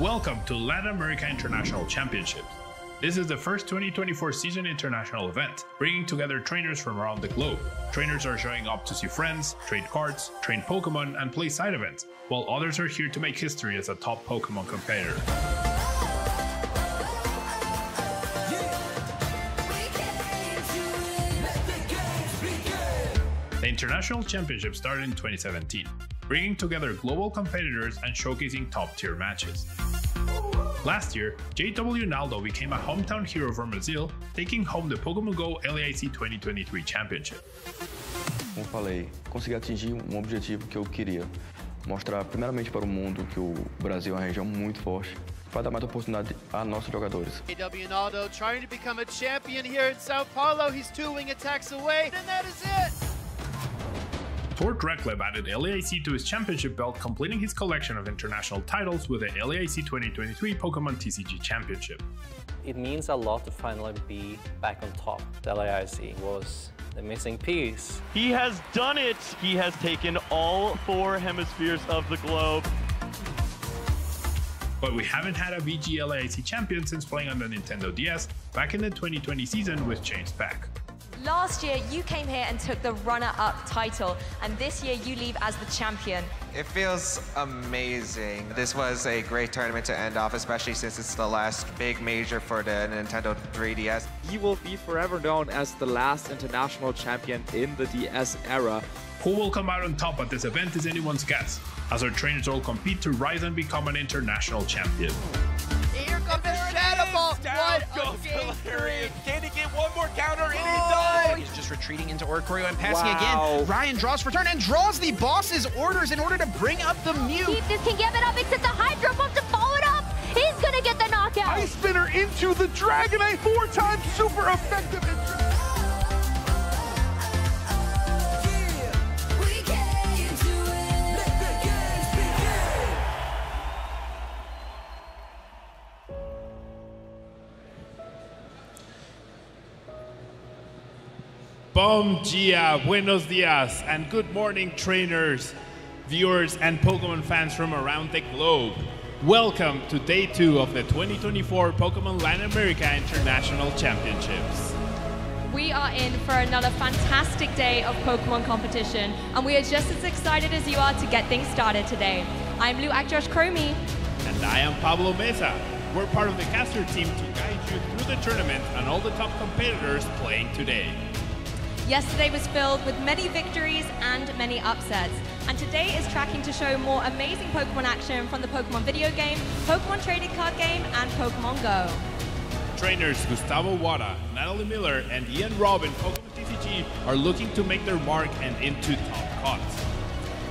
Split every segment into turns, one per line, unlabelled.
Welcome to Latin America International Championships. This is the first 2024 season international event, bringing together trainers from around the globe. Trainers are showing up to see friends, trade cards, train Pokemon, and play side events, while others are here to make history as a top Pokemon competitor. The International Championship started in 2017, bringing together global competitors and showcasing top tier matches. Last year, JW Naldo became a hometown hero from Brazil, taking home the Pokemon Go LAIC 2023 Championship.
Como falei, consegui atingir um objetivo que eu queria. Mostrar primeiramente para o mundo que o Brasil é uma região muito forte, para dar mais oportunidade a nossos jogadores.
JW Naldo trying to become a champion here in Sao Paulo. He's two wing attacks away, and that is it!
Tord Reklev added LAIC to his championship belt, completing his collection of international titles with the LAIC 2023 Pokemon TCG Championship.
It means a lot to finally be back on top. The LAIC was the missing piece.
He has done it! He has taken all four hemispheres of the globe.
But we haven't had a VG LAIC champion since playing on the Nintendo DS back in the 2020 season with James Peck.
Last year, you came here and took the runner-up title, and this year you leave as the champion.
It feels amazing. This was a great tournament to end off, especially since it's the last big major for the Nintendo 3DS.
He will be forever known as the last international champion in the DS era.
Who will come out on top at this event is anyone's guess, as our trainers all compete to rise and become an international champion.
Here comes the Shadow Ball! What
goes
a game three!
Can he get one more counter? And he
Oh,
does!
He's just retreating into Oricorio and passing
Wow.
again. Ryan draws for turn and draws the boss's orders in order to bring up the Mew.
If this can get it up, except the Hydro Pump to follow it up. He's gonna get the knockout.
Ice Spinner into the Dragonite, four times super effective.
Bom dia, buenos dias, and good morning, trainers, viewers, and Pokemon fans from around the globe. Welcome to day two of the 2024 Pokemon Latin America International Championships.
We are in for another fantastic day of Pokemon competition, and we are just as excited as you are to get things started today. I'm Lou Josh Chromie.
And I am Pablo Mesa. We're part of the caster team to guide you through the tournament and all the top competitors playing today.
Yesterday was filled with many victories and many upsets, and today is tracking to show more amazing Pokemon action from the Pokemon video game, Pokemon trading card game, and Pokemon Go.
Trainers Gustavo Wada, Natalie Miller, and Ian Robin Pokemon TCG are looking to make their mark and into top cots.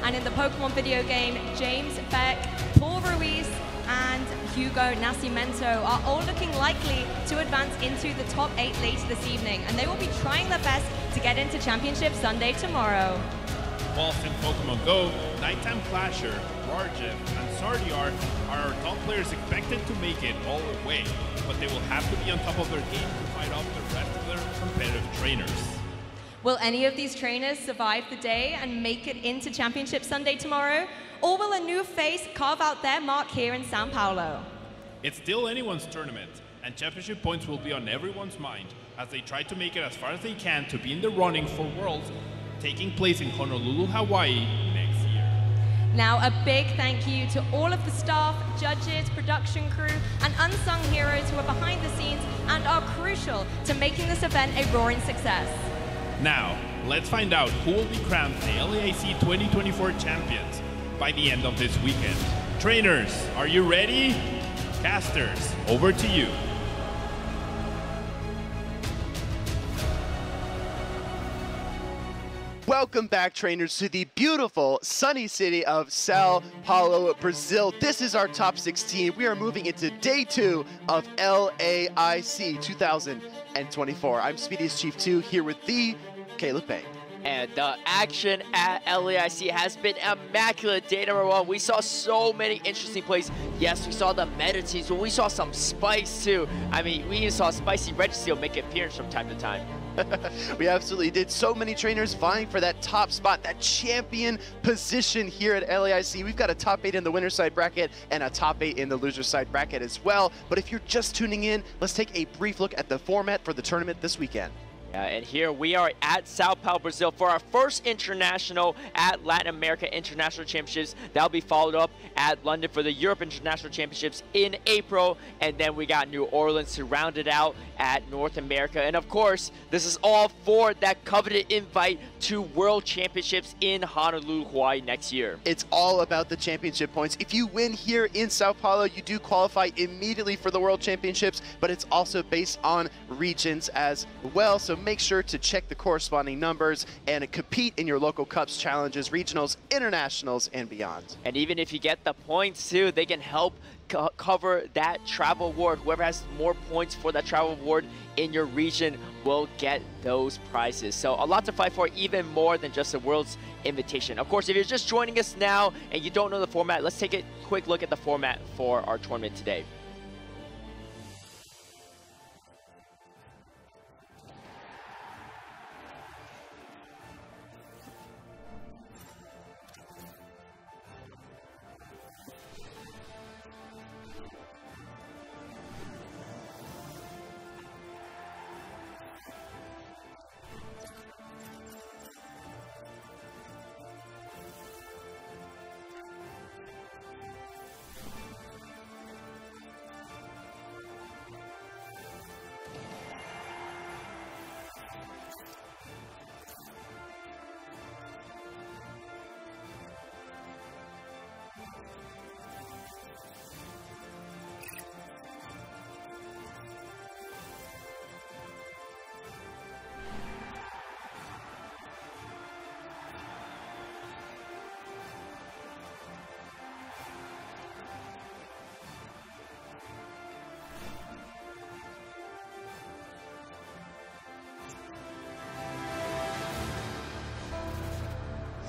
And in the Pokemon video game, James Beck, Paul Ruiz, and Hugo Nascimento are all looking likely to advance into the top eight later this evening, and they will be trying their best to get into Championship Sunday tomorrow.
Whilst in Pokemon Go, Nighttime Clasher, Warjeff, and Sardiar are our top players expected to make it all the way, but they will have to be on top of their game to fight off the rest of their competitive trainers.
Will any of these trainers survive the day and make it into Championship Sunday tomorrow? Or will a new face carve out their mark here in Sao Paulo?
It's still anyone's tournament, and championship points will be on everyone's mind as they try to make it as far as they can to be in the running for Worlds taking place in Honolulu, Hawaii next year.
Now, a big thank you to all of the staff, judges, production crew, and unsung heroes who are behind the scenes and are crucial to making this event a roaring success.
Now, let's find out who will be crowned the LAIC 2024 champions by the end of this weekend. Trainers, are you ready? Casters, over to you.
Welcome back, trainers, to the beautiful sunny city of Sao Paulo, Brazil. This is our top 16. We are moving into day two of LAIC 2024. I'm Speedy's Chief 2 here with the Caleb Payne.
And the action at LAIC has been immaculate. Day number one, we saw so many interesting plays. Yes, we saw the meta teams, but we saw some spice too. I mean, we even saw Spicy Registeel make an appearance from time to time.
we absolutely did. So many trainers vying for that top spot, that champion position here at LAIC. We've got a top eight in the winner side bracket and a top eight in the loser side bracket as well. But if you're just tuning in, let's take a brief look at the format for the tournament this weekend.
Yeah, and here we are at Sao Paulo, Brazil for our first international at Latin America International Championships. That'll be followed up at London for the Europe International Championships in April. And then we got New Orleans to round it out at North America. And of course, this is all for that coveted invite to World Championships in Honolulu, Hawaii next year.
It's all about the championship points. If you win here in Sao Paulo, you do qualify immediately for the World Championships, but it's also based on regions as well. So make sure to check the corresponding numbers and compete in your local cups, challenges, regionals, internationals, and beyond.
And even if you get the points too, they can help cover that travel award. Whoever has more points for that travel award in your region will get those prizes. So a lot to fight for, even more than just the World's Invitation. Of course, if you're just joining us now and you don't know the format, let's take a quick look at the format for our tournament today.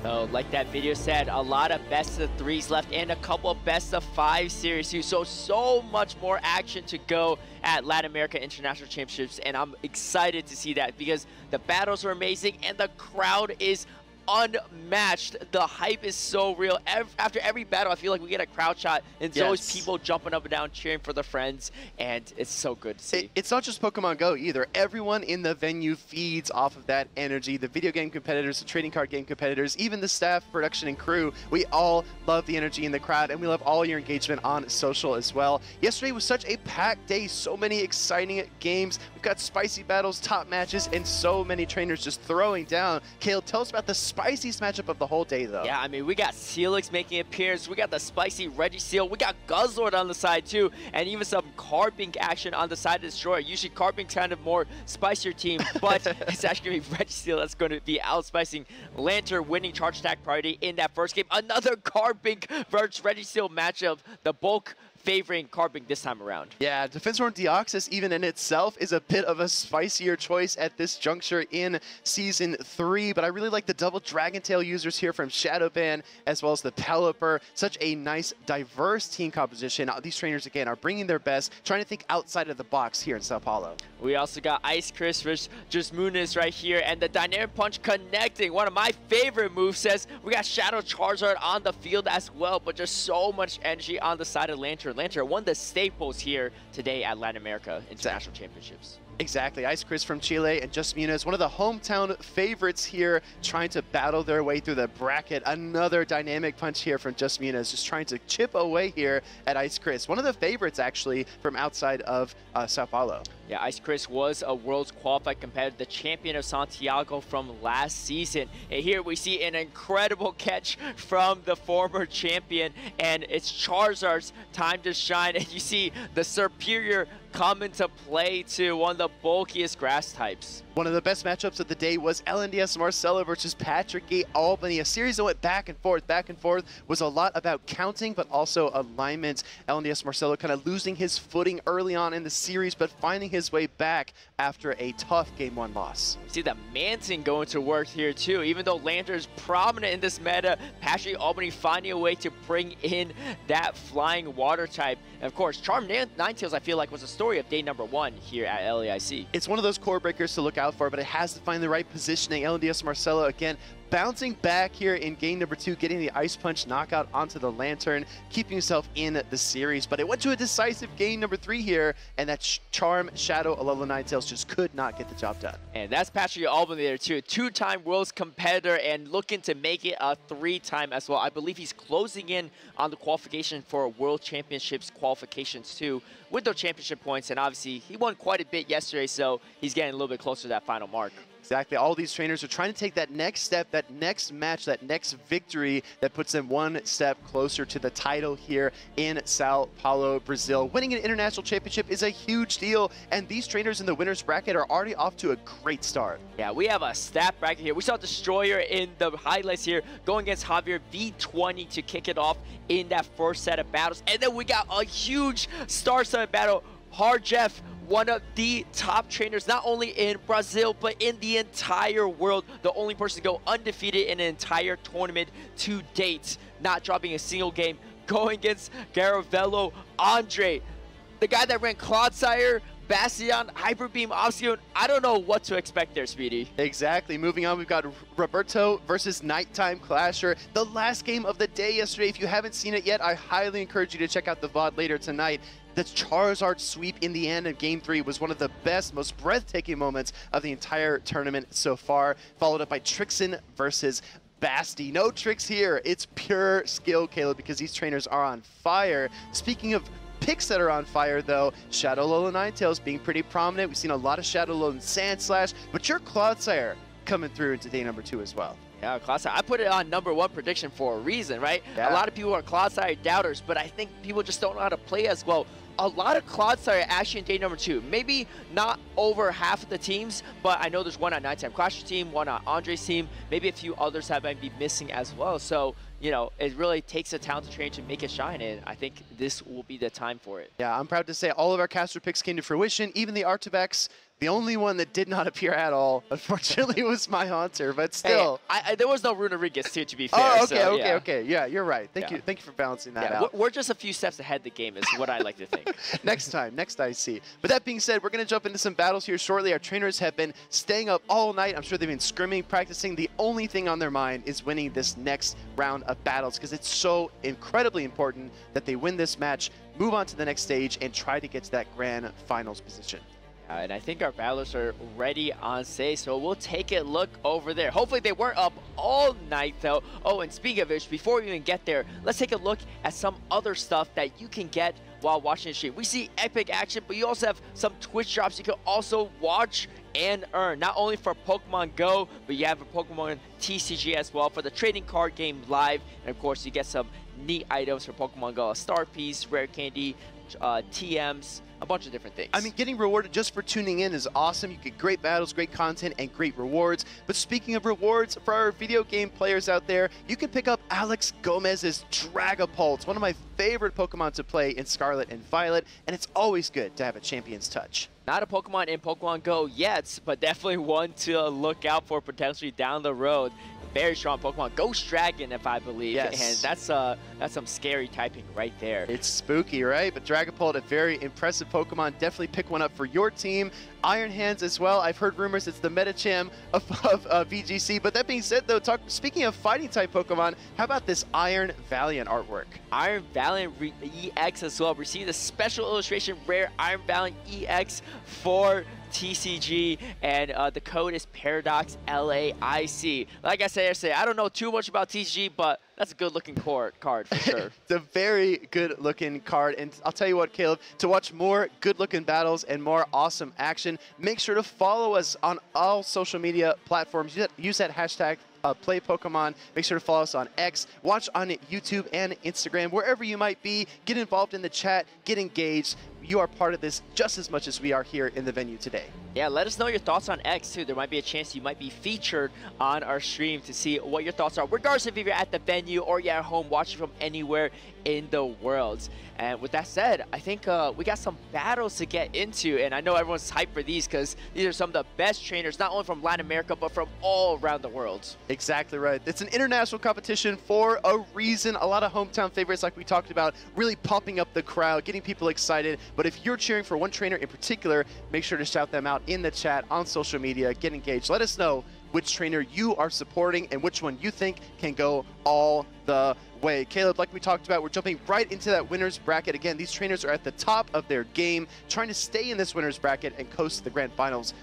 So like that video said, a lot of best of threes left and a couple of best of five series too. So, so much more action to go at Latin America International Championships. And I'm excited to see that because the battles are amazing and the crowd is unmatched. The hype is so real. after every battle, I feel like we get a crowd shot, and it's yes. always people jumping up and down cheering for their friends, and it's so good to see. It,
it's not just Pokemon Go either. Everyone in the venue feeds off of that energy. The video game competitors, the trading card game competitors, even the staff, production, and crew. We all love the energy in the crowd, and we love all your engagement on social as well. Yesterday was such a packed day. So many exciting games. Got spicy battles, top matches, and so many trainers just throwing down. Kale, tell us about the spiciest matchup of the whole day, though.
Yeah, I mean, we got Steelix making appearance. We got the spicy Registeel. We got Guzzlord on the side, too. And even some Carbink action on the side of Destroyer. Usually, Carbink's kind of more spicier team, but it's actually going to be Registeel that's going to be outspicing Lanturn, winning charge attack priority in that first game. Another Carbink versus Registeel matchup. The bulk favoring Carbink this time around.
Yeah, Defense Horn Deoxys even in itself is a bit of a spicier choice at this juncture in Season 3, but I really like the double Dragon Tail users here from Shadowban as well as the Pelipper. Such a nice, diverse team composition. Uh, these trainers, again, are bringing their best, trying to think outside of the box here in Sao Paulo.
We also got Ice Chris versus Just Muniz right here, and the Dynamic Punch connecting. One of my favorite moves says we got Shadow Charizard on the field as well, but just so much energy on the side of Lanturn. One of the staples here today at Latin America International Championships.
Exactly. Ice Chris from Chile and Just Muniz, one of the hometown favorites here, trying to battle their way through the bracket. Another dynamic punch here from Just Muniz, just trying to chip away here at Ice Chris. One of the favorites, actually, from outside of uh, Sao Paulo.
Yeah, Ice Chris was a Worlds qualified competitor, the champion of Santiago from last season. And here we see an incredible catch from the former champion, and it's Charizard's time to shine. And you see the superior come into play to one of the bulkiest grass types.
One of the best matchups of the day was LNDS Marcelo versus Patrick Gate Albany. A series that went back and forth, back and forth, was a lot about counting, but also alignment. LNDS Marcelo kind of losing his footing early on in the series, but finding his way back after a tough game one loss.
See the Mantine going to work here too. Even though Lanturn is prominent in this meta, Patrick Albany finding a way to bring in that flying water type. And of course, Charm Ninetales I feel like was a story of day number one here at LAIC.
It's one of those core breakers to look out for, but it has to find the right positioning. LNDS Marcelo, again, bouncing back here in game number two, getting the Ice Punch knockout onto the Lanturn, keeping himself in the series. But it went to a decisive game number three here, and that Charm Shadow Alola Ninetales just could not get the job done.
And that's Patrick Alban there too, two-time Worlds competitor and looking to make it a three-time as well. I believe he's closing in on the qualification for World Championships qualifications too with those championship points. And obviously he won quite a bit yesterday, so he's getting a little bit closer to that final mark.
Exactly. All these trainers are trying to take that next step, that next match, that next victory that puts them one step closer to the title here in Sao Paulo, Brazil. Winning an international championship is a huge deal, and these trainers in the winner's bracket are already off to a great start.
Yeah, we have a stat bracket here. We saw Destroyer in the highlights here going against Javier V20 to kick it off in that first set of battles. And then we got a huge star set battle. Hard Jeff one of the top trainers, not only in Brazil, but in the entire world. The only person to go undefeated in an entire tournament to date, not dropping a single game, going against Garavello Andre, the guy that ran Clodsire, Bastion, Hyper Beam, Obscure. I don't know what to expect there, Speedy.
Exactly. Moving on, we've got Roberto versus Nighttime Clasher. The last game of the day yesterday. If you haven't seen it yet, I highly encourage you to check out the VOD later tonight. The Charizard sweep in the end of Game 3 was one of the best, most breathtaking moments of the entire tournament so far, followed up by Trixen versus Basti. No tricks here. It's pure skill, Caleb, because these trainers are on fire. Speaking of picks that are on fire, though, Shadow Alola Ninetales being pretty prominent. We've seen a lot of Shadow Alola and Sandslash, but your Clodsire coming through into day number two as well.
Yeah, Clodsire. I put it on number one prediction for a reason, right?
Yeah.
A lot of people are Clodsire doubters, but I think people just don't know how to play as well a lot of Clodsire actually in day number two. Maybe not over half of the teams, but I know there's one on Nighttime Crasher's team, one on Andre's team, maybe a few others have might be missing as well. So, you know, it really takes a talented trainer to make it shine, and I think this will be the time for it.
Yeah, I'm proud to say all of our caster picks came to fruition, even the Arctibax the only one that did not appear at all, unfortunately, was my Haunter, but still.
Hey, I, I, there was no Runerigus here, to be oh, fair.
Oh, okay,
so,
okay,
yeah.
okay. Yeah, you're right. Thank yeah. you thank you for balancing that
yeah,
out.
We're just a few steps ahead of the game is what I like to think.
next time, next IC. But that being said, we're going to jump into some battles here shortly. Our trainers have been staying up all night. I'm sure they've been scrimming, practicing. The only thing on their mind is winning this next round of battles because it's so incredibly important that they win this match, move on to the next stage, and try to get to that grand finals position.
Uh, and I think our battlers are ready on say, so we'll take a look over there. Hopefully they weren't up all night, though. Oh, and speaking of which, before we even get there, let's take a look at some other stuff that you can get while watching the stream. We see epic action, but you also have some Twitch drops you can also watch and earn, not only for Pokemon Go, but you have a Pokemon TCG as well for the trading card game live. And of course, you get some neat items for Pokemon Go, a Star Piece, Rare Candy, uh, TMs, a bunch of different things.
I mean, getting rewarded just for tuning in is awesome. You get great battles, great content, and great rewards. But speaking of rewards, for our video game players out there, you can pick up Alex Gomez's Dragapult, one of my favorite Pokemon to play in Scarlet and Violet, and it's always good to have a champion's touch.
Not a Pokemon in Pokemon Go yet, but definitely one to look out for potentially down the road very strong Pokemon. Ghost Dragon, if I believe.
Yes.
And that's uh that's some scary typing right there.
It's spooky, right? But Dragapult, a very impressive Pokemon. Definitely pick one up for your team. Iron Hands as well. I've heard rumors it's the Medicham of, of uh, VGC. But that being said, though, talk, speaking of fighting type Pokemon, how about this Iron Valiant artwork?
Iron Valiant EX as well. Receive the special illustration rare Iron Valiant EX for TCG, and uh, the code is Paradox LAIC. Like I said yesterday, I don't know too much about TCG, but that's a good-looking court card for sure.
it's a very good-looking card, and I'll tell you what, Caleb, to watch more good-looking battles and more awesome action, make sure to follow us on all social media platforms. Use that hashtag uh, play Pokemon. Make sure to follow us on X. Watch on YouTube and Instagram, wherever you might be. Get involved in the chat. Get engaged. You are part of this just as much as we are here in the venue today.
Yeah, let us know your thoughts on X too. There might be a chance you might be featured on our stream to see what your thoughts are, regardless if you're at the venue or you're at home watching from anywhere in the world. And with that said, I think uh, we got some battles to get into, and I know everyone's hyped for these because these are some of the best trainers, not only from Latin America, but from all around the world.
Exactly right. It's an international competition for a reason. A lot of hometown favorites, like we talked about, really pumping up the crowd, getting people excited. But if you're cheering for one trainer in particular, make sure to shout them out in the chat, on social media, get engaged. Let us know which trainer you are supporting and which one you think can go all the way. Caleb, like we talked about, we're jumping right into that winner's bracket. Again, these trainers are at the top of their game, trying to stay in this winner's bracket and coast to the grand finals.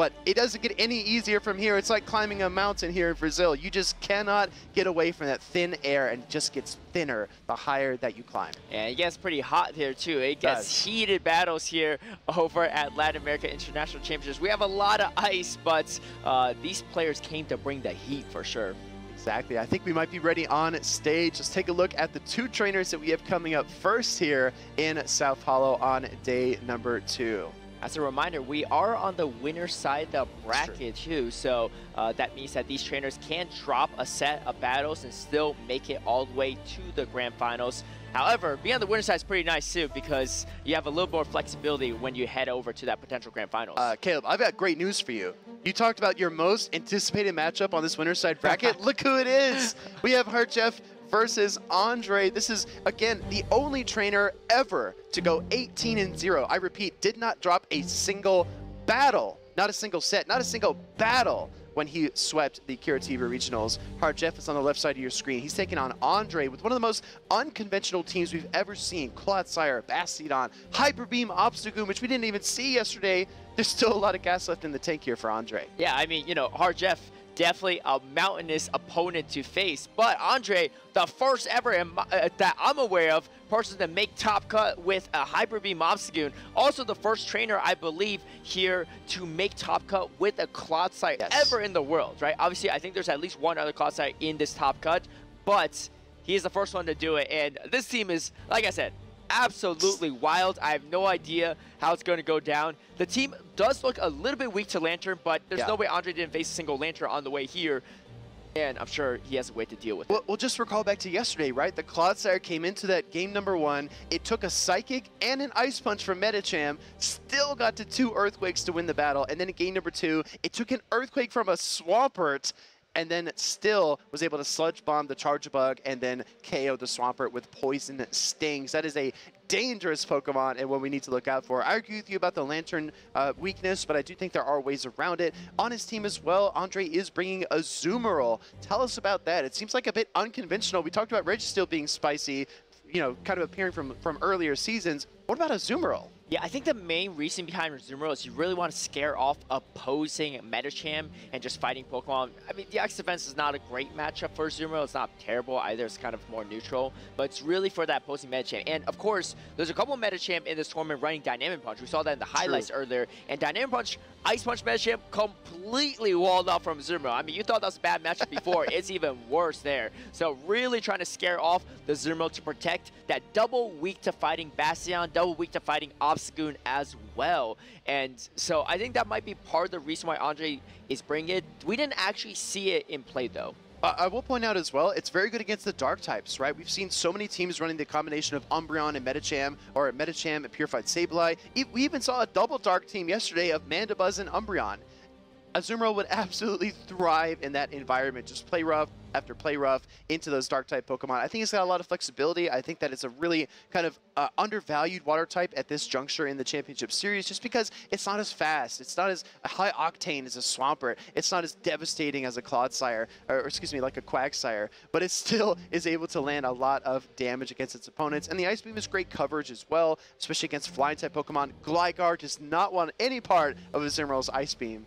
But it doesn't get any easier from here. It's like climbing a mountain here in Brazil. You just cannot get away from that thin air and it just gets thinner the higher that you climb.
And it gets pretty hot here too. It gets heated battles here over at Latin America International Championships. We have a lot of ice, but uh, these players came to bring the heat for sure.
Exactly. I think we might be ready on stage. Let's take a look at the two trainers that we have coming up first here in Sao Paulo on day number two.
As a reminder, we are on the winner side of the bracket too, so uh, that means that these trainers can drop a set of battles and still make it all the way to the grand finals. However, being on the winner side is pretty nice too because you have a little more flexibility when you head over to that potential grand finals.
Uh, Caleb, I've got great news for you. You talked about your most anticipated matchup on this winner side bracket. Look who it is. We have Harjeff versus Andre. This is, again, the only trainer ever to go 18 and 0. I repeat, did not drop a single battle, not a single set, not a single battle when he swept the Curitiba Regionals. Harjeff is on the left side of your screen. He's taking on Andre with one of the most unconventional teams we've ever seen. Clodsire, Bastiodon, Hyper Beam, Obstagoon, which we didn't even see yesterday. There's still a lot of gas left in the tank here for Andre.
Yeah, I mean, you know, Harjeff definitely a mountainous opponent to face. But Andre, the first ever uh, that I'm aware of person to make top cut with a Hyper Beam Obstagoon. Also the first trainer, I believe, here to make top cut with a Clodsire yes. ever in the world, right? Obviously, I think there's at least one other Clodsire in this top cut, but he is the first one to do it. And this team is, like I said, absolutely wild. I have no idea how it's going to go down. The team does look a little bit weak to Lanturn, but there's yeah. no way Andre didn't face a single Lanturn on the way here. And I'm sure he has a way to deal with
well,
it.
Well, just recall back to yesterday, right? The Clodsire came into that game number one. It took a Psychic and an Ice Punch from Medicham, still got to two Earthquakes to win the battle. And then in game number two, it took an Earthquake from a Swampert and then still was able to sludge bomb the Charjabug and then KO the Swampert with poison stings. That is a dangerous Pokemon and one we need to look out for. I agree with you about the Lanturn uh, weakness, but I do think there are ways around it. On his team as well, Andre is bringing Azumarill. Tell us about that. It seems like a bit unconventional. We talked about Registeel being spicy, you know, kind of appearing from, from earlier seasons. What about Azumarill?
Yeah, I think the main reason behind Azumarill is you really want to scare off opposing Medicham and just fighting Pokemon. I mean, the X Defense is not a great matchup for Azumarill. It's not terrible either. It's kind of more neutral, but it's really for that opposing Medicham. And of course, there's a couple of Medicham in this tournament running Dynamic Punch. We saw that in the highlights True. earlier. And Dynamic Punch, Ice Punch Medicham completely walled off from Azumarill. I mean, you thought that was a bad matchup before. it's even worse there. So really trying to scare off the Azumarill to protect that double weak to fighting Bastion, double weak to fighting Obstagoon as well. And so I think that might be part of the reason why Andre is bringing it. We didn't actually see it in play though.
Uh, I will point out as well, it's very good against the dark types, right? We've seen so many teams running the combination of Umbreon and Medicham, or Medicham and Purified Sableye. We even saw a double dark team yesterday of Mandibuzz and Umbreon. Azumarill would absolutely thrive in that environment. Just play rough after play rough into those dark type Pokemon. I think it's got a lot of flexibility. I think that it's a really kind of uh, undervalued water type at this juncture in the championship series just because it's not as fast. It's not as high octane as a Swampert. It's not as devastating as a Clodsire, or, or excuse me, like a Quagsire, but it still is able to land a lot of damage against its opponents. And the Ice Beam is great coverage as well, especially against flying type Pokemon. Gligar does not want any part of Azumarill's Ice Beam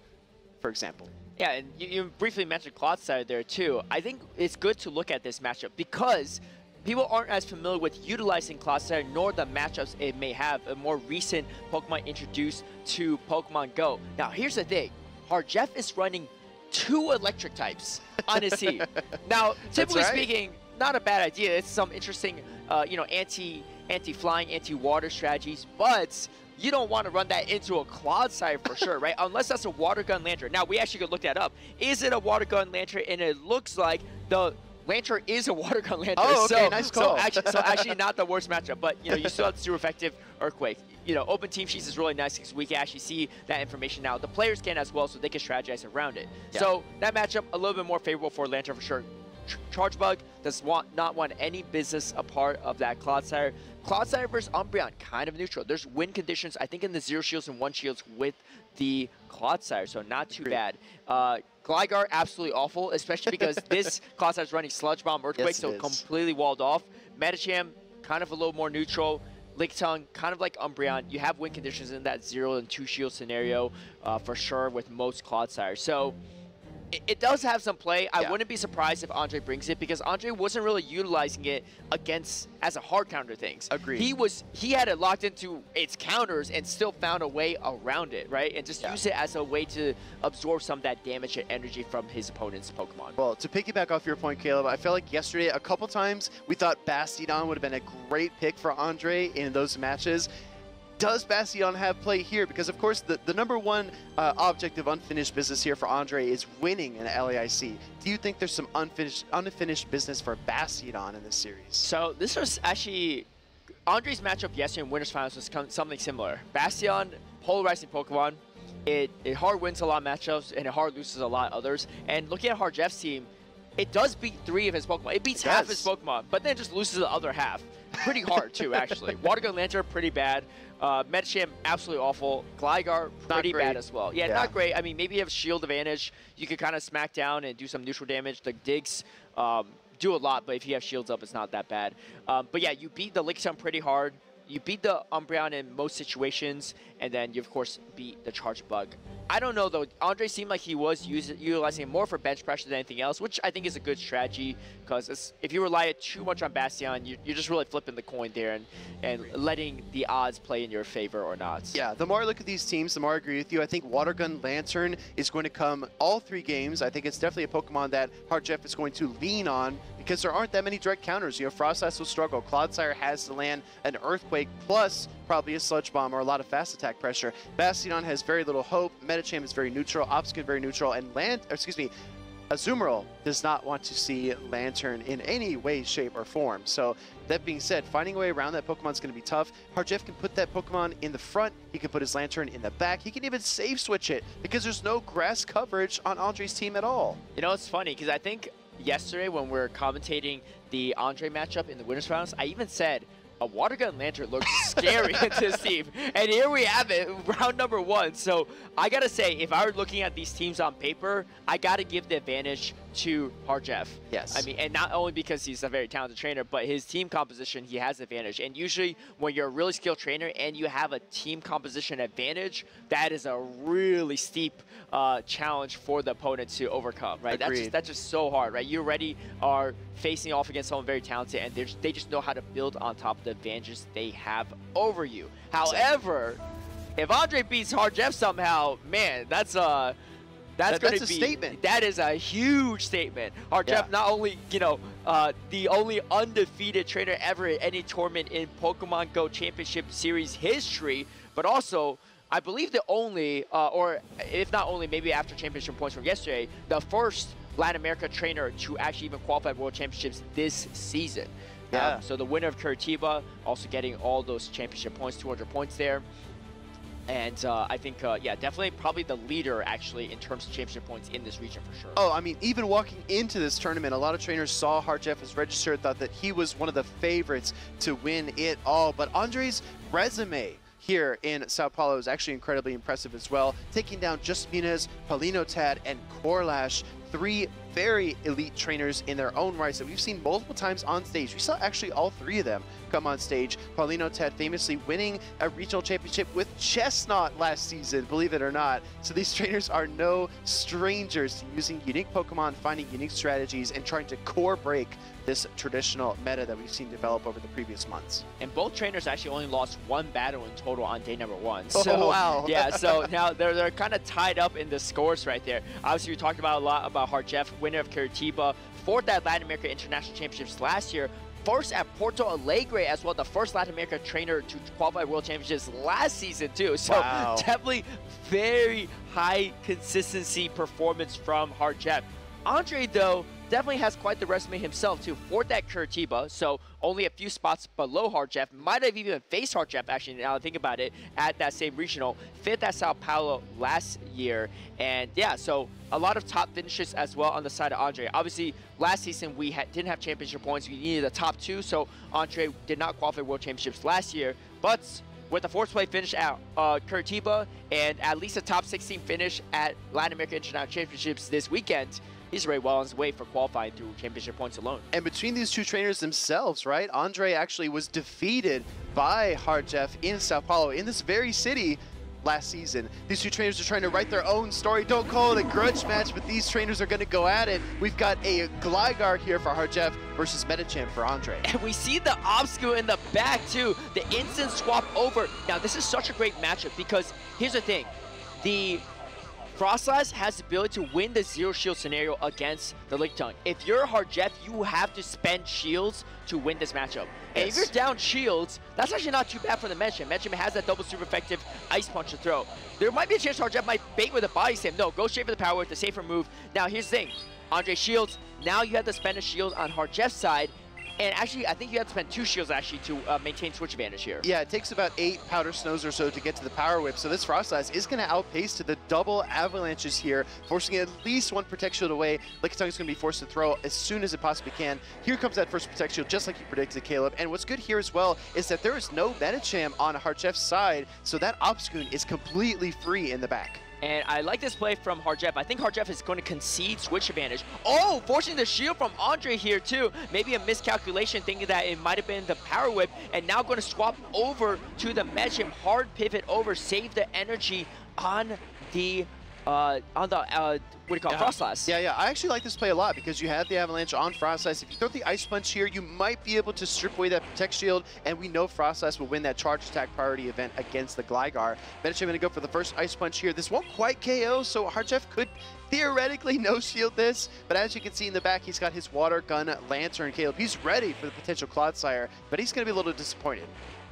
for example.
Yeah, and you, you briefly mentioned Clodsire there too. I think it's good to look at this matchup because people aren't as familiar with utilizing Clodsire nor the matchups it may have, a more recent Pokemon introduced to Pokemon Go. Now, here's the thing. Harjeff is running two electric types on his team. now, typically right. speaking, not a bad idea. It's some interesting, uh, you know, anti anti-flying, anti-water strategies, but you don't want to run that into a Clodsire for sure, right? Unless that's a water gun Lanturn. Now, we actually could look that up. Is it a water gun Lanturn? And it looks like the Lanturn is a water gun Lanturn.
Oh, okay, so, nice call.
So actually, so actually not the worst matchup, but you know, you still have super effective Earthquake. You know, open team sheets is really nice because we can actually see that information now. The players can as well, so they can strategize around it. Yeah. So that matchup, a little bit more favorable for Lanturn for sure Charjabug does want not want any business a part of that Clodsire. Clodsire versus Umbreon, kind of neutral. There's win conditions, I think, in the zero shields and one shields with the Clodsire, so not too bad. Uh, Gligar, absolutely awful, especially because this Clodsire is running Sludge Bomb Earthquake,
Yes,
so
is.
completely walled off. Medicham, kind of a little more neutral. Lickitung, kind of like Umbreon, you have win conditions in that zero and two shield scenario uh, for sure with most Clodsire. So it, does have some play. I wouldn't be surprised if Andre brings it because Andre wasn't really utilizing it against as a hard counter things.
Agreed.
He was he had it locked into its counters and still found a way around it, right? And just use it as a way to absorb some of that damage and energy from his opponent's Pokemon.
Well, to piggyback off your point, Caleb, I felt like yesterday a couple times we thought Bastiodon would have been a great pick for Andre in those matches. Does Bastiodon have play here? Because of course the, the number one uh, object of unfinished business here for Andre is winning an LAIC. Do you think there's some unfinished unfinished business for Bastiodon in this series?
So this was actually Andre's matchup yesterday in Winners Finals was something similar. Bastion, polarizing Pokemon. It, it hard wins a lot of matchups and it hard loses a lot of others. And looking at Hard Jeff's team, it does beat three of his Pokemon. It beats
It
half
does.
his Pokemon, but then just loses the other half. Pretty hard too, actually. Water Gun Lanturn, pretty bad. Uh, Medicham, absolutely awful. Gligar, pretty bad as well. Yeah,
Yeah.
not great. I mean, maybe you have shield advantage. You could kind of smack down and do some neutral damage. The digs um, do a lot, but if you have shields up, it's not that bad. Um, but yeah, you beat the Lickitung pretty hard. You beat the Umbreon in most situations, and then you, of course, beat the Charjabug. I don't know, though. Andre seemed like he was utilizing more for bench pressure than anything else, which I think is a good strategy, because if you rely too much on Bastion, you, you're just really flipping the coin there and, and letting the odds play in your favor or not.
Yeah, the more I look at these teams, the more I agree with you. I think Water Gun Lanturn is going to come all three games. I think it's definitely a Pokemon that Hard Jeff is going to lean on because there aren't that many direct counters. You know, Froslass will struggle. Clodsire has to land an Earthquake plus probably a Sludge Bomb or a lot of fast attack pressure. Bastion has very little hope. Medicham is very neutral. Obscure very neutral. And Land, excuse me, Azumarill does not want to see Lanturn in any way, shape, or form. So that being said, finding a way around that Pokemon is going to be tough. Harjeff can put that Pokemon in the front. He can put his Lanturn in the back. He can even save switch it because there's no grass coverage on Andre's team at all.
You know, it's funny because I think yesterday when we were commentating the Andre matchup in the winners rounds, I even said a water gun Lanturn looks scary in this team. And here we have it, round number one. So I gotta say, if I were looking at these teams on paper, I gotta give the advantage to Harjeff.
Yes.
I mean, and not only because he's a very talented trainer, but his team composition, he has advantage. And usually when you're a really skilled trainer and you have a team composition advantage, that is a really steep uh, challenge for the opponent to overcome, right? That's just, that's just so hard, right? You already are facing off against someone very talented, and they just know how to build on top of the advantages they have over you. However, if Andre beats Hard Jeff somehow, man, that's uh that's
That-
going to
a
be
statement.
That is a huge statement. Hard
Yeah.
Jeff not only you know uh, the only undefeated trainer ever at any tournament in Pokemon Go Championship Series history, but also. I believe the only, uh, or if not only, maybe after championship points from yesterday, the first Latin America trainer to actually even qualify for World Championships this season.
Yeah.
Um, so the winner of Curitiba also getting all those championship points, 200 points there. And uh, I think, uh, yeah, definitely probably the leader actually in terms of championship points in this region for sure.
Oh, I mean, even walking into this tournament, a lot of trainers saw Harjeff as registered, thought that he was one of the favorites to win it all. But Andre's resume here in Sao Paulo is actually incredibly impressive as well, taking down Just Minas, Paulino Tad, and Corlash, three very elite trainers in their own right that we've seen multiple times on stage. We saw actually all three of them come on stage. Paulino Ted famously winning a regional championship with Chesnaught last season, believe it or not. So these trainers are no strangers to using unique Pokemon, finding unique strategies, and trying to core break this traditional meta that we've seen develop over the previous months.
And both trainers actually only lost one battle in total on day number one.
Oh,
So,
wow.
yeah, so now they're, they're kind of tied up in the scores right there. Obviously, we talked about a lot about Hard Jeff, winner of Curitiba, fourth at Latin America International Championships last year, first at Porto Alegre as well, the first Latin America trainer to qualify World Championships last season too. So
Wow.
definitely very high consistency performance from Hard Jeff. Andre, though, definitely has quite the resume himself too. Fourth at Curitiba, so only a few spots below Hardjeff. Might have even faced Hardjeff actually, now I think about it, at that same regional. Fifth at Sao Paulo last year. And yeah, so a lot of top finishes as well on the side of Andre. Obviously, last season we didn't have championship points. We needed the top two, so Andre did not qualify World Championships last year. But with a fourth place finish at uh, Curitiba and at least a top 16 finish at Latin American International Championships this weekend, he's very well on his way for qualifying through championship points alone.
And between these two trainers themselves, right, Andre actually was defeated by Hard Jeff in Sao Paulo, in this very city, last season. These two trainers are trying to write their own story. Don't call it a grudge match, but these trainers are going to go at it. We've got a Gligar here for Hardjeff versus Medicham for Andre.
And we see the obstacle in the back too. The instant swap over. Now this is such a great matchup because here's the thing. The Froslass has the ability to win the zero shield scenario against the Lickitung. If you're Hardjeff, you have to spend shields to win this matchup. And if you're down shields, that's actually not too bad for the Medicham. Medicham has that double super effective Ice Punch to throw. There might be a chance Hardjeff might bait with a body slam. No, go straight for the power with the safer move. Now here's the thing. Andre shields, now you have to spend a shield on Hardjeff's side, and actually, I think you have to spend two shields actually to uh, maintain switch advantage here.
Yeah, it takes about eight powder snows or so to get to the power whip. So this Froslass is going to outpace to the double avalanches here, forcing at least one protect shield away. Lickitung is going to be forced to throw as soon as it possibly can. Here comes that first protect shield, just like you predicted, Caleb. And what's good here as well is that there is no Medicham on Hardjeff's side, so that Obstagoon is completely free in the back.
And I like this play from Hardjeff. I think Hardjeff is going to concede switch advantage. Oh, forcing the shield from Andre here too. Maybe a miscalculation thinking that it might have been the power whip and now going to swap over to the Medicham. Hard pivot over, save the energy on the uh, on the, uh, what do you call
yeah.
Froslass.
Yeah, yeah. I actually like this play a lot because you have the Avalanche on Froslass. If you throw the Ice Punch here, you might be able to strip away that Protect Shield, and we know Froslass will win that Charge Attack priority event against the Gligar. Medicham going to go for the first Ice Punch here. This won't quite KO, so Hardjeff could theoretically no shield this, but as you can see in the back, he's got his Water Gun Lanturn Caleb. He's ready for the potential Clodsire, but he's going to be a little disappointed.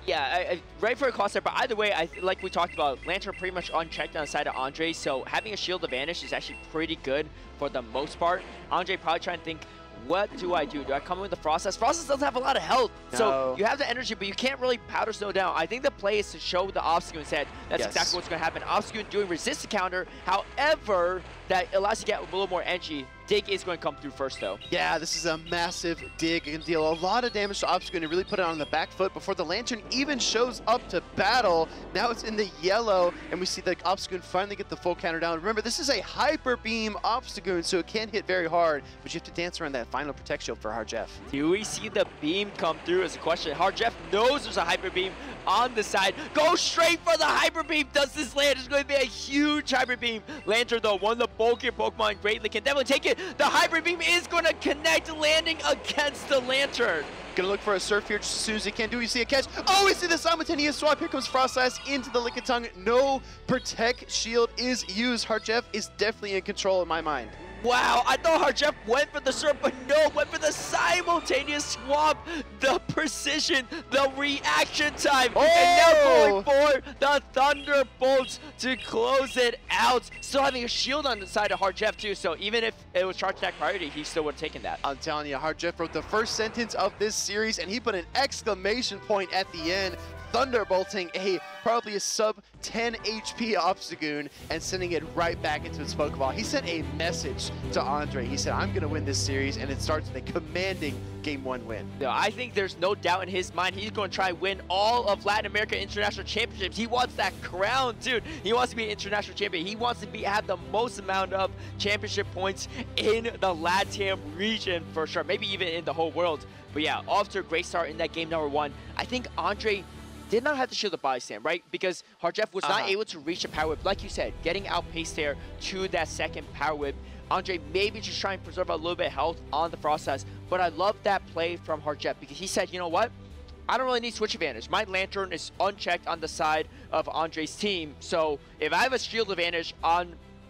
Yeah, I, I, right for a cost there, but either way, I, like we talked about, Lanturn pretty much unchecked on the side of Andre, so having a shield advantage is actually pretty good for the most part. Andre probably trying to think, what do I do? Do I come in with the Froslass? Froslass doesn't have a lot of health, no. so you have the energy, but you can't really powder snow down. I think the play is to show the Obstagoon said that's yes. exactly what's going to happen. Obstagoon doing resist counter, however, that allows you to get a little more energy. Dig is going to come through first, though.
Yeah, this is a massive dig. It can deal a lot of damage to Obstagoon and really put it on the back foot before the Lanturn even shows up to battle. Now it's in the yellow, and we see the Obstagoon finally get the full counter down. Remember, this is a Hyper Beam Obstagoon, so it can hit very hard, but you have to dance around that final Protect Shield for Hardjeff.
Do we see the beam come through is a question. Hard Jeff knows there's a Hyper Beam on the side. Go straight for the Hyper Beam. Does this land? It's going to be a huge Hyper Beam. Lanturn, though, one of the bulkier Pokemon greatly can definitely take it. The Hyper Beam is going to connect, landing against the Lanturn.
Gonna look for a surf here just as soon as he can. Do we see a catch? Oh, we see the simultaneous swap. Here comes Frost Froslass into the Lickitung. No Protect Shield is used. Heart Hardjeff is definitely in control in my mind.
Wow, I thought Hardjeff went for the surf, but no, went for the simultaneous swap, the precision, the reaction time, oh! and now oh! going for the Thunderbolts to close it out. Still having a shield on the side of Hardjeff too, so even if it was charge attack priority, he still would have taken that.
I'm telling you, Hardjeff wrote the first sentence of this series, and he put an exclamation point at the end thunderbolting a probably a sub 10 HP Obstagoon and sending it right back into its Pokeball. He sent a message to Andre. He said, I'm going to win this series, and it starts with a commanding game one win.
No, I think there's no doubt in his mind he's going to try win all of Latin America International Championships. He wants that crown, dude. He wants to be an international champion. He wants to be have the most amount of championship points in the LATAM region for sure, maybe even in the whole world. But yeah, off to a great start in that game number one. I think Andre did not have to shield the body slam, right? Because Hardjeff was uh -huh. not uh-huh. able to reach the power whip. Like you said, getting outpaced there to that second power whip. Andre maybe just trying to preserve a little bit of health on the Froslass. But I love that play from Hardjeff because he said, you know what? I don't really need switch advantage. My Lanturn is unchecked on the side of Andre's team. So if I have a shield advantage on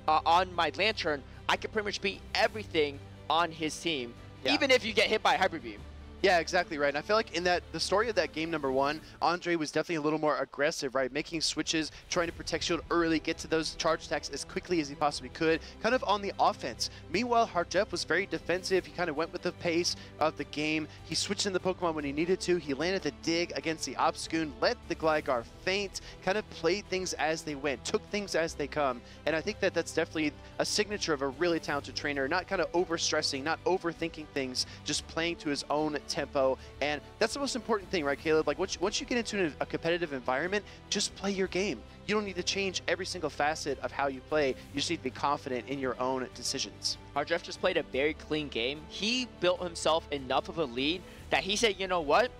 uh, on my Lanturn, I can pretty much beat everything on his team. Yeah. Even if you get hit by Hyper Beam.
Yeah, exactly right. And I feel like in that the story of that game number one, Andre was definitely a little more aggressive, right? Making switches, trying to protect shield early, get to those charge attacks as quickly as he possibly could, kind of on the offense. Meanwhile, Harjeff was very defensive. He kind of went with the pace of the game. He switched in the Pokemon when he needed to. He landed the dig against the Obstagoon, let the Gligar faint, kind of played things as they went, took things as they come. And I think that that's definitely a signature of a really talented trainer, not kind of overstressing, not overthinking things, just playing to his own tempo. And that's the most important thing, right, Caleb? Like once, once you get into a competitive environment, just play your game. You don't need to change every single facet of how you play. You just need to be confident in your own decisions.
Harjeff just played a very clean game. He built himself enough of a lead that he said, you know what?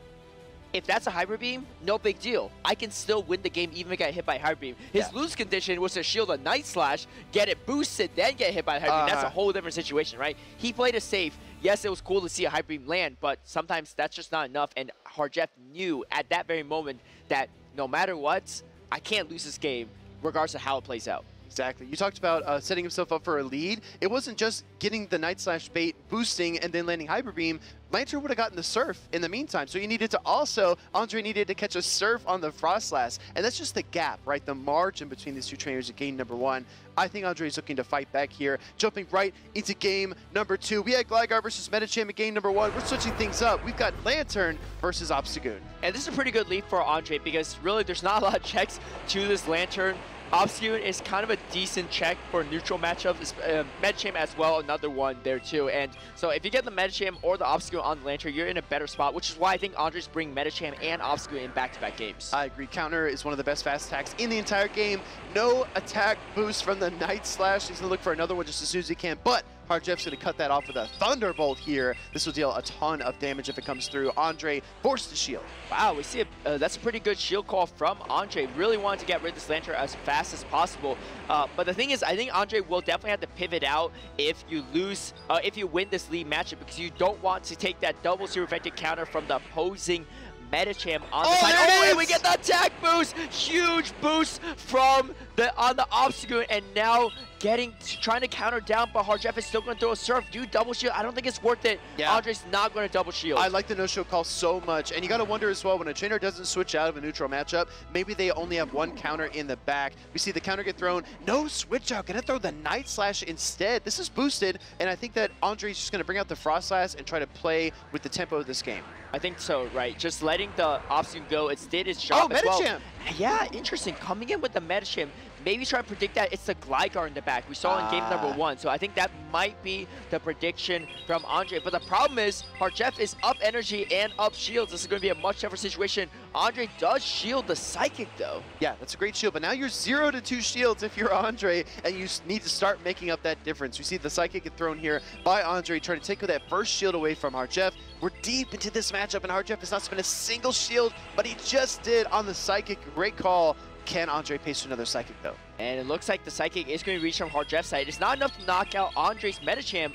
if that's a Hyper Beam, no big deal. I can still win the game even if I get hit by Hyper Beam. His yeah. lose condition was to shield a Night Slash, get it boosted, then get hit by Hyper Beam. Uh -huh. That's a uh-huh. whole different situation, right? He played it safe. Yes, it was cool to see a Hyper Beam land, but sometimes that's just not enough. And Harjeff knew at that very moment that no matter what, I can't lose this game regardless of how it plays out.
Exactly. You talked about uh, setting himself up for a lead. It wasn't just getting the Night Slash bait, boosting, and then landing Hyper Beam. Lanturn would have gotten the Surf in the meantime. So you needed to also, Andre needed to catch a Surf on the Froslass. And that's just the gap, right? The margin between these two trainers at game number one. I think Andre is looking to fight back here. Jumping right into game number two. We had Gligar versus Medicham in game number one. We're switching things up. We've got Lanturn versus Obstagoon.
And this is a pretty good lead for Andre because really there's not a lot of checks to this Lanturn. Obstagoon is kind of a decent check for neutral matchups. Uh, Medicham as well, another one there too. And so if you get the Medicham or the Obstagoon on the Lanturn, you're in a better spot, which is why I think Andres bring Medicham and Obstagoon in back-to-back -back games.
I agree. Counter is one of the best fast attacks in the entire game. No attack boost from the Night Slash. He's going to look for another one just as soon as he can. But Harjeff's going to cut that off with a Thunderbolt here. This will deal a ton of damage if it comes through. Andre forced the shield.
Wow, we see a, uh, that's a pretty good shield call from Andre. Really wanted to get rid of this Lanturn as fast as possible. Uh, but the thing is, I think Andre will definitely have to pivot out if you lose, uh, if you win this lead matchup because you don't want to take that double super effective counter from the opposing Medicham on the
oh,
side. Oh, and we get the attack boost! Huge boost from the on the Obstagoon, and now getting trying to counter down, but Harjeff is still going to throw a surf. Do double shield. I don't think it's worth it. Yeah. Andre's not going to double shield.
I like the no-show call so much, and you got to wonder as well when a trainer doesn't switch out of a neutral matchup, maybe they only have one counter in the back. We see the counter get thrown. No switch out. Gonna throw the Night Slash instead. This is boosted, and I think that Andre's just going to bring out the Froslass and try to play with the tempo of this game.
I think so, right? Just letting the Obstagoon go, it did its oh, job
oh,
as
well.
Yeah, interesting. Coming in with the Medicham, maybe try to predict that it's the Gligar in the back. We saw in game number ah. one. So I think that might be the prediction from Andre. But the problem is, Harjeff is up energy and up shields. This is going to be a much tougher situation. Andre does shield the Psychic, though.
Yeah, that's a great shield. But now you're 0 to 2 shields if you're Andre, and you need to start making up that difference. We see the Psychic get thrown here by Andre, trying to take that first shield away from Harjeff. We're deep into this matchup, and Harjeff has not spent a single shield, but he just did on the Psychic. Great call can Andre pace another Psychic, though?
And it looks like the Psychic is going to reach from Harjeff's side. It's not enough to knock out Andre's Medicham.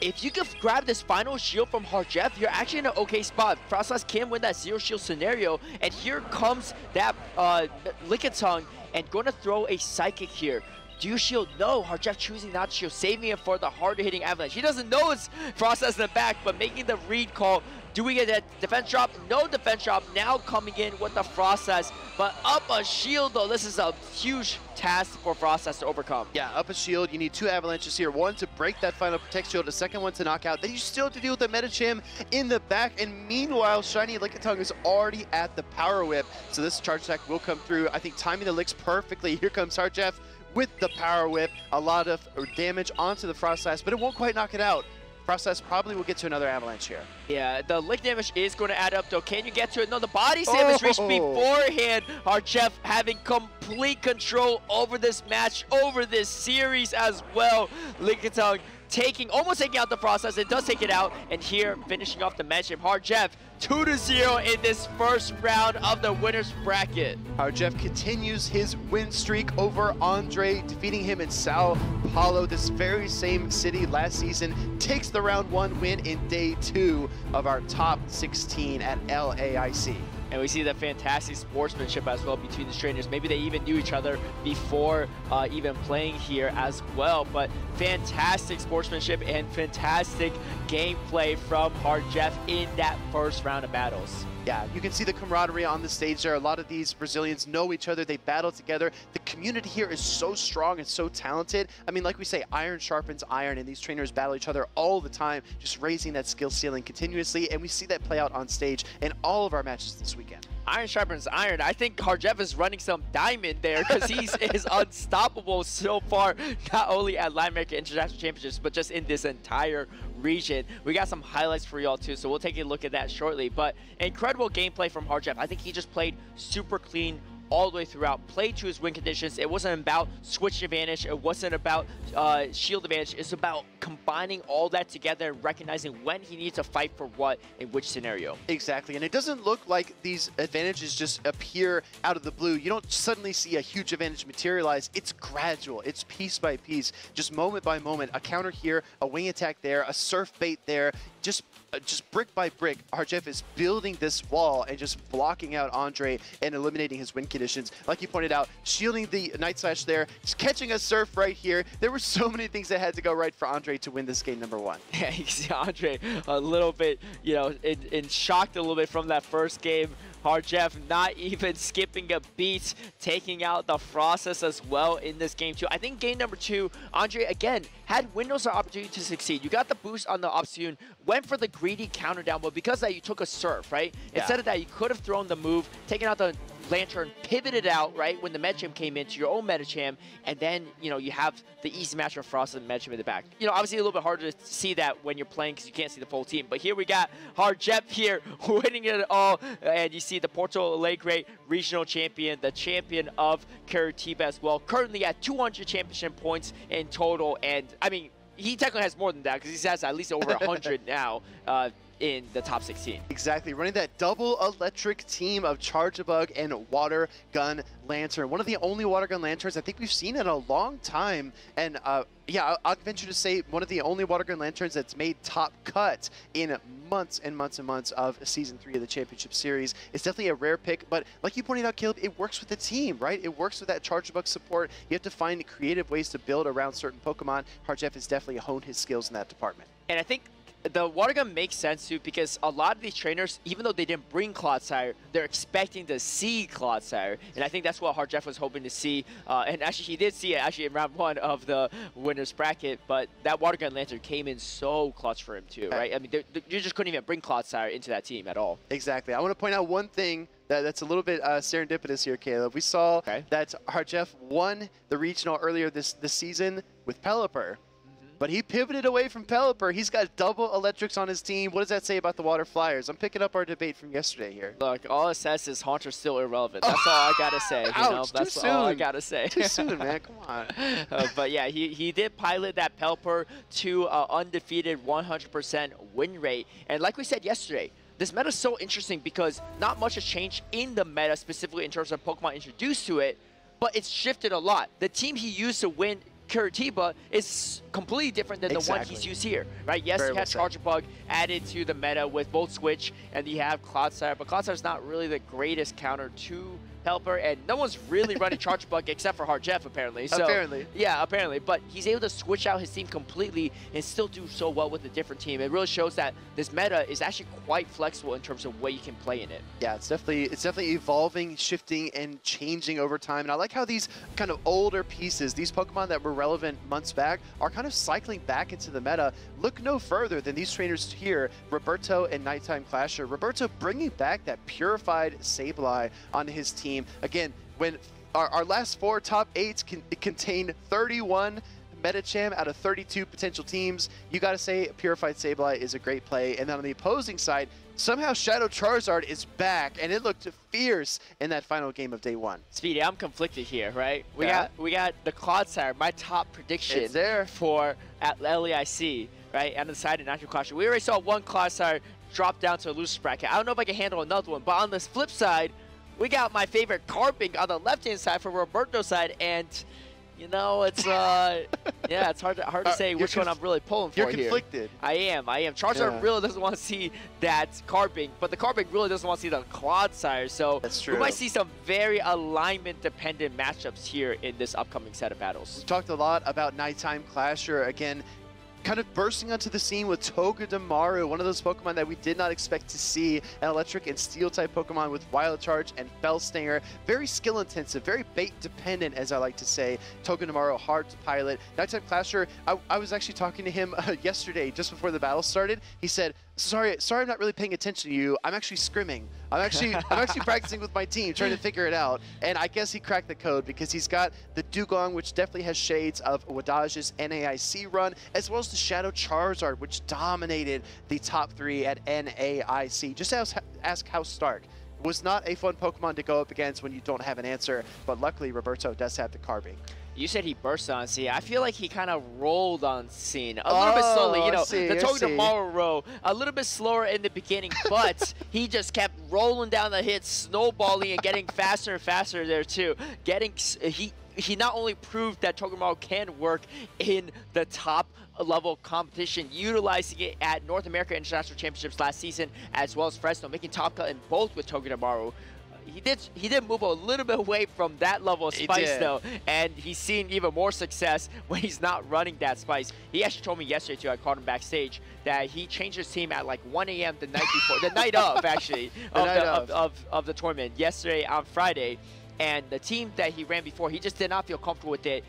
If you can grab this final shield from Harjeff, you're actually in an okay spot. Froslass can win that zero shield scenario. And here comes that uh, Lickitung and going to throw a Psychic here. Do you shield? No, Harjeff choosing not to shield, saving it for the harder hitting Avalanche. He doesn't know it's Froslass in the back, but making the read call do we get a defense drop? No defense drop. Now coming in with the Froslass. But up a shield, though. This is a huge task for Froslass to overcome.
Yeah, up a shield. You need two avalanches here. One to break that final protect shield. The second one to knock out. Then you still have to deal with the Medicham in the back. And meanwhile, Shiny Lickitung is already at the Power Whip. So this charge attack will come through. I think timing the licks perfectly. Here comes Harjeff with the Power Whip. A lot of damage onto the Froslass, but it won't quite knock it out. Froslass probably will get to another Avalanche here.
Yeah, the lick damage is going to add up, though. Can you get to it? No, the body slam oh. is reached beforehand. Harjeff having complete control over this match, over this series as well. Lickitung taking, almost taking out the process. It does take it out. And here, finishing off the match, Harjeff 2 to 0 in this first round of the winner's bracket.
Hard Jeff continues his win streak over Andre, defeating him in Sao Paulo, this very same city last season. Takes the round one win in day two of our top 16 at LAIC.
And we see the fantastic sportsmanship as well between the trainers. Maybe they even knew each other before uh, even playing here as well. But fantastic sportsmanship and fantastic gameplay from Hard Jeff in that first round of battles.
Yeah, you can see the camaraderie on the stage there. A lot of these Brazilians know each other. They battle together. The community here is so strong and so talented. I mean, like we say, iron sharpens iron, and these trainers battle each other all the time, just raising that skill ceiling continuously. And we see that play out on stage in all of our matches this weekend.
Iron sharpens iron. I think Hardjeff is running some diamond there because he's is unstoppable so far, not only at Latin America International Championships, but just in this entire region. We got some highlights for y'all too, so we'll take a look at that shortly. But incredible gameplay from Hardjeff. I think he just played super clean, all the way throughout, played to his win conditions. It wasn't about switch advantage. It wasn't about uh, shield advantage. It's about combining all that together and recognizing when he needs to fight for what in which scenario.
Exactly, and it doesn't look like these advantages just appear out of the blue. You don't suddenly see a huge advantage materialize. It's gradual. It's piece by piece, just moment by moment. A counter here, a wing attack there, a surf bait there, just uh, just brick by brick, Hardjeff is building this wall and just blocking out Andre and eliminating his win conditions. Like you pointed out, shielding the Night Slash there, catching a surf right here. There were so many things that had to go right for Andre to win this game number one.
Yeah, you see Andre a little bit, you know, in, in shocked a little bit from that first game. Hardjeff not even skipping a beat, taking out the Froslass as well in this game too. I think game number two, Andre, again, had windows of opportunity to succeed. You got the boost on the Obscene, went for the greedy counter down, but because that you took a surf, right? Yeah. Instead of that, you could have thrown the move, taken out the Lanturn, pivoted out, right, when the Medicham came into your own Medicham, and then, you know, you have the easy match of Frost and Medicham in the back. You know, obviously a little bit harder to see that when you're playing because you can't see the full team, but here we got Hardjeff here winning it all, and you see the Porto Alegre regional champion, the champion of Curitiba as well, currently at 200 championship points in total, and, I mean, he technically has more than that because he has at least over 100 now. Uh, in the top 16.
Exactly, running that double electric team of Charjabug and Water Gun Lanturn. One of the only Water Gun Lanturns I think we've seen in a long time. And uh, yeah, I'll venture to say one of the only Water Gun Lanturns that's made top cut in months and months and months of Season 3 of the Championship Series. It's definitely a rare pick, but like you pointed out, Caleb, it works with the team, right? It works with that Charjabug support. You have to find creative ways to build around certain Pokemon. Hardjeff has definitely honed his skills in that department.
And I think the water gun makes sense too because a lot of these trainers, even though they didn't bring Clodsire, they're expecting to see Clodsire. And I think that's what Hard Jeff was hoping to see. Uh, and actually, he did see it actually in round one of the winner's bracket. But that water gun Lanturn came in so clutch for him too, right? I mean, you just couldn't even bring Clodsire into that team at all.
Exactly. I want to point out one thing that, that's a little bit uh, serendipitous here, Caleb. We saw okay. that Hardjeff won the regional earlier this, this season with Pelipper. But he pivoted away from Pelipper. He's got double electrics on his team. What does that say about the Water Flyers? I'm picking up our debate from yesterday here.
Look, all it says is Haunter's still irrelevant. That's all I got to say. You
Ouch,
know? That's
too soon.
all I got to say.
Too soon, man. Come on.
uh, but yeah, he, he did pilot that Pelipper to uh, undefeated 100% win rate. And like we said yesterday, this meta is so interesting because not much has changed in the meta, specifically in terms of Pokemon introduced to it, but it's shifted a lot. The team he used to win Curitiba is completely different than exactly. the one he's used here, right? Yes, Very you have well Charjabug added to the meta with Volt Switch, and you have Cloud Clodsire, but Clodsire is not really the greatest counter to Pelipper, and no one's really running Charjabug except for Hardjeff, apparently. So,
apparently.
Yeah, apparently. But he's able to switch out his team completely and still do so well with a different team. It really shows that this meta is actually quite flexible in terms of way you can play in it.
Yeah, it's definitely it's definitely evolving, shifting, and changing over time. And I like how these kind of older pieces, these Pokemon that were relevant months back, are kind of cycling back into the meta. Look no further than these trainers here, Roberto and Nighttime Clasher. Roberto bringing back that purified Sableye on his team. Again, when our, our last four top eights can contain 31 Medicham out of 32 potential teams, you got to say Purified Sableye is a great play. And then on the opposing side, somehow Shadow Charizard is back, and it looked fierce in that final game of day one.
Speedy, I'm conflicted here, right? We yeah. got we got the Clodsire, my top prediction
it's there.
for at LEIC, right? On the side of Natural Caution. We already saw one Clodsire drop down to a loose bracket. I don't know if I can handle another one, but on this flip side, we got my favorite Carbink on the left-hand side for Roberto's side, and You know, it's uh, yeah, it's hard to hard to
Uh,
say which one I'm really pulling for
You're
here.
conflicted.
I am, I am. Charizard
Yeah.
really doesn't want to see that Carbink, but the Carbink really doesn't want to see the Clodsire. So
That's
we
true.
might see some very alignment-dependent matchups here in this upcoming set of battles.
We've talked a lot about Nighttime Clasher. Again, kind of bursting onto the scene with Togedemaru, one of those Pokemon that we did not expect to see. An electric and steel type Pokemon with Wild Charge and Fell Stinger. Very skill intensive, very bait dependent, as I like to say. Togedemaru, hard to pilot. Nighttime Clasher, I, I was actually talking to him uh, yesterday, just before the battle started. He said, Sorry, sorry, I'm not really paying attention to you. I'm actually scrimming. I'm actually, I'm actually practicing with my team, trying to figure it out. And I guess he cracked the code because he's got the Dugong, which definitely has shades of Wadage's NAIC run, as well as the Shadow Charizard, which dominated the top three at NAIC. Just ask, ask House Stark. Was not a fun Pokemon to go up against when you don't have an answer, but luckily Roberto does have the Carbink.
You said he burst on scene. I feel like he kind of rolled on scene a little bit slowly.
Oh,
You know,
see,
the
I
Toga
see.
tomorrow row a little bit slower in the beginning, but he just kept rolling down the hits, snowballing and getting faster and faster there too. Getting he he not only proved that Togedemaru can work in the top level competition, utilizing it at North America International Championships last season, as well as Fresno, making top cut in both with Togedemaru. He did he did move a little bit away from that level of spice though, and he's seen even more success when he's not running that spice. He actually told me yesterday too. I called him backstage that he changed his team at like 1 a.m. the night before, the night of actually
The
of,
night
the,
of.
of, of of the tournament yesterday on Friday, and the team that he ran before, he just did not feel comfortable with it.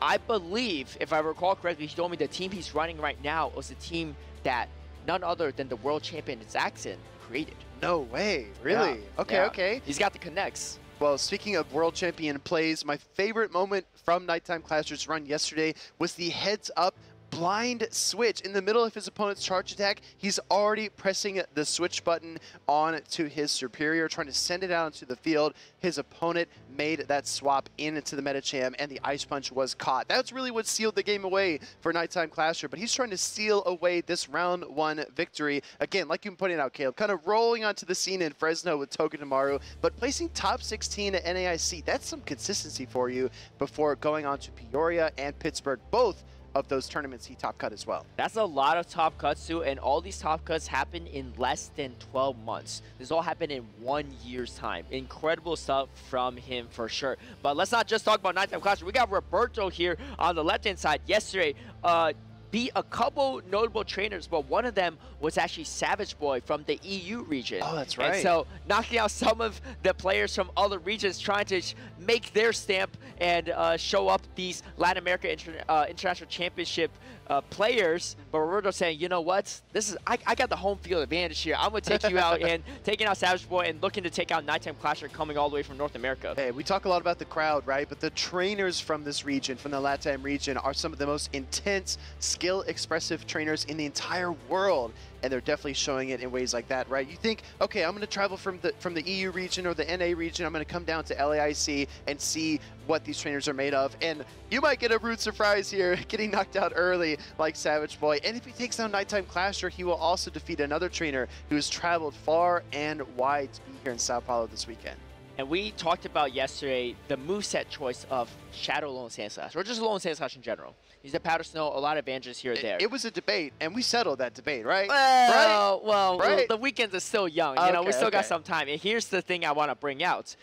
I believe, if I recall correctly, he told me the team he's running right now was a team that none other than the world champion Zaxxon created.
No way, really?
Yeah,
Okay,
yeah.
okay.
He's got the connects.
Well, speaking of world champion plays, my favorite moment from Nighttime Clashers run yesterday was the heads up blind switch in the middle of his opponent's charge attack. He's already pressing the switch button on to his Serperior, trying to send it out into the field. His opponent made that swap into the Medicham, and the Ice Punch was caught. That's really what sealed the game away for Nighttime Clasher, but he's trying to seal away this round one victory. Again, like you pointed out, Caleb, kind of rolling onto the scene in Fresno with Togedemaru, but placing top 16 at NAIC, that's some consistency for you before going on to Peoria and Pittsburgh, both of those tournaments he top cut as well.
That's a lot of top cuts too, and all these top cuts happen in less than 12 months. This all happened in one year's time. Incredible stuff from him for sure. But let's not just talk about Nighttime Clash. We got Roberto here on the left-hand side. Yesterday, uh, beat a couple notable trainers, but one of them was actually Savage Boy from the EU region.
Oh, that's
And
right.
so knocking out some of the players from other regions, trying to sh- make their stamp and uh, show up these Latin America inter- uh, International Championship uh, players. But Roberto saying, you know what? This is I, I got the home field advantage here. I'm gonna take you out and taking out Savage Boy and looking to take out Nighttime Clasher coming all the way from North America.
Hey, we talk a lot about the crowd, right? But the trainers from this region, from the LATAM region, are some of the most intense, skill expressive trainers in the entire world. And they're definitely showing it in ways like that, right? You think, okay, I'm going to travel from the from the EU region or the NA region. I'm going to come down to LAIC and see what these trainers are made of. And you might get a rude surprise here, getting knocked out early like Savage Boy. And if he takes down Nighttime Clasher, he will also defeat another trainer who has traveled far and wide to be here in Sao Paulo this weekend.
And we talked about yesterday the moveset choice of Shadow Alolan Sandslash, or just Alolan Sandslash in general. He's a Powder Snow, a lot of advantages here or there.
It was a debate, and we settled that debate, right?
Well, well,
Right?
the weekends are still young. You know, we
Okay,
still got some time. And here's the thing I want to bring out.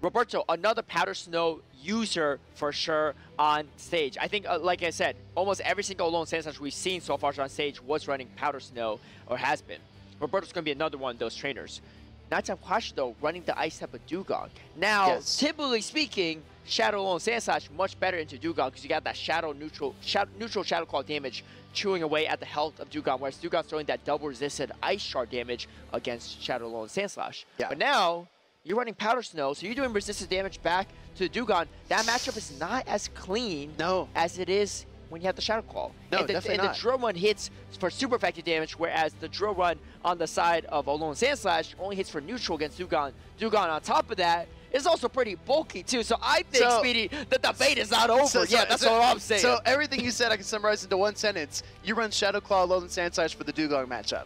Roberto, another Powder Snow user for sure on stage. I think, uh, like I said, almost every single Alolan Sandslash we've seen so far on stage was running Powder Snow, or has been. Roberto's going to be another one of those trainers. Clash, though, running the Ice type of Dugong. Now,
Yes.
typically speaking, Shadow Alolan Sandslash much better into Dugong because you got that shadow neutral shadow, neutral Shadow Claw damage chewing away at the health of Dugong, whereas Dugong's throwing that double resisted Ice Shard damage against Shadow Alolan Sandslash.
Yeah.
But now, you're running Powder Snow, so you're doing resisted damage back to the Dugong. That matchup is not as clean
No.
as it is when you have the Shadow Claw.
No,
and the,
definitely
and
not.
the drill run hits for super effective damage, whereas the drill run on the side of Alolan Sandslash only hits for neutral against Dugong. Dugong on top of that is also pretty bulky too. So I think,
So-
Speedy, the debate is not over.
So- so-
yeah, that's
so-
what I'm saying.
So everything you said, I can summarize into one sentence. You run Shadow Claw, Alolan Sandslash for the Dugong matchup.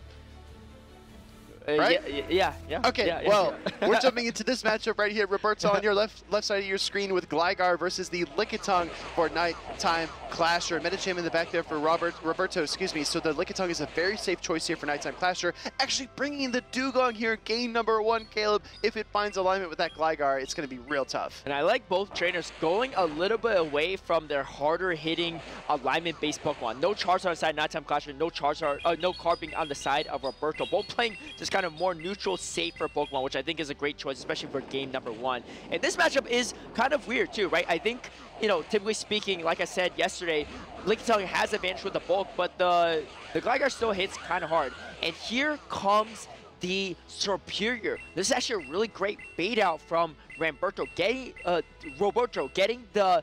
Uh,
right?
Yeah, yeah, yeah.
Okay,
yeah,
well,
yeah.
we're jumping into this matchup right here. Roberto on your left left side of your screen with Gligar versus the Lickitung for Nighttime Clasher. Medicham in the back there for Robert Roberto, excuse me. So the Lickitung is a very safe choice here for Nighttime Clasher. Actually bringing the Dugong here, game number one, Caleb. If it finds alignment with that Gligar, it's going to be real tough.
And I like both trainers going a little bit away from their harder hitting alignment-based Pokemon. No Charizard on the side, Nighttime Clasher, no Charizard, uh, no Carbink on the side of Roberto. Both playing just kind of more neutral, safer Pokemon, which I think is a great choice, especially for game number one. And this matchup is kind of weird too, right? I think, you know, typically speaking, like I said yesterday, Lickitung has advantage with the bulk, but the, the Gligar still hits kind of hard. And here comes the Serperior. This is actually a really great bait out from Ramberto, getting, uh, Roberto, getting the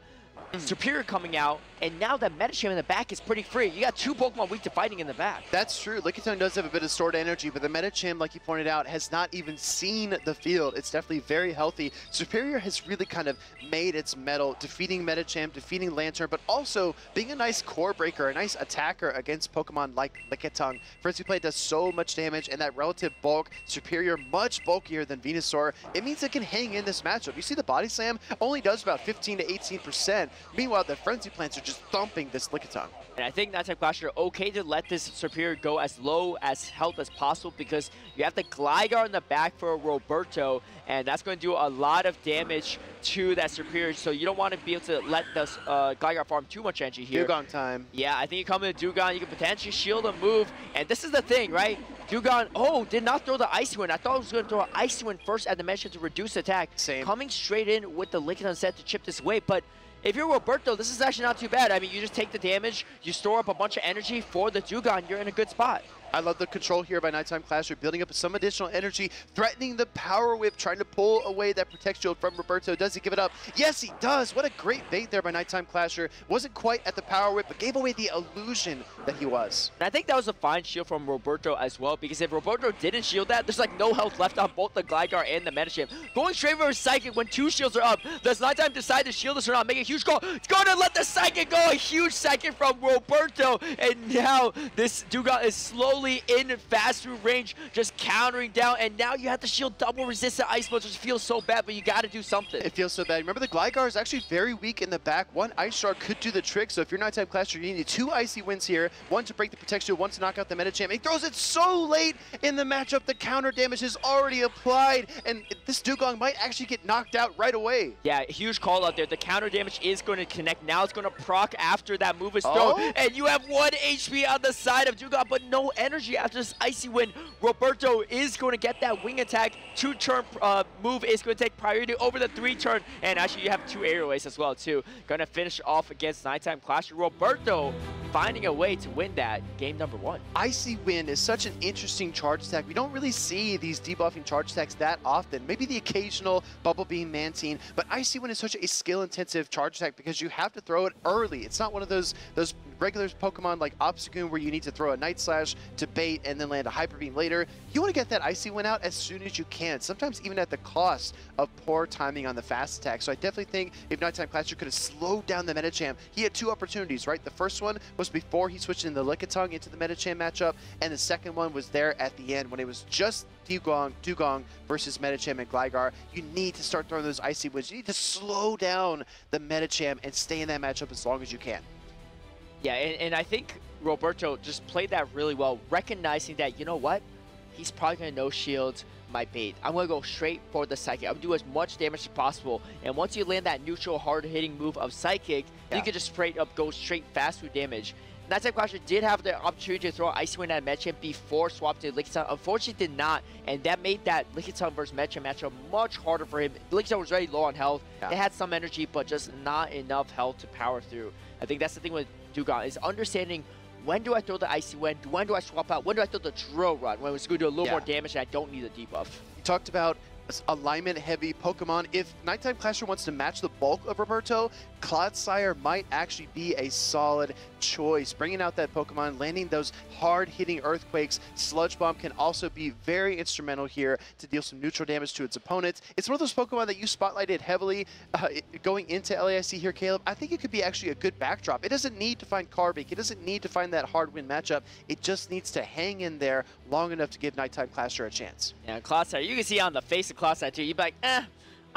Serperior coming out, and now that Medicham in the back is pretty free. You got two Pokemon weak to fighting in the back.
That's true. Lickitung does have a bit of stored energy, but the Medicham, like you pointed out, has not even seen the field. It's definitely very healthy. Serperior has really kind of made its metal, defeating Medicham, defeating Lanturn, but also being a nice core breaker, a nice attacker against Pokemon like Lickitung. Frenzy Plant does so much damage, and that relative bulk, Serperior much bulkier than Venusaur. It means it can hang in this matchup. You see the Body Slam only does about 15 to 18%. Meanwhile, the Frenzy Plants are just thumping this Lickitung.
And I think Nighttime Clasher okay to let this Serperior go as low as health as possible because you have the Gligar in the back for Roberto, and that's going to do a lot of damage to that Serperior, so you don't want to be able to let the uh, Gligar farm too much energy here.
Dugong time.
Yeah, I think you come into Dugong, you can potentially shield a move, and this is the thing, right? Dugong, oh, did not throw the Icy Wind. I thought I was going to throw an Icy Wind first at the mention to reduce attack.
Same.
Coming straight in with the Lickitung set to chip this away, but if you're Roberto, this is actually not too bad. I mean, you just take the damage, you store up a bunch of energy for the Dewgong, you're in a good spot.
I love the control here by Nighttime Clasher, building up some additional energy, threatening the Power Whip, trying to pull away that Protect Shield from Roberto. Does he give it up? Yes, he does. What a great bait there by Nighttime Clasher. Wasn't quite at the Power Whip, but gave away the illusion that he was.
And I think that was a fine shield from Roberto as well, because if Roberto didn't shield that, there's like no health left on both the Gligar and the Medicham. Going straight for Psychic when two shields are up. Does Nighttime decide to shield this or not? Make a huge call. It's going to let the Psychic go. A huge Psychic from Roberto. And now this Dewgong is slowly in fast food range, just countering down. And now you have to shield double resistant Ice Punch, which feels so bad, but you got to do something.
It feels so bad. Remember, the Gligar is actually very weak in the back. One Ice Shard could do the trick, so if you're Nighttime Clasher, you need two Icy Winds here. One to break the protection, one to knock out the Medicham. He throws it so late in the matchup, the counter damage is already applied, and this Dewgong might actually get knocked out right away.
Yeah, huge call out there. The counter damage is going to connect. Now it's going to proc after that move is thrown.
Oh.
And you have one HP on the side of Dewgong, but no energy after this Icy Wind. Roberto is going to get that wing attack. Two-turn uh, move is going to take priority over the three-turn. And actually, you have two ace as well, too. Going to finish off against Nighttime Clash. Roberto finding a way to win that game number one.
Icy Wind is such an interesting charge attack. We don't really see these debuffing charge attacks that often. Maybe the occasional Bubble Beam Mantine, but Icy Wind is such a skill-intensive charge attack because you have to throw it early. It's not one of those those regular Pokemon like Obstagoon where you need to throw a Night Slash to bait and then land a Hyper Beam later. You want to get that Icy Wind out as soon as you can, sometimes even at the cost of poor timing on the fast attack. So I definitely think if Nighttime Clasher could have slowed down the Medicham, he had two opportunities, right? The first one was before he switched in the Lickitung into the Medicham matchup, and the second one was there at the end when it was just Dewgong, Dewgong versus Medicham and Gligar. You need to start throwing those Icy Winds. You need to slow down the Medicham and stay in that matchup as long as you can.
Yeah, and, and I think Roberto just played that really well, recognizing that, you know what? He's probably going to no shield my bait. I'm going to go straight for the Psychic. I'm going to do as much damage as possible. And once you land that neutral, hard-hitting move of Psychic,
Yeah.
you can just straight up go straight fast through damage. Nighttime Clasher did have the opportunity to throw Icy Wind at Medicham before swap to Lickitung. Unfortunately, did not, and that made that Lickitung versus Medicham matchup much harder for him. Lickitung was very low on health.
Yeah.
They had some energy, but just not enough health to power through. I think that's the thing with Dewgong, is understanding when do I throw the Icy Wind, when do I swap out, when do I throw the Drill Run, when it's going to do a little
Yeah.
more damage and I don't need a debuff.
You talked about alignment heavy Pokemon. If Nighttime Clasher wants to match the bulk of Roberto, Clodsire might actually be a solid choice. Bringing out that Pokemon, landing those hard-hitting Earthquakes. Sludge Bomb can also be very instrumental here to deal some neutral damage to its opponents. It's one of those Pokemon that you spotlighted heavily uh, going into LAIC here, Caleb. I think it could be actually a good backdrop. It doesn't need to find Carbink. It doesn't need to find that hard win matchup. It just needs to hang in there long enough to give Nighttime Clasher a chance.
Yeah, Clodsire, you can see on the face of Clodsire too, you'd be like, eh,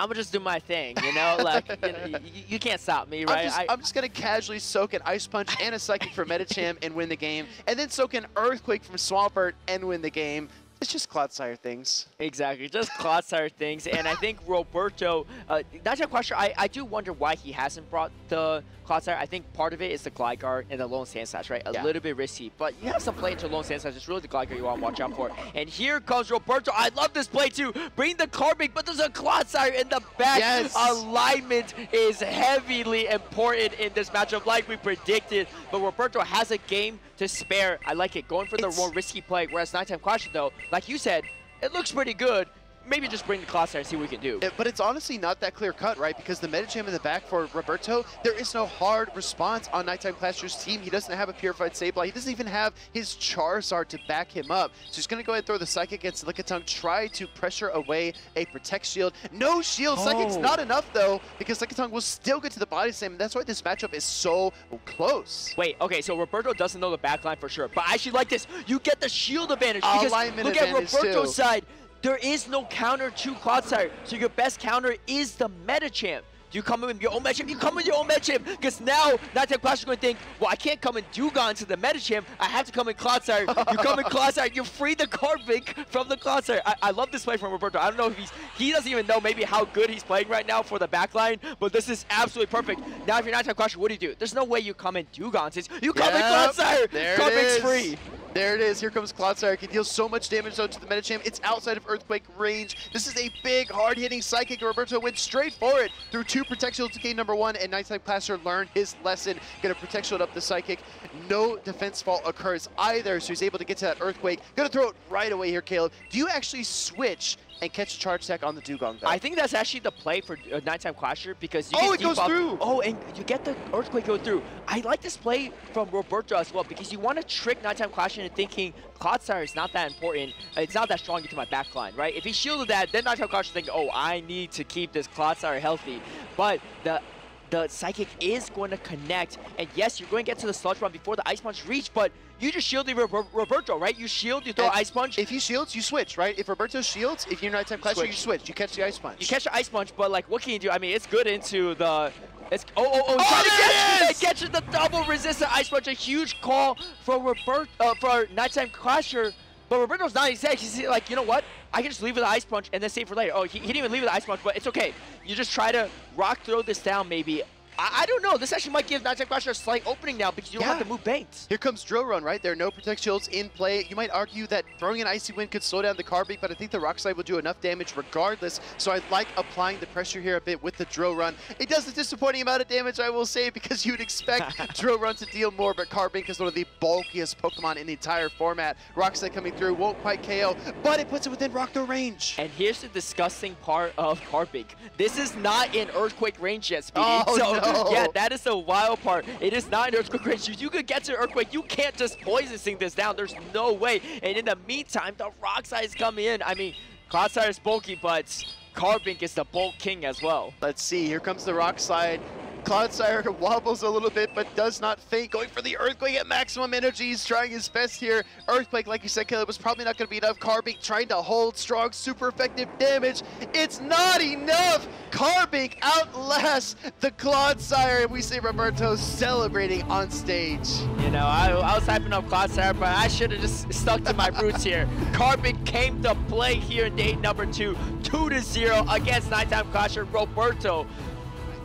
I'm gonna just do my thing, you know? Like, you, know, you, you, can't stop me, right?
I'm just,
I,
am just, gonna casually soak an Ice Punch and a Psychic from Medicham and win the game, and then soak an Earthquake from Swampert and win the game. It's just Clodsire things.
Exactly, just Clodsire things. And I think Roberto, uh, that's a question. I, I do wonder why he hasn't brought the Clodsire. I think part of it is the Gligar and the Alolan Sandslash, right? A yeah. little bit risky, but you have some play into Alolan Sandslash. It's really the Gligar you want to watch out for. And here comes Roberto. I love this play too. Bring the Carbink, but there's a Clodsire in the back.
Yes.
Alignment is heavily important in this matchup like we predicted, but Roberto has a game to spare. I like it. Going for the more risky play, whereas Nighttime Caution, though, like you said, it looks pretty good maybe just bring the Clodsire and see what we can do.
It, but it's honestly not that clear cut, right? Because the Medicham in the back for Roberto, there is no hard response on Nighttime Clasher's team. He doesn't have a Purified Sableye. He doesn't even have his Charizard to back him up. So he's going to go ahead and throw the Psychic against Lickitung, try to pressure away a Protect Shield. No shield. Oh. Psychic's not enough, though, because Lickitung will still get to the body slam. That's why this matchup is so close.
Wait, okay, so Roberto doesn't know the backline for sure, but I actually like this. You get the shield advantage because
Alignment
look
at
Roberto's
too.
side. There is no counter to Clodsire, so your best counter is the Medicham. Do you come in with your own Medicham? You come with your own Medicham, because now Nighttime Clash is going to think, well, I can't come in Dewgong to the Medicham. I have to come in Clodsire. you come in Clodsire, you free the Carbink from the Clodsire. I, I love this play from Roberto. I don't know if he's, he doesn't even know maybe how good he's playing right now for the backline, but this is absolutely perfect. Now, if you're Nighttime Clash, what do you do? There's no way you come in Dewgong. You come yep, in Clodsire.
There
Carbink's free.
There it is. Here comes Clodsire. Can deal so much damage though to the Medicham. It's outside of Earthquake range. This is a big, hard-hitting Psychic. Roberto went straight for it through two Protect Shields to gain number one, and Nighttime Clasher learned his lesson. Gonna Protect Shield up the Psychic. No defense fault occurs either, so he's able to get to that Earthquake. Gonna throw it right away here, Caleb. Do you actually switch and catch a charge attack on the Dewgong. though.
I think that's actually the play for uh, Nighttime Clasher because you
Oh,
it
goes through!
Oh, and you get the Earthquake go through. I like this play from Roberto as well because you want to trick Nighttime Clasher into thinking Clodsire is not that important. It's not that strong into my backline, right? If he shielded that, then Nighttime Clasher thinking, oh, I need to keep this Clodsire healthy. But the the Psychic is going to connect. And yes, you're going to get to the Sludge Bomb before the Ice Punch reach, but you just shielded Roberto, right? You shield, you throw and Ice Punch.
If he shields, you switch, right? If Roberto shields, if you're Nighttime Clasher, you switch. You catch the Ice Punch.
You catch the Ice Punch, but like, what can you do? I mean, it's good into the... It's, oh, oh, oh,
oh there
it is! Catches the double resistant Ice Punch. A huge call for Roberto, uh, for Nighttime Clasher. But Roberto's not. He's, he's like, you know what? I can just leave with the Ice Punch and then save for later. Oh, he, he didn't even leave with the Ice Punch, but it's okay. You just try to rock throw this down maybe. I, I, don't know. This actually might give Nighttime Clasher a slight opening now because you don't yeah. have to move Banks.
Here comes Drill Run, right? There are no Protect Shields in play. You might argue that throwing an Icy Wind could slow down the Carbink, but I think the Rock Slide will do enough damage regardless. So I like applying the pressure here a bit with the Drill Run. It does a disappointing amount of damage, I will say, because you'd expect Drill Run to deal more, but Carbink is one of the bulkiest Pokemon in the entire format. Rock Slide coming through won't quite KO, but it puts it within Rock Throw range.
And here's the disgusting part of Carbink. This is not in Earthquake range yet, Speedy.
Oh,
so,
no.
Yeah, that is the wild part. It is not an Earthquake range. You could get to Earthquake. You can't just Poison Sting this down. There's no way. And in the meantime, the Rock Slide is coming in. I mean, Clodsire is bulky, but Carbink is the bulk king as well.
Let's see. Here comes the Rock Slide. Clodsire wobbles a little bit, but does not faint. Going for the Earthquake at maximum energy. He's trying his best here. Earthquake, like you said, Caleb, was probably not going to be enough. Carbink trying to hold strong, super effective damage. It's not enough. Carbink outlasts the Clodsire, and we see Roberto celebrating on stage.
You know, I, I was hyping up Clodsire, but I should have just stuck to my roots here. Carbink came to play here in day number two, 2 to 0 against Nighttime Clasher. Roberto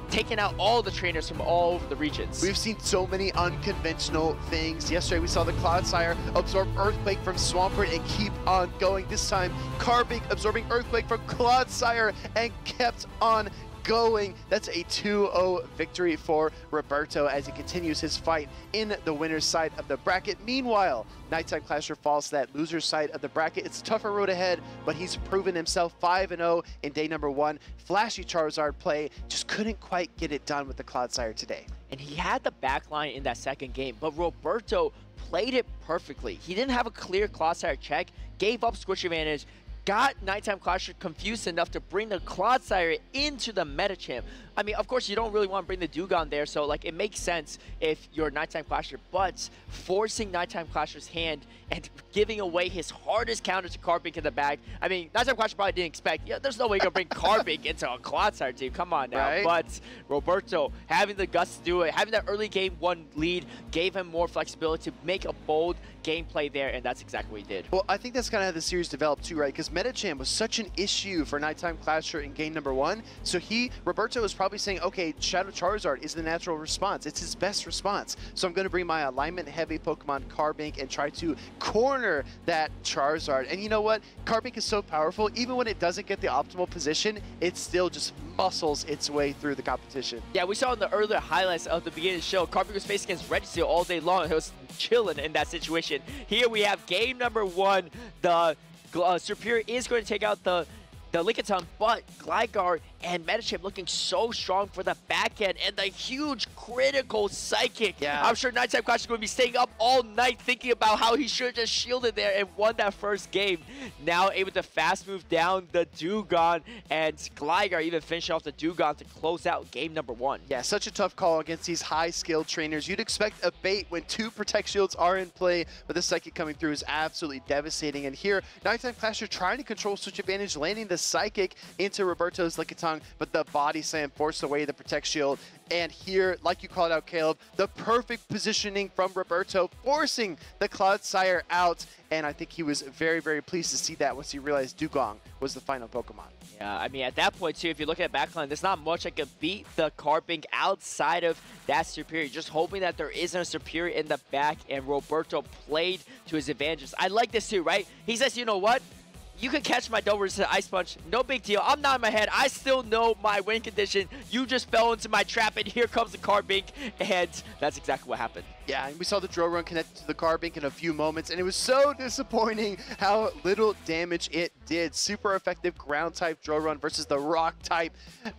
taken out all the trainers from all over the regions.
We've seen so many unconventional things. Yesterday we saw the Clodsire absorb Earthquake from Swampert and keep on going. This time Carbink absorbing Earthquake from Clodsire and kept on going. That's a 2-0 victory for Roberto as he continues his fight in the winner's side of the bracket. Meanwhile, Nighttime Clasher falls to that loser's side of the bracket. It's a tougher road ahead, but he's proven himself 5-0 in day number one. Flashy Charizard play, just couldn't quite get it done with the Clodsire today.
And he had the backline in that second game, but Roberto played it perfectly. He didn't have a clear Clodsire check, gave up Squish Advantage, got Nighttime Clasher confused enough to bring the Clodsire into the Medicham. I mean, of course, you don't really want to bring the Dewgong there, so like it makes sense if you're Nighttime Clasher, but forcing Nighttime Clasher's hand and giving away his hardest counter to Carbink in the back. I mean, Nighttime Clasher probably didn't expect, yeah, there's no way you're going to bring Carbink into a Clodsire team. Come on now.
Right?
But Roberto, having the guts to do it, having that early game one lead, gave him more flexibility to make a bold gameplay there, and that's exactly what he did.
Well, I think that's kind of how the series developed too, right? Because Medicham was such an issue for Nighttime Clasher in game number one. So he, Roberto was probably saying, okay, Shadow Charizard is the natural response. It's his best response. So I'm going to bring my alignment heavy Pokemon Carbink and try to corner that Charizard. And you know what? Carbink is so powerful, even when it doesn't get the optimal position, it still just muscles its way through the competition.
Yeah, we saw in the earlier highlights of the beginning of the show, Carbink was facing against Registeel all day long. He was chilling in that situation. Here we have game number one. The uh, Serperior is going to take out the the Lickitung, but Gligar and Medicham looking so strong for the back end and the huge critical Psychic.
Yeah.
I'm sure Nighttime Clash is going to be staying up all night thinking about how he should have just shielded there and won that first game. Now able to fast move down the Dewgong and Gligar even finishing off the Dewgong to close out game number one.
Yeah, such a tough call against these high-skilled trainers. You'd expect a bait when two Protect Shields are in play, but the Psychic coming through is absolutely devastating. And here, Nighttime Clasher trying to control Switch Advantage, landing the Psychic into Roberto's Lickitung, but the Body Slam forced away the Protect Shield. And here, like you called out, Caleb, the perfect positioning from Roberto, forcing the Clodsire out. And I think he was very, very pleased to see that once he realized Dewgong was the final Pokemon.
Yeah, I mean, at that point, too, if you look at backline, there's not much that could beat the Carbink outside of that Serperior. Just hoping that there isn't a Serperior in the back, and Roberto played to his advantages. I like this, too, right? He says, you know what? You can catch my double resistant ice punch. No big deal. I'm not in my head. I still know my win condition. You just fell into my trap, and here comes the Carbink. and that's exactly what happened.
Yeah, and we saw the drill run connected to the Carbink in a few moments, and it was so disappointing how little damage it did. Super effective ground type drill run versus the rock type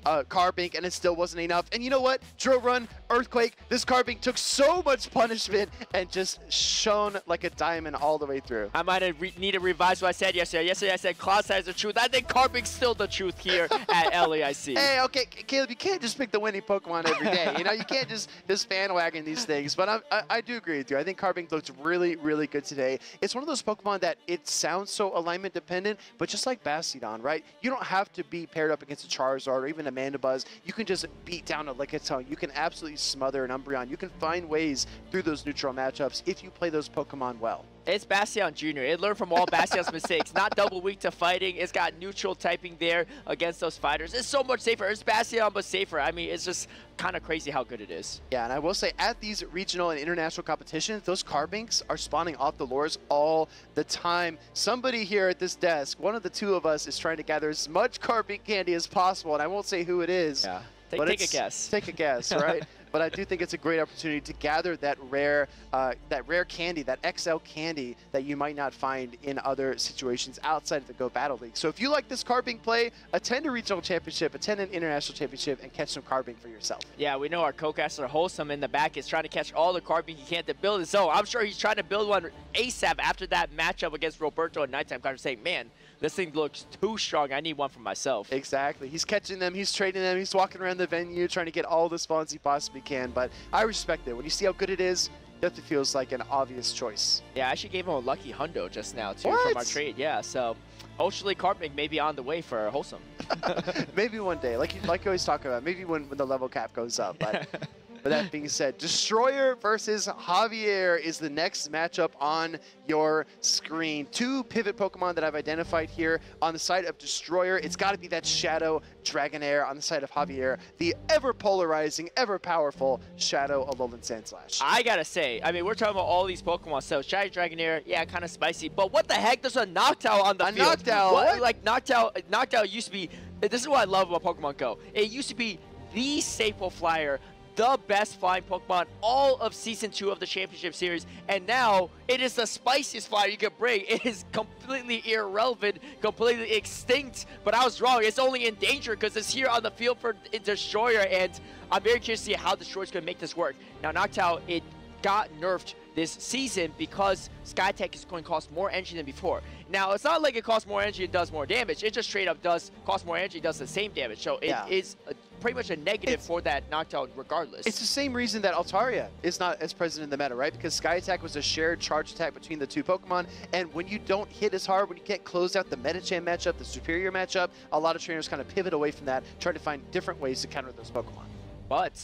uh, Carbink, and it still wasn't enough. And you know what? Drill run, earthquake, this Carbink took so much punishment and just shone like a diamond all the way through.
I might have need to revise what I said yesterday. Yesterday I said Clodsire is the truth. I think Carbink's still the truth here at LAIC.
Hey, okay, Caleb, you can't just pick the winning Pokemon every day. you know, you can't just just bandwagon these things. But I'm, I, I do agree with you. I think Carbink looks really, really good today. It's one of those Pokemon that it sounds so alignment dependent, but just like Bastiodon, right? You don't have to be paired up against a Charizard or even a Mandibuzz. You can just beat down a Lickitung. You can absolutely smother an Umbreon. You can find ways through those neutral matchups if you play those Pokemon well.
It's Bastion Jr. It learned from all Bastion's mistakes. Not double weak to fighting. It's got neutral typing there against those fighters. It's so much safer. It's Bastion, but safer. I mean, it's just kind of crazy how good it is.
Yeah, and I will say, at these regional and international competitions, those Carbinks are spawning off the lures all the time. Somebody here at this desk, one of the two of us, is trying to gather as much Carbink candy as possible, and I won't say who it is.
Yeah. Take, take a guess.
Take a guess, right? But I do think it's a great opportunity to gather that rare, uh, that rare candy, that XL candy that you might not find in other situations outside of the Go Battle League. So if you like this Carbink play, attend a regional championship, attend an international championship, and catch some Carbink for yourself.
Yeah, we know our co-caster Wholesome in the back is trying to catch all the Carbink he can to build his own. I'm sure he's trying to build one ASAP after that matchup against Roberto and Nighttime Clasher saying, man, this thing looks too strong. I need one for myself.
Exactly. He's catching them. He's trading them. He's walking around the venue trying to get all the spawns he possibly can. But I respect it. When you see how good it is, definitely feels like an obvious choice.
Yeah, I actually gave him a lucky hundo just now, too,
what?
from our trade. Yeah, so hopefully Carbink may be on the way for Wholesome.
maybe one day. Like you, like you always talk about, maybe when, when the level cap goes up. But But that being said, Destroyer versus Javier is the next matchup on your screen. Two pivot Pokemon that I've identified here on the side of Destroyer. It's got to be that Shadow Dragonair on the side of Javier, the ever polarizing, ever powerful Shadow Alolan Sandslash.
I gotta say, I mean, we're talking about all these Pokemon. So Shadow Dragonair, yeah, kind of spicy. But what the heck? There's a Noctowl on the
a
field.
Noctowl?
What?
What?
Like Noctowl, Noctowl used to be. This is what I love about Pokemon Go. It used to be the staple flyer, the best flying Pokemon all of Season 2 of the Championship Series, and now it is the spiciest flyer you can bring. It is completely irrelevant, completely extinct, but I was wrong. It's only in danger because it's here on the field for Destroyer, and I'm very curious to see how Destroyer's going to make this work. Now, Noctowl, it got nerfed this season because Sky Attack is going to cost more energy than before. Now, it's not like it costs more energy and does more damage. It just straight up does cost more energy, does the same damage. So it
Yeah.
is a, pretty much a negative
It's-
for that Noctowl regardless.
It's the same reason that Altaria is not as present in the meta, right? Because Sky Attack was a shared charge attack between the two Pokemon, and when you don't hit as hard, when you can't close out the Medicham matchup, the Serperior matchup, a lot of trainers kind of pivot away from that, try to find different ways to counter those Pokemon.
But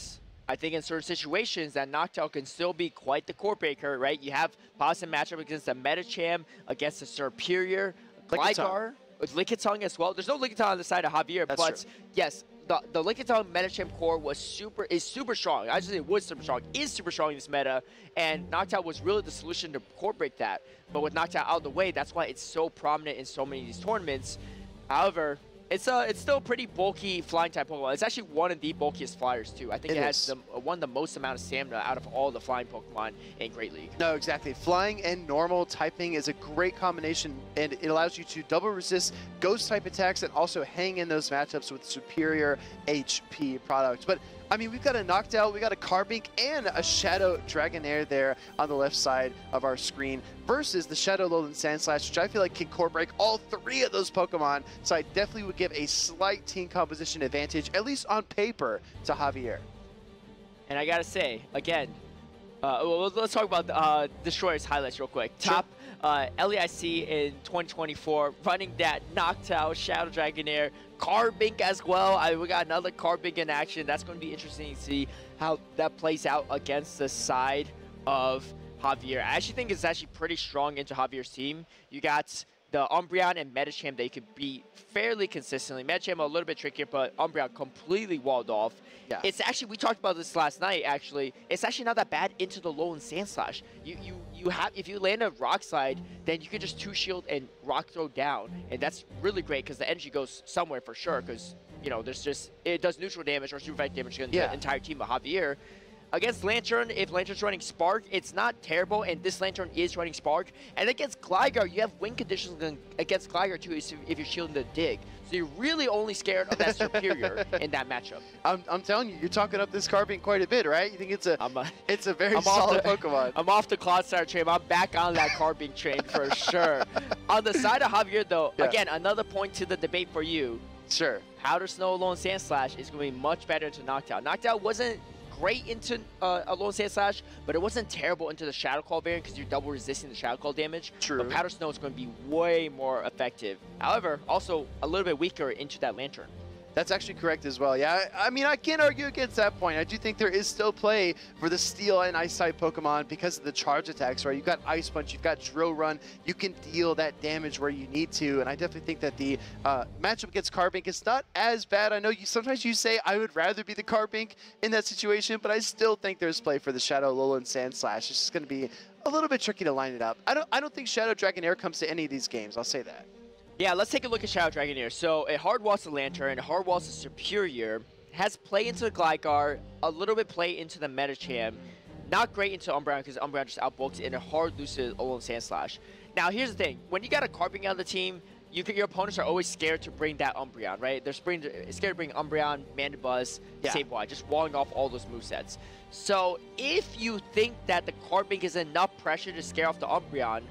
I think in certain situations that Noctowl can still be quite the core breaker, right? You have positive matchup against the Medicham, against the Serperior, uh, Lickitung as well. There's no Lickitung on the side of Javier,
That's
but
true.
yes, the, the Lickitung Medicham core was super is super strong. I just say it was super strong, is super strong in this meta, and Noctowl was really the solution to core break that. But with Noctowl out of the way, that's why it's so prominent in so many of these tournaments. However, it's uh, it's still a pretty bulky flying type Pokemon. It's actually one of the bulkiest flyers too. I think
It
it, has the, uh, one the most amount of stamina out of all the flying Pokemon in Great League.
No, exactly. Flying and normal typing is a great combination, and it allows you to double resist ghost type attacks and also hang in those matchups with superior HP products. But I mean, we've got a Noctowl, we got a Carbink, and a Shadow Dragonair there on the left side of our screen versus the Shadow Alolan Sandslash, which I feel like can core break all three of those Pokemon. So I definitely would give a slight team composition advantage, at least on paper, to Javier.
And I gotta say, again, uh, well, let's talk about uh, Destroyer's highlights real quick. Top uh, LAIC in 2024, running that Noctowl, Shadow Dragonair, Carbink as well. I, we got another Carbink in action. That's going to be interesting to see how that plays out against the side of Javier. I actually think it's actually pretty strong into Javier's team. You got the Umbreon and Medicham they could beat fairly consistently. Medicham a little bit trickier, but Umbreon completely walled off.
Yeah.
It's actually we talked about this last night. Actually, it's actually not that bad into the Alolan Sandslash. You you you have if you land a rock slide, then you can just two shield and rock throw down, and that's really great because the energy goes somewhere for sure. Because you know there's just it does neutral damage or super fight damage against
Yeah.
the entire team of Javier. Against Lanturn, if Lanturn's running Spark, it's not terrible, and this Lanturn is running Spark. And against Gligar, you have win conditions against Gligar too if you're shielding the dig. So you're really only scared of that Serperior in that matchup.
I'm, I'm telling you, you're talking up this Carbink quite a bit, right? You think it's a
uh,
it's a very
I'm off
solid
the-
Pokemon.
I'm off the Clodsire train. I'm back on that Carbink train for sure. On the side of Javier, though,
Yeah.
again, another point to the debate for you.
Sure.
Powder Snow Alolan Sandslash is going to be much better to Noctowl. Noctowl wasn't great into uh, Alolan Sandslash, but it wasn't terrible into the Shadow Claw variant because you're double resisting the Shadow Claw damage.
True.
But Powder Snow is going to be way more effective. However, also a little bit weaker into that Lanturn.
That's actually correct as well. Yeah, I, mean, I can't argue against that point. I do think there is still play for the Steel and Ice type Pokemon because of the charge attacks, right? You've got Ice Punch, you've got Drill Run. You can deal that damage where you need to, and I definitely think that the uh, matchup against Carbink is not as bad. I know you sometimes you say I would rather be the Carbink in that situation, but I still think there's play for the Shadow Alolan Sandslash. It's just going to be a little bit tricky to line it up. I don't, I don't think Shadow Dragonair comes to any of these games. I'll say that.
Yeah, let's take a look at Shadow Dragonair. So it hard walls the Lanturn, hard walls the Serperior, has play into the Gligar, a little bit play into the Medicham, not great into Umbreon because Umbreon just outbooks and a hard loses Alolan Sandslash. Now here's the thing, when you got a Carbink on the team, you your opponents are always scared to bring that Umbreon, right? They're spring, scared to bring Umbreon, Mandibuzz,
Yeah.
Sableye, just walling off all those movesets. So if you think that the Carbink is enough pressure to scare off the Umbreon,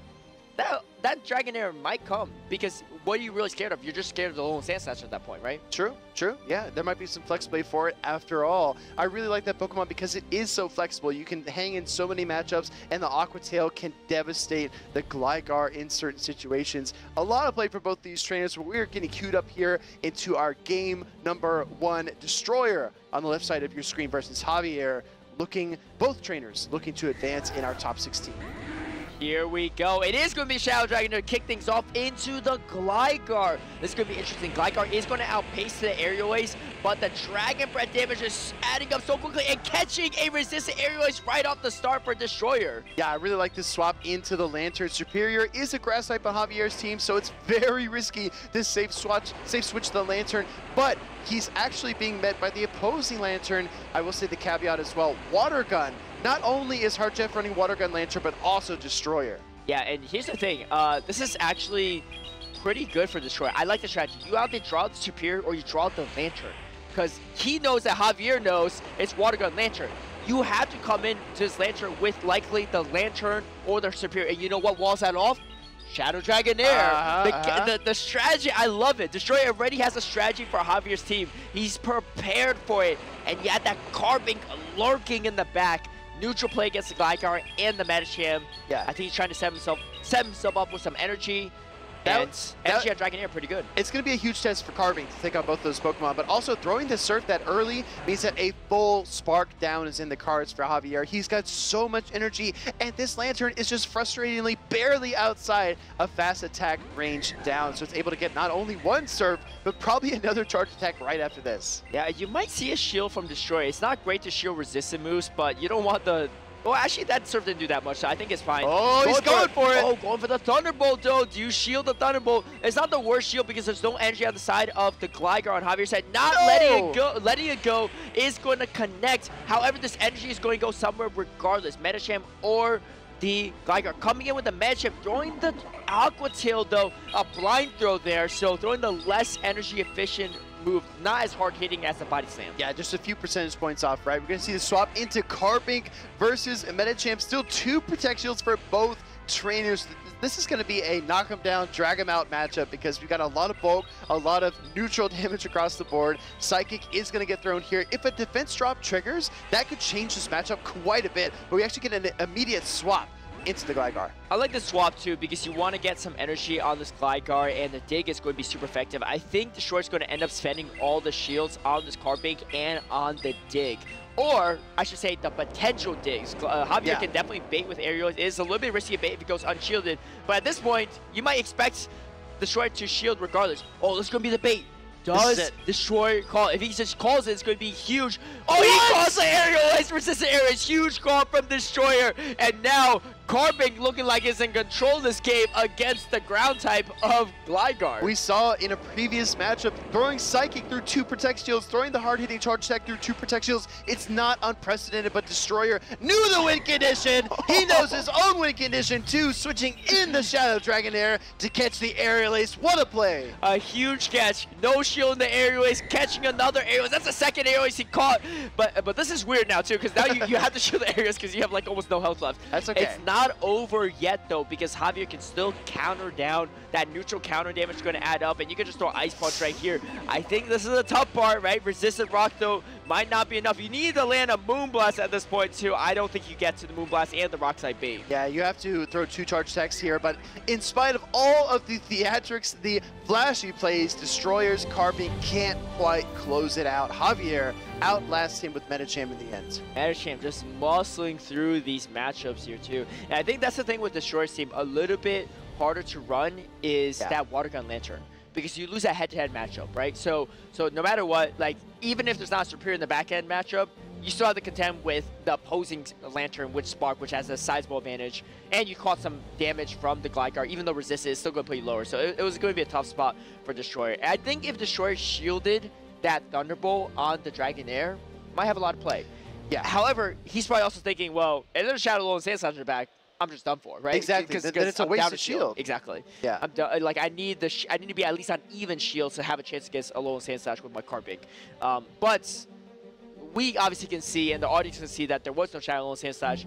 that that Dragonair might come because what are you really scared of? You're just scared of the Alolan Sandslash at that point, right?
True, true. Yeah, there might be some flexibility for it after all. I really like that Pokemon because it is so flexible. You can hang in so many matchups, and the Aqua Tail can devastate the Gligar in certain situations. A lot of play for both these trainers, but we're getting queued up here into our game number one Destroyer on the left side of your screen versus Javier. looking, both trainers looking to advance in our top 16.
Here we go. It is going to be Shadow Dragon to kick things off into the Gligar. This is going to be interesting. Gligar is going to outpace the aerial ace, but the Dragon Breath damage is adding up so quickly and catching a resistant aerial ace right off the start for Destroyer.
Yeah, I really like this swap into the Lanturn. Serperior is a grass type on Javier's team, so it's very risky to safe swatch, safe switch the Lanturn, but he's actually being met by the opposing Lanturn. I will say the caveat as well, Water Gun not only is Hard Jeff running Water Gun Lanturn, but also Destroyer.
Yeah, and here's the thing. Uh, this is actually pretty good for Destroyer. I like the strategy. You either draw the Serperior or you draw the Lanturn. Because he knows that Javier knows it's Water Gun Lanturn. You have to come in to this Lanturn with likely the Lanturn or the Serperior. And you know what walls that off? Shadow Dragonair. Uh -huh, the, uh -huh. the, the, strategy, I love it. Destroyer already has a strategy for Javier's team. He's prepared for it. And you had that Carbink lurking in the back neutral play against the Gligar and the Medicham. Yeah. I think he's trying to set himself set himself up with some energy. That, and that, on Dragonair pretty good.
It's going to be a huge test for Carbink to take on both those Pokemon, but also throwing the Surf that early means that a full Spark down is in the cards for Javier. He's got so much energy, and this Lanturn is just frustratingly barely outside a fast attack range down, so it's able to get not only one Surf, but probably another charge attack right after this.
Yeah, you might see a shield from Destroy. It's not great to shield resistant moves, but you don't want the well, actually, that serve didn't do that much, so I think it's fine.
Oh, he's going for, for, it.
Oh, going for the Thunderbolt, though. Do you shield the Thunderbolt? It's not the worst shield because there's no energy on the side of the Gligar on Javier's side. Not no. letting it go letting it go is going to connect. However, this energy is going to go somewhere regardless. Medicham or the Gligar coming in with the Medicham, throwing the Aqua Tail, though, a blind throw there, so throwing the less energy efficient move, not as hard hitting as the body slam.
Yeah, just a few percentage points off, right? We're going to see the swap into Carbink versus Medicham. Still two Protect Shields for both trainers. This is going to be a knock him down, drag him out matchup because we've got a lot of bulk, a lot of neutral damage across the board. Psychic is going to get thrown here. If a defense drop triggers, that could change this matchup quite a bit, but we actually get an immediate swap into the Gligar.
I like the swap too because you want to get some energy on this Gligar and the dig is going to be super effective. I think the is going to end up spending all the shields on this Carbink and on the dig. Or, I should say, the potential digs. Uh, Javier yeah. can definitely bait with aerial. It is a little bit risky bait if it goes unshielded. But at this point, you might expect the Shroud to shield regardless. Oh, this is going to be the bait. Does Destroy call? If he just calls it, it's going to be huge. Oh, what? he calls the aerial ace resistant area. Huge call from Destroyer. And now Carbink looking like he's in control this game against the ground type of Gligar.
We saw in a previous matchup throwing Psychic through two Protect Shields, throwing the hard-hitting Charge Attack through two Protect Shields. It's not unprecedented, but Destroyer knew the win condition. He knows his own win condition too, switching in the Shadow Dragonair to catch the Aerial Ace. What a play.
A huge catch. No shield in the Aerial Ace, catching another Aerial Ace. That's the second Aerial Ace he caught. But but this is weird now too, because now you, you have to shield the Aerial because you have like almost no health left.
That's okay.
It's not not over yet, though, because Javier can still counter down. That neutral counter damage is going to add up, and you can just throw Ice Punch right here. I think this is the tough part, right? Resistant Rock, though, might not be enough. You need to land a Moonblast at this point, too. I don't think you get to the Moonblast and the Rock Slide B.
Yeah, you have to throw two charge attacks here, but in spite of all of the theatrics, the flashy plays, Destroyer's Carbink can't quite close it out. Javier outlasts him with Medicham in the end.
Medicham just muscling through these matchups here too. And I think that's the thing with Destroyer's team. A little bit harder to run is yeah. that Water Gun Lanturn because you lose that head-to-head -head matchup, right? So, so no matter what, like even if there's not Serperior in the back-end matchup, you still have to contend with the opposing Lanturn, which Spark, which has a sizable advantage, and you caught some damage from the Gligar, even though Resist is still going to put you lower. So it, it was going to be a tough spot for Destroyer. And I think if Destroyer shielded that Thunderbolt on the Dragonair might have a lot of play. Yeah. However, he's probably also thinking, well, if there's Shadow Low and Sand back, I'm just done for, right?
Exactly. Because then it's a I'm waste of shield. shield.
Exactly.
Yeah.
I'm done, like I need the I need to be at least on even shields to have a chance against Alolan Sandslash with my Carbink. Um, but we obviously can see, and the audience can see that there was no Shadow Alolan Sandslash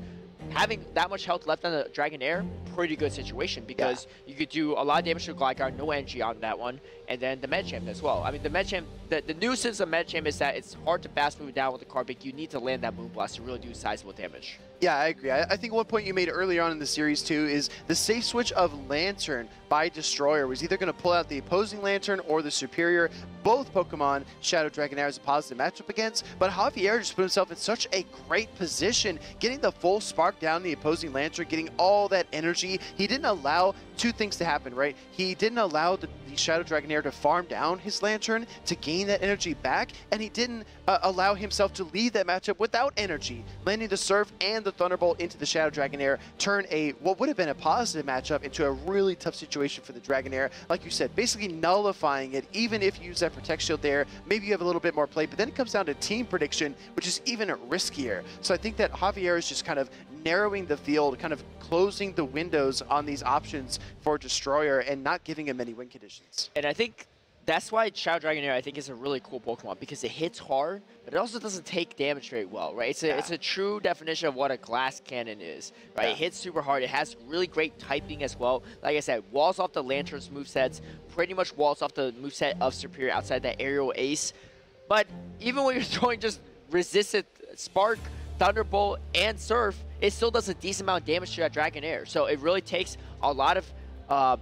having that much health left on the Dragonair, pretty good situation because yeah. you could do a lot of damage to Gligar, no energy on that one, and then the Medicham as well. I mean, the Medicham, the, the nuisance of Medicham is that it's hard to fast move down with the Carbink. You need to land that Moonblast to really do sizable damage.
Yeah, I agree. I, I, think one point you made earlier on in the series, too, is the safe switch of Lanturn by Destroyer was either going to pull out the opposing Lanturn or the Serperior. both Pokemon Shadow Dragonair is a positive matchup against, but Javier just put himself in such a great position, getting the full spark down the opposing Lanturn, getting all that energy. He didn't allow two things to happen, right? He didn't allow the, Shadow Dragonair to farm down his Lanturn to gain that energy back, and he didn't uh, allow himself to lead that matchup without energy, landing the Surf and the Thunderbolt into the Shadow Dragonair, turn a what would have been a positive matchup into a really tough situation for the Dragonair. Like you said, basically nullifying it, even if you use that Protect Shield there, maybe you have a little bit more play, but then it comes down to team prediction, which is even riskier. So I think that Javier is just kind of narrowing the field, kind of closing the windows on these options for Destroyer and not giving him any win conditions.
And I think that's why Shadow Dragonair I think is a really cool Pokemon because it hits hard, but it also doesn't take damage very well, right? It's a, yeah. it's a true definition of what a glass cannon is, right? Yeah. It hits super hard. It has really great typing as well. Like I said, walls off the Lanturn's movesets, pretty much walls off the moveset of Serperior outside that aerial ace. But even when you're throwing just resisted Spark, Thunderbolt, and Surf, it still does a decent amount of damage to that Dragonair. So it really takes a lot of, uh,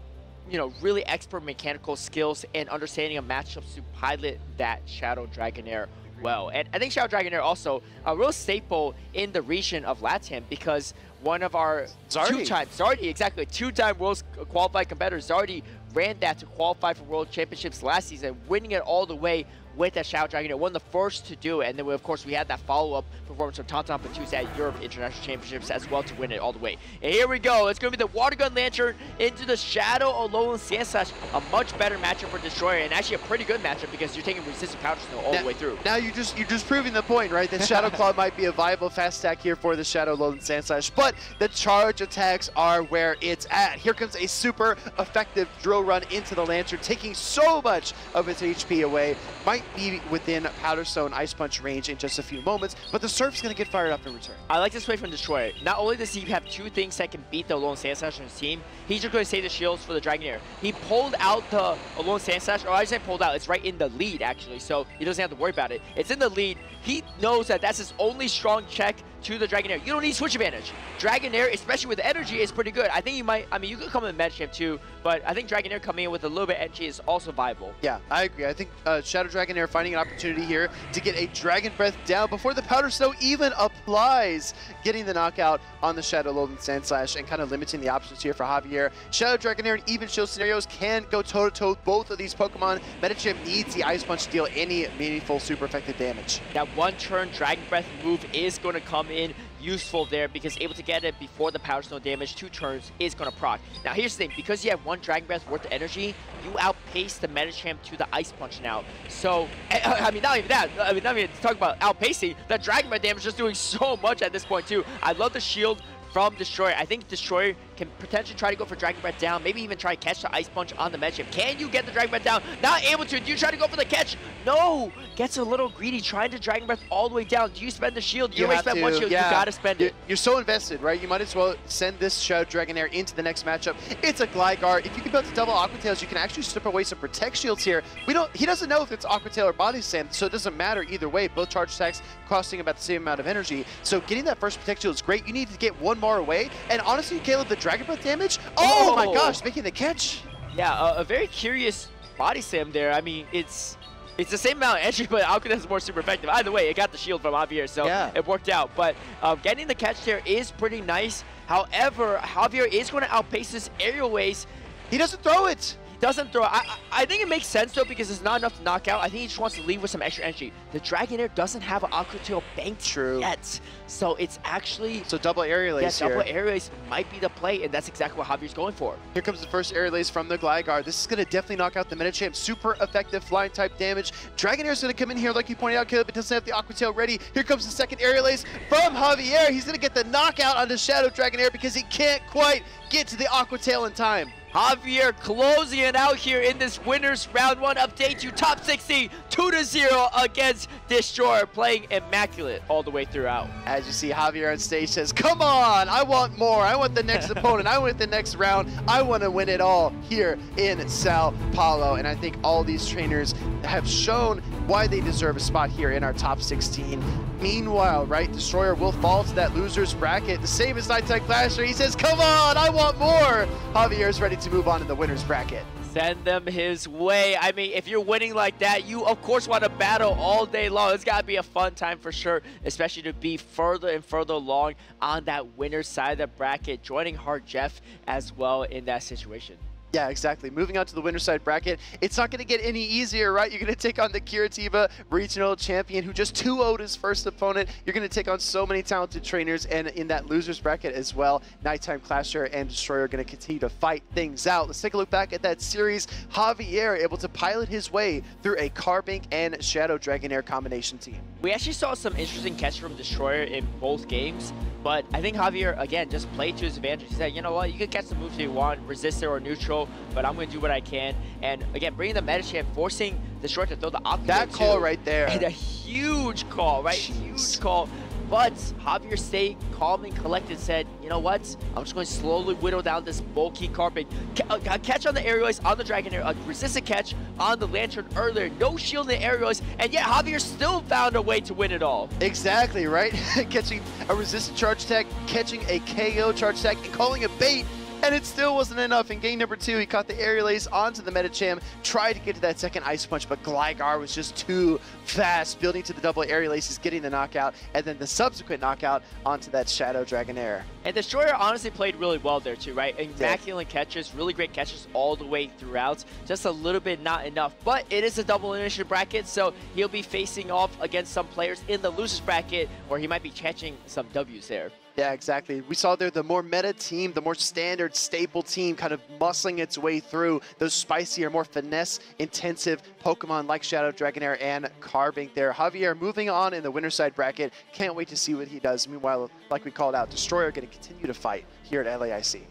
you know, really expert mechanical skills and understanding of matchups to pilot that Shadow Dragonair well. And I think Shadow Dragonair also a real staple in the region of Latam because one of our two-time, Zardy, exactly, two-time World qualified competitors, Zardy ran that to qualify for World Championships last season, winning it all the way with that Shadow Dragon. One of the first to do it, and then we, of course we had that follow-up performance from Tauntaun Batuta at Europe International Championships as well to win it all the way. And here we go. It's going to be the Water Gun Lanturn into the Shadow Alolan Sandslash. A much better matchup for Destroyer, and actually a pretty good matchup because you're taking Resistant Powder Snow all
now,
the way through.
Now you just you're just proving the point, right? That Shadow Claw might be a viable fast stack here for the Shadow Alolan Sandslash, but the charge attacks are where it's at. Here comes a super effective drill run into the Lanturn, taking so much of its HP away. Might be within Powder Snow Ice Punch range in just a few moments, but the Surf's going to get fired up in return.
I like this play from Destroyer. Not only does he have two things that can beat the Alolan Sandslash on his team, he's just going to save the shields for the Dragonair. He pulled out the Alolan Sandslash, or I say pulled out, it's right in the lead actually, so he doesn't have to worry about it. It's in the lead. He knows that that's his only strong check to the Dragonair. You don't need switch advantage. Dragonair, especially with energy, is pretty good. I think you might, I mean, you could come in Medicham too, but I think Dragonair coming in with a little bit of energy is also viable.
Yeah, I agree. I think uh, Shadow Dragonair finding an opportunity here to get a Dragon Breath down before the Powder Snow even applies, getting the knockout on the Shadow Alolan Sandslash and kind of limiting the options here for Javier. Shadow Dragonair in even shield scenarios can go toe-to-toe -to -toe both of these Pokemon. Medicham needs the Ice Punch to deal any meaningful super effective damage.
That one turn Dragon Breath move is going to come in useful there because able to get it before the Powder Snow damage, two turns, is going to proc. Now here's the thing, because you have one Dragon Breath worth of energy, you outpace the Medicham to the Ice Punch now. So, eh, I mean, not even that, I mean, not even talk about outpacing, the Dragon Breath damage is doing so much at this point too. I love the shield from Destroyer. I think Destroyer can potentially try to go for Dragon Breath down, maybe even try to catch the Ice Punch on the Medicham. Can you get the Dragon Breath down? Not able to. Do you try to go for the catch? No! Gets a little greedy, trying to Dragon Breath all the way down. Do you spend the shield? You, you spend to. one shield. Yeah. You gotta spend
you're,
it.
You're so invested, right? You might as well send this Shadow Dragonair into the next matchup. It's a Gligar. If you can build the double Aqua Tails, you can actually strip away some Protect Shields here. We don't. He doesn't know if it's Aqua Tail or Body Slam, so it doesn't matter either way. Both charge attacks costing about the same amount of energy. So getting that first Protect Shield is great. You need to get one more away. And honestly, Caleb, the Dragon Breath damage, oh, oh, my gosh, making the catch.
Yeah, uh, a very curious body slam there. I mean, it's it's the same amount of entry, but Aqua Tail is more super effective. Either way, it got the shield from Javier, so yeah. it worked out. But um, getting the catch there is pretty nice. However, Javier is going to outpace his aerial ace.
He doesn't throw it
doesn't throw. I, I think it makes sense though because it's not enough to knock out. I think he just wants to leave with some extra energy. The Dragonair doesn't have an Aqua Tail banked
True.
yet, so it's actually
so double aerial
yeah, double aerial might be the play, and that's exactly what Javier's going for.
Here comes the first aerial from the Gligar. This is going to definitely knock out the Medicham. Super effective flying type damage. Dragonair's going to come in here, like you pointed out, Caleb, but doesn't have the Aqua Tail ready. Here comes the second aerial from Javier. He's going to get the knockout on the Shadow Dragonair because he can't quite get to the Aqua Tail in time.
Javier closing it out here in this winners round one update to top 60, 2 to 0 against Destroyer, playing immaculate all the way throughout.
As you see, Javier on stage says, Come on, I want more. I want the next opponent. I want the next round. I want to win it all here in Sao Paulo. And I think all these trainers have shown why they deserve a spot here in our top 16. Meanwhile, right, Destroyer will fall to that loser's bracket. The same as Nighttime Clasher. He says, come on, I want more. Javier's ready to move on to the winner's bracket.
Send them his way. I mean, if you're winning like that, you of course want to battle all day long. It's got to be a fun time for sure, especially to be further and further along on that winner's side of the bracket, joining Hard Jeff as well in that situation.
Yeah, exactly. Moving on to the winner side bracket, it's not going to get any easier, right? You're going to take on the Curitiba regional champion who just 2-0'd his first opponent. You're going to take on so many talented trainers, and in that losers bracket as well, Nighttime Clasher and Destroyer are going to continue to fight things out. Let's take a look back at that series. Javier able to pilot his way through a Carbink and Shadow Dragonair combination team.
We actually saw some interesting catch from Destroyer in both games, but I think Javier, again, just played to his advantage. He said, you know what, you can catch the moves you want, resistor or neutral, but I'm going to do what I can. And again, bringing the Medicham, forcing the short to throw the Octane
That call
too.
right there.
And a huge call, right? Jeez. Huge call. But Javier stayed calm and collected said, you know what? I'm just going to slowly whittle down this bulky carpet. Uh, catch on the aerials on the Dragonair, a resistant catch on the Lanturn earlier. No shield in the aerials, and yet Javier still found a way to win it all.
Exactly, right? catching a resistant charge attack, catching a KO charge attack, and calling a bait and it still wasn't enough. In game number two, he caught the aerial ace onto the Medicham, tried to get to that second Ice Punch, but Gligar was just too fast, building to the double aerial aces, getting the knockout, and then the subsequent knockout onto that Shadow Dragonair.
And Destroyer honestly played really well there too, right? Immaculate catches, really great catches all the way throughout. Just a little bit not enough, but it is a double elimination bracket, so he'll be facing off against some players in the losers bracket, where he might be catching some Ws there.
Yeah, exactly. We saw there the more meta team, the more standard, staple team kind of muscling its way through those spicier, more finesse-intensive Pokemon like Shadow Dragonair and Carbink there. Javier moving on in the winner side bracket. Can't wait to see what he does. Meanwhile, like we called out, Destroyer going to continue to fight here at LAIC.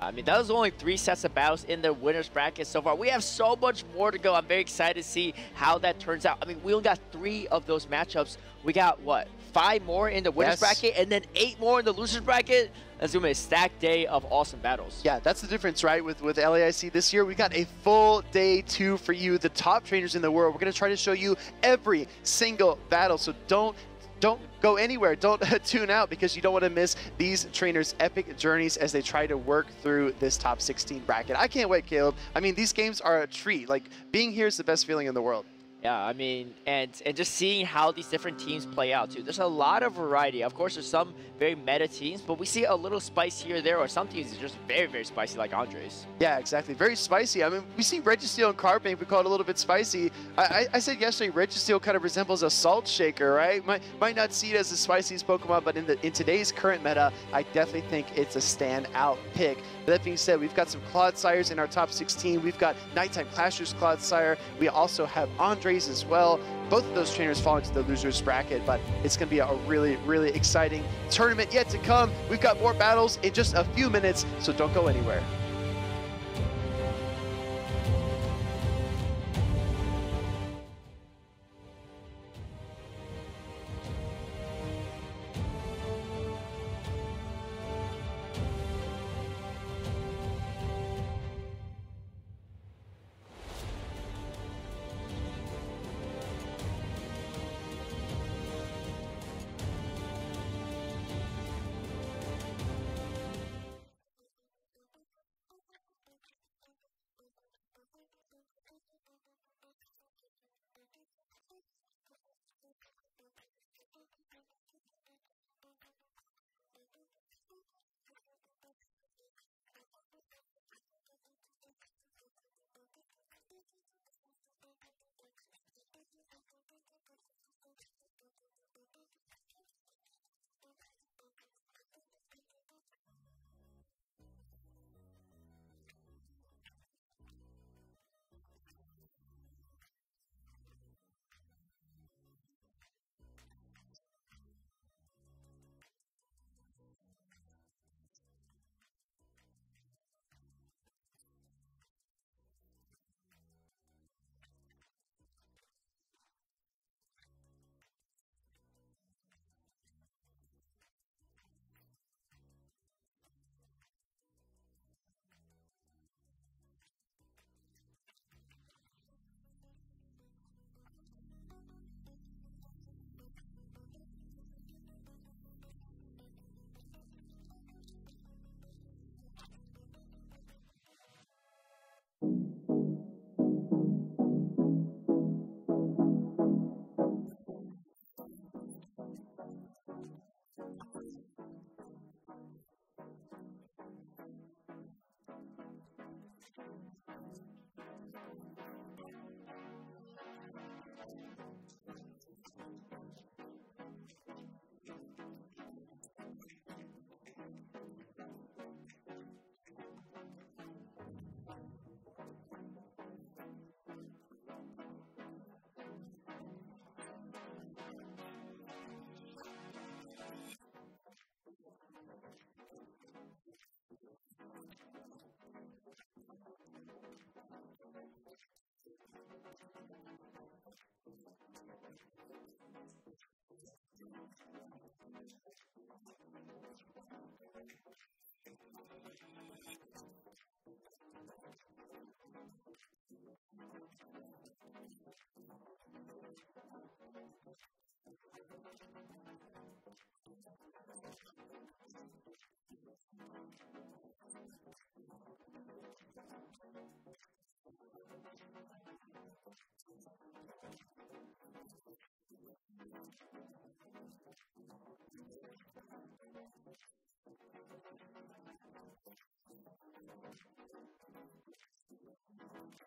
I mean, that was only three sets of battles in the winner's bracket so far. We have so much more to go. I'm very excited to see how that turns out. I mean, we only got three of those matchups. We got, what, five more in the winner's yes. bracket and then eight more in the loser's bracket. That's going to be a stacked day of awesome battles.
Yeah, that's the difference, right? With with LAIC this year, we got a full day two for you, the top trainers in the world. We're going to try to show you every single battle, so don't don't go anywhere. Don't tune out because you don't want to miss these trainers' epic journeys as they try to work through this top 16 bracket. I can't wait, Caleb. I mean, these games are a treat. Like, being here is the best feeling in the world.
Yeah, I mean, and and just seeing how these different teams play out too. There's a lot of variety. Of course, there's some very meta teams, but we see a little spice here there, or some teams are just very, very spicy, like Andres.
Yeah, exactly. Very spicy. I mean, we see Registeel and Carbink, we call it a little bit spicy. I, I, I said yesterday, Registeel kind of resembles a salt shaker, right? Might, might not see it as the spiciest Pokemon, but in, the, in today's current meta, I definitely think it's a standout pick. That being said, we've got some Clodsires in our top 16. We've got Nighttime Clashers Clodsire. We also have Andres as well. Both of those trainers fall into the losers bracket, but it's going to be a really, really exciting tournament yet to come. We've got more battles in just a few minutes, so don't go anywhere.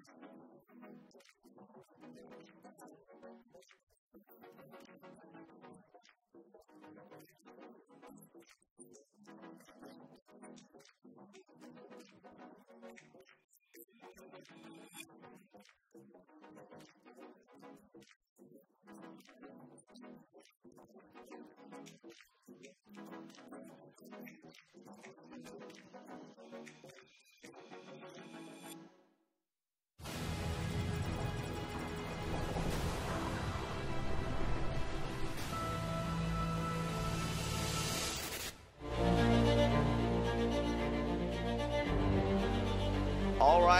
All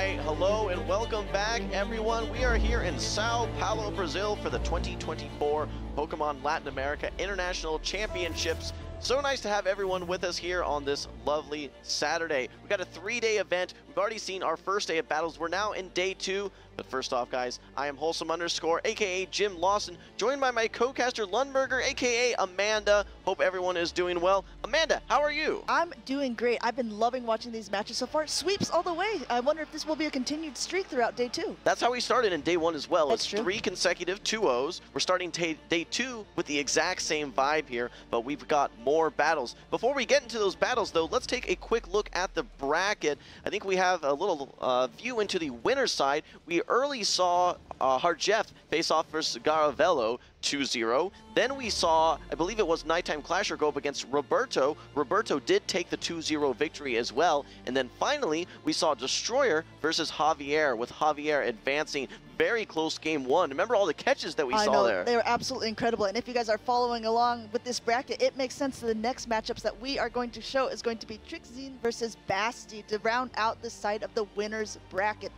right, hello and welcome back, everyone. We are here in Sao Paulo, Brazil for the 2024 Pokemon Latin America International Championships. So nice to have everyone with us here on this lovely Saturday. We've got a three-day event. We've already seen our first day of battles. We're now in day two. But first off, guys, I am Wholesome Underscore, aka Jim Lawson, joined by my co-caster Lundberger, aka Amanda. Hope everyone is doing well. Amanda, how are you?
I'm doing great. I've been loving watching these matches so far. Sweeps all the way. I wonder if this will be a continued streak throughout day two.
That's how we started in day one as well.
That's
it's
true.
three consecutive 2-0s. We're starting day two with the exact same vibe here, but we've got more battles. Before we get into those battles, though, let's take a quick look at the bracket. I think we have a little uh, view into the winner's side. We early saw uh, Harjef face off versus Garavello 2-0. Then we saw, I believe it was Nighttime Clasher go up against Roberto. Roberto did take the 2-0 victory as well. And then finally, we saw Destroyer versus Javier, with Javier advancing. Very close game one. Remember all the catches that we
I
saw
know,
there?
they were absolutely incredible. And if you guys are following along with this bracket, it makes sense that the next matchups that we are going to show is going to be Trixzine versus Basti to round out the side of the winner's bracket.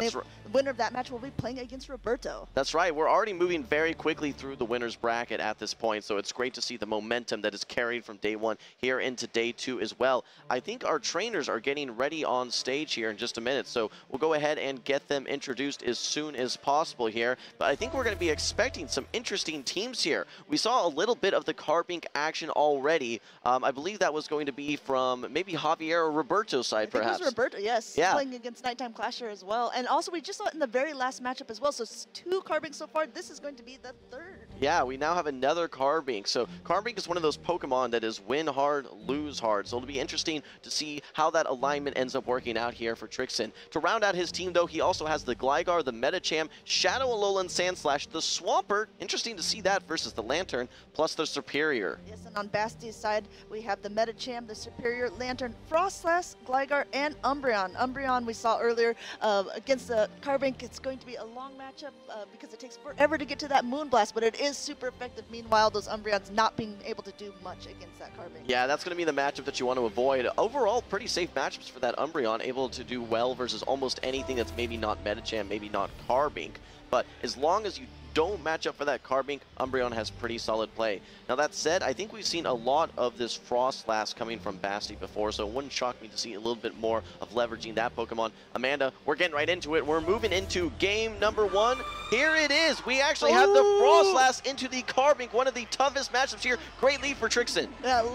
That's right.
The winner of that match will be playing against Roberto.
That's right. We're already moving very quickly through the winner's bracket at this point, so it's great to see the momentum that is carried from day one here into day two as well. I think our trainers are getting ready on stage here in just a minute, so we'll go ahead and get them introduced as soon as possible here. But I think we're going to be expecting some interesting teams here. We saw a little bit of the Carbink action already. Um, I believe that was going to be from maybe Javier or Roberto's side, perhaps.
it was Roberto, yes,
Yeah.
playing against Nighttime Clasher as well. And also, we just saw it in the very last matchup as well. So two Carbink so far. This is going to be the third.
Yeah, we now have another Carbink. So Carbink is one of those Pokemon that is win hard, lose hard. So it'll be interesting to see how that alignment ends up working out here for Trixen. To round out his team, though, he also has the Gligar, the Medicham, Shadow Alolan Sandslash, the Swampert. Interesting to see that versus the Lanturn, plus the Serperior.
Yes, and on Basti's side, we have the Medicham, the Serperior, Lanturn, Froslass, Gligar, and Umbreon. Umbreon we saw earlier uh, against the Carbink. It's going to be a long matchup uh, because it takes forever to get to that Moonblast, but it is super effective. Meanwhile, those Umbreons not being able to do much against that Carbink.
Yeah, that's going to be the matchup that you want to avoid. Overall, pretty safe matchups for that Umbreon, able to do well versus almost anything that's maybe not Medicham, maybe not Carbink. But as long as you don't match up for that Carbink, Umbreon has pretty solid play. Now that said, I think we've seen a lot of this Froslass coming from Basti before, so it wouldn't shock me to see a little bit more of leveraging that Pokemon. Amanda, we're getting right into it. We're moving into game number one. Here it is. We actually have the Froslass into the Carbink, one of the toughest matchups here. Great lead for Trixen.
Yeah,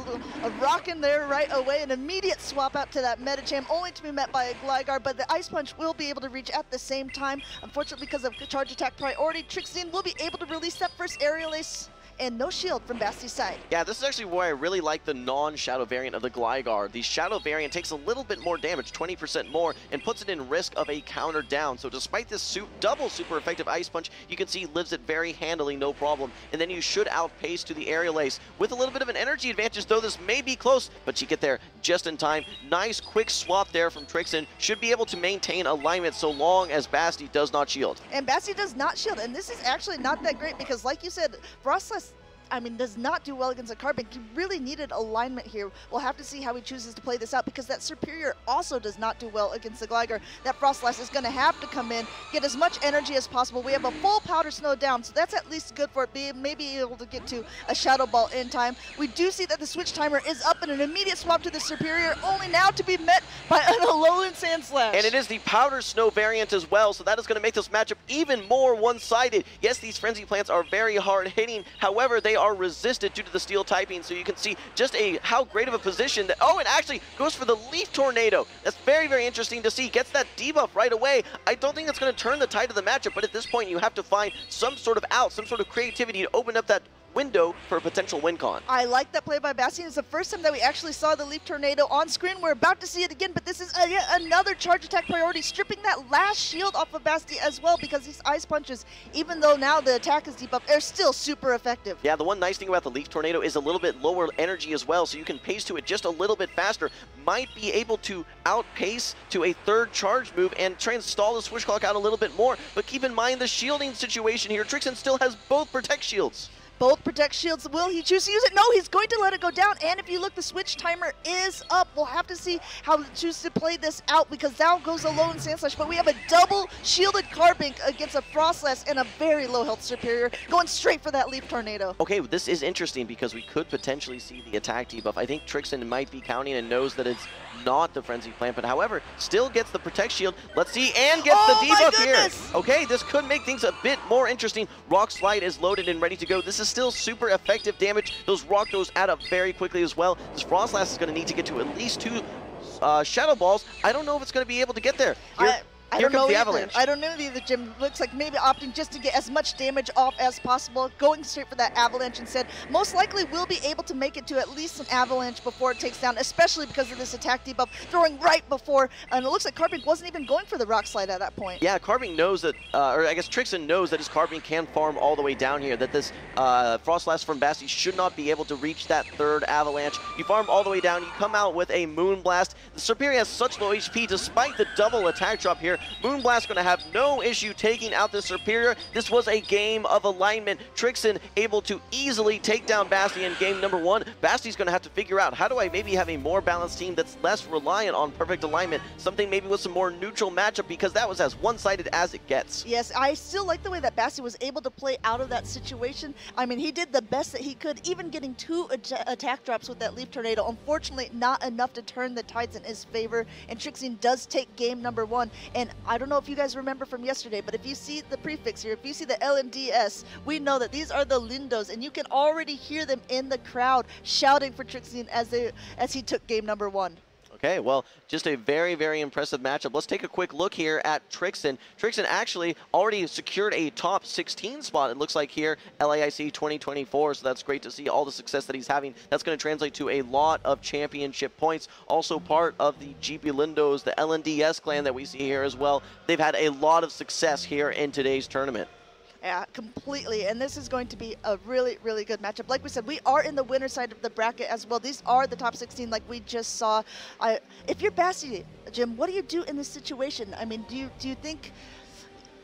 a rock in there right away, an immediate swap out to that Medicham, only to be met by a Gligar, but the Ice Punch will be able to reach at the same time. Unfortunately, because of charge attack priority, Trixen will be able to release that first aerial ace and no shield from Basti's side.
Yeah, this is actually where I really like the non-Shadow variant of the Gligar. The Shadow variant takes a little bit more damage, 20% more, and puts it in risk of a counter down. So despite this su double super effective Ice Punch, you can see lives it very handily, no problem. And then you should outpace to the Aerial Ace with a little bit of an energy advantage, though this may be close, but you get there just in time. Nice quick swap there from Trixen. Should be able to maintain alignment so long as Basti does not shield.
And Basti does not shield, and this is actually not that great because like you said, Froslass I mean, does not do well against a Carbink. He really needed alignment here. We'll have to see how he chooses to play this out because that Serperior also does not do well against the Gligar. That Froslass is going to have to come in, get as much energy as possible. We have a full Powder Snow down, so that's at least good for it. Be maybe able to get to a Shadow Ball in time. We do see that the switch timer is up and an immediate swap to the Serperior, only now to be met by an Alolan Sandslash.
And it is the Powder Snow variant as well, so that is going to make this matchup even more one-sided. Yes, these Frenzy Plants are very hard hitting. However, they are resisted due to the steel typing, so you can see just a how great of a position that, oh, it actually goes for the Leaf Tornado. That's very, very interesting to see. Gets that debuff right away. I don't think that's going to turn the tide of the matchup, but at this point, you have to find some sort of out, some sort of creativity to open up that window for a potential win con.
I like that play by Bastion. It's the first time that we actually saw the Leaf Tornado on screen. We're about to see it again, but this is a, yet another charge attack priority, stripping that last shield off of Basti as well because these Ice Punches, even though now the attack is debuffed, are still super effective.
Yeah, the one nice thing about the Leaf Tornado is a little bit lower energy as well, so you can pace to it just a little bit faster. Might be able to outpace to a third charge move and try and stall the Switch Clock out a little bit more, but keep in mind the shielding situation here. Trixen still has both Protect Shields
both protect shields. Will he choose to use it? No, he's going to let it go down. And if you look, the switch timer is up. We'll have to see how he chooses to play this out because now goes Alolan Sandslash. But we have a double shielded Carbink against a Froslass and a very low health Serperior going straight for that Leaf Tornado.
Okay, this is interesting because we could potentially see the attack debuff. I think Trixen might be counting and knows that it's not the Frenzy Plant, but however, still gets the Protect Shield. Let's see, and gets
oh
the debuff here. Okay, this could make things a bit more interesting. Rock Slide is loaded and ready to go. This is still super effective damage. Those Rock throws add up very quickly as well. This Froslass is going to need to get to at least two uh, Shadow Balls. I don't know if it's going to be able to get there. Here,
I I
Here
don't know
the
either.
avalanche.
I don't know either, Jim. Looks like maybe opting just to get as much damage off as possible, going straight for that avalanche instead. Most likely will be able to make it to at least an avalanche before it takes down, especially because of this attack debuff, throwing right before, and it looks like Carbink wasn't even going for the rock slide at that point.
Yeah, Carbink knows that, uh, or I guess Trixen knows that his Carbink can farm all the way down here, that this uh, Froslass from Basti should not be able to reach that third avalanche. You farm all the way down, you come out with a Moonblast. The Serperior has such low HP despite the double attack drop here. Moonblast going to have no issue taking out the Serperior. This was a game of alignment. Trixen able to easily take down Basti in game number one. Basti's going to have to figure out how do I maybe have a more balanced team that's less reliant on perfect alignment, something maybe with some more neutral matchup because that was as one-sided as it gets.
Yes, I still like the way that Basti was able to play out of that situation. I mean, he did the best that he could, even getting two attack drops with that Leaf Tornado. Unfortunately, not enough to turn the tides in his favor, and Trixen does take game number one. And I don't know if you guys remember from yesterday, but if you see the prefix here, if you see the LNDS, we know that these are the Lindos, and you can already hear them in the crowd shouting for Trixie as they as he took game number one.
Okay, well, just a very, very impressive matchup. Let's take a quick look here at Trixton. Trixton actually already secured a top 16 spot, it looks like here, LAIC 2024, so that's great to see all the success that he's having. That's going to translate to a lot of championship points. Also part of the GP Lindos, the LNDS clan that we see here as well. They've had a lot of success here in today's tournament.
Yeah, completely. And this is going to be a really, really good matchup. Like we said, we are in the winner side of the bracket as well. These are the top 16 like we just saw. I, if you're Basti, Jim, what do you do in this situation? I mean, do you, do you think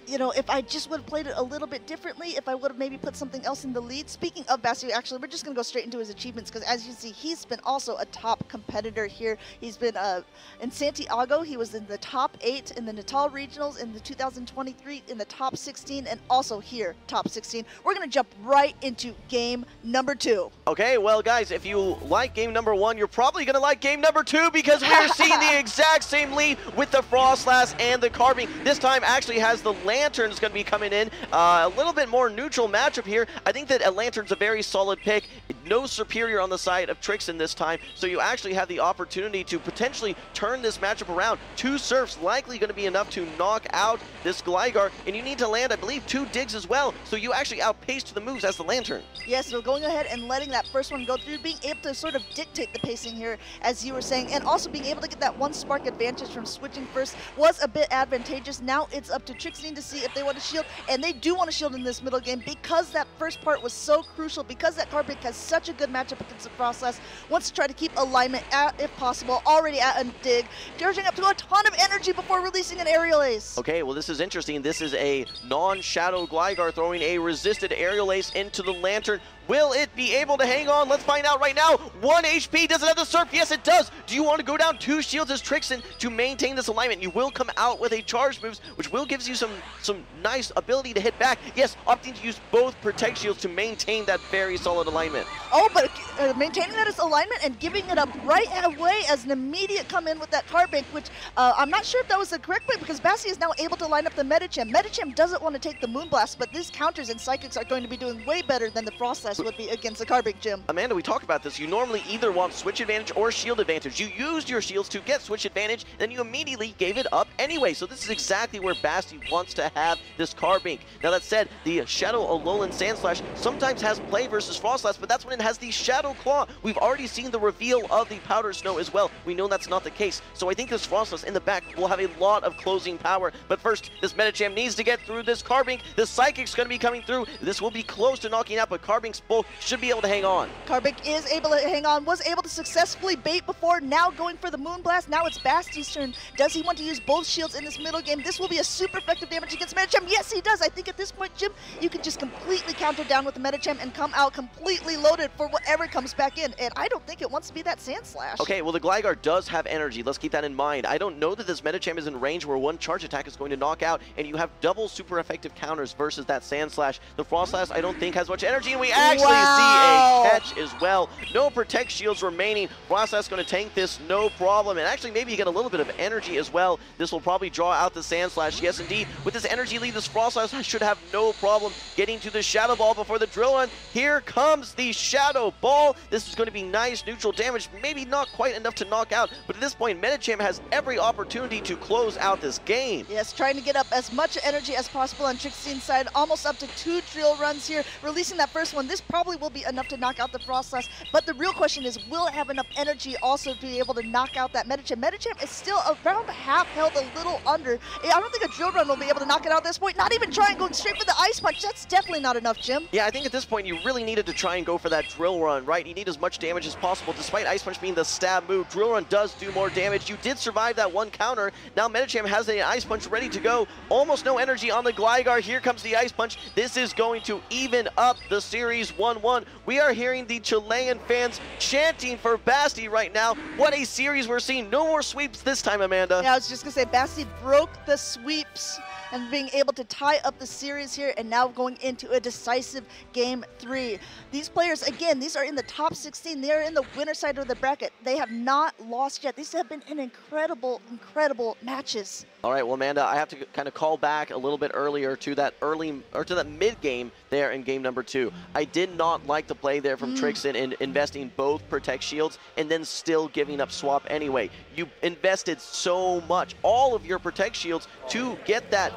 you know, if I just would have played it a little bit differently, if I would have maybe put something else in the lead. Speaking of Basti, actually, we're just going to go straight into his achievements because as you see, he's been also a top competitor here. He's been uh, in Santiago, he was in the top eight in the Natal Regionals in the 2023 in the top 16 and also here, top 16. We're going to jump right into game number two.
Okay, well, guys, if you like game number one, you're probably going to like game number two because we are seeing the exact same lead with the Froslass and the Carbink. This time actually has the Lanturn is going to be coming in. Uh, a little bit more neutral matchup here. I think that a Lanturn's a very solid pick. No Serperior on the side of Trixton this time, so you actually have the opportunity to potentially turn this matchup around. Two Surfs likely going to be enough to knock out this Gligar, and you need to land, I believe, two digs as well, so you actually outpaced the moves as the Lanturn.
Yes, so going ahead and letting that first one go through, being able to sort of dictate the pacing here, as you were saying, and also being able to get that one spark advantage from switching first was a bit advantageous. Now it's up to Trixton to see if they want to shield, and they do want to shield in this middle game because that first part was so crucial, because that Carbink has such a good matchup against the Froslass, wants to try to keep alignment at, if possible, already at a dig, charging up to a ton of energy before releasing an aerial ace.
Okay, well this is interesting. This is a non-shadow Gligar throwing a resisted aerial ace into the Lanturn. Will it be able to hang on? Let's find out right now. One HP. Does it have the surf? Yes, it does. Do you want to go down two shields as Trixton to maintain this alignment? You will come out with a charge moves, which will gives you some, some nice ability to hit back. Yes, opting to use both protect shields to maintain that very solid alignment.
Oh, but uh, maintaining that as alignment and giving it up right away as an immediate come in with that Carbink, which uh, I'm not sure if that was the correct play because Basti is now able to line up the Medicham. Medicham doesn't want to take the Moonblast, but these counters and Psychics are going to be doing way better than the Froslass would be against the Carbink Jim.
Amanda, we talked about this. You normally either want switch advantage or shield advantage. You used your shields to get switch advantage, then you immediately gave it up anyway. So this is exactly where Basti wants to have this Carbink. Now that said, the Shadow Alolan Sandslash sometimes has play versus Froslass, but that's when it has the Shadow Claw. We've already seen the reveal of the Powder Snow as well. We know that's not the case. So I think this Froslass in the back will have a lot of closing power. But first, this Medicham needs to get through this Carbink. The Psychic's going to be coming through. This will be close to knocking out, but Carbink's both should be able to hang on.
Carbink is able to hang on, was able to successfully bait before, now going for the Moonblast. Now it's Basti's turn. Does he want to use both shields in this middle game? This will be a super effective damage against Medicham. Yes, he does. I think at this point, Jim, you can just completely counter down with the Medicham and come out completely loaded for whatever comes back in. And I don't think it wants to be that Sandslash.
Okay, well, the Gligar does have energy. Let's keep that in mind. I don't know that this Medicham is in range where one charge attack is going to knock out, and you have double super effective counters versus that Sandslash. The Froslass, I don't think, has much energy, and we actually
wow.
see a catch as well. No Protect Shields remaining. Froslass going to tank this, no problem. And actually, maybe you get a little bit of energy as well. This will probably draw out the Sandslash. Yes, indeed. With this energy lead, this Froslass should have no problem getting to the Shadow Ball before the Drill Run. Here comes the Shadow Ball. This is going to be nice neutral damage. Maybe not quite enough to knock out, but at this point, Medicham has every opportunity to close out this game.
Yes, trying to get up as much energy as possible on Trixie's side. Almost up to two Drill Runs here. Releasing that first one. This probably will be enough to knock out the Froslass, but the real question is, will it have enough energy also to be able to knock out that Medicham? Medicham is still around half health, a little under. I don't think a Drill Run will be able to knock it out at this point. Not even trying, going straight for the Ice Punch. That's definitely not enough, Jim.
Yeah, I think at this point you really needed to try and go for that Drill Run, right? You need as much damage as possible. Despite Ice Punch being the stab move, Drill Run does do more damage. You did survive that one counter. Now Medicham has an Ice Punch ready to go. Almost no energy on the Gligar. Here comes the Ice Punch. This is going to even up the series 1-1. We are hearing the Chilean fans chanting for Basti right now. What a series we're seeing. No more sweeps this time, Amanda.
Yeah, I was just going to say, Basti broke the sweeps and being able to tie up the series here and now going into a decisive game three. These players, again, these are in the top 16. They are in the winner side of the bracket. They have not lost yet. These have been an incredible, incredible matches.
All right, well, Amanda, I have to kind of call back a little bit earlier to that early or to that mid game there in game number two. I did not like the play there from
Mm.
Trixon in investing both Protect Shields and then still giving up Swap anyway. You invested so much, all of your Protect Shields to get that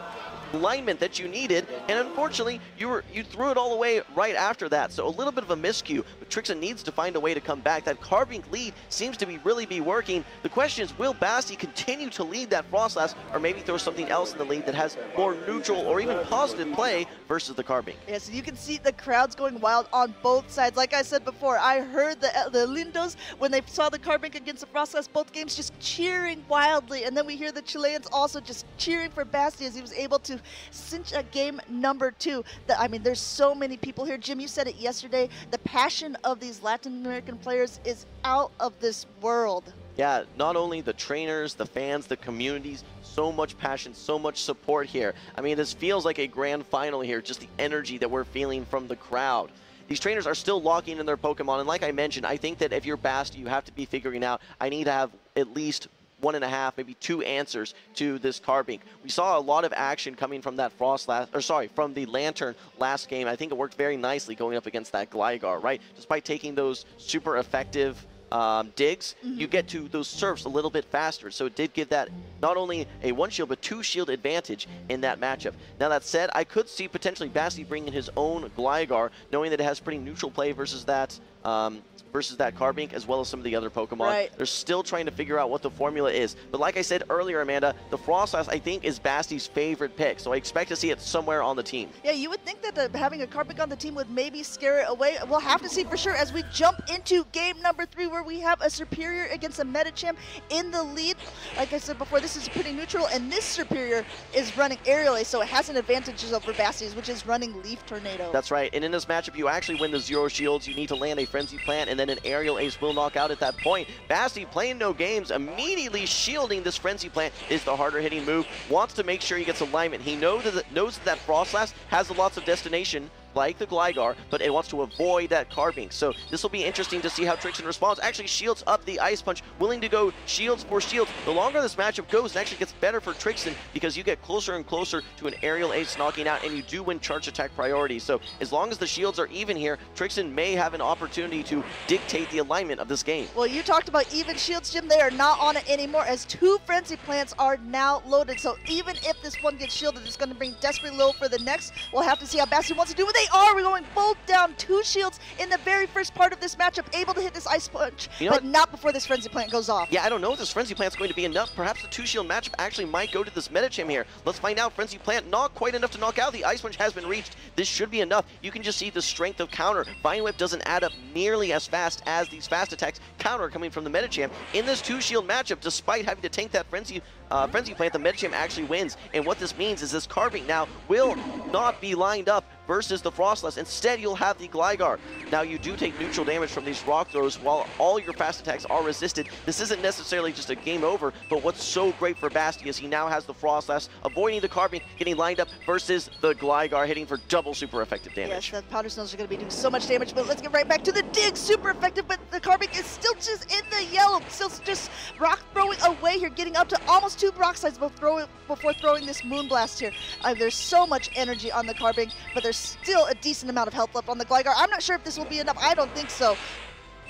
alignment that you needed, and unfortunately, you were you threw it all away right after that. So a little bit of a miscue, but Trixon needs to find a way to come back. That Carbink lead seems to be really be working. The question is, will Basti continue to lead that Froslass, or maybe throw something else in the lead that has more neutral or even positive play versus the Carbink?
Yeah, so you can see the crowds going wild on both sides. Like I said before, I heard the uh, the Lindos when they saw the Carbink against the Froslass both games just cheering wildly, and then we hear the Chileans also just cheering for Basti as he was able to cinch a game number two. The, I mean, there's so many people here. Jim, you said it yesterday. The passion of these Latin American players is out of this world.
Yeah, not only the trainers, the fans, the communities, so much passion, so much support here. I mean, this feels like a grand final here, just the energy that we're feeling from the crowd. These trainers are still locking in their Pokemon, and like I mentioned, I think that if you're Basti, you have to be figuring out, I need to have at least one and a half, maybe two answers to this Carbink. We saw a lot of action coming from that Froslass, or sorry, from the Lanturn last game. I think it worked very nicely going up against that Gligar, right? Despite taking those super effective um, digs, you get to those surfs a little bit faster. So it did give that not only a one shield, but two shield advantage in that matchup. Now that said, I could see potentially Basti bringing his own Gligar, knowing that it has pretty neutral play versus that um, versus that Carbink, as well as some of the other Pokemon.
Right.
They're still trying to figure out what the formula is. But like I said earlier, Amanda, the Froslass, I think, is Basti's favorite pick. So I expect to see it somewhere on the team.
Yeah, you would think that the, having a Carbink on the team would maybe scare it away. We'll have to see for sure as we jump into game number three, where we have a Serperior against a Medicham in the lead. Like I said before, this is pretty neutral, and this Serperior is running Aerial Ace, so it has an advantage over Basti's, which is running Leaf Tornado.
That's right. And in this matchup, you actually win the zero shields. You need to land a frenzy plant, and then an aerial ace will knock out at that point. Basti playing no games, immediately shielding this frenzy plant is the harder hitting move. Wants to make sure he gets alignment. He knows that knows that, that Froslass has lots of destination like the Gligar, but it wants to avoid that Carbink. So this will be interesting to see how Trixon responds. Actually shields up the Ice Punch, willing to go shields for shields. The longer this matchup goes, it actually gets better for Trixon because you get closer and closer to an aerial ace knocking out, and you do win charge attack priority. So as long as the shields are even here, Trixon may have an opportunity to dictate the alignment of this game.
Well, you talked about even shields, Jim. They are not on it anymore as two frenzy plants are now loaded. So even if this one gets shielded, it's going to bring desperately low for the next. We'll have to see how Bastion wants to do what they are. We're going both down two shields in the very first part of this matchup, able to hit this ice punch,
You know
but
what?
not before this frenzy plant goes off.
Yeah, I don't know if this Frenzy Plant's going to be enough. Perhaps the two-shield matchup actually might go to this Medicham here. Let's find out. Frenzy Plant not quite enough to knock out. The Ice Punch has been reached. This should be enough. You can just see the strength of counter. Vine Whip doesn't add up nearly as fast as these fast attacks counter coming from the Medicham. In this two-shield matchup, despite having to tank that Frenzy uh, Frenzy Plant, the Medicham actually wins. And what this means is this Carbink now will not be lined up versus the Froslass. Instead, you'll have the Gligar. Now, you do take neutral damage from these rock throws while all your fast attacks are resisted. This isn't necessarily just a game over, but what's so great for Basti is he now has the Froslass, avoiding the Carbink, getting lined up versus the Gligar, hitting for double super effective damage.
Yes, the powder snows are going to be doing so much damage, but let's get right back to the dig. Super effective, but the Carbink is still just in the yellow, still just rock throwing away here, getting up to almost two rock sides before throwing, before throwing this Moonblast here. Uh, there's so much energy on the Carbink, but there's still a decent amount of health left on the Gligar. I'm not sure if this will be enough. I don't think so.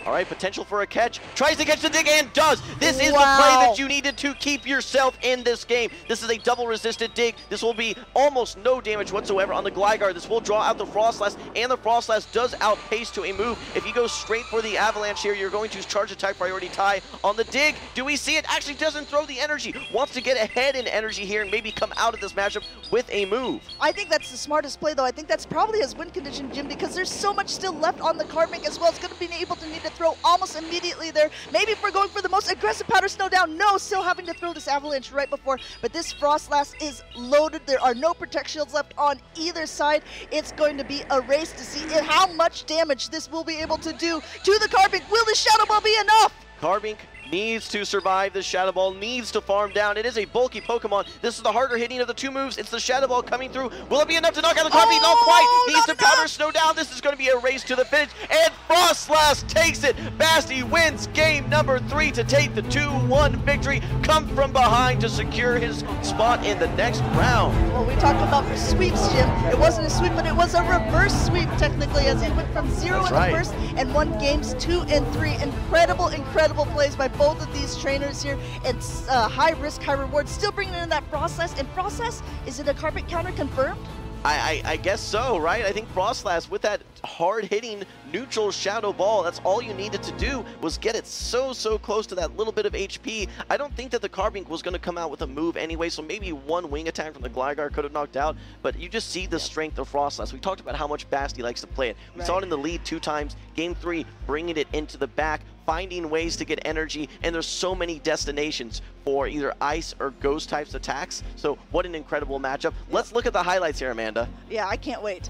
All right, potential for a catch. Tries to catch the dig and does. This is the play that you needed to keep yourself in this game. This is a double resisted dig. This will be almost no damage whatsoever on the Gligar. This will draw out the Froslass, and the Froslass does outpace to a move. If you go straight for the Avalanche here, you're going to charge attack priority tie on the dig. Do we see it? Actually doesn't throw the energy. Wants to get ahead in energy here and maybe come out of this matchup with a move.
I think that's the smartest play, though. I think that's probably his win condition, Jim, because there's so much still left on the Carbink as well. It's going to be able to need to throw almost immediately there. Maybe if we're going for the most aggressive powder snow down, no, still having to throw this avalanche right before. But this Froslass is loaded. There are no protect shields left on either side. It's going to be a race to see how much damage this will be able to do to the Carbink. Will the Shadow Ball be enough?
Carbink needs to survive the Shadow Ball, needs to farm down. It is a bulky Pokemon. This is the harder hitting of the two moves. It's the Shadow Ball coming through. Will it be enough to knock out the Carbink? not oh, quite. Needs to powder snow down. This is going to be a race to the finish. And Froslass takes it. Basti wins game number three to take the 2-1 victory. Come from behind to secure his spot in the next round.
Well, we talked about sweeps, Jim. It wasn't a sweep, but it was a reverse sweep technically, as he went from zero
That's
in
right.
the first and won games two and three. Incredible, incredible plays by both of these trainers here. It's uh, high risk, high reward. Still bringing in that process. And process, is it a carpet counter confirmed?
I, I, I guess so, right? I think Froslass with that hard-hitting neutral shadow ball, that's all you needed to do was get it so, so close to that little bit of HP. I don't think that the Carbink was going to come out with a move anyway, so maybe one wing attack from the Gligar could have knocked out, but you just see the strength of Froslass. We talked about how much Basti likes to play it. We saw it in the lead two times. Game three, bringing it into the back, finding ways to get energy, and there's so many destinations for either ice or ghost types attacks. So what an incredible matchup. Let's look at the highlights here, Amanda.
Yeah, I can't wait.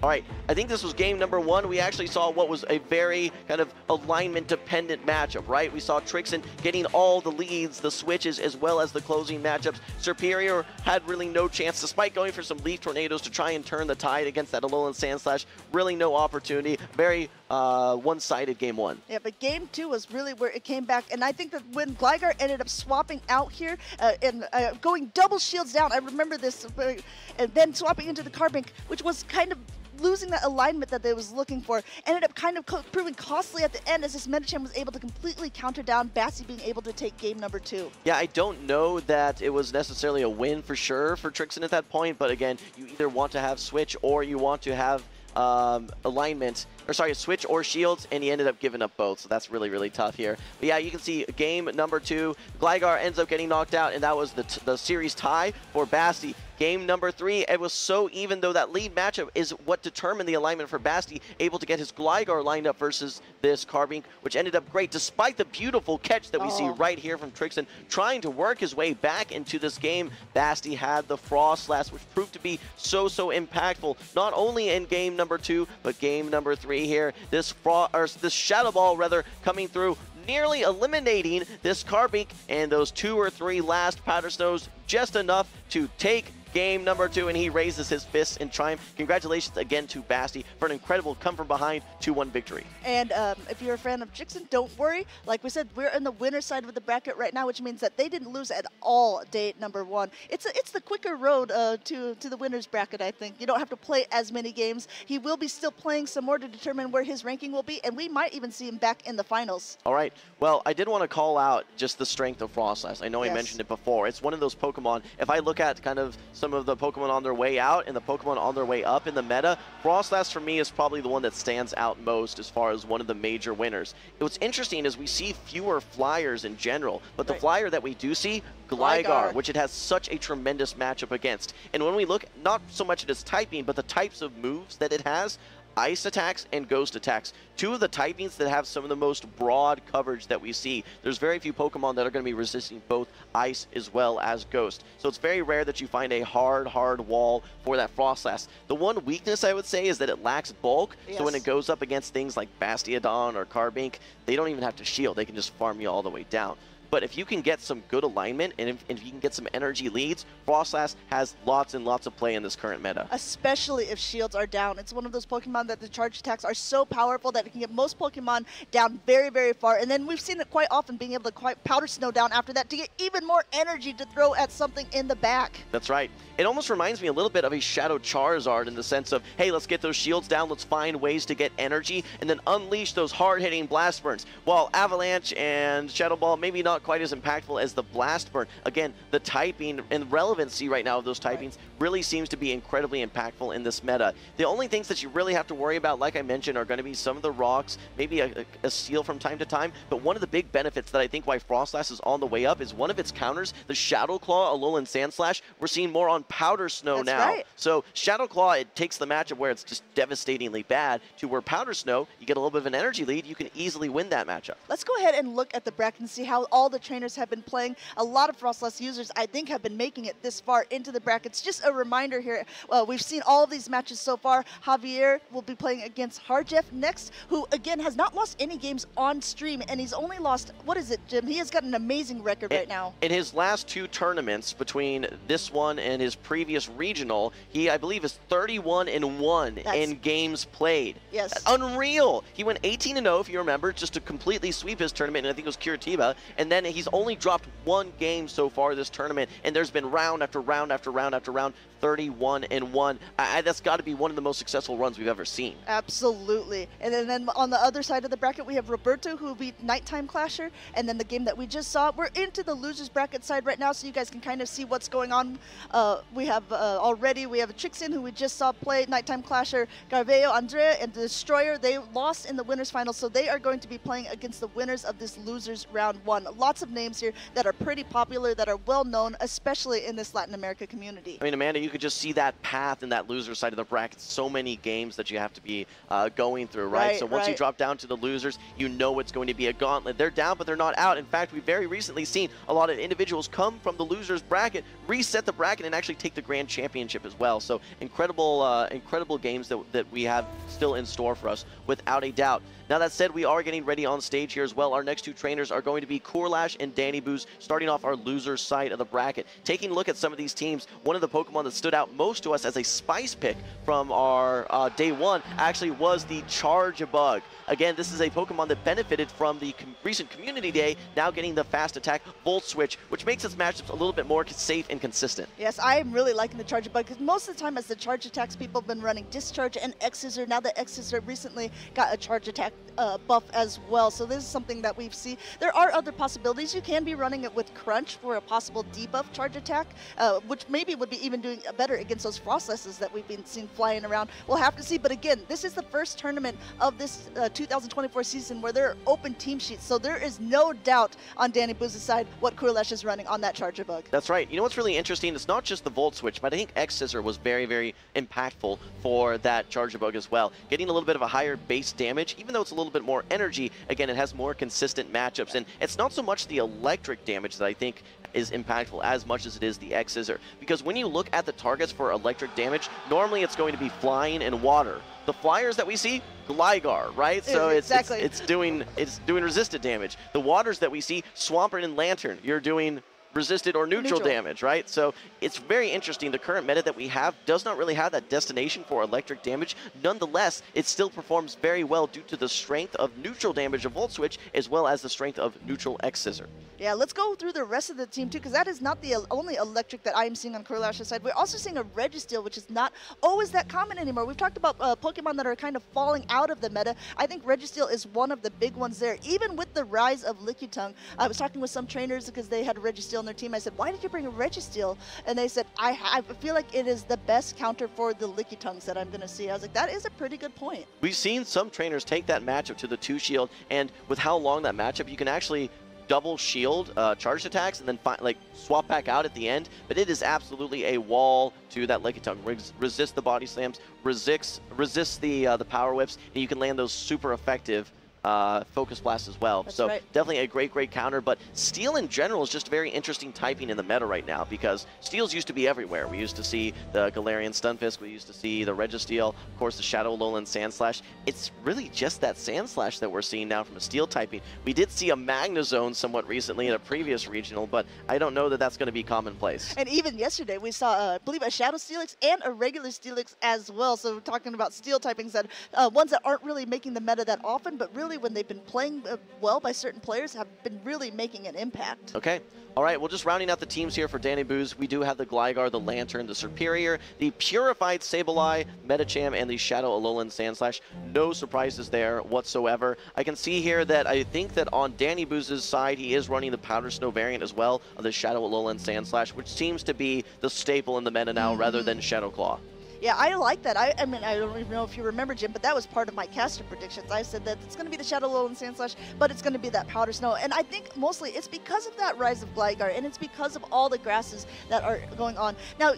All right, I think this was game number one. We actually saw what was a very kind of alignment-dependent matchup, right? We saw Trixon getting all the leads, the switches, as well as the closing matchups. Serperior had really no chance, despite going for some Leaf Tornadoes to try and turn the tide against that Alolan Sandslash. Really no opportunity. Very uh, one-sided game one.
Yeah, but game two was really where it came back. And I think that when Gligar ended up swapping out here uh, and uh, going double shields down, I remember this, uh, and then swapping into the Carbink, which was kind of losing that alignment that they was looking for, ended up kind of co proving costly at the end as this Medicham was able to completely counter down Basti being able to take game number two.
Yeah, I don't know that it was necessarily a win for sure for Trixon at that point, but again, you either want to have Switch or you want to have um, alignment, or sorry, a Switch or Shields, and he ended up giving up both, so that's really, really tough here. But yeah, you can see game number two, Gligar ends up getting knocked out, and that was the, the series tie for Basti. Game number three, it was so even though that lead matchup is what determined the alignment for Basti, able to get his Gligar lined up versus this Carbink, which ended up great despite the beautiful catch that we see
Oh.
right here from Trixon, trying to work his way back into this game. Basti had the Froslass, which proved to be so, so impactful, not only in game number two, but game number three here. This, or this Shadow Ball, rather, coming through nearly eliminating this Carbink and those two or three last Powder Snows just enough to take game number two, and he raises his fists in triumph. Congratulations again to Basti for an incredible come from behind 2-1 victory.
And um, if you're a fan of Jixon, don't worry. Like we said, we're in the winner side of the bracket right now, which means that they didn't lose at all day number one. It's a, it's the quicker road uh, to to the winners bracket. I think you don't have to play as many games. He will be still playing some more to determine where his ranking will be, and we might even see him back in the finals.
All right. Well, I did want to call out just the strength of Froslass. I know I mentioned it before. It's one of those Pokemon. If I look at kind of some of the Pokemon on their way out and the Pokemon on their way up in the meta, Froslass for me is probably the one that stands out most as far as one of the major winners. What's interesting is we see fewer flyers in general, but the
Right.
flyer that we do see, Gligar,
Gligar.
which it has such a tremendous matchup against. And when we look not so much at its typing, but the types of moves that it has, ice attacks and ghost attacks. Two of the typings that have some of the most broad coverage that we see. There's very few Pokemon that are going to be resisting both ice as well as ghost. So it's very rare that you find a hard, hard wall for that Froslass. The one weakness I would say is that it lacks bulk. So when it goes up against things like Bastiodon or Carbink, they don't even have to shield. They can just farm you all the way down. But if you can get some good alignment and if, and if you can get some energy leads, Froslass has lots and lots of play in this current meta.
Especially if shields are down. It's one of those Pokemon that the charge attacks are so powerful that it can get most Pokemon down very, very far. And then we've seen it quite often being able to quite powder snow down after that to get even more energy to throw at something in the back.
That's right. It almost reminds me a little bit of a Shadow Charizard in the sense of, hey, let's get those shields down, let's find ways to get energy, and then unleash those hard-hitting Blast Burns. While Avalanche and Shadow Ball maybe not quite as impactful as the Blast Burn, again, the typing and relevancy right now of those typings really seems to be incredibly impactful in this meta. The only things that you really have to worry about, like I mentioned, are going to be some of the rocks, maybe a, a, seal from time to time, but one of the big benefits that I think why Froslass is on the way up is one of its counters, the Shadow Claw, Alolan Sandslash, we're seeing more on Powder Snow
That's
now.
right.
So Shadow Claw, it takes the matchup where it's just devastatingly bad to where Powder Snow, you get a little bit of an energy lead, you can easily win that matchup.
Let's go ahead and look at the bracket and see how all all the trainers have been playing. A lot of Froslass users, I think, have been making it this far into the brackets. Just a reminder here, well, we've seen all of these matches so far. Javier will be playing against Harjeff next, who, again, has not lost any games on stream, and he's only lost, what is it, Jim? He has got an amazing record
in,
right now.
In his last two tournaments, between this one and his previous regional, he, I believe, is 31 and 1 That's, in games played.
Yes.
Unreal. He went 18 and 0, if you remember, just to completely sweep his tournament, and I think it was Curitiba, and then he's only dropped one game so far this tournament, and there's been round after round after round after round, 31 and 1. I, that's got to be one of the most successful runs we've ever seen.
Absolutely. And then, then on the other side of the bracket, we have Roberto, who beat Nighttime Clasher, and then the game that we just saw. We're into the losers bracket side right now, so you guys can kind of see what's going on. Uh, we have uh, already, we have Trixin, who we just saw play Nighttime Clasher, Garveo, Andrea, and the Destroyer. They lost in the winners final, so they are going to be playing against the winners of this losers round one. Lots of names here that are pretty popular, that are well known, especially in this Latin America community.
I mean, Amanda, you could just see that path in that loser side of the bracket. So many games that you have to be uh, going through, right?
right
so once
right.
you drop down to the losers, you know it's going to be a gauntlet. They're down, but they're not out. In fact, we've very recently seen a lot of individuals come from the losers bracket, reset the bracket, and actually take the grand championship as well. So incredible, uh, incredible games that, that we have still in store for us, without a doubt. Now that said, we are getting ready on stage here as well. Our next two trainers are going to be Kourlash and Danny Booz, starting off our loser side of the bracket. Taking a look at some of these teams, one of the Pokemon that stood out most to us as a spice pick from our uh, day one actually was the Charjabug. Again, this is a Pokemon that benefited from the com recent Community Day, now getting the fast attack Volt Switch, which makes its matchups a little bit more safe and consistent.
Yes, I am really liking the Charjabug because most of the time as the charge attacks, people have been running Discharge and X-Scissor. Now that X-Scissor recently got a charge attack uh, buff as well. So this is something that we've seen. There are other possibilities. You can be running it with Crunch for a possible debuff charge attack, uh, which maybe would be even doing better against those Froslasses that we've been seeing flying around. We'll have to see. But again, this is the first tournament of this uh, 2024 season where there are open team sheets. So there is no doubt on Danny Booz's side what Kourlash is running on that Charjabug.
That's right. You know what's really interesting? It's not just the Volt Switch, but I think X-Scissor was very, very impactful for that Charjabug as well. Getting a little bit of a higher base damage, even though it's a little bit more energy, again, it has more consistent matchups. And it's not so much the electric damage that I think is impactful as much as it is the X-Scissor. Because when you look at the targets for electric damage, normally it's going to be flying and water. The flyers that we see, Gligar, right? So mm, it's,
exactly.
it's, it's doing it's doing resisted damage. The waters that we see, Swampert and Lanturn, you're doing resisted or neutral,
Neutral.
damage, right? So it's very interesting. The current meta that we have does not really have that destination for electric damage. Nonetheless, it still performs very well due to the strength of neutral damage of Volt Switch as well as the strength of neutral X-Scissor.
Yeah, let's go through the rest of the team too, because that is not the only electric that I am seeing on Kourlash's side. We're also seeing a Registeel, which is not always that common anymore. We've talked about uh, Pokemon that are kind of falling out of the meta. I think Registeel is one of the big ones there. Even with the rise of Lickitung, I was talking with some trainers because they had Registeel their team. I said, why did you bring a Registeel? And they said, I, I feel like it is the best counter for the Lickitungs that I'm going to see. I was like, that is a pretty good point.
We've seen some trainers take that matchup to the two shield, and with how long that matchup, you can actually double shield uh, charged attacks and then like swap back out at the end. But it is absolutely a wall to that Lickitung. Res- resist the body slams, resists resists the uh, the power whips, and you can land those super effective uh, Focus Blast as well.
That's
so
right.
definitely a great, great counter. But Steel in general is just very interesting typing in the meta right now because Steels used to be everywhere. We used to see the Galarian Stunfisk, we used to see the Registeel, of course the Shadow Alolan Sandslash. It's really just that Sandslash that we're seeing now from a Steel typing. We did see a Magnezone somewhat recently in a previous regional, but I don't know that that's going to be commonplace.
And even yesterday, we saw, uh, I believe, a Shadow Steelix and a regular Steelix as well. So we're talking about steel typings that uh, ones that aren't really making the meta that often, but really when they've been playing uh, well by certain players, have been really making an impact.
Okay. All right, well, just rounding out the teams here for Danny Booz, we do have the Gligar, the Lanturn, the Serperior, the Purified Sableye, Medicham, and the Shadow Alolan Sandslash. No surprises there whatsoever. I can see here that I think that on Danny Booz's side, he is running the Powder Snow variant as well of the Shadow Alolan Sandslash, which seems to be the staple in the meta now rather than Shadow Claw.
Yeah, I like that. I, I mean, I don't even know if you remember, Jim, but that was part of my caster predictions. I said that it's going to be the Shadow Alolan Sandslash, but it's going to be that Powder Snow. And I think mostly it's because of that rise of Gligar, and it's because of all the grasses that are going on. Now,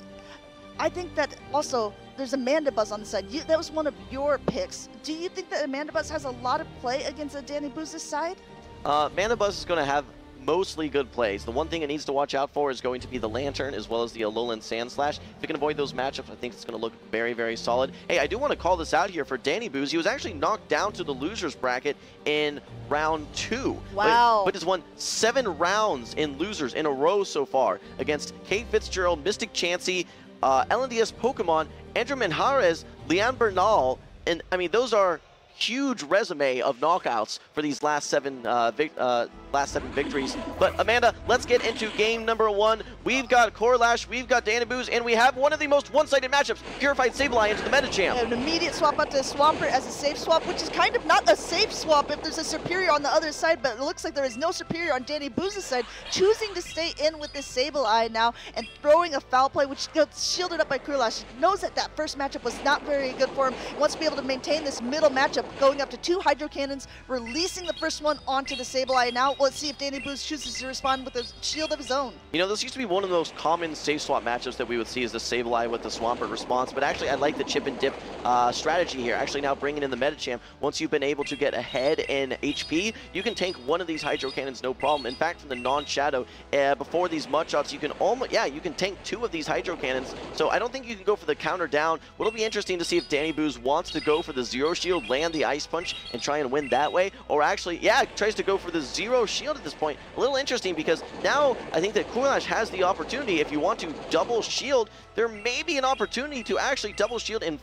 I think that also there's Mandibuzz on the side. You, that was one of your picks. Do you think that Mandibuzz has a lot of play against the Danny Booz's side?
Uh, Mandibuzz is going to have mostly good plays. The one thing it needs to watch out for is going to be the Lanturn as well as the Alolan Sandslash. If it can avoid those matchups, I think it's going to look very, very solid. Hey, I do want to call this out here for Danny Booz. He was actually knocked down to the losers bracket in round two.
Wow.
But, but has won seven rounds in losers in a row so far against Kate Fitzgerald, Mystic Chansey, uh, LNDS Pokemon, Andrew Manjarres, Leanne Bernal, and I mean, those are huge resume of knockouts for these last seven uh, uh, last seven victories. But Amanda, let's get into game number one. We've got Corlash, we've got Danaboos, and we have one of the most one-sided matchups, Purified Sableye into the Medicham.
An immediate swap out to Swampert as a safe swap, which is kind of not a safe swap if there's a Serperior on the other side, but it looks like there is no Serperior on Danny Booz's side, choosing to stay in with this Sableye now and throwing a foul play, which gets shielded up by Kurlash. knows that that first matchup was not very good for him. He wants to be able to maintain this middle matchup, going up to two Hydro Cannons, releasing the first one onto the Sableye. Now let's see if Danny Booz chooses to respond with a shield of his own.
You know, this used to be one of the most common safe swap matchups that we would see is the Sableye with the Swampert response, but actually I like the chip and dip uh, strategy here. Actually now bringing in the Medicham, once you've been able to get ahead in HP, you can tank one of these Hydro Cannons no problem. In fact, from the non-shadow, uh, before these mud shots, you can almost, yeah, you can tank two of these Hydro Cannons, so I don't think you can go for the counter down. What'll be interesting to see if Danny Booz wants to go for the zero shield, land the Ice Punch, and try and win that way, or actually, yeah, tries to go for the zero shield at this point. A little interesting because now I think that Kurlash has the opportunity, if you want to double shield, there may be an opportunity to actually double shield and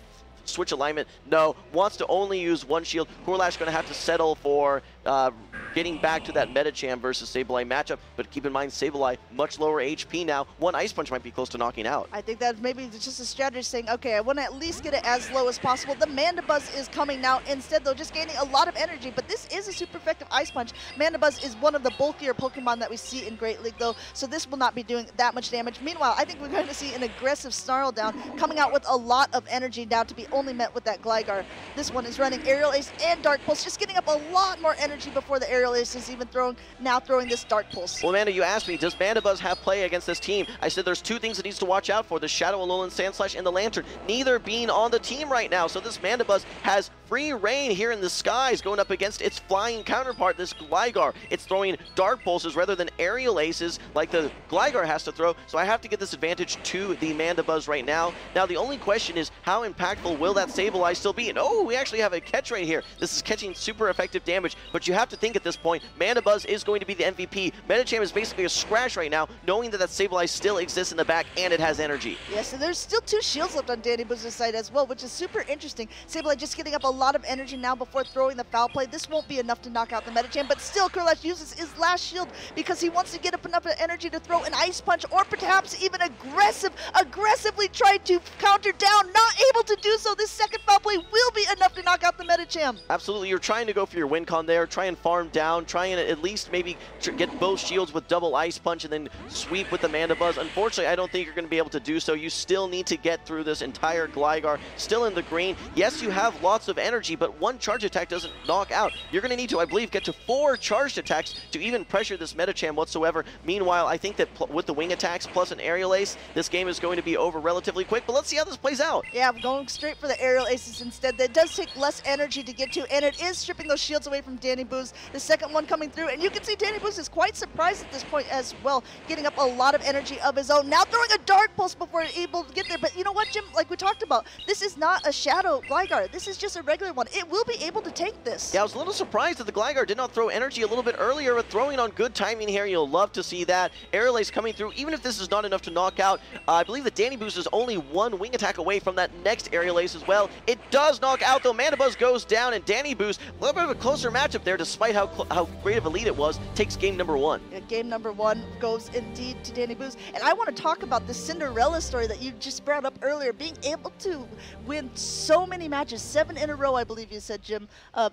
switch alignment. No, wants to only use one shield. Kurlash going to have to settle for uh, getting back to that Medicham versus Sableye matchup. But keep in mind, Sableye, much lower HP now. One Ice Punch might be close to knocking out.
I think that maybe just a strategy saying, okay, I want to at least get it as low as possible. The Mandibuzz is coming now instead, though, just gaining a lot of energy. But this is a super effective Ice Punch. Mandibuzz is one of the bulkier Pokemon that we see in Great League, though, so this will not be doing that much damage. Meanwhile, I think we're going to see an aggressive Snarl down coming out with a lot of energy now to be only met with that Gligar. This one is running Aerial Ace and Dark Pulse, just getting up a lot more energy before the Aerial Is even throwing, now throwing this Dark Pulse.
Well, Amanda, you asked me, does Mandibuzz have play against this team? I said there's two things it needs to watch out for, the Shadow Alolan Sandslash and the Lanturn, neither being on the team right now. So this Mandibuzz has free reign here in the skies going up against its flying counterpart, this Gligar. It's throwing Dark Pulses rather than Aerial Aces like the Gligar has to throw, so I have to get this advantage to the Mandibuzz right now. Now, the only question is how impactful will that Sableye still be? And oh, we actually have a catch right here. This is catching super effective damage, but you have to think at this point, Mandibuzz is going to be the MVP. Medicham is basically a scratch right now, knowing that that Sableye still exists in the back and it has energy.
Yes, and there's still two shields left on Danny Buzz's side as well, which is super interesting. Sableye just getting up a lot of energy now before throwing the foul play. This won't be enough to knock out the Medicham, but still Kurlash uses his last shield because he wants to get up enough energy to throw an Ice Punch or perhaps even aggressive, aggressively try to counter down, not able to do so. This second foul play will be enough to knock out the Meta Medicham.
Absolutely, you're trying to go for your win con there, try and farm down, try and at least maybe get both shields with double Ice Punch and then sweep with the Mandibuzz. Unfortunately, I don't think you're going to be able to do so. You still need to get through this entire Gligar, still in the green. Yes, you have lots of energy, but one charge attack doesn't knock out. You're going to need to, I believe, get to four charged attacks to even pressure this Medicham whatsoever. Meanwhile, I think that with the wing attacks plus an aerial ace, this game is going to be over relatively quick, but let's see how this plays out.
Yeah, I'm going straight for the aerial aces instead. That does take less energy to get to, and it is stripping those shields away from Danny Booz. The second one coming through, and you can see Danny Booz is quite surprised at this point as well, getting up a lot of energy of his own. Now throwing a Dark Pulse before able to get there, but you know what, Jim? Like we talked about, this is not a Shadow Gligar. This is just a regular one. It will be able to take this.
Yeah, I was a little surprised that the Gligar did not throw energy a little bit earlier, but throwing on good timing here. You'll love to see that. Aerial Ace coming through, even if this is not enough to knock out. Uh, I believe that Danny Booz is only one wing attack away from that next Aerial Ace as well. It does knock out, though. Mandibuzz goes down, and Danny Booz, a little bit of a closer matchup there, despite how how great of a lead it was, takes game number one.
Yeah, game number one goes indeed to Danny Booz. And I want to talk about the Cinderella story that you just brought up earlier, being able to win so many matches, seven in a row, I believe you said, Jim, uh,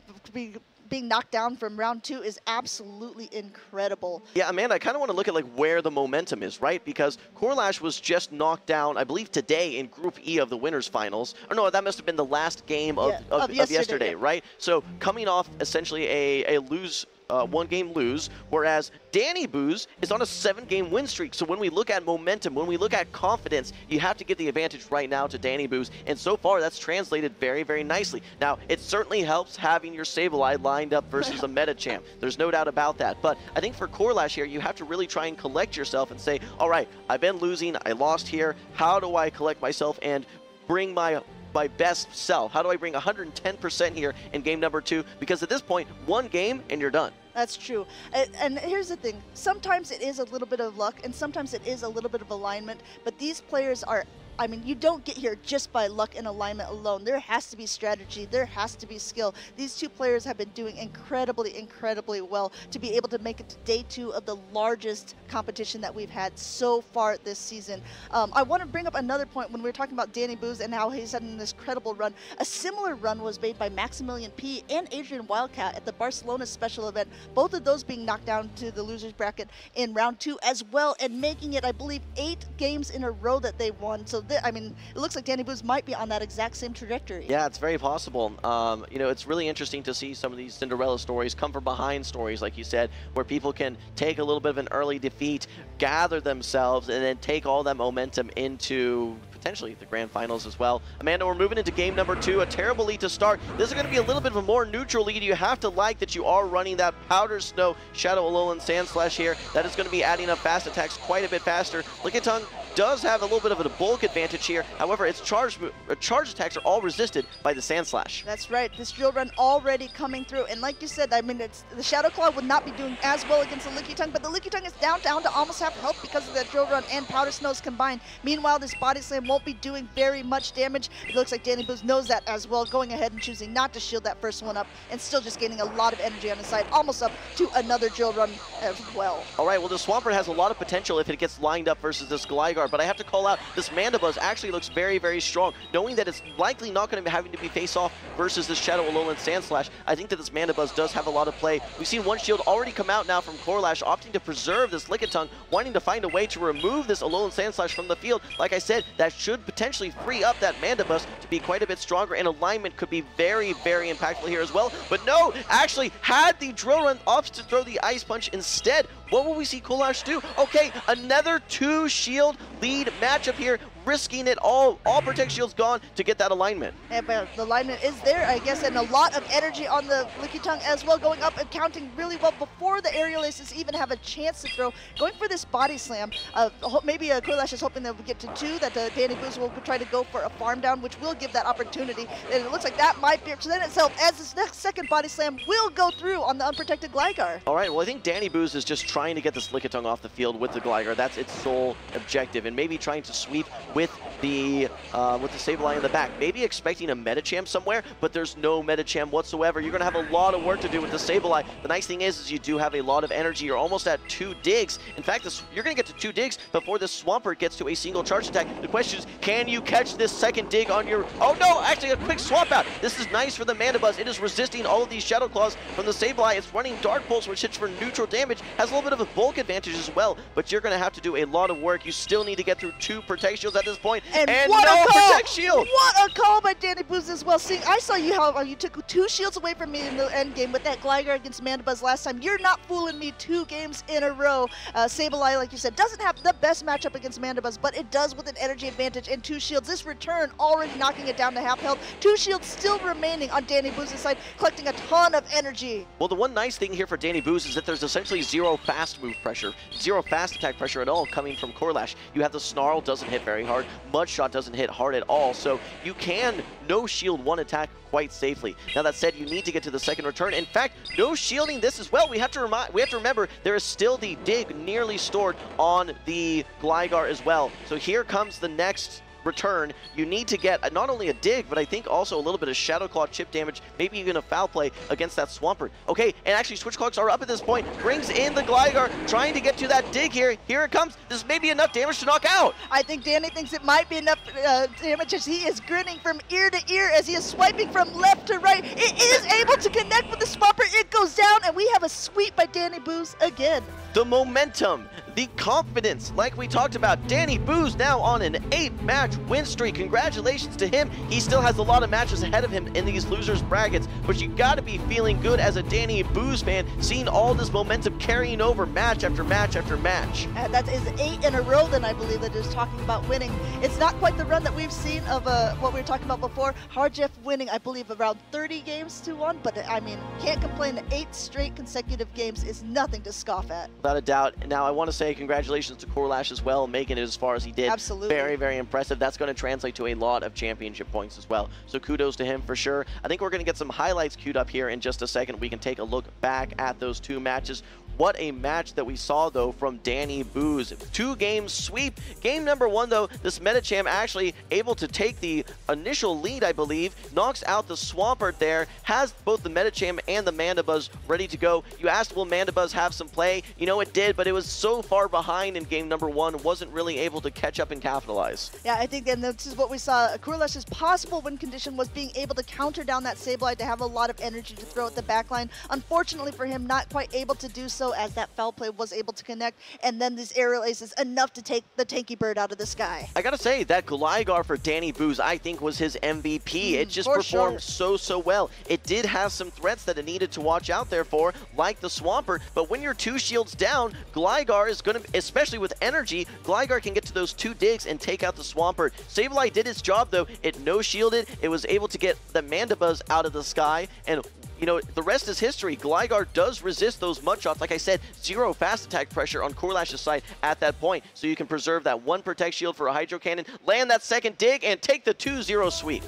being knocked down from round two is absolutely incredible.
Yeah, Amanda, I kind of want to look at like where the momentum is, right? Because Corlash was just knocked down, I believe, today in Group E of the winners finals. Or no, that must have been the last game of,
yeah,
of,
of, yesterday,
of yesterday
yeah.
right? So coming off essentially a, a lose uh, one game lose, whereas Danny Booz is on a seven game win streak. So when we look at momentum, when we look at confidence, you have to give the advantage right now to Danny Booz. And so far, that's translated very, very nicely. Now, it certainly helps having your Sableye lined up versus a Medicham. There's no doubt about that. But I think for Corlash here, you have to really try and collect yourself and say, all right, I've been losing, I lost here. How do I collect myself and bring my my best self? How do I bring 110% here in game number two? Because at this point, one game and you're done.
That's true. And, and, here's the thing. Sometimes it is a little bit of luck, and sometimes it is a little bit of alignment, but these players are I mean, you don't get here just by luck and alignment alone. There has to be strategy. There has to be skill. These two players have been doing incredibly, incredibly well to be able to make it to day two of the largest competition that we've had so far this season. Um, I want to bring up another point when we were talking about Danny Booz and how he's had this incredible run. A similar run was made by Maximilian P and Adrian Wildcat at the Barcelona special event. Both of those being knocked down to the losers bracket in round two as well and making it, I believe, eight games in a row that they won. So I mean, it looks like Danny Booz might be on that exact same trajectory.
Yeah, it's very possible. Um, you know, it's really interesting to see some of these Cinderella stories, come from behind stories, like you said, where people can take a little bit of an early defeat, gather themselves, and then take all that momentum into potentially the grand finals as well. Amanda, we're moving into game number two. A terrible lead to start. This is going to be a little bit of a more neutral lead. You have to like that you are running that Powder Snow Shadow Alolan Sandslash here. That is going to be adding up fast attacks quite a bit faster. Lickitung does have a little bit of a bulk advantage here. However, its charge, uh, charge attacks are all resisted by the Sandslash.
That's right. This drill run already coming through. And like you said, I mean, it's, the Shadow Claw would not be doing as well against the Lickitung, but the Lickitung is down, down to almost half health because of that drill run and Powder Snows combined. Meanwhile, this Body Slam won't be doing very much damage. It looks like Danny Booz knows that as well, going ahead and choosing not to shield that first one up and still just gaining a lot of energy on his side, almost up to another drill run as well.
All right, well, the Swampert has a lot of potential if it gets lined up versus this Gligar, but I have to call out this Mandibuzz actually looks very, very strong. Knowing that it's likely not going to be having to be face-off versus this Shadow Alolan Sandslash, I think that this Mandibuzz does have a lot of play. We've seen one shield already come out now from Corlash, opting to preserve this Lickitung, wanting to find a way to remove this Alolan Sandslash from the field. Like I said, that should potentially free up that Mandibuzz to be quite a bit stronger, and alignment could be very, very impactful here as well. But no, actually had the Drill Run opts to throw the Ice Punch instead. What will we see Corlash do? Okay, another two shield lead matchup here risking it all. All Protect Shield's gone to get that alignment.
Yeah, but the alignment is there, I guess, and a lot of energy on the Lickitung as well, going up and counting really well before the aerial aces even have a chance to throw. Going for this body slam. Uh, maybe uh, Corlash is hoping that we get to two, that uh, Danny Booz will try to go for a farm down, which will give that opportunity. And it looks like that might be present itself as this next second body slam will go through on the unprotected Gligar.
All right, well, I think Danny Booz is just trying to get this Lickitung off the field with the Gligar. That's its sole objective, and maybe trying to sweep with the uh, with the Sableye in the back. Maybe expecting a Medicham somewhere, but there's no Medicham whatsoever. You're going to have a lot of work to do with the Sableye. The nice thing is, is you do have a lot of energy. You're almost at two digs. In fact, this, you're going to get to two digs before the Swampert gets to a single charge attack. The question is, can you catch this second dig on your... Oh, no! Actually, a quick swap out. This is nice for the Mandibuzz. It is resisting all of these Shadow Claws from the Sableye. It's running Dark Pulse, which hits for neutral damage. Has a little bit of a bulk advantage as well, but you're going to have to do a lot of work. You still need to get through two Protect Shields at this point.
And,
and
what
no
a call!
Protect Shield!
What a call by Danny Booz as well. See, I saw you how you took two shields away from me in the end game with that Gligar against Mandibuzz last time. You're not fooling me two games in a row. Uh, Sableye, like you said, doesn't have the best matchup against Mandibuzz, but it does with an energy advantage and two shields. This return already knocking it down to half health. Two shields still remaining on Danny Booz's side, collecting a ton of energy.
Well, the one nice thing here for Danny Booz is that there's essentially zero fast move pressure, zero fast attack pressure at all coming from Corlash. You have the Snarl, doesn't hit very hard. Mudshot doesn't hit hard at all, so you can no shield one attack quite safely. Now that said, you need to get to the second return. In fact, no shielding this as well. We have to remind, we have to remember there is still the dig nearly stored on the Gligar as well. So here comes the next return, you need to get not only a dig, but I think also a little bit of Shadow Claw chip damage, maybe even a foul play against that Swampert. Okay, and actually Switch Clocks are up at this point, brings in the Gligar, trying to get to that dig here. Here it comes. This may be enough damage to knock out.
I think Danny thinks it might be enough uh, damage as he is grinning from ear to ear as he is swiping from left to right. It is able to connect with the Swampert. It goes down and we have a sweep by Danny Booz again.
The momentum, the confidence, like we talked about. Danny Booz now on an eight-match win streak. Congratulations to him. He still has a lot of matches ahead of him in these losers brackets, but you got to be feeling good as a Danny Booz fan, seeing all this momentum carrying over match after match after match.
And that is eight in a row then I believe that is talking about winning. It's not quite the run that we've seen of uh, what we were talking about before. Hard Jeff winning, I believe, around 30 games to one, but I mean, can't complain. Eight straight consecutive games is nothing to scoff at.
Without a doubt. Now, I want to say congratulations to Corlash as well, making it as far as he did.
Absolutely.
Very, very impressive. That's going to translate to a lot of championship points as well. So kudos to him for sure. I think we're going to get some highlights queued up here in just a second. We can take a look back at those two matches. What a match that we saw, though, from Danny Booz. Two game sweep. Game number one, though, this Medicham actually able to take the initial lead, I believe, knocks out the Swampert there, has both the Medicham and the Mandibuzz ready to go. You asked, will Mandibuzz have some play? You know, it did, but it was so far behind in game number one, wasn't really able to catch up and capitalize.
Yeah, I think, and this is what we saw. Kurlesh's possible win condition was being able to counter down that Sableye to have a lot of energy to throw at the backline. Unfortunately for him, not quite able to do so as that foul play was able to connect, and then these aerial aces enough to take the tanky bird out of the sky.
I gotta say, that Gligar for Danny Booz, I think was his MVP.
Mm,
it just performed
sure.
so, so well. It did have some threats that it needed to watch out there for, like the Swampert, but when you're two shields down, Gligar is gonna, especially with energy, Gligar can get to those two digs and take out the Swampert. Sableye did its job though, it no shielded, it was able to get the Mandibuzz out of the sky, and you know, the rest is history. Gligar does resist those mud shots. Like I said, zero fast attack pressure on Corlash's side at that point. So you can preserve that one protect shield for a Hydro Cannon, land that second dig, and take the 2-0 sweep.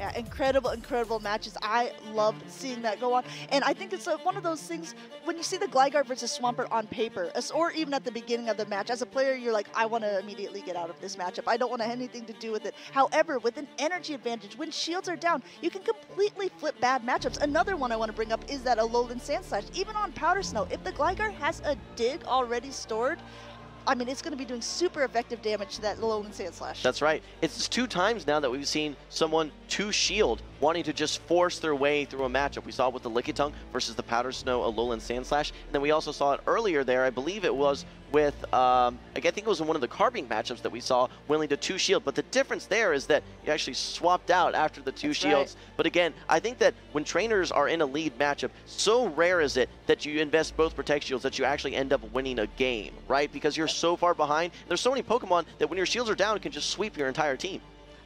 Yeah, incredible, incredible matches. I loved seeing that go on. And I think it's a, one of those things, when you see the Gligar versus Swampert on paper, or even at the beginning of the match, as a player, you're like, I want to immediately get out of this matchup. I don't want to have anything to do with it. However, with an energy advantage, when shields are down, you can completely flip bad matchups. Another one I want to bring up is that Alolan Sandslash. Even on Powder Snow, if the Gligar has a dig already stored, I mean, it's going to be doing super effective damage to that Alolan Sandslash.
That's right. It's two times now that we've seen someone to shield wanting to just force their way through a matchup. We saw it with the Lickitung versus the Powder Snow Alolan Sandslash. And then we also saw it earlier there, I believe it was with, um, I think it was in one of the Carbink matchups that we saw willing to two shield. But the difference there is that you actually swapped out after the two
That's
shields.
right.
But again, I think that when trainers are in a lead matchup, so rare is it that you invest both protect shields that you actually end up winning a game, right? Because you're so far behind. There's so many Pokemon that when your shields are down, it can just sweep your entire team.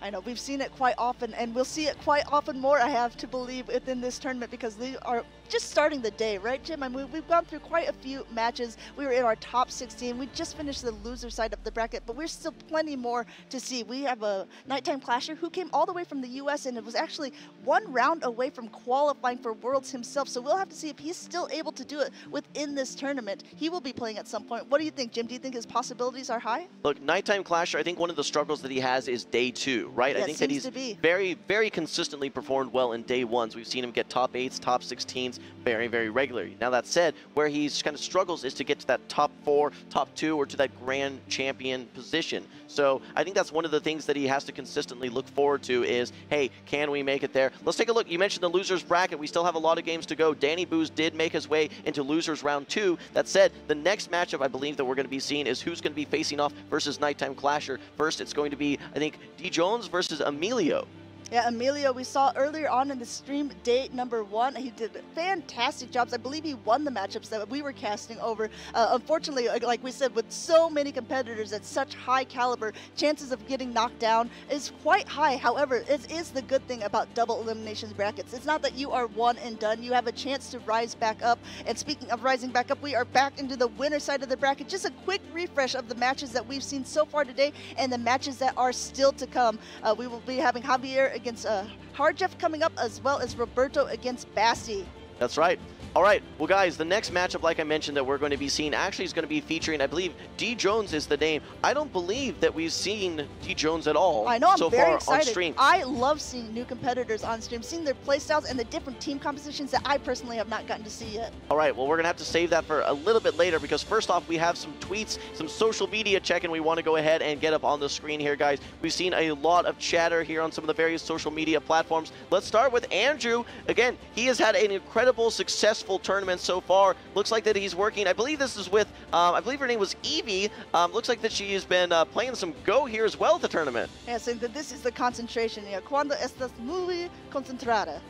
I know we've seen it quite often, and we'll see it quite often more. I have to believe within this tournament because they are just starting the day, right, Jim? I mean, we've gone through quite a few matches. We were in our top 16. We just finished the loser side of the bracket, but we're still plenty more to see. We have a nighttime clasher who came all the way from the U.S. and it was actually one round away from qualifying for Worlds himself. So we'll have to see if he's still able to do it within this tournament. He will be playing at some point. What do you think, Jim? Do you think his possibilities are high?
Look, Nighttime Clasher, I think one of the struggles that he has is day two, right?
Yeah,
I think that he's very, very consistently performed well in day ones. We've seen him get top eights, top 16s very, very regularly. Now that said, where he's kind of struggles is to get to that top four, top two, or to that grand champion position. So I think that's one of the things that he has to consistently look forward to is, hey, can we make it there? Let's take a look. You mentioned the losers bracket. We still have a lot of games to go. Danny Booz did make his way into losers round two. That said, the next matchup I believe that we're going to be seeing is who's going to be facing off versus Nighttime Clasher. First, it's going to be, I think, D. Jones versus Emilio.
Yeah, Emilio, we saw earlier on in the stream, date number one, he did fantastic jobs. I believe he won the matchups that we were casting over. Uh, unfortunately, like- we said, with so many competitors at such high caliber, chances of getting knocked down is quite high. However, it is the good thing about double eliminations brackets. It's not that you are one and done. You have a chance to rise back up. And speaking of rising back up, we are back into the winner side of the bracket. Just a quick refresh of the matches that we've seen so far today and the matches that are still to come. Uh, we will be having Javier against uh, Hard Jeff coming up, as well as Roberto against Basti.
That's right. All right, well, guys, the next matchup, like I mentioned, that we're going to be seeing actually is going to be featuring, I believe, D. Jones is the name. I don't believe that we've seen D. Jones at all
I know, I'm
so
very
far
excited.
on stream.
I love seeing new competitors on stream, seeing their playstyles and the different team compositions that I personally have not gotten to see yet.
All right, well, we're going to have to save that for a little bit later because first off, we have some tweets, some social media check, and we want to go ahead and get up on the screen here, guys. We've seen a lot of chatter here on some of the various social media platforms. Let's start with Andrew. Again, he has had an incredible, successful successful tournaments so far. Looks like that he's working. I believe this is with, um, I believe her name was Evie. Um, looks like that she has been uh, playing some Go here as well at the tournament.
Saying that this is the concentration. Yeah, cuando estás muy concentrada.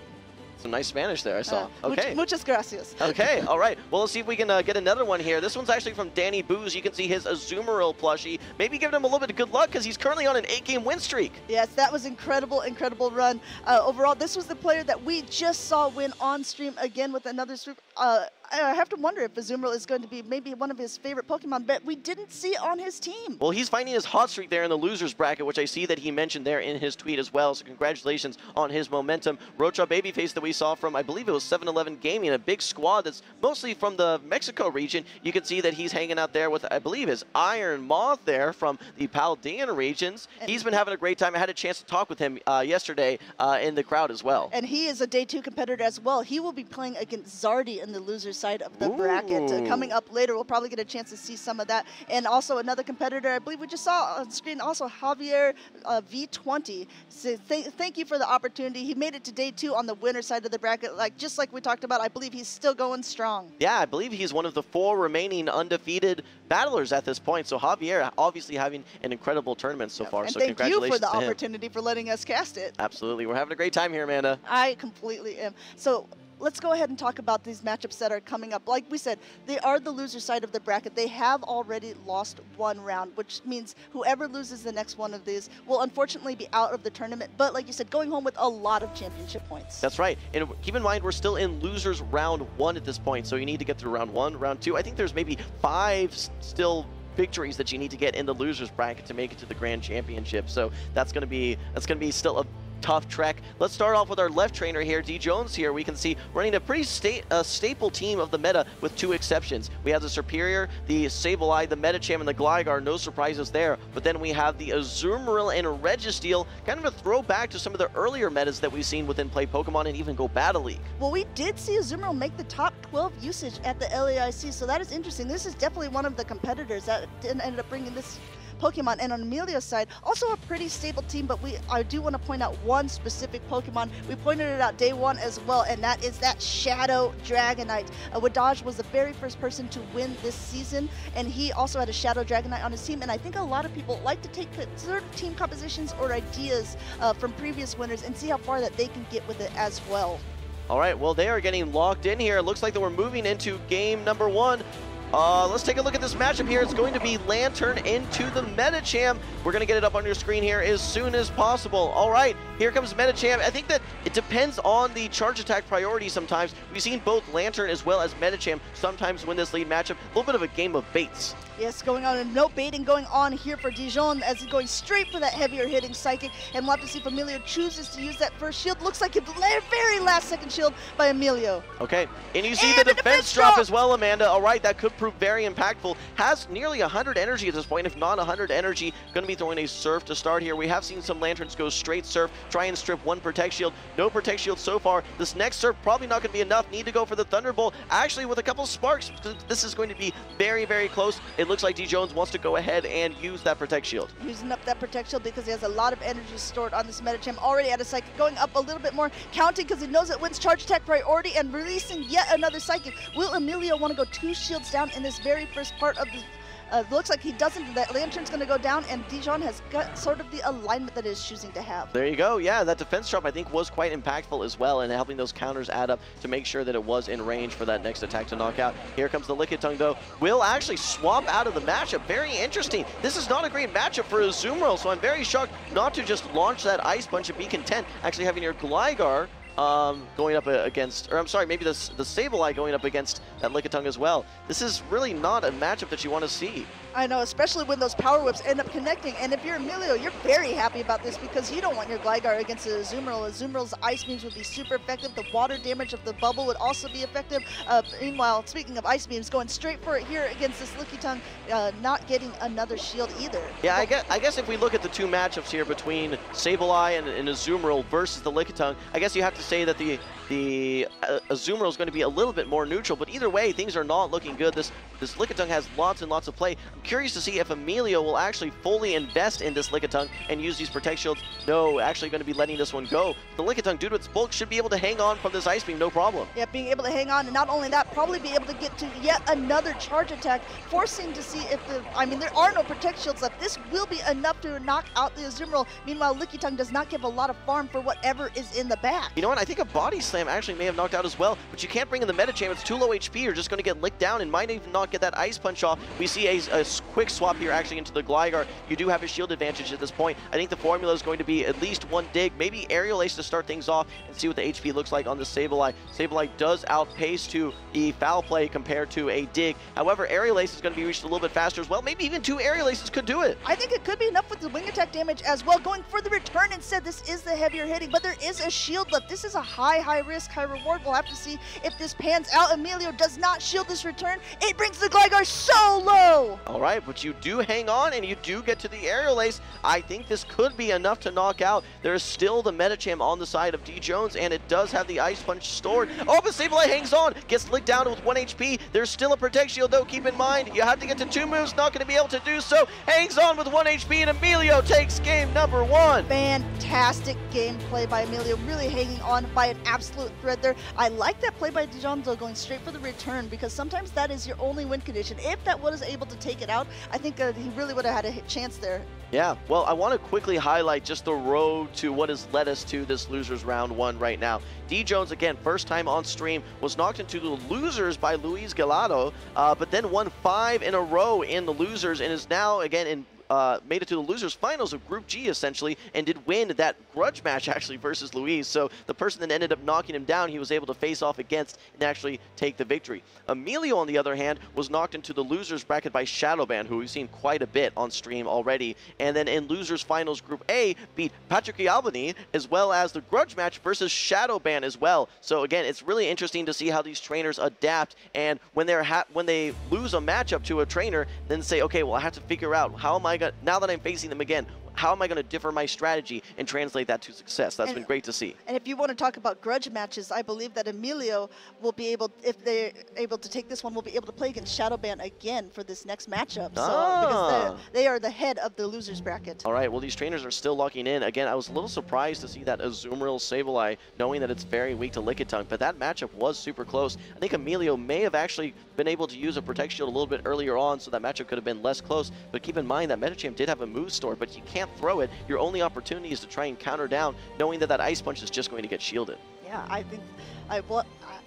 Some nice Spanish there, I saw.
Uh,
okay.
muchas gracias.
Okay, all right. Well, let's see if we can uh, get another one here. This one's actually from Danny Booz. You can see his Azumarill plushie. Maybe giving him a little bit of good luck because he's currently on an eight-game win streak.
Yes, that was incredible, incredible run. Uh, overall, this was the player that we just saw win on stream again with another streak. Uh, I have to wonder if Azumarill is going to be maybe one of his favorite Pokemon, but we didn't see on his team.
Well, he's finding his hot streak there in the losers bracket, which I see that he mentioned there in his tweet as well. So congratulations on his momentum. Rocha Babyface that we saw from, I believe it was 7-Eleven Gaming, a big squad that's mostly from the Mexico region. You can see that he's hanging out there with, I believe, his Iron Moth there from the Paldean regions. And he's been having a great time. I had a chance to talk with him uh, yesterday uh, in the crowd as well.
And he is a day two competitor as well. He will be playing against Zardy in the losers side of the Ooh. bracket. Uh, coming up later, we'll probably get a chance to see some of that. And also another competitor, I believe we just saw on screen, also Javier uh, V20. So th thank you for the opportunity. He made it to day two on the winner side of the bracket. Like Just like we talked about, I believe he's still going strong.
Yeah, I believe he's one of the four remaining undefeated battlers at this point. So Javier obviously having an incredible tournament so far.
And
so
thank
congratulations
you for the
him.
opportunity for letting us cast it.
Absolutely. We're having a great time here, Amanda.
I completely am. So let's go ahead and talk about these matchups that are coming up. Like we said, they are the loser side of the bracket. They have already lost one round, which means whoever loses the next one of these will unfortunately be out of the tournament. But like you said, going home with a lot of championship points.
That's right. And keep in mind, we're still in losers round one at this point. So you need to get through round one, round two. I think there's maybe five still victories that you need to get in the losers bracket to make it to the grand championship. So that's going to be that's going to be still a tough trek. Let's start off with our left trainer here, D Jones here. We can see running a pretty sta staple team of the meta with two exceptions. We have the Serperior, the Sableye, the Medicham, and the Gligar. No surprises there. But then we have the Azumarill and Registeel, kind of a throwback to some of the earlier metas that we've seen within Play Pokemon and even Go Battle League.
Well, we did see Azumarill make the top 12 usage at the LAIC, so that is interesting. This is definitely one of the competitors that ended up bringing this Pokemon. And on Amelia's side, also a pretty stable team, but we I do want to point out one specific Pokemon. We pointed it out day one as well, and that is that Shadow Dragonite. Uh, Wadaj was the very first person to win this season, and he also had a Shadow Dragonite on his team. And I think a lot of people like to take certain team compositions or ideas uh, from previous winners and see how far that they can get with it as well.
All right, well, they are getting locked in here. It looks like that we're moving into game number one. Uh, let's take a look at this matchup here. It's going to be Lanturn into the Medicham. We're going to get it up on your screen here as soon as possible. All right, here comes Medicham. I think that it depends on the charge attack priority sometimes. We've seen both Lanturn as well as Medicham sometimes win this lead matchup. A little bit of a game of baits.
Yes, going on and no baiting going on here for Dijon as he's going straight for that heavier hitting Psychic. And we'll have to see if Emilio chooses to use that first shield. Looks like a very last second shield by Emilio.
Okay, and you see
and
the,
the
defense,
defense
drop
drop.
as well, Amanda. All right, that could prove very impactful. Has nearly 100 energy at this point, if not 100 energy. Going to be throwing a Surf to start here. We have seen some Lanturns go straight Surf, try and strip one Protect Shield. No Protect Shield so far. This next Surf probably not going to be enough. Need to go for the Thunderbolt. Actually, with a couple Sparks, this is going to be very, very close. It looks like D. Jones wants to go ahead and use that Protect Shield.
Using up that Protect Shield because he has a lot of energy stored on this Medicham. Already at a Psychic, going up a little bit more, counting because he knows it wins Charge Attack priority and releasing yet another Psychic. Will Emilio want to go two shields down in this very first part of the uh, looks like he doesn't. That Lanturn's going to go down, and Dijon has got sort of the alignment that he's choosing to have.
There you go. Yeah, that defense drop I think was quite impactful as well, and helping those counters add up to make sure that it was in range for that next attack to knock out. Here comes the Lickitung though. Will actually swap out of the matchup. Very interesting. This is not a great matchup for Azumarill, so I'm very shocked not to just launch that Ice Punch and be content actually having your Gligar um, going up against, or I'm sorry, maybe the, the Sableye going up against that Lickitung as well. This is really not a matchup that you want to see.
I know, especially when those Power Whips end up connecting. And if you're Emilio, you're very happy about this because you don't want your Gligar against a Azumarill. Azumarill's Ice Beams would be super effective. The water damage of the bubble would also be effective. Uh, meanwhile, speaking of Ice Beams, going straight for it here against this Lickitung, uh, not getting another shield either.
Yeah, I guess, I guess if we look at the two matchups here between Sableye and, and Azumarill versus the Lickitung, I guess you have to say that the the uh, Azumarill is going to be a little bit more neutral, but either way, things are not looking good. This this Lickitung has lots and lots of play. I'm curious to see if Emilio will actually fully invest in this Lickitung and use these Protect Shields. No, actually going to be letting this one go. The Lickitung, due to its bulk, should be able to hang on from this Ice Beam, no problem.
Yeah, being able to hang on, and not only that, probably be able to get to yet another charge attack, forcing to see if the, I mean, there are no Protect Shields left. This will be enough to knock out the Azumarill. Meanwhile, Lickitung does not give a lot of farm for whatever is in the back.
You know what? I think a Body Slam actually may have knocked out as well, but you can't bring in the Medicham. It's too low HP. You're just going to get licked down and might even not get that Ice Punch off. We see a, a quick swap here actually into the Gligar. You do have a shield advantage at this point. I think the formula is going to be at least one dig, maybe Aerial Ace to start things off and see what the HP looks like on the Sableye. Sableye does outpace to the foul play compared to a dig. However, Aerial Ace is going to be reached a little bit faster as well. Maybe even two Aerial Aces could do it.
I think it could be enough with the wing attack damage as well. Going for the return instead, this is the heavier hitting, but there is a shield left. This is a high, high risk, high reward. We'll have to see if this pans out. Emilio does not shield this return. It brings the Gligar so low.
All right, but you do hang on and you do get to the aerial ace. I think this could be enough to knock out. There is still the Medicham on the side of D Jones, and it does have the Ice Punch stored. Oh, but Sableye hangs on, gets licked down with 1 HP. There's still a Protect Shield, though. Keep in mind, you have to get to two moves, not going to be able to do so. Hangs on with 1 HP, and Emilio takes game number one.
Fantastic gameplay by Emilio, really hanging on by an absolute thread there. I like that play by Dijon, though, going straight for the return, because sometimes that is your only win condition. If that was able to take it out, I think uh, he really would have had a chance there.
Yeah, well, I want to quickly highlight just the road to what has led us to this losers round one right now. D Jones, again, first time on stream, was knocked into the losers by Luis Galado, uh, but then won five in a row in the losers and is now, again, in uh, made it to the losers finals of Group G essentially and did win that grudge match actually versus Luis. So the person that ended up knocking him down, he was able to face off against and actually take the victory. Emilio, on the other hand, was knocked into the losers bracket by Shadowban, who we've seen quite a bit on stream already. And then in losers finals Group A, beat Patrick Albany as well as the grudge match versus Shadowban as well. So again, it's really interesting to see how these trainers adapt and when they're when they lose a matchup to a trainer, then say, okay, well I have to figure out how am I going now that I'm facing them again, how am I going to differ my strategy and translate that to success? That's
and,
been great to see.
And if you want to talk about grudge matches, I believe that Emilio will be able, if they're able to take this one, will be able to play against Shadowban again for this next matchup. So
ah.
because they are the head of the losers bracket.
All right, well these trainers are still locking in. Again, I was a little surprised to see that Azumarill Sableye, knowing that it's very weak to Lickitung, but that matchup was super close. I think Emilio may have actually been able to use a Protect Shield a little bit earlier on, so that matchup could have been less close. But keep in mind that Medicham did have a move store, but you can't throw it. Your only opportunity is to try and counter down, knowing that that Ice Punch is just going to get shielded.
Yeah, I think, I, well,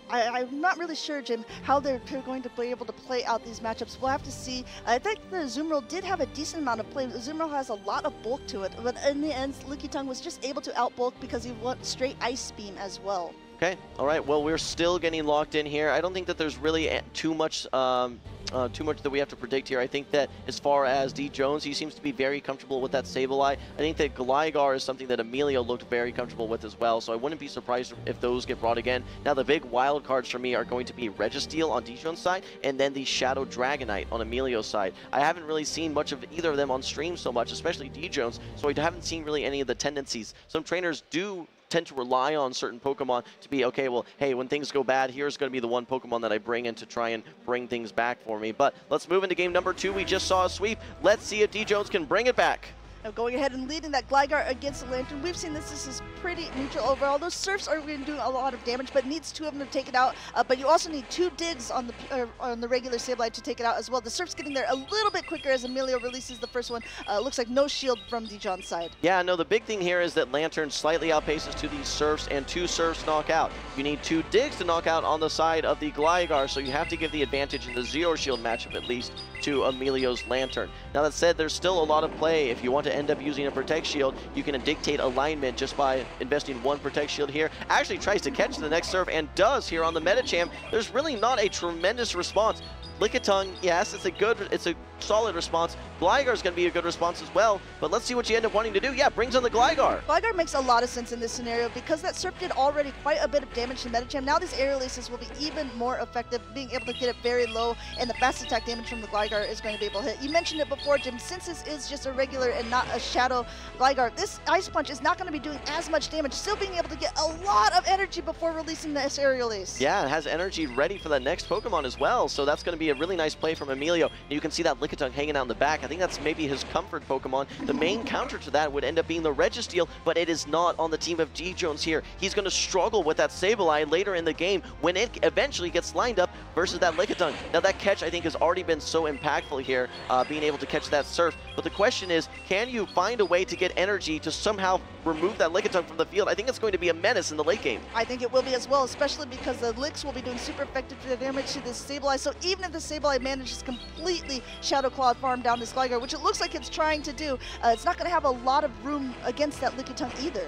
I, am not really sure, Jim, how they're going to be able to play out these matchups. We'll have to see. I think the Azumarill did have a decent amount of play. Azumarill has a lot of bulk to it, but in the end, Lickitung was just able to outbulk because he went straight Ice Beam as well.
Okay, all right. Well, we're still getting locked in here. I don't think that there's really too much um, uh, too much that we have to predict here. I think that as far as D. Jones, he seems to be very comfortable with that Sableye. I think that Gligar is something that Emilio looked very comfortable with as well, so I wouldn't be surprised if those get brought again. Now, the big wild cards for me are going to be Registeel on D. Jones' side, and then the Shadow Dragonite on Emilio's side. I haven't really seen much of either of them on stream so much, especially D. Jones, so I haven't seen really any of the tendencies. Some trainers do tend to rely on certain Pokemon to be, okay, well, hey, when things go bad, here's going to be the one Pokemon that I bring in to try and bring things back for me. But let's move into game number two. We just saw a sweep. Let's see if D. Jones can bring it back.
Now going ahead and leading that Gligar against the Lanturn. We've seen this. This is pretty neutral overall. Those Surfs are going to do a lot of damage, but needs two of them to take it out. Uh, but you also need two digs on the uh, on the regular Sableye to take it out as well. The Surf's getting there a little bit quicker as Emilio releases the first one. Uh, looks like no shield from Dijon's side.
Yeah, no, the big thing here is that Lanturn slightly outpaces to these Surfs and two Surfs knock out. You need two digs to knock out on the side of the Gligar, so you have to give the advantage in the Zero Shield matchup at least to Emilio's Lanturn. Now that said, there's still a lot of play. If you want to end up using a Protect Shield, you can dictate alignment just by investing one Protect Shield here. Actually tries to catch the next serve and does here on the Medicham. There's really not a tremendous response. Lickitung, yes, it's a good, it's a solid response. Gligar is going to be a good response as well, but let's see what you end up wanting to do. Yeah, brings on the Gligar.
Gligar makes a lot of sense in this scenario because that Surf did already quite a bit of damage to Medicham. Now these Aerial Aces will be even more effective, being able to get it very low, and the fast attack damage from the Gligar is going to be able to hit. You mentioned it before, Jim, since this is just a regular and not a Shadow Gligar. This Ice Punch is not going to be doing as much damage, still being able to get a lot of energy before releasing this Aerial Ace.
Yeah, it has energy ready for the next Pokemon as well, so that's going to be a really nice play from Emilio. You can see that Lickitung hanging out in the back. I think that's maybe his comfort Pokemon. The main counter to that would end up being the Registeel, but it is not on the team of D. Jones here. He's going to struggle with that Sableye later in the game when it eventually gets lined up versus that Lickitung. Now that catch I think has already been so impactful here, uh, being able to catch that Surf. But the question is, can you find a way to get energy to somehow remove that Lickitung from the field? I think it's going to be a menace in the late game.
I think it will be as well, especially because the Licks will be doing super effective damage to this Sableye. So even if the Sableye manages completely Claw farm down this Gligar, which it looks like it's trying to do, uh, it's not going to have a lot of room against that Lickitung either.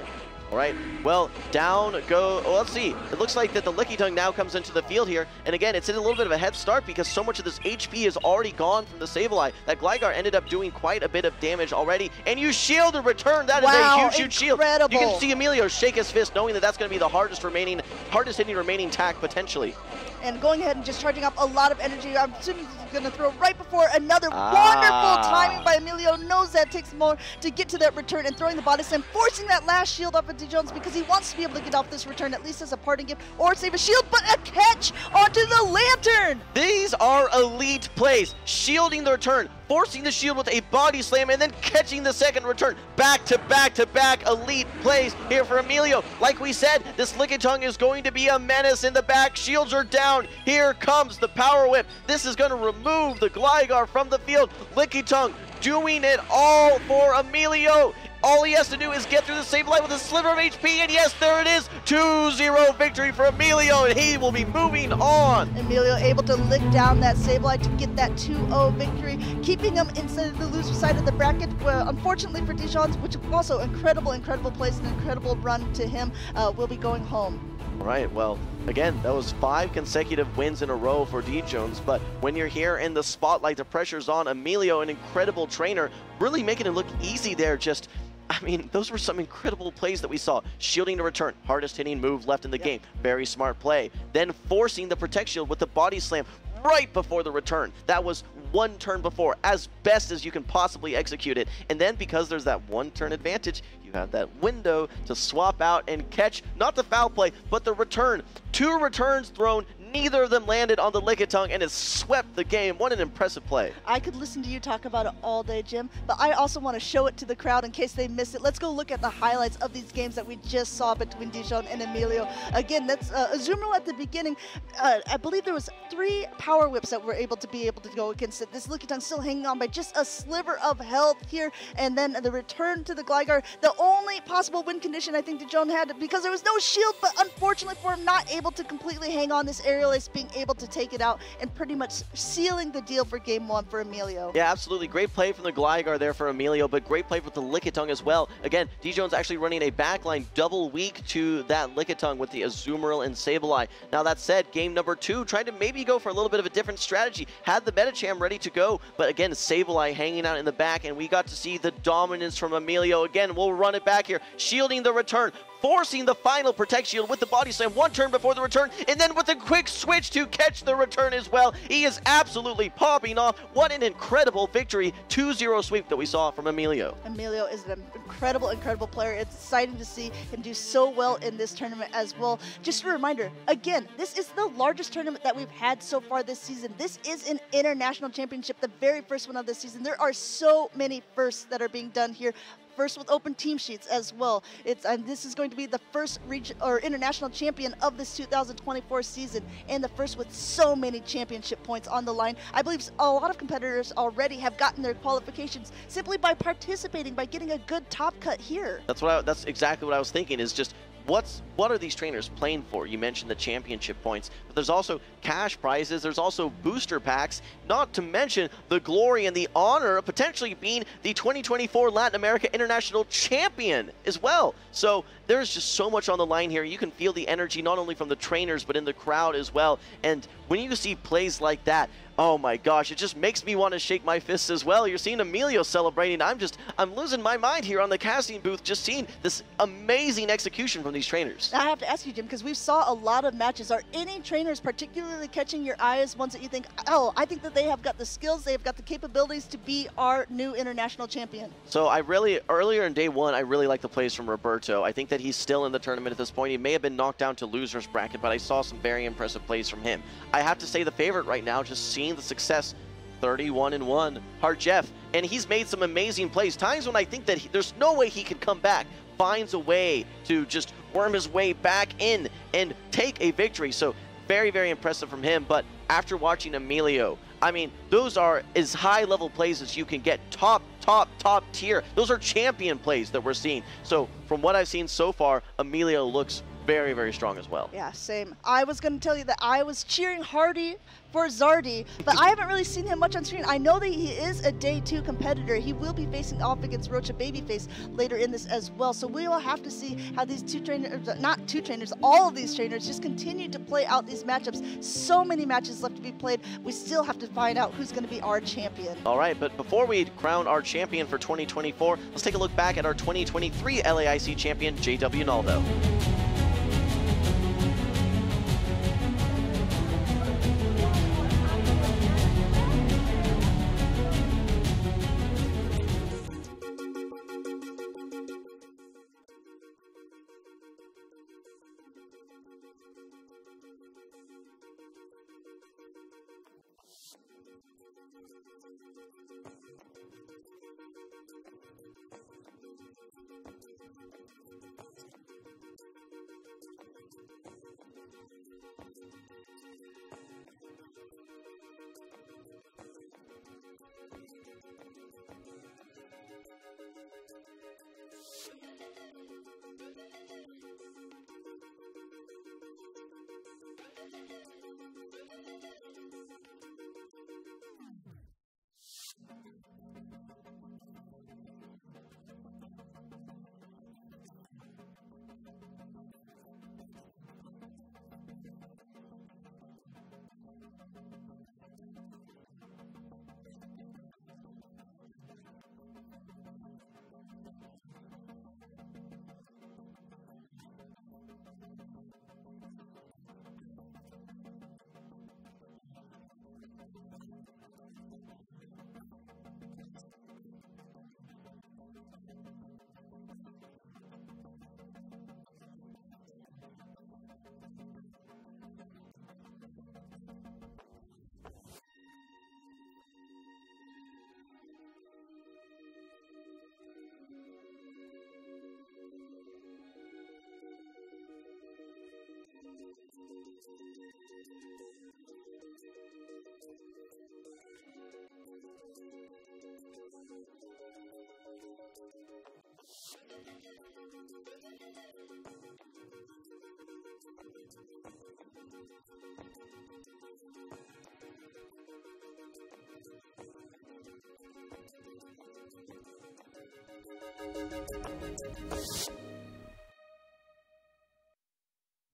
All right, well, down go, well, let's see. It looks like that the Lickitung now comes into the field here. And again, it's in a little bit of a head start because so much of this HP is already gone from the Sableye. That Gligar ended up doing quite a bit of damage already. And you shield and return. That
wow,
is a huge, huge shield.
Incredible.
You can see Emilio shake his fist knowing that that's going to be the hardest remaining, hardest hitting remaining tack potentially
and going ahead and just charging up a lot of energy. I'm assuming he's going to throw right before another ah. wonderful timing by Emilio. Knows that takes more to get to that return and throwing the body slam, forcing that last shield off of D. Jones because he wants to be able to get off this return at least as a parting gift or save a shield, but a catch onto the Lanturn.
These are elite plays, shielding the return, forcing the shield with a body slam and then catching the second return. Back to back to back elite plays here for Emilio. Like we said, this Lickitung is going to be a menace in the back. Shields are down. Here comes the Power Whip. This is going to remove the Gligar from the field. Lickitung doing it all for Emilio. All he has to do is get through the Sableye with a sliver of HP, and yes, there it is! 2-0 victory for Emilio, and he will be moving on!
Emilio able to lick down that Sableye to get that 2-0 victory, keeping him inside the loser side of the bracket. Well, unfortunately for Dijon's, which also incredible, incredible place, an incredible run to him, uh, will be going home.
All right, well, again, that was five consecutive wins in a row for D. Jones, but when you're here in the spotlight, the pressure's on. Emilio, an incredible trainer, really making it look easy there, just I mean, those were some incredible plays that we saw. Shielding to return, hardest hitting move left in the game. Very smart play. Then forcing the Protect Shield with the body slam right before the return. That was one turn before, as best as you can possibly execute it. And then because there's that one turn advantage, you have that window to swap out and catch, not the foul play, but the return. Two returns thrown, Neither of them landed on the Lickitung and it swept the game. What an impressive play.
I could listen to you talk about it all day, Jim, but I also want to show it to the crowd in case they missed it. Let's go look at the highlights of these games that we just saw between Dijon and Emilio. Again, that's uh, Azumarill at the beginning. Uh, I believe there was three power whips that were able to be able to go against it. This Lickitung still hanging on by just a sliver of health here, and then the return to the Gligar. The only possible win condition I think Dijon had because there was no shield, but unfortunately for him, not able to completely hang on this area Aerial Ace being able to take it out and pretty much sealing the deal for game one for Emilio.
Yeah, absolutely. Great play from the Gligar there for Emilio, but great play with the Lickitung as well. Again, D. Jones actually running a backline double weak to that Lickitung with the Azumarill and Sableye. Now that said, game number two, trying to maybe go for a little bit of a different strategy. Had the Medicham ready to go, but again, Sableye hanging out in the back, and we got to see the dominance from Emilio. Again, we'll run it back here, shielding the return, forcing the final Protect Shield with the Body Slam one turn before the return, and then with a quick switch to catch the return as well. He is absolutely popping off. What an incredible victory. 2-0 sweep that we saw from Emilio.
Emilio is an incredible, incredible player. It's exciting to see him do so well in this tournament as well. Just a reminder, again, this is the largest tournament that we've had so far this season. This is an international championship, the very first one of this season. There are so many firsts that are being done here first with open team sheets as well. It's and this is going to be the first region or international champion of this 2024 season, and the first with so many championship points on the line. I believe a lot of competitors already have gotten their qualifications simply by participating, by getting a good top cut here.
That's what I, that's exactly what I was thinking. Is just what's what are these trainers playing for? You mentioned the championship points, but there's also cash prizes, there's also booster packs, not to mention the glory and the honor of potentially being the 2024 Latin America International Champion as well. So there's just so much on the line here. You can feel the energy not only from the trainers, but in the crowd as well. And when you see plays like that, Oh my gosh, it just makes me want to shake my fists as well. You're seeing Emilio celebrating. I'm just, I'm losing my mind here on the casting booth, just seeing this amazing execution from these trainers.
I have to ask you, Jim, because we saw a lot of matches. Are any trainers particularly catching your eye as ones that you think, oh, I think that they have got the skills, they have got the capabilities to be our new international champion?
So I really, earlier in day one, I really like the plays from Roberto. I think that he's still in the tournament at this point. He may have been knocked down to loser's bracket, but I saw some very impressive plays from him. I have to say the favorite right now, just seeing the success 31 and 1 Hard Jeff and he's made some amazing plays times when I think that he, there's no way he can come back finds a way to just worm his way back in and take a victory so very very impressive from him but after watching Emilio I mean those are as high level plays as you can get top top top tier. Those are champion plays that we're seeing. So from what I've seen so far Emilio looks very, very strong as well.
Yeah, same. I was going to tell you that I was cheering hardy for Zardy, but I haven't really seen him much on screen. I know that he is a day two competitor. He will be facing off against Rocha Babyface later in this as well. So we will have to see how these two trainers, uh, not two trainers, all of these trainers just continue to play out these matchups. So many matches left to be played. We still have to find out who's going to be our champion.
All right, but before we crown our champion for 2024, let's take a look back at our 2023 LAIC champion, JW Naldo.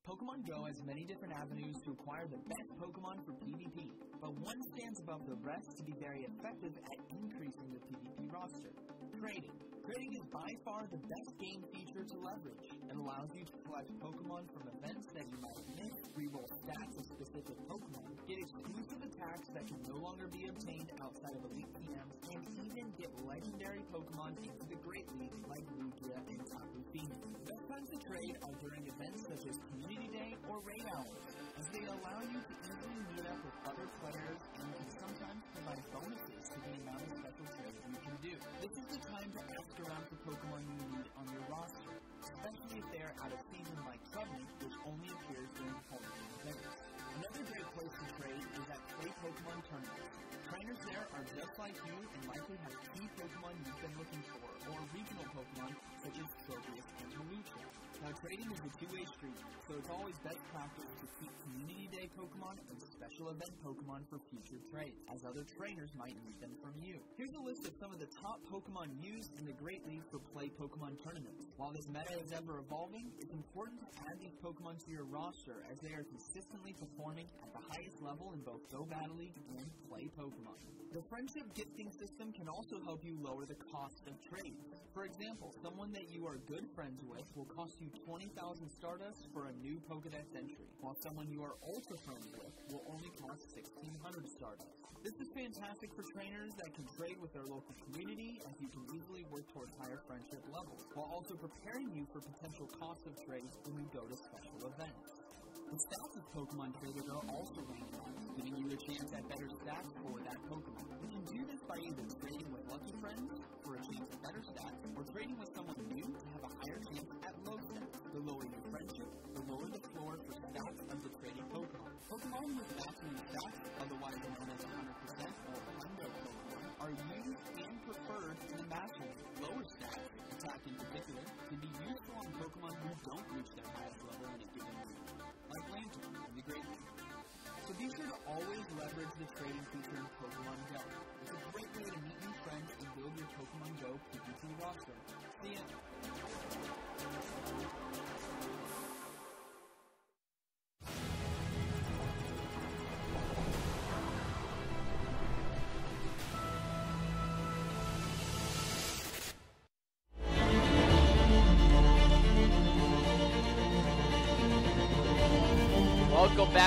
Pokemon Go has many different avenues to acquire the best Pokemon for PvP, but one stands above the rest to be very effective at increasing the PvP roster. Trading. Trading is by far the best game feature to leverage. It allows you to collect Pokemon from events that you might miss, reroll stats of specific Pokemon, get exclusive attacks that can no longer be obtained outside of Elite TMs, and even get legendary Pokemon into the Great League like Lugia and Tapu Fini. Best times to trade are during events such as Community Day or Raid Hours, as they allow you to easily meet up with other players and can sometimes provide bonuses to the amount of special trades you can do. This is the time to ask around for Pokemon you need on your roster, especially if they are out of season like Trevenant, which only appears are just like you and likely have key Pokemon you've been looking for, or regional Pokemon such as Sylveus and Malucha. Now trading is a two-way street, so it's always best practice to keep Community Day Pokemon and special event Pokemon for future trades, as other trainers might need them from you. Here's a list of some of the top Pokemon used in the Great League for Play Pokemon tournaments. While this meta is ever evolving, it's important to add these Pokemon to your roster as they are consistently performing at the highest level in both Go Battle League and Play Pokemon. The friendship gifting system can also help you lower the cost of trades. For example, someone that you are good friends with will cost you 20,000 Stardust for a new Pokedex entry, while someone you are ultra friends with will only cost 1,600 Stardust. This is fantastic for trainers that can trade with their local community as you can easily work towards higher friendship levels, while also preparing you for potential cost of trades when you go to special events. The stats of Pokemon traders are also randomized, giving you a chance at better stats for that Pokemon. This by either trading with lucky friends for a chance at better stats, or trading with someone new to have a higher chance at low stats. The lower your friendship, the lower the floor for stats of the trading Pokemon. Pokemon with maximum stats, otherwise known as 100% or Hundo Pokemon, are used and preferred in the Masters. Lower stats, attack in particular, can be useful on Pokemon who don't reach their highest level in a given week like Lanturn in the Great League. So be sure to always leverage the trading feature in Pokemon Go. Way to meet new friends and build your Pokemon Go PvP roster. See ya!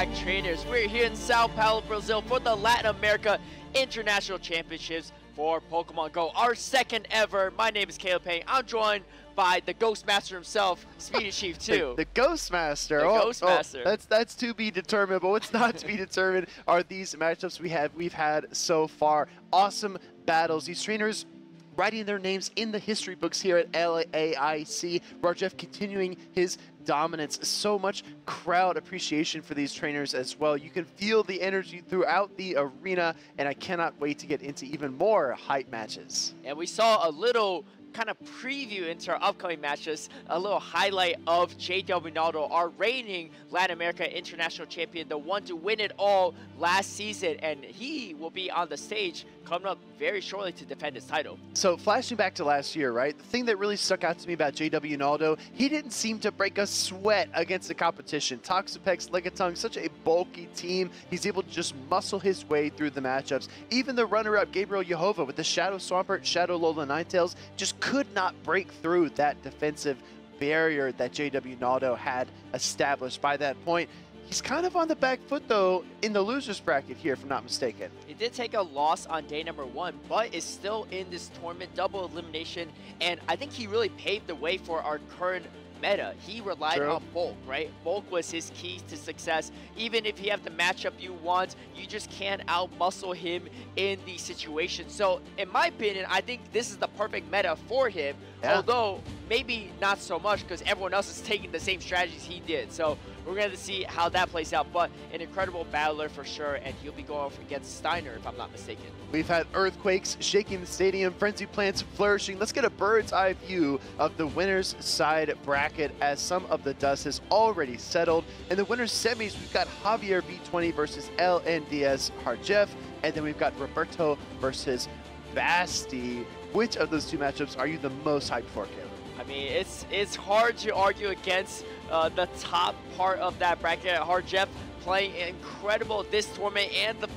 Trainers. We're here in Sao Paulo, Brazil for the Latin America International Championships for Pokemon Go. Our second ever. My name is Caleb Payne. I'm joined by the Ghostmaster himself, Speedy Chief 2.
The, the Ghostmaster.
The
oh, oh
Ghostmaster.
Oh, that's that's to be determined. But what's not to be determined are these matchups we have we've had so far. Awesome battles. These trainers writing their names in the history books here at LAIC. Hard Jeff continuing his dominance. So much crowd appreciation for these trainers as well. You can feel the energy throughout the arena, and I cannot wait to get into even more hype matches.
And we saw a little kind of preview into our upcoming matches, a little highlight of JW Naldo, our reigning Latin America International Champion, the one to win it all last season, and he will be on the stage coming up very shortly to defend his title.
So flashing back to last year, right? The thing that really stuck out to me about JW Naldo, he didn't seem to break a sweat against the competition. Toxapex, Lickitung, such a bulky team. He's able to just muscle his way through the matchups. Even the runner-up, Gabriel Yehovah, with the Shadow Swampert, Shadow Alolan Ninetales, just could not break through that defensive barrier that JW Naldo had established by that point. He's kind of on the back foot, though, in the loser's bracket here, if I'm not mistaken.
He did take a loss on day number one, but is still in this tournament, double elimination, and I think he really paved the way for our current meta. He relied
True.
on bulk, right? Bulk was his key to success. Even if you have the matchup you want, you just can't outmuscle him in the situation. So, in my opinion, I think this is the perfect meta for him.
Yeah.
Although maybe not so much because everyone else is taking the same strategies he did. So we're going to see how that plays out. But an incredible battler for sure, and he'll be going off against Steiner if I'm not mistaken.
We've had earthquakes shaking the stadium, frenzy plants flourishing. Let's get a bird's eye view of the winner's side bracket as some of the dust has already settled. In the winner's semis, we've got Javier V20 versus LNDS Hard Jeff, and then we've got Roberto versus Basti. Which of those two matchups are you the most hyped for, Caleb?
I mean, it's it's hard to argue against uh, the top part of that bracket. Hard Jeff playing incredible this tournament and the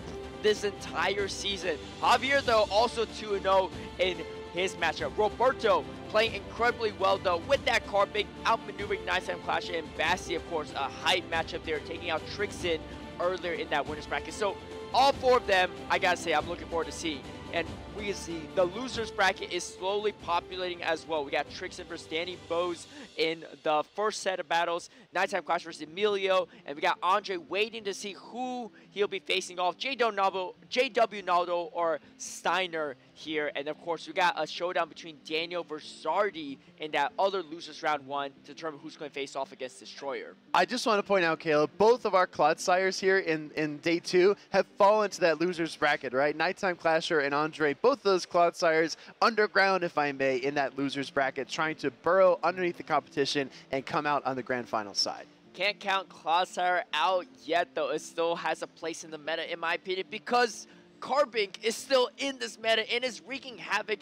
this entire season. Javier, though, also 2-0 in his matchup. Roberto playing incredibly well, though, with that Carbink, outmaneuvering Nighttime Clash, and Basti, of course, a hype matchup there, taking out Trixin earlier in that winner's bracket. So all four of them, I gotta say, I'm looking forward to see. And we can see the losers bracket is slowly populating as well. We got Trixin versus Danny Booz in the first set of battles. Nighttime Clash versus Emilio. And we got Andre waiting to see who he'll be facing off. JW Naldo, JW or Steiner here. And of course, we got a showdown between Daniel versus Zardy in that other losers round one to determine who's going to face off against Destroyer.
I just want to point out, Caleb, both of our Clodsires here in, in day two have fallen to that losers bracket, right? Nighttime Clasher and Andre, both those Clodsires underground, if I may, in that losers bracket, trying to burrow underneath the competition and come out on the grand final side.
Can't count Clodsire out yet, though. It still has a place in the meta, in my opinion, because Carbink is still in this meta and is wreaking havoc,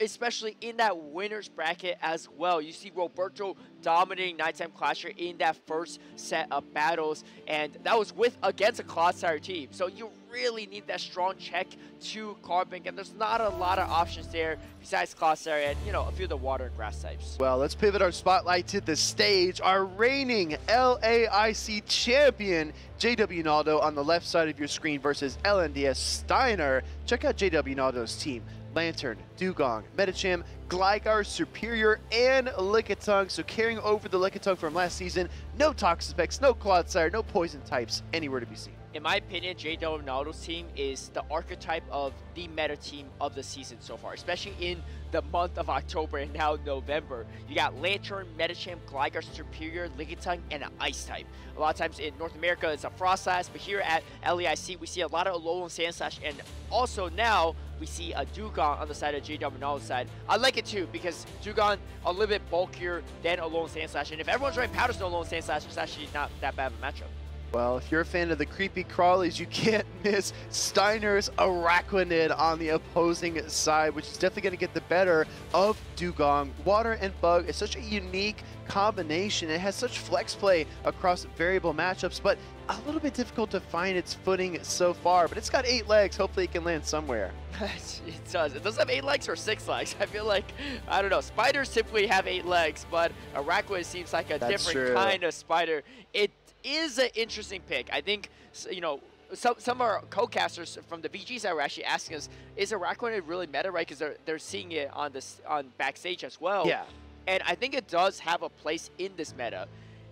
especially in that winner's bracket as well. You see Roberto dominating Nighttime Clasher in that first set of battles, and that was with against a Clodsire team. So you really need that strong check to Carbink, and there's not a lot of options there besides Clodsire and, you know, a few of the water and grass types.
Well, let's pivot our spotlight to the stage. Our reigning LAIC champion, JW Naldo, on the left side of your screen versus LNDS Steiner. Check out JW Naldo's team. Lanturn, Dugong, Medicham, Gligar, Serperior, and Lickitung. So carrying over the Lickitung from last season, no Toxapex, no Clodsire, no Poison types anywhere to be seen
in my opinion, JW Naldo's team is the archetype of the meta team of the season so far, especially in the month of October and now November. You got Lanturn, Medicham, Gligar, Serperior, Lickitung, and an Ice type. A lot of times in North America, it's a Froslass, but here at LAIC, we see a lot of Alolan Sandslash, and also now we see a Dewgong on the side of JW Naldo's side. I like it too, because Dewgong a little bit bulkier than Alolan Sandslash, and if everyone's running Powder Snow Alolan Sandslash, it's actually not that bad of a matchup.
Well, if you're a fan of the creepy crawlies, you can't miss Steiner's Araquanid on the opposing side, which is definitely going to get the better of Dugong. Water and Bug is such a unique combination. It has such flex play across variable matchups, but a little bit difficult to find its footing so far. But it's got eight legs. Hopefully it can land somewhere.
it does. It does have eight legs or six legs. I feel like, I don't know, spiders typically have eight legs, but Araquanid seems like a
That's
different
true.
kind of spider. It is an interesting pick. I think, you know, some, some of our co-casters from the VGs that were actually asking us, is Araquanid really meta, right? Because they're, they're seeing it on this on backstage as well.
Yeah.
And I think it does have a place in this meta.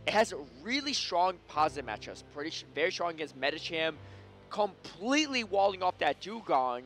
It has a really strong positive matchups, pretty very strong against Medicham, completely walling off that Dewgong,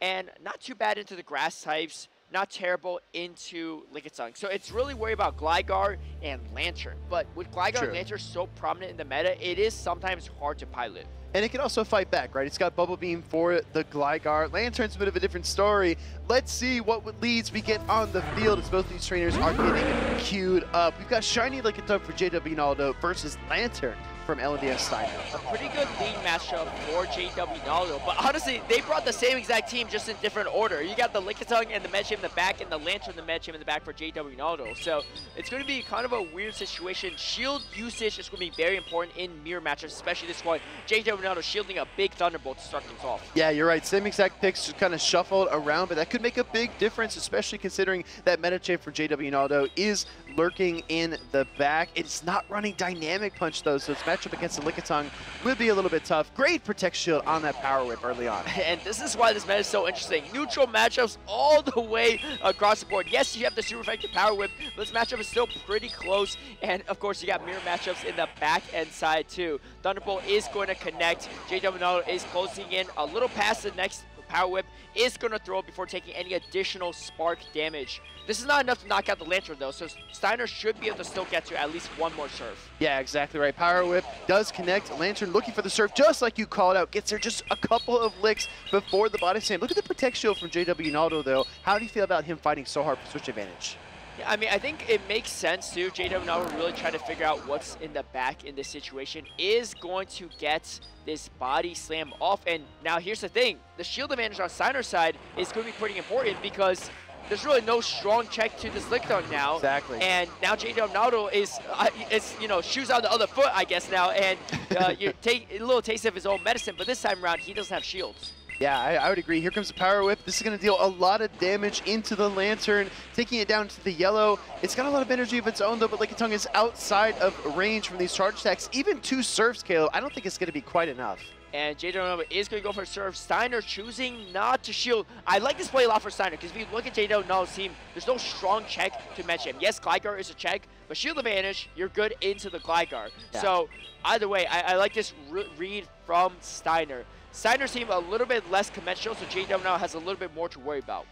and not too bad into the grass types not terrible into Lickitung. So it's really worried about Gligar and Lanturn. But with Gligar
True.
and Lanturn so prominent in the meta, it is sometimes hard to pilot.
And it can also fight back, right? It's got Bubble Beam for the Gligar. Lanturn's a bit of a different story. Let's see what leads we get on the field as both these trainers are getting queued up. We've got Shiny Lickitung for JW Naldo versus Lanturn from LNDS Steiner.
A pretty good lead matchup for JW Naldo, but honestly, they brought the same exact team just in different order. You got the Lickitung and the Medicham in the back, and the Lanturn and the Medicham in the back for JW Naldo. So it's going to be kind of a weird situation. Shield usage is going to be very important in mirror matchups, especially this one. JW Naldo shielding a big Thunderbolt to start things off.
Yeah, you're right. Same exact picks just kind of shuffled around, but that could make a big difference, especially considering that Medicham for JW Naldo is lurking in the back. It's not running Dynamic Punch, though, so its matchup against the Lickitung would be a little bit tough. Great Protect Shield on that Power Whip early on.
And this is why this meta is so interesting. Neutral matchups all the way across the board. Yes, you have the super effective Power Whip, but this matchup is still pretty close. And, of course, you got mirror matchups in the back end side, too. Thunderbolt is going to connect. JW Naldo is closing in a little past the next Power Whip is going to throw before taking any additional spark damage. This is not enough to knock out the Lanturn, though, so Steiner should be able to still get to at least one more serve.
Yeah, exactly right. Power Whip does connect. Lanturn looking for the serve, just like you called out. Gets there just a couple of licks before the body slam. Look at the Protect Shield from JW Naldo, though. How do you feel about him fighting so hard for switch advantage?
Yeah, I mean, I think it makes sense too. JW Naldo really trying to figure out what's in the back in this situation. Is going to get this body slam off. And now here's the thing. The shield advantage on Steiner's side is going to be pretty important because there's really no strong check to this Lickitung now.
Exactly.
And now JW Naldo is, uh, is, you know, shoes on the other foot, I guess now. And uh, you take a little taste of his own medicine. But this time around, he doesn't have shields.
Yeah, I, I, would agree. Here comes the Power Whip. This is going to deal a lot of damage into the Lanturn, taking it down to the yellow. It's got a lot of energy of its own, though, but Lickitung is outside of range from these charge attacks. Even two serves, Caleb, I don't think it's going to be quite enough.
And JW Naldo is going to go for a serve. Steiner choosing not to shield. I like this play a lot for Steiner because if you look at JW Naldo's team, there's no strong check to match him. Yes, Gligar is a check, but shield advantage, you're good into the Gligar.
Yeah.
So either way, I, I like this re read from Steiner. Steiner seem a little bit less conventional, so JW now has a little bit more to worry about.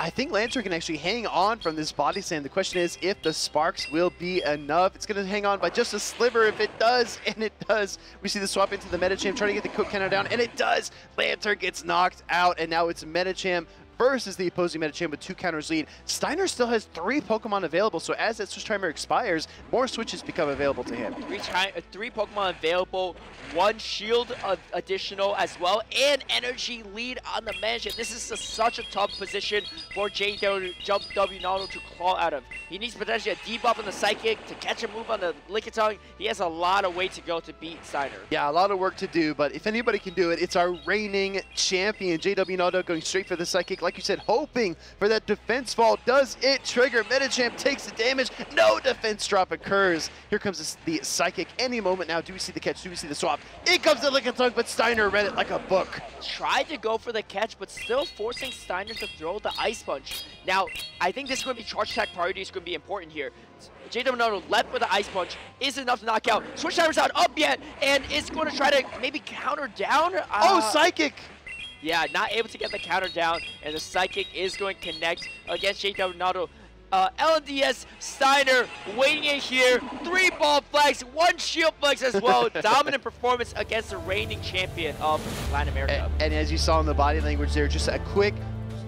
I think Lanturn can actually hang on from this body slam. The question is if the sparks will be enough. It's going to hang on by just a sliver if it does, and it does. We see the swap into the Medicham trying to get the Cook counter down, and it does. Lanturn gets knocked out, and now it's Medicham versus the opposing Medicham with two counters lead. Steiner still has three Pokemon available, so as that switch timer expires, more switches become available to him.
Three, uh, three Pokemon available, one shield additional as well, and energy lead on the Medicham. This is a, such a tough position for JW Naldo to claw out of. He needs potentially a debuff on the Psychic to catch a move on the Lickitung. He has a lot of way to go to beat Steiner.
Yeah, a lot of work to do, but if anybody can do it, it's our reigning champion, JW Naldo, going straight for the Psychic like you said, hoping for that defense fall. Does it trigger? Medicham takes the damage. No defense drop occurs. Here comes the Psychic any moment now. Do we see the catch? Do we see the swap? It comes the Lickitung, but Steiner read it like a book.
Tried to go for the catch, but still forcing Steiner to throw the Ice Punch. Now, I think this is going to be charge attack priority is going to be important here. JW Naldo left with the Ice Punch is enough to knock out. Switch timer's not up yet, and is going to try to maybe counter down.
Uh, oh, Psychic!
Yeah, not able to get the counter down, and the Psychic is going to connect against JW Naldo. Uh, LNDS Steiner waiting in here. Three ball flags, one shield flags as well. Dominant performance against the reigning champion of Latin America.
And, and, as you saw in the body language there, just a quick,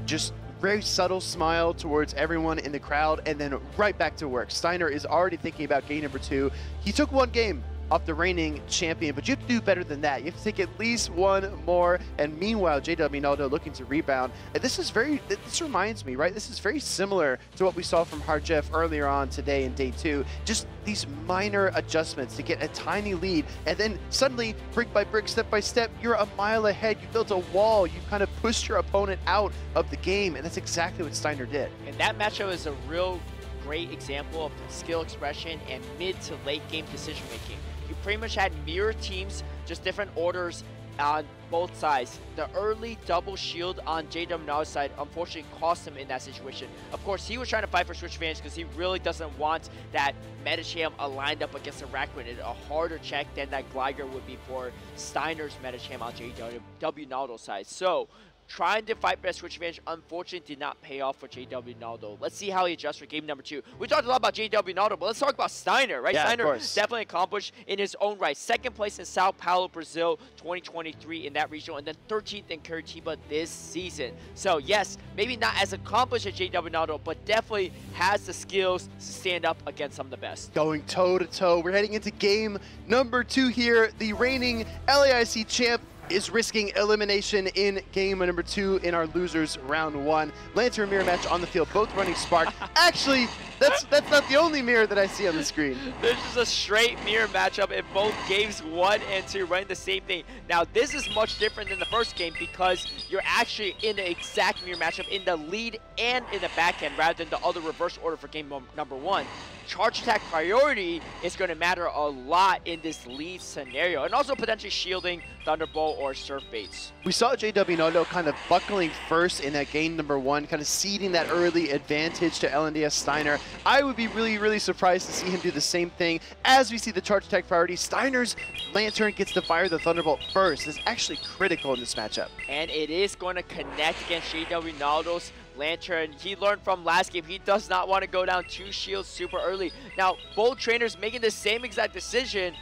just very subtle smile towards everyone in the crowd, and then right back to work. Steiner is already thinking about game number two. He took one game of the reigning champion, but you have to do better than that. You have to take at least one more. And meanwhile, JW Naldo looking to rebound. And this is very, this reminds me, right? This is very similar to what we saw from HardJef earlier on today in day two. Just these minor adjustments to get a tiny lead. And then suddenly, brick by brick, step by step, you're a mile ahead. You built a wall. You kind of pushed your opponent out of the game. And that's exactly what Steiner did.
And that matchup is a real great example of skill expression and mid to late game decision making you pretty much had mirror teams, just different orders on both sides. The early double shield on JW Naldo's side unfortunately cost him in that situation. Of course, he was trying to fight for switch advantage because he really doesn't want that Medicham aligned up against Araquanid. It's a harder check than that Gligar would be for Steiner's Medicham on JW Naldo's side. So, trying to fight best switch advantage unfortunately did not pay off for JW Naldo. Let's see how he adjusts for game number two. We talked a lot about JW Naldo, but let's talk about Steiner, right?
Yeah,
Steiner definitely accomplished in his own right. Second place in Sao Paulo, Brazil 2023 in that regional, and then 13th in Curitiba this season. So yes, maybe not as accomplished as JW Naldo, but definitely has the skills to stand up against some of the best.
Going toe to toe, we're heading into game number two here. The reigning LAIC champ is risking elimination in game number two in our losers round one. Lanturn and mirror match on the field, both running Spark. Actually, that's that's not the only mirror that I see on the screen.
This is a straight mirror matchup in both games one and two, running the same thing. Now, this is much different than the first game because you're actually in the exact mirror matchup in the lead and in the back end rather than the other reverse order for game number one charge attack priority is going to matter a lot in this lead scenario. And also potentially shielding Thunderbolt or Surf Baits.
We saw JW Naldo kind of buckling first in that game number one, kind of ceding that early advantage to LNDS Steiner. I would be really, really surprised to see him do the same thing as we see the charge attack priority. Steiner's Lanturn gets to fire the Thunderbolt first. It's actually critical in this matchup.
And it is going to connect against JW Naldo's Lanturn, he learned from last game, he does not want to go down two shields super early. Now, both trainers making the same exact decision.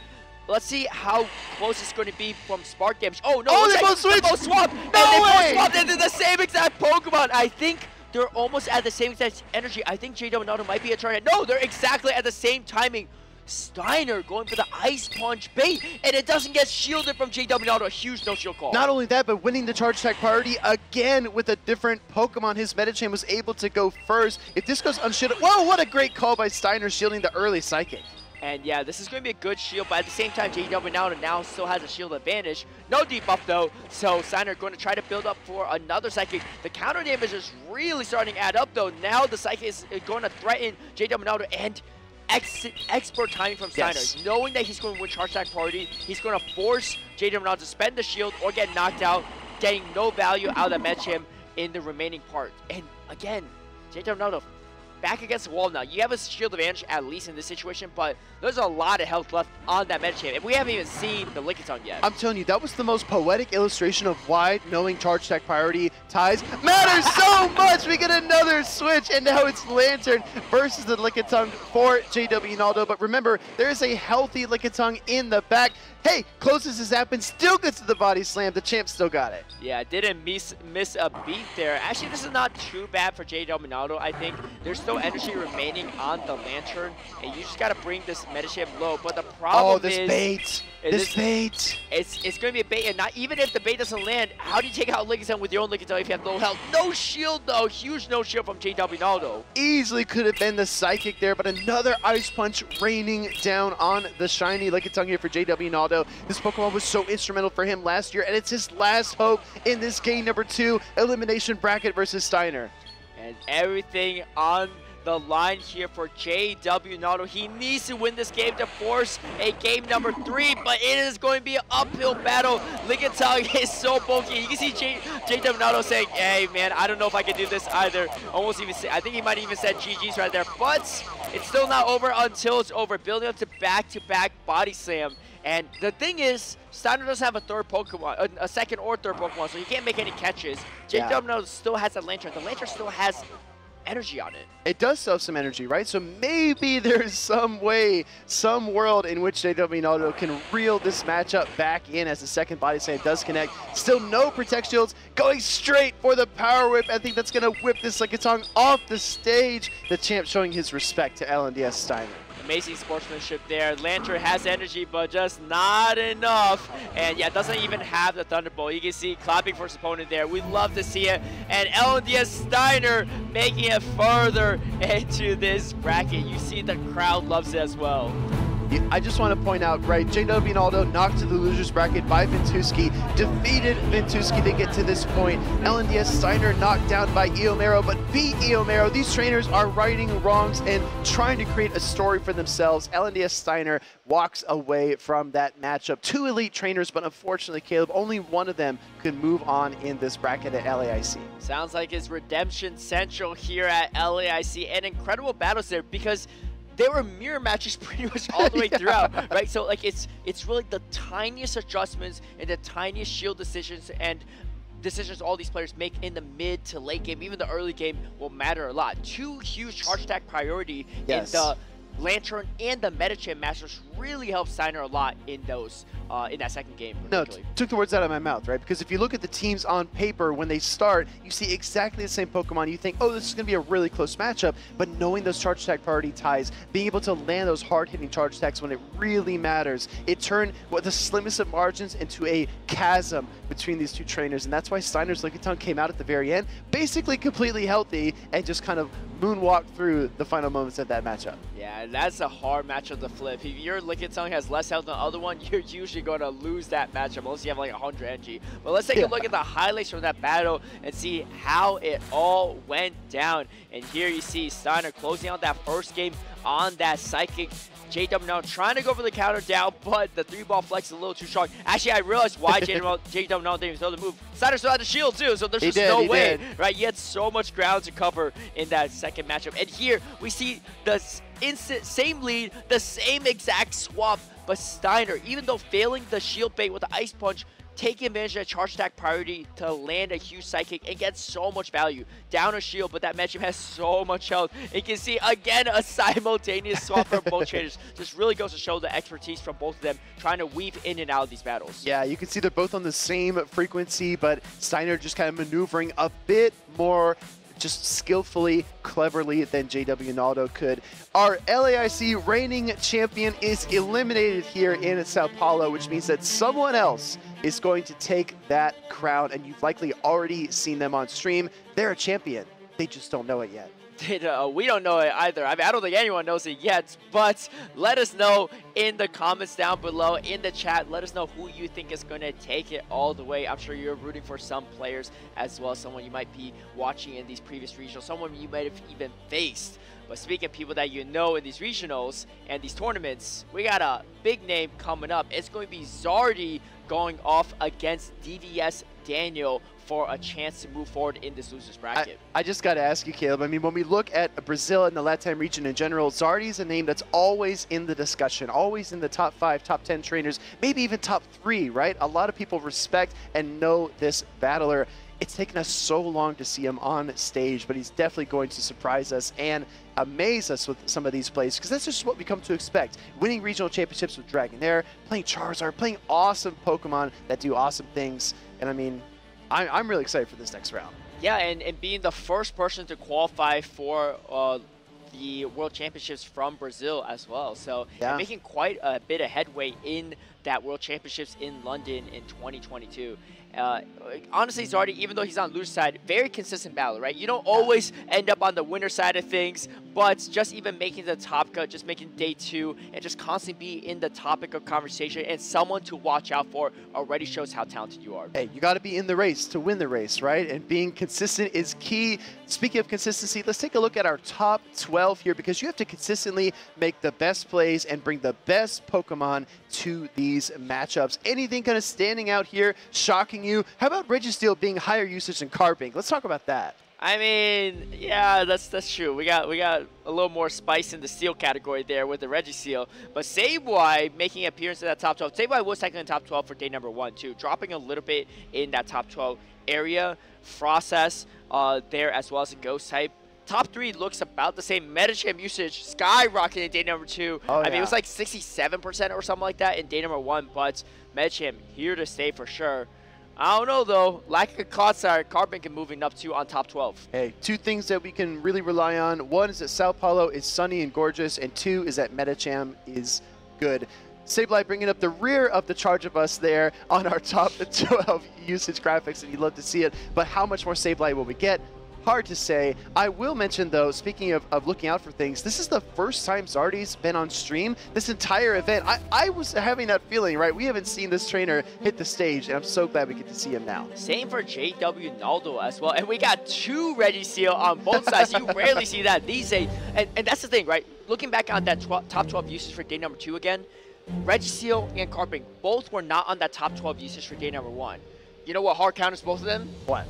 Let's see how close it's going to be from Spark damage. Oh, no.
Oh, they both switched.
They both swapped.
No
and they
way.
both swapped into the same exact Pokemon. I think they're almost at the same exact energy. I think JW Naldo might be a turn. No, they're exactly at the same timing. Steiner going for the Ice Punch bait, and it doesn't get shielded from JW Naldo. A huge no-shield call.
Not only that, but winning the charge attack priority again with a different Pokemon. His Medicham was able to go first. If this goes unshielded, whoa, what a great call by Steiner shielding the early Psychic.
And yeah, this is going to be a good shield, but at the same time, JW Naldo now still has a shield advantage. No debuff though, so Steiner going to try to build up for another Psychic. The counter damage is really starting to add up though. Now the Psychic is going to threaten JW Naldo and ex expert timing from Steiner. Yes. Knowing that he's going to win Charge Attack Priority, he's going to force JW Naldo to spend the shield or get knocked out, getting no value out of that Medicham in the remaining part. And again, JW Naldo back against the wall now. You have a shield advantage, at least in this situation, but there's a lot of health left on that Medicham, and we haven't even seen the Lickitung yet.
I'm telling you, that was the most poetic illustration of why knowing charge attack priority ties matters so much. We get another switch, and now it's Lanturn versus the Lickitung for JW Naldo. But remember, there is a healthy Lickitung in the back. Hey, closes his zap and still gets to the body slam. The champ still got it.
Yeah, didn't miss miss a beat there. Actually, this is not too bad for JW Naldo. I think there's still energy remaining on the Lanturn, and you just got to bring this Medicham low. But the problem
oh, this
is...
bait. This bait.
It's, it's going to be a bait, and not even if the bait doesn't land, how do you take out Lickitung with your own Lickitung if you have low health? No shield, though. Huge no shield from JW Naldo.
Easily could have been the Psychic there, but another Ice Punch raining down on the shiny Lickitung here for JW Naldo. This Pokemon was so instrumental for him last year, and it's his last hope in this game number two, Elimination Bracket versus Steiner.
And everything on the line here for JW Naldo. He needs to win this game to force a game number three, but it is going to be an uphill battle. Lickitung is so bulky. You can see J JW Naldo saying, hey, man, I don't know if I can do this either. Almost even say, I think he might even said GG's right there, but it's still not over until it's over. Building up to back-to-back -back body slam. And the thing is, Steiner doesn't have a third Pokemon, a, second or third Pokemon, so he can't make any catches. JW Naldo still has a Lanturn. The Lanturn still has energy on it.
It does have some energy, right? So maybe there's some way, some world in which JW Naldo can reel this matchup back in as the second body slam does connect. Still no Protect Shields, going straight for the Power Whip. I think that's going to whip this Lickitung off the stage. The champ showing his respect to LNDS Steiner.
Amazing sportsmanship there. Lanturn has energy, but just not enough. And yeah, doesn't even have the Thunderbolt. You can see clapping for his opponent there. We'd love to see it. And LNDS Steiner making it further into this bracket. You see the crowd loves it as well.
I just want to point out, right, JW Naldo knocked to the loser's bracket by Ventusky, defeated Ventusky to get to this point. LNDS Steiner knocked down by Eomero, but beat Eomero. These trainers are righting wrongs and trying to create a story for themselves. LNDS Steiner walks away from that matchup. Two elite trainers, but unfortunately, Caleb, only one of them could move on in this bracket at LAIC.
Sounds like it's redemption central here at LAIC, and incredible battles there because they were mirror matches pretty much all the way yeah. throughout, right? So like it's it's really the tiniest adjustments and the tiniest shield decisions and decisions all these players make in the mid to late game, even the early game, will matter a lot. Two huge charge attack priority yes. in the Lanturn and the Medicham Masters really helped Steiner a lot in those uh, in that second game.
No, took the words out of my mouth, right? Because if you look at the teams on paper when they start, you see exactly the same Pokemon. You think, oh, this is going to be a really close matchup. But knowing those charge attack priority ties, being able to land those hard-hitting charge attacks when it really matters, it turned what the slimmest of margins into a chasm between these two trainers. And that's why Steiner's Lickitung came out at the very end, basically completely healthy, and just kind of moonwalk through the final moments of that matchup.
Yeah, that's a hard matchup to flip. If your Lickitung has less health than the other one, you're usually going to lose that matchup unless you have like 100 energy. But let's take yeah. a look at the highlights from that battle and see how it all went down. And here you see Steiner closing out that first game on that Psychic JW now trying to go for the counter down, but the three ball flex is a little too strong. Actually, I realized why JW now didn't even throw the move. Steiner still had the shield too, so there's he just did, no way, did. right? He had so much ground to cover in that second matchup. And here we see the instant same lead, the same exact swap, but Steiner, even though failing the shield bait with the ice punch, taking advantage of that charge attack priority to land a huge psychic and get so much value. Down a shield, but that matchup has so much health. You can see, again, a simultaneous swap from both traders. Just really goes to show the expertise from both of them trying to weave in and out of these battles.
Yeah, you can see they're both on the same frequency, but Steiner just kind of maneuvering a bit more just skillfully, cleverly than JW Naldo could. Our LAIC reigning champion is eliminated here in Sao Paulo, which means that someone else is going to take that crown, and you've likely already seen them on stream. They're a champion. They just don't know it yet.
We don't know it either. I mean, I don't think anyone knows it yet, but let us know in the comments down below, in the chat. Let us know who you think is going to take it all the way. I'm sure you're rooting for some players as well, someone you might be watching in these previous regionals, someone you might have even faced. But speaking of people that you know in these regionals and these tournaments, we got a big name coming up. It's going to be Zardy going off against DVS Daniel for a chance to move forward in this losers bracket.
I, I just got to ask you, Caleb. I mean, when we look at Brazil and the Latin region in general, Zardy's a name that's always in the discussion, always in the top five, top 10 trainers, maybe even top three, right? A lot of people respect and know this battler. It's taken us so long to see him on stage, but he's definitely going to surprise us and amaze us with some of these plays because that's just what we come to expect. Winning regional championships with Dragonair, playing Charizard, playing awesome Pokemon that do awesome things. And I mean, I, am really excited for this next round.
Yeah, and, and being the first person to qualify for uh, the World Championships from Brazil as well. So yeah. making quite a bit of headway in that World Championships in London in 2022. Uh, honestly, Zardy, even though he's on loose side, very consistent battle, right? You don't always end up on the winner side of things, but just even making the top cut, just making day two, and just constantly be in the topic of conversation and someone to watch out for already shows how talented you are.
Hey, you got to be in the race to win the race, right? And being consistent is key. Speaking of consistency, let's take a look at our top 12 here because you have to consistently make the best plays and bring the best Pokemon to these matchups. Anything kind of standing out here, shocking you? How about Registeel being higher usage than Carbink? Let's talk about that.
I mean, yeah, that's that's true. We got we got a little more spice in the steel category there with the Registeel. But Sableye making an appearance in that top 12. Sableye was technically in top 12 for day number one, too. Dropping a little bit in that top 12 area. Froslass uh, there as well as a Ghost type. Top three looks about the same. Medicham usage skyrocketed in day number two. Oh, I yeah. mean, it was like 67% or something like that in day number one, but Medicham here to stay for sure. I don't know though. Lack of Clodsire, Carbink moving up to on top 12.
Hey, two things that we can really rely on. One is that Sao Paulo is sunny and gorgeous, and two is that Medicham is good. Sableye bringing up the rear of the charge of us there on our top 12 usage graphics, and you'd love to see it. But how much more Sableye will we get? Hard to say. I will mention, though, speaking of, of looking out for things, this is the first time Zardy's been on stream this entire event. I, I was having that feeling, right? We haven't seen this trainer hit the stage, and I'm so glad we get to see him now.
Same for JW Naldo as well. And we got two Registeel on both sides. you rarely see that these days. And, and that's the thing, right? Looking back on that 12, top 12 usage for day number two again, Registeel and Carbink both were not on that top 12 usage for day number one. You know what hard counters both of them?
What?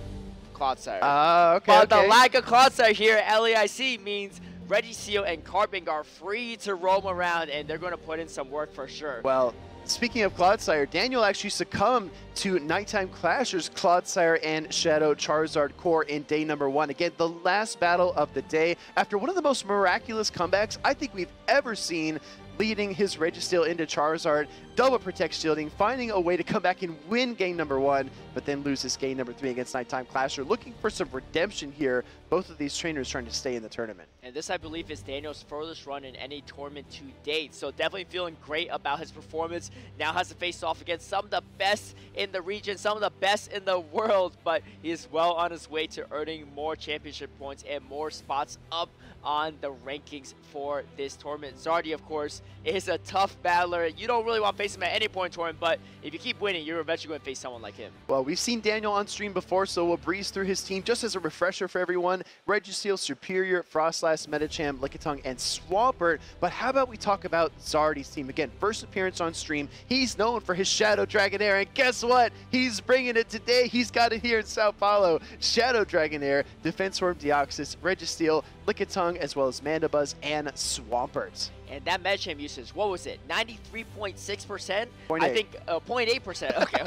Clodsire.
Uh, okay,
But
okay.
the lack of Clodsire here at LAIC means Registeel and Carbink are free to roam around, and they're going to put in some work for sure.
Well, speaking of Clodsire, Daniel actually succumbed to Nighttime Clashers, Clodsire and Shadow Charizard core in day number one. Again, the last battle of the day after one of the most miraculous comebacks I think we've ever seen leading his Registeel into Charizard, double protect shielding, finding a way to come back and win game number one, but then loses game number three against Nighttime Clasher. Looking for some redemption here. Both of these trainers trying to stay in the tournament.
And this, I believe, is Daniel's furthest run in any tournament to date. So definitely feeling great about his performance. Now has to face off against some of the best in the region, some of the best in the world, but he is well on his way to earning more championship points and more spots up on the rankings for this tournament. Zardy, of course, is a tough battler. You don't really want to face him at any point in tournament, but if you keep winning, you're eventually going to face someone like him.
Well, we've seen Daniel on stream before, so we'll breeze through his team. Just as a refresher for everyone, Registeel, Serperior, Froslass, Medicham, Lickitung, and Swampert. But how about we talk about Zardy's team? Again, first appearance on stream. He's known for his Shadow Dragonair, and guess what? He's bringing it today. He's got it here in Sao Paulo. Shadow Dragonair, Defensor Deoxys, Registeel, Lickitung, as well as Mandibuzz and Swampert.
And that Medicham usage, what was it? 93.6%? I think uh, 0.8%. Okay.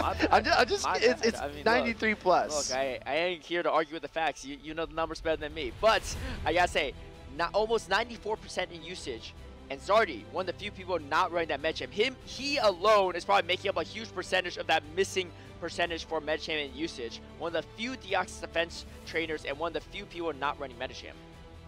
I'm just, I'm just it's, it's I mean, 93
look,
plus.
Look, I, I ain't here to argue with the facts. You, you know the numbers better than me. But I gotta say, not almost 94% in usage. And Zardy, one of the few people not running that Medicham, him, he alone is probably making up a huge percentage of that missing percentage for Medicham in usage. One of the few Deoxys defense trainers and one of the few people not running Medicham.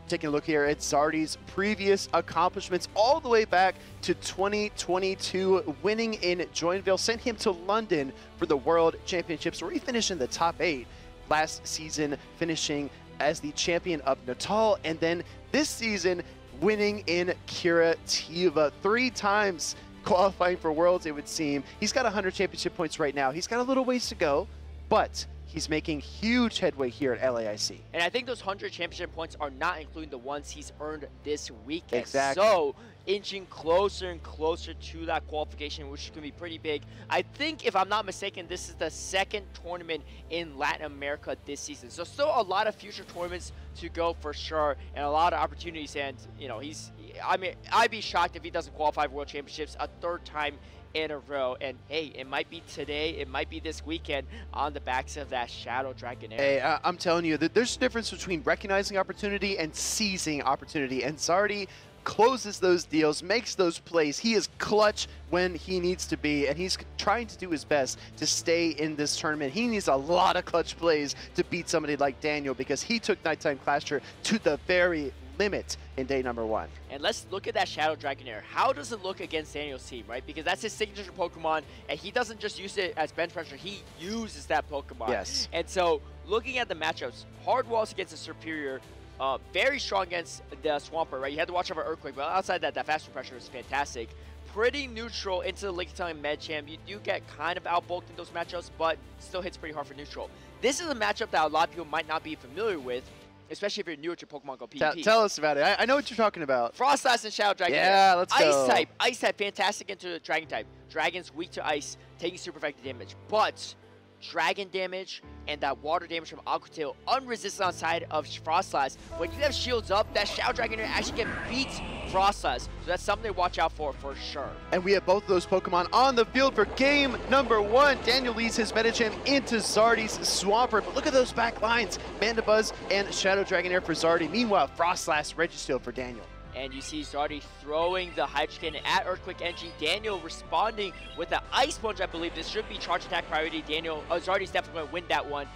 Taking a look here at Zardy's previous accomplishments all the way back to 2022, winning in Joinville, sent him to London for the World Championships, where he finished in the top eight last season, finishing as the champion of Natal, and then this season winning in Curitiba three times qualifying for Worlds, it would seem. He's got 100 championship points right now. He's got a little ways to go, but he's making huge headway here at LAIC.
And I think those 100 championship points are not including the ones he's earned this weekend.
Exactly.
So inching closer and closer to that qualification, which is going to be pretty big. I think, if I'm not mistaken, this is the second tournament in Latin America this season. So still a lot of future tournaments to go for sure, and a lot of opportunities. And you know, he's. I mean, I'd be shocked if he doesn't qualify for World Championships a third time in a row. And hey, it might be today, it might be this weekend on the backs of that Shadow Dragonair.
Hey, I- I'm telling you, there's a difference between recognizing opportunity and seizing opportunity. And Zardy closes those deals, makes those plays. He is clutch when he needs to be, and he's trying to do his best to stay in this tournament. He needs a lot of clutch plays to beat somebody like Daniel because he took Nighttime Clasher to the very limit in day number one.
And let's look at that Shadow Dragonair. How does it look against Daniel's team, right? Because that's his signature Pokemon, and he doesn't just use it as bench pressure, he uses that Pokemon.
Yes.
And so, looking at the matchups, hard walls against a Serperior, uh, very strong against the Swampert, right? You had to watch over Earthquake, but outside that, that faster pressure is fantastic. Pretty neutral into the Lickitung Medicham. You do get kind of outbulked in those matchups, but still hits pretty hard for neutral. This is a matchup that a lot of people might not be familiar with, especially if you're new to Pokemon Go PvP.
Tell, tell us about it. I, I know what you're talking about.
Froslass and Shadow Dragon.
Yeah, let's
Ice
go.
Ice type. Ice type, fantastic into the Dragon type. Dragon's weak to ice, taking super effective damage. But Dragon damage and that water damage from Aqua Tail unresisted on side of Froslass. When you have shields up, that Shadow Dragon actually can beat Froslass. So that's something to watch out for for sure.
And we have both of those Pokemon on the field for game number one. Daniel leads his Medicham into Zardy's Swampert. But look at those back lines. Mandibuzz and Shadow Dragonair for Zardy. Meanwhile, Froslass Registeel for Daniel.
And you see Zardy throwing the Hydro at Earthquake Energy. Daniel responding with the Ice Punch, I believe. This should be charge attack priority. Daniel, uh, oh, Zardy's definitely going to win that one.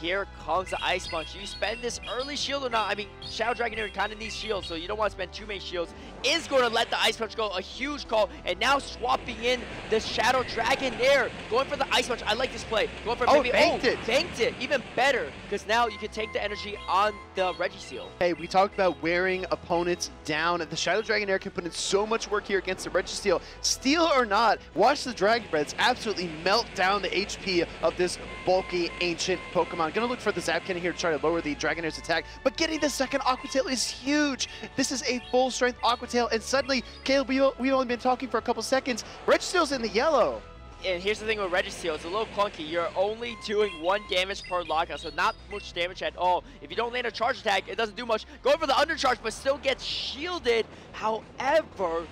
Here comes the Ice Punch. You spend this early shield or not? I mean, Shadow Dragonair kind of needs shields, so you don't want to spend too many shields. Is going to let the Ice Punch go. A huge call. And now swapping in the Shadow Dragonair. Going for the Ice Punch. I like this play. Going for
Oh,
maybe, oh,
banked
oh,
it.
Banked it. Even better, because now you can take the energy on the Registeel.
Hey, we talked about wearing opponents down. The Shadow Dragonair can put in so much work here against the Registeel. Steel or not, watch the Dragon Breaths absolutely melt down the HP of this bulky, ancient Pokemon. I'm gonna look for the Zap Cannon here to try to lower the Dragonair's attack, but getting the second Aqua Tail is huge. This is a full strength Aqua Tail, and suddenly, Caleb, we, we've only been talking for a couple seconds. Registeel's in the yellow.
and here's the thing with Registeel, it's a little clunky. You're only doing one damage per lockout, so not much damage at all. If you don't land a charge attack, it doesn't do much. Going for the undercharge, but still gets shielded. However,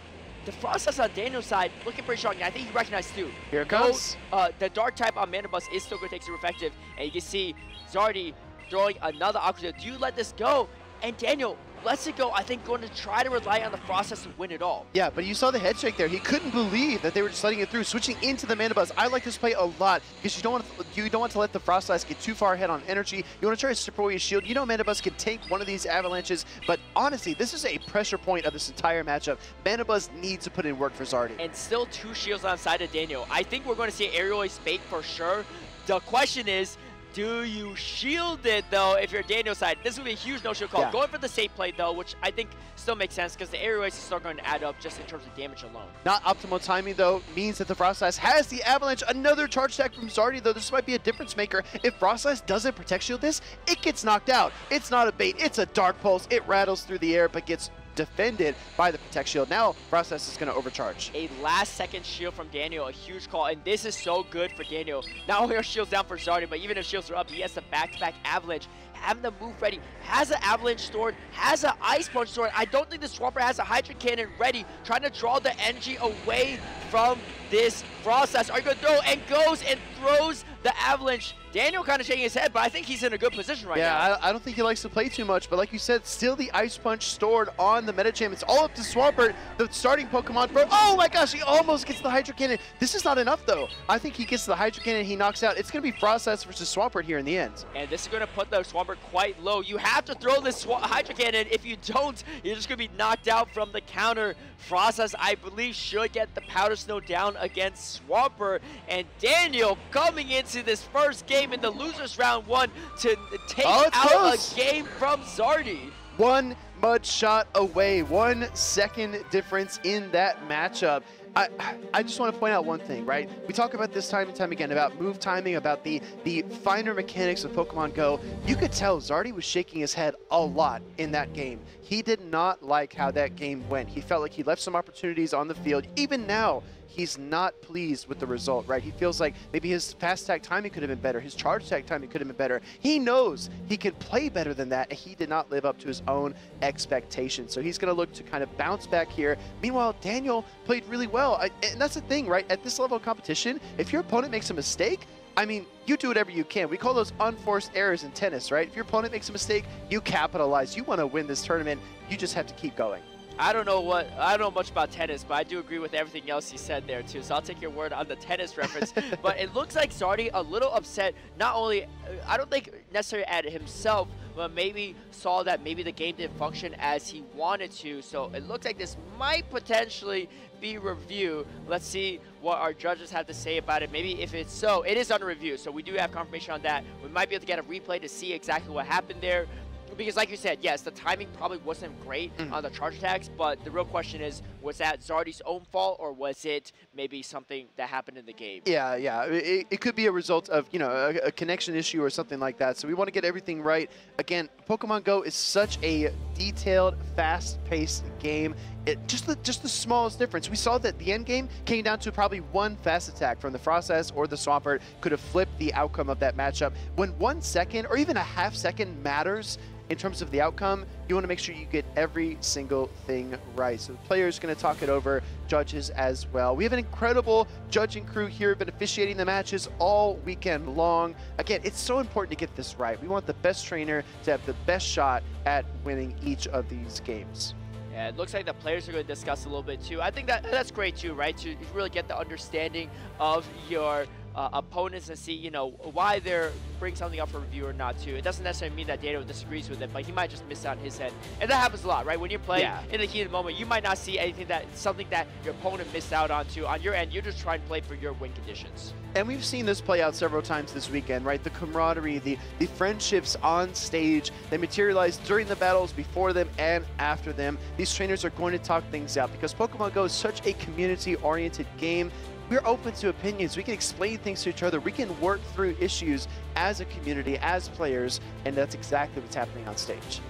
the Froslass on Daniel's side looking pretty strong. I think he recognized too.
Here it
No,
comes.
uh, the Dark type on Mandibuzz is still going to take super effective, and you can see Zardy throwing another Aqua Do you let this go? And Daniel lets it go. I think going to try to rely on the Froslass to win it all.
Yeah, but you saw the head shake there. He couldn't believe that they were just letting it through, switching into the Mandibuzz. I like this play a lot because you don't want to, you don't want to let the Froslass get too far ahead on energy. You want to try to away his shield. You know Mandibuzz can take one of these avalanches, but honestly, this is a pressure point of this entire matchup. Mandibuzz needs to put in work for Zardy.
and still two shields on side of Daniel. I think we're going to see Aerial Ace bait for sure. The question is, do you shield it though if you're Daniel's side? This would be a huge no-shield call.
Yeah.
Going for the safe play though, which I think still makes sense because the Ace is still going to add up just in terms of damage alone.
Not optimal timing, though, means that the Froslass has the Avalanche. Another charge attack from Zardy, though. This might be a difference maker. If Froslass doesn't protect shield this, it gets knocked out. It's not a bait. It's a Dark Pulse. It rattles through the air, but gets defended by the Protect Shield. Now, Froslass is going to overcharge.
A last second shield from Daniel, a huge call, and this is so good for Daniel. Not only are shields down for Zardy, but even if shields are up, he has the back-to-back Avalanche. Having the move ready, has an Avalanche stored, has an Ice Punch stored. I don't think the Swampert has a Hydro Cannon ready, trying to draw the energy away from this Froslass. Are you going to throw? And goes and throws the Avalanche. Daniel kind of shaking his head, but I think he's in a good position right now.
yeah, I, I don't think he likes to play too much, but like you said, still the Ice Punch stored on the Medicham. It's all up to Swampert, the starting Pokemon for, oh my gosh, he almost gets the Hydro Cannon. This is not enough, though. I think he gets the Hydro Cannon, he knocks out. It's going to be Froslass versus Swampert here in the end.
And this is going to put the Swampert quite low. You have to throw this Swa Hydro Cannon. If you don't, you're just going to be knocked out from the counter. Froslass, I believe, should get the Powder Snow down against Swampert. And Daniel coming into this first game in the losers round one to take
Oh,
out
close.
a game from Zardy.
one mud shot away, one second difference in that matchup. I, I just want to point out one thing, right? We talk about this time and time again about move timing, about the the finer mechanics of Pokemon Go. You could tell Zardy was shaking his head a lot in that game. He did not like how that game went. He felt like he left some opportunities on the field. Even now, he's not pleased with the result, right? He feels like maybe his fast attack timing could have been better, his charge attack timing could have been better. He knows he could play better than that, and he did not live up to his own expectations. So he's going to look to kind of bounce back here. Meanwhile, Daniel played really well. And that's the thing, right? At this level of competition, if your opponent makes a mistake, I mean, you do whatever you can. We call those unforced errors in tennis, right? If your opponent makes a mistake, you capitalize. You want to win this tournament. You just have to keep going.
I don't know what I don't know much about tennis, but I do agree with everything else he said there too. So I'll take your word on the tennis reference. but it looks like Zardy a little upset. Not only uh, I don't think necessarily at himself, but maybe saw that maybe the game didn't function as he wanted to. So it looks like this might potentially be review. Let's see what our judges have to say about it. Maybe if it's so, it is under review. So we do have confirmation on that. We might be able to get a replay to see exactly what happened there because like you said, yes, the timing probably wasn't great mm. on the charge attacks, but the real question is, was that Zardy's own fault or was it maybe something that happened in the game?
Yeah, yeah. It, it could be a result of, you know, a, a, connection issue or something like that. So we want to get everything right. Again, Pokemon Go is such a detailed, fast-paced game. It, just the just the smallest difference. We saw that the end game came down to probably one fast attack from the Froslass or the Swampert could have flipped the outcome of that matchup. When one second or even a half second matters, in terms of the outcome, you want to make sure you get every single thing right. So the players going to talk it over, judges as well. We have an incredible judging crew here, been officiating the matches all weekend long. Again, it's so important to get this right. We want the best trainer to have the best shot at winning each of these games.
Yeah, it looks like the players are going to discuss a little bit too. I think that that's great too, right? To really get the understanding of your uh, opponents and see, you know, why they're bring something up for review or not too. It doesn't necessarily mean that Daniel disagrees with it, but he might just miss out his head. And that happens a lot, right? When you're playing yeah. in the heat of the moment, you might not see anything that, something that your opponent missed out on too. On your end, you're just trying to play for your win conditions.
And we've seen this play out several times this weekend, right? The camaraderie, the, the friendships on stage, they materialize during the battles, before them, and after them. These trainers are going to talk things out because Pokemon Go is such a community-oriented game we're open to opinions. We can explain things to each other. We can work through issues as a community, as players, and that's exactly what's happening on stage.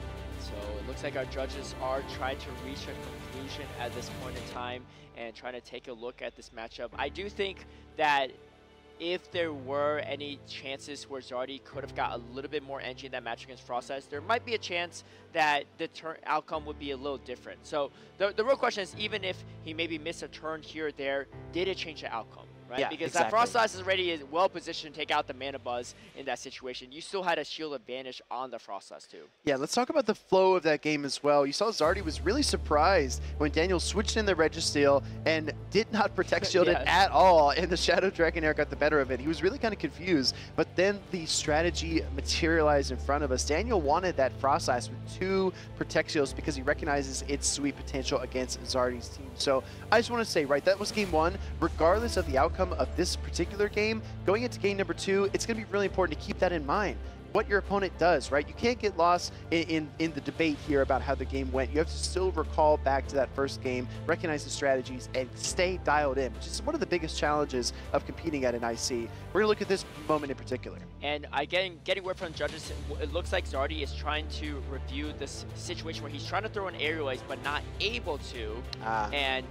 So it looks like our judges are trying to reach a conclusion at this point in time and trying to take a look at this matchup. I do think that if there were any chances where Zardy could have got a little bit more energy in that match against Froslass, there might be a chance that the turn outcome would be a little different. So the, the real question is, even if he maybe missed a turn here or there, did it change the outcome? Right?
Yeah,
because
exactly.
that Froslass is already well positioned to take out the Mandibuzz in that situation. You still had a shield advantage on the Froslass too.
Yeah, let's talk about the flow of that game as well. You saw Zardy was really surprised when Daniel switched in the Registeel and did not protect shield yes. it at all, and the Shadow Dragonair got the better of it. He was really kind of confused, but then the strategy materialized in front of us. Daniel wanted that Froslass with two Protect Shields because he recognizes its sweet potential against Zardy's team. So I just want to say, right, that was game one. Regardless of the outcome, outcome of this particular game, going into game number two, it's going to be really important to keep that in mind what your opponent does, right? You can't get lost in, in, in, the debate here about how the game went. You have to still recall back to that first game, recognize the strategies, and stay dialed in, which is one of the biggest challenges of competing at an IC. We're going to look at this moment in particular.
And I getting, getting word from judges, it looks like Zardy is trying to review this situation where he's trying to throw in aerial but not able to. Ah. And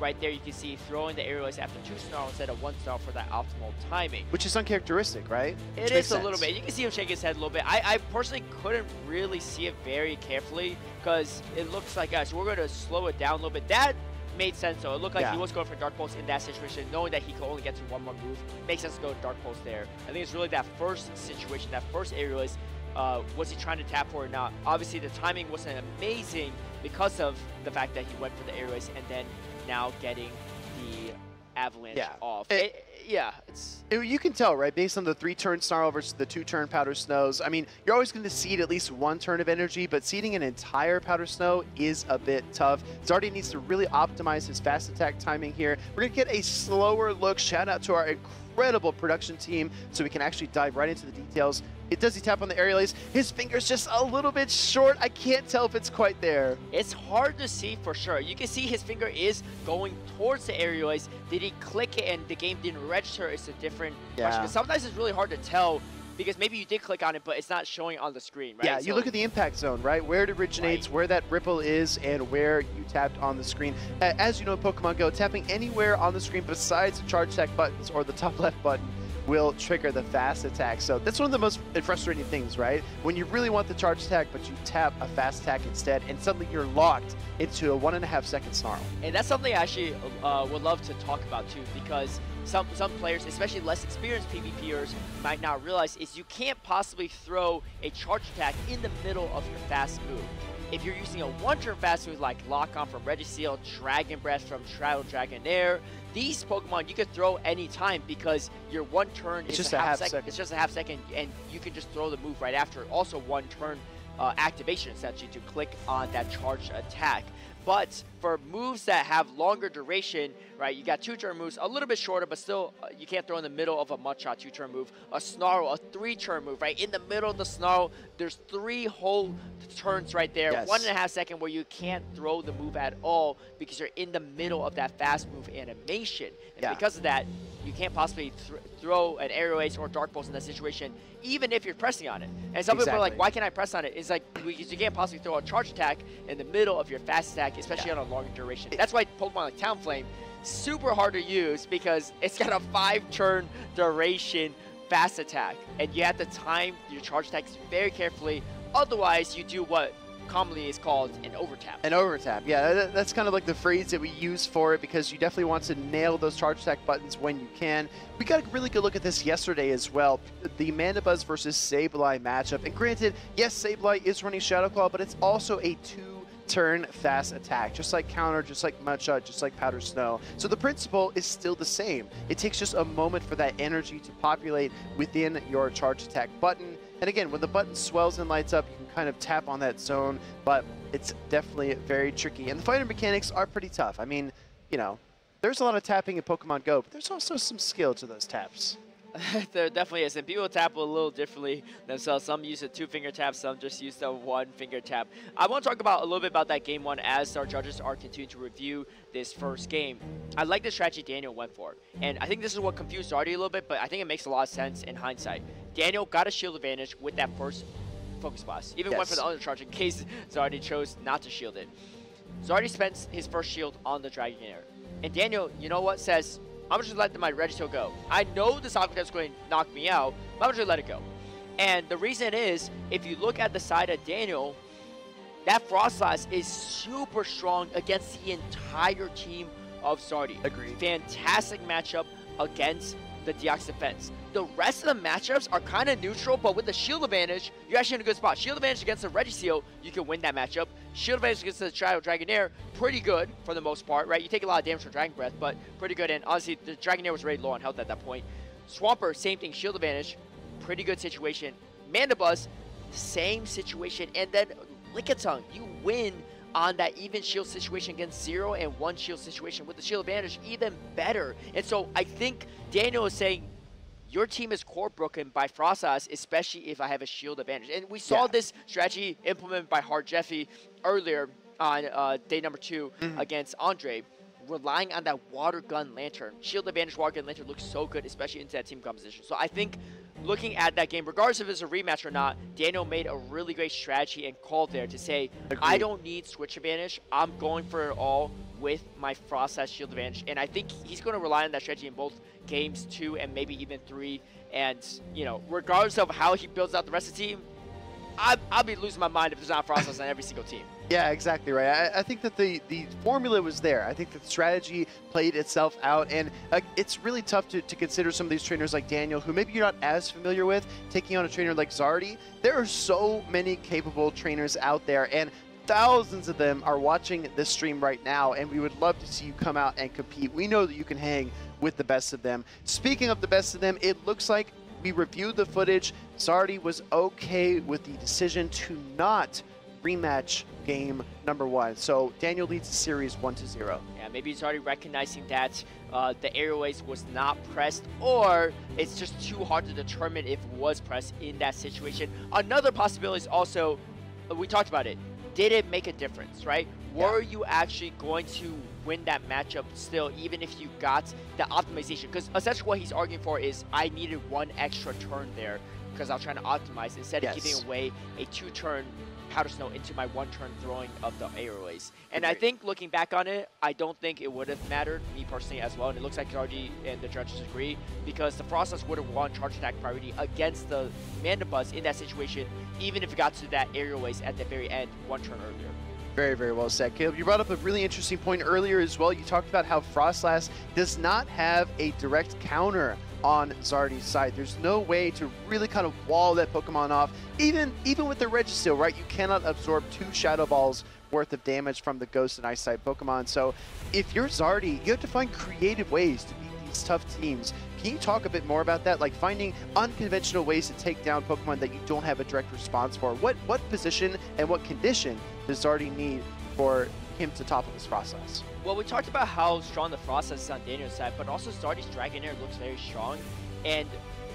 right there you can see throwing the aerial after two snarls instead of one snarl for that optimal timing.
Which is uncharacteristic, right?
It Which is a little bit. You can see him shake his head a little bit. I, I personally couldn't really see it very carefully because it looks like, guys, we're going to slow it down a little bit. That made sense though. It looked like yeah. he was going for Dark Pulse in that situation, knowing that he could only get to one more move. Makes sense to go Dark Pulse there. I think it's really that first situation, that first aerial is, uh, was he trying to tap for or not? Obviously, the timing wasn't amazing because of the fact that he went for the aerials and then now getting the avalanche yeah. off. It, it, yeah, it's...
It, you can tell, right, based on the three-turn Snarl versus the two-turn Powder Snows. I mean, you're always going to seed at least one turn of energy, but seeding an entire Powder Snow is a bit tough. Zardy needs to really optimize his fast attack timing here. We're going to get a slower look. Shout out to our incredible production team so we can actually dive right into the details It does he tap on the aerial ace? His finger's just a little bit short. I can't tell if it's quite there.
It's hard to see for sure. You can see his finger is going towards the aerial ace. Did he click it and the game didn't register? It's a different
Yeah.
question. Sometimes it's really hard to tell because maybe you did click on it, but it's not showing on the screen, right?
Yeah, you look at the impact zone, right? Where it originates, where that ripple is, and where you tapped on the screen. As you know in Pokemon Go, tapping anywhere on the screen besides the charge attack buttons or the top left button will trigger the fast attack. So that's one of the most frustrating things, right? When you really want the charge attack, but you tap a fast attack instead, and suddenly you're locked into a one and a half second snarl.
And that's something I actually uh, would love to talk about too, because some some players, especially less experienced PvPers, might not realize is you can't possibly throw a charge attack in the middle of your fast move. If you're using a one-turn fast move like Lock On from Registeel, Dragon Breath from Shadow Dragonair, these Pokemon you could throw anytime because your one turn
It's
is
just a half
sec-
second.
It's just a half second, and you can just throw the move right after. Also, one turn uh, activation essentially to click on that charged attack. But for moves that have longer duration, right, you got two turn moves, a little bit shorter, but still uh, you can't throw in the middle of a Mudshot two turn move. A Snarl, a three turn move, right? In the middle of the Snarl, there's three whole turns right there.
Yes.
One and a half second where you can't throw the move at all because you're in the middle of that fast move animation. And
Yeah.
because of that, you can't possibly th throw an Aerial Ace or Dark Pulse in that situation, even if you're pressing on it. And some people are like, why can't I press on it? It's like, because you can't possibly throw a charge attack in the middle of your fast attack, especially on a longer duration. That's why Pokemon like Talonflame, super hard to use because it's got a five turn duration fast attack. And you have to time your charge attacks very carefully. Otherwise, you do what commonly is called an overtap.
An overtap, yeah, that's kind of like the phrase that we use for it because you definitely want to nail those charge attack buttons when you can. We got a really good look at this yesterday as well. The Mandibuzz versus Sableye matchup. And granted, yes, Sableye is running Shadow Claw, but it's also a two turn fast attack, just like Counter, just like Mudshot, just like Powder Snow. So the principle is still the same. It takes just a moment for that energy to populate within your charge attack button. And again, when the button swells and lights up, you can kind of tap on that zone, but it's definitely very tricky. And the fighter mechanics are pretty tough. I mean, you know, there's a lot of tapping in Pokemon Go, but there's also some skill to those taps.
there definitely is. And people tap a little differently themselves. Some use a two finger tap, some just use the one finger tap. I want to talk about a little bit about that game one as our judges are continuing to review this first game. I like the strategy Daniel went for. And I think this is what confused Zardy a little bit, but I think it makes a lot of sense in hindsight. Daniel got a shield advantage with that first focus blast. Even went for
Yes.
the undercharge in case Zardy chose not to shield it. Zardy spends his first shield on the Dragonair. And Daniel, you know what, says, I'm just gonna let my Registeel go. I know this is going to knock me out, but I'm just gonna let it go. And the reason is, if you look at the side of Daniel, that frost Froslass is super strong against the entire team of Zardy.
Agreed.
Fantastic matchup against the Deoxys defense. The rest of the matchups are kind of neutral, but with the shield advantage, you're actually in a good spot. Shield advantage against the Registeel, you can win that matchup. Shield advantage against the Shadow Dragonair, pretty good for the most part, right? You take a lot of damage from Dragon Breath, but pretty good. And honestly, the Dragonair was very low on health at that point. Swampert, same thing, shield advantage, pretty good situation. Mandibuzz, same situation. And then Lickitung, you win on that even shield situation against zero and one shield situation with the shield advantage even better. And so I think Daniel is saying your team is core broken by Froslass, especially if I have a shield advantage. And we saw
Yeah.
this strategy implemented by Hard Jeffy earlier on uh, day number 2
Mm-hmm.
against Andre, relying on that water gun Lanturn. Shield advantage water gun Lanturn looks so good, especially into that team composition. So I think looking at that game, regardless if it's a rematch or not, Daniel made a really great strategy and call there to say, I don't need switch advantage. I'm going for it all with my Frost shield advantage. And I think he's going to rely on that strategy in both games two and maybe even three. And, you know, regardless of how he builds out the rest of the team, I, I'll be losing my mind if there's not Froslass on every single team.
Yeah, exactly right. I, I think that the, the formula was there. I think that the strategy played itself out, and uh, it's really tough to, to consider some of these trainers like Daniel, who maybe you're not as familiar with, taking on a trainer like Zardy. There are so many capable trainers out there, and thousands of them are watching this stream right now, and we would love to see you come out and compete. We know that you can hang with the best of them. Speaking of the best of them, it looks like we reviewed the footage. Zardy was okay with the decision to not rematch game number one. So Daniel leads the series one to zero.
Yeah, maybe he's already recognizing that uh, the Aerial Ace was not pressed, or it's just too hard to determine if it was pressed in that situation. Another possibility is also, we talked about it, did it make a difference, right? Yeah. Were you actually going to win that matchup still, even if you got the optimization? Because essentially what he's arguing for is I needed one extra turn there because I was trying to optimize instead yes. of giving away a two-turn powder snow into my one-turn throwing of the Aerial Ace. And I think looking back on it, I don't think it would have mattered, me personally as well. And it looks like Zardy and the judges agree because the Froslass would have won charge attack priority against the Mandibuzz in that situation, even if it got to that Aerial Ace at the very end, one turn earlier.
Very, very well said. Caleb, you brought up a really interesting point earlier as well. You talked about how Froslass does not have a direct counter on Zardy's side. There's no way to really kind of wall that Pokemon off. Even even with the Registeel, right? You cannot absorb two Shadow Balls worth of damage from the Ghost and Ice type Pokemon. So if you're Zardy, you have to find creative ways to beat these tough teams. Can you talk a bit more about that? Like finding unconventional ways to take down Pokemon that you don't have a direct response for. What what position and what condition does Zardy need for him to topple this Froslass?
Well, we talked about how strong the Frost is on Daniel's side, but also Zardy's Dragonair looks very strong. And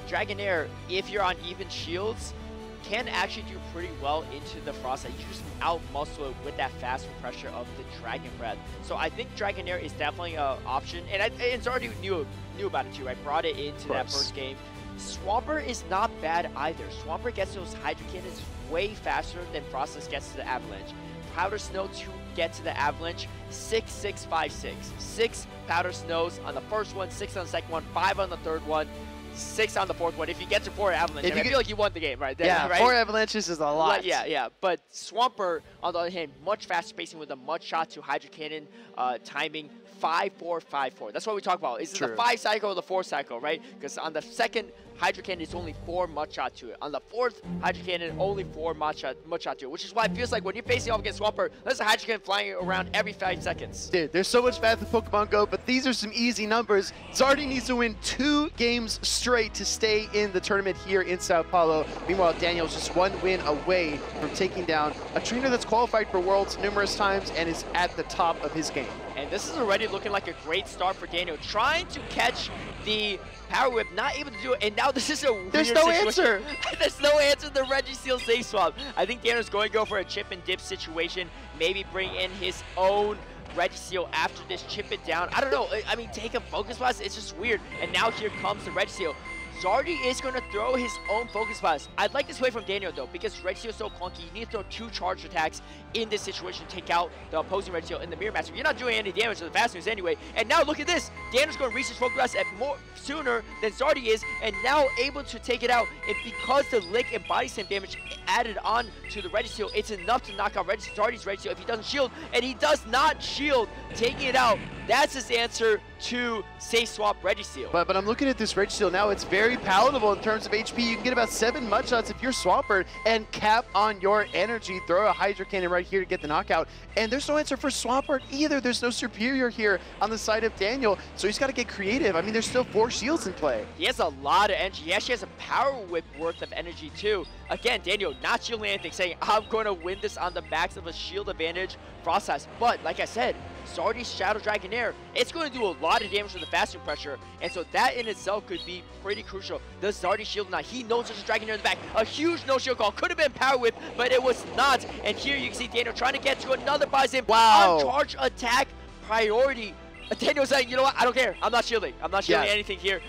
Dragonair, if you're on even shields, can actually do pretty well into the Frost. You just out-muscle it with that fast pressure of the Dragon Breath. So I think Dragonair is definitely an option. And, I, and Zardy knew, knew about it too. I brought it into that first game. Swampert is not bad either. Swampert gets those Hydro Cannons way faster than Froslass gets to the Avalanche. Powder Snow to get to the Avalanche, 6, 6, 6. 6 Powder Snows on the first one, 6 on the second one, 5 on the third one, six on the fourth one. If you get to four avalanches, I feel like you won the game right there.
Yeah,
right?
four avalanches is a lot.
Yeah, yeah. But Swampert, on the other hand, much faster pacing with a Mudshot to Hydro Cannon uh, timing. Five, four, five, four. That's what we talk about. Is it the five cycle or the four cycle, right? Because on the second Hydro Cannon is only four Mudshot to it. On the fourth Hydro Cannon, only four Mudshot, Mudshot to it, which is why it feels like when you're facing off against Swampert, there's a Hydro Cannon flying around every five seconds.
Dude, there's so much math in Pokemon Go, but these are some easy numbers. Zardy needs to win two games straight to stay in the tournament here in Sao Paulo. Meanwhile, Daniel's just one win away from taking down a trainer that's qualified for Worlds numerous times and is at the top of his game.
And this is already looking like a great start for Daniel, trying to catch the Power Whip, not able to do it, and now this is a weird
There's no
situation.
answer!
There's no answer to the Registeel safe swap. I think Daniel's going to go for a chip and dip situation, maybe bring in his own Registeel after this, chip it down. I don't know, I mean, take a Focus Blast, it's just weird. And now here comes the Registeel. Zardy is going to throw his own Focus Blast. I'd like this play from Daniel, though, because Registeel is so clunky. You need to throw two charge attacks in this situation take out the opposing Registeel in the Mirror Master. You're not doing any damage to the Fast Moves anyway. And now look at this. Daniel's going to reach his Focus at more sooner than Zardy is, and now able to take it out. And because the Lick and Body Slam damage added on to the Registeel, it's enough to knock out Registeel, Zardy's Registeel if he doesn't shield, and he does not shield, taking it out. That's his answer to Safe Swap Registeel.
But, but I'm looking at this Registeel now. It's very palatable in terms of HP. You can get about seven Mudshots if you're Swampert and cap on your energy. Throw a Hydro Cannon right here to get the knockout. And there's no answer for Swampert either. There's no Serperior here on the side of Daniel. So he's got to get creative. I mean, there's still four shields in play.
He has a lot of energy. He actually has a Power Whip worth of energy too. Again, Daniel not shielding anything, saying, I'm going to win this on the backs of a shield advantage process. But like I said, Zardy's Shadow Dragonair, it's going to do a lot of damage with the fasting pressure. And so that in itself could be pretty crucial. The Zardy shield not? He knows there's a Dragonair in the back. A huge no-shield call. Could have been Power Whip, but it was not. And here you can see Daniel trying to get to another Bison.
Wow.
On charge attack priority. Daniel's saying, you know what, I don't care. I'm not shielding. I'm not shielding yeah. anything here.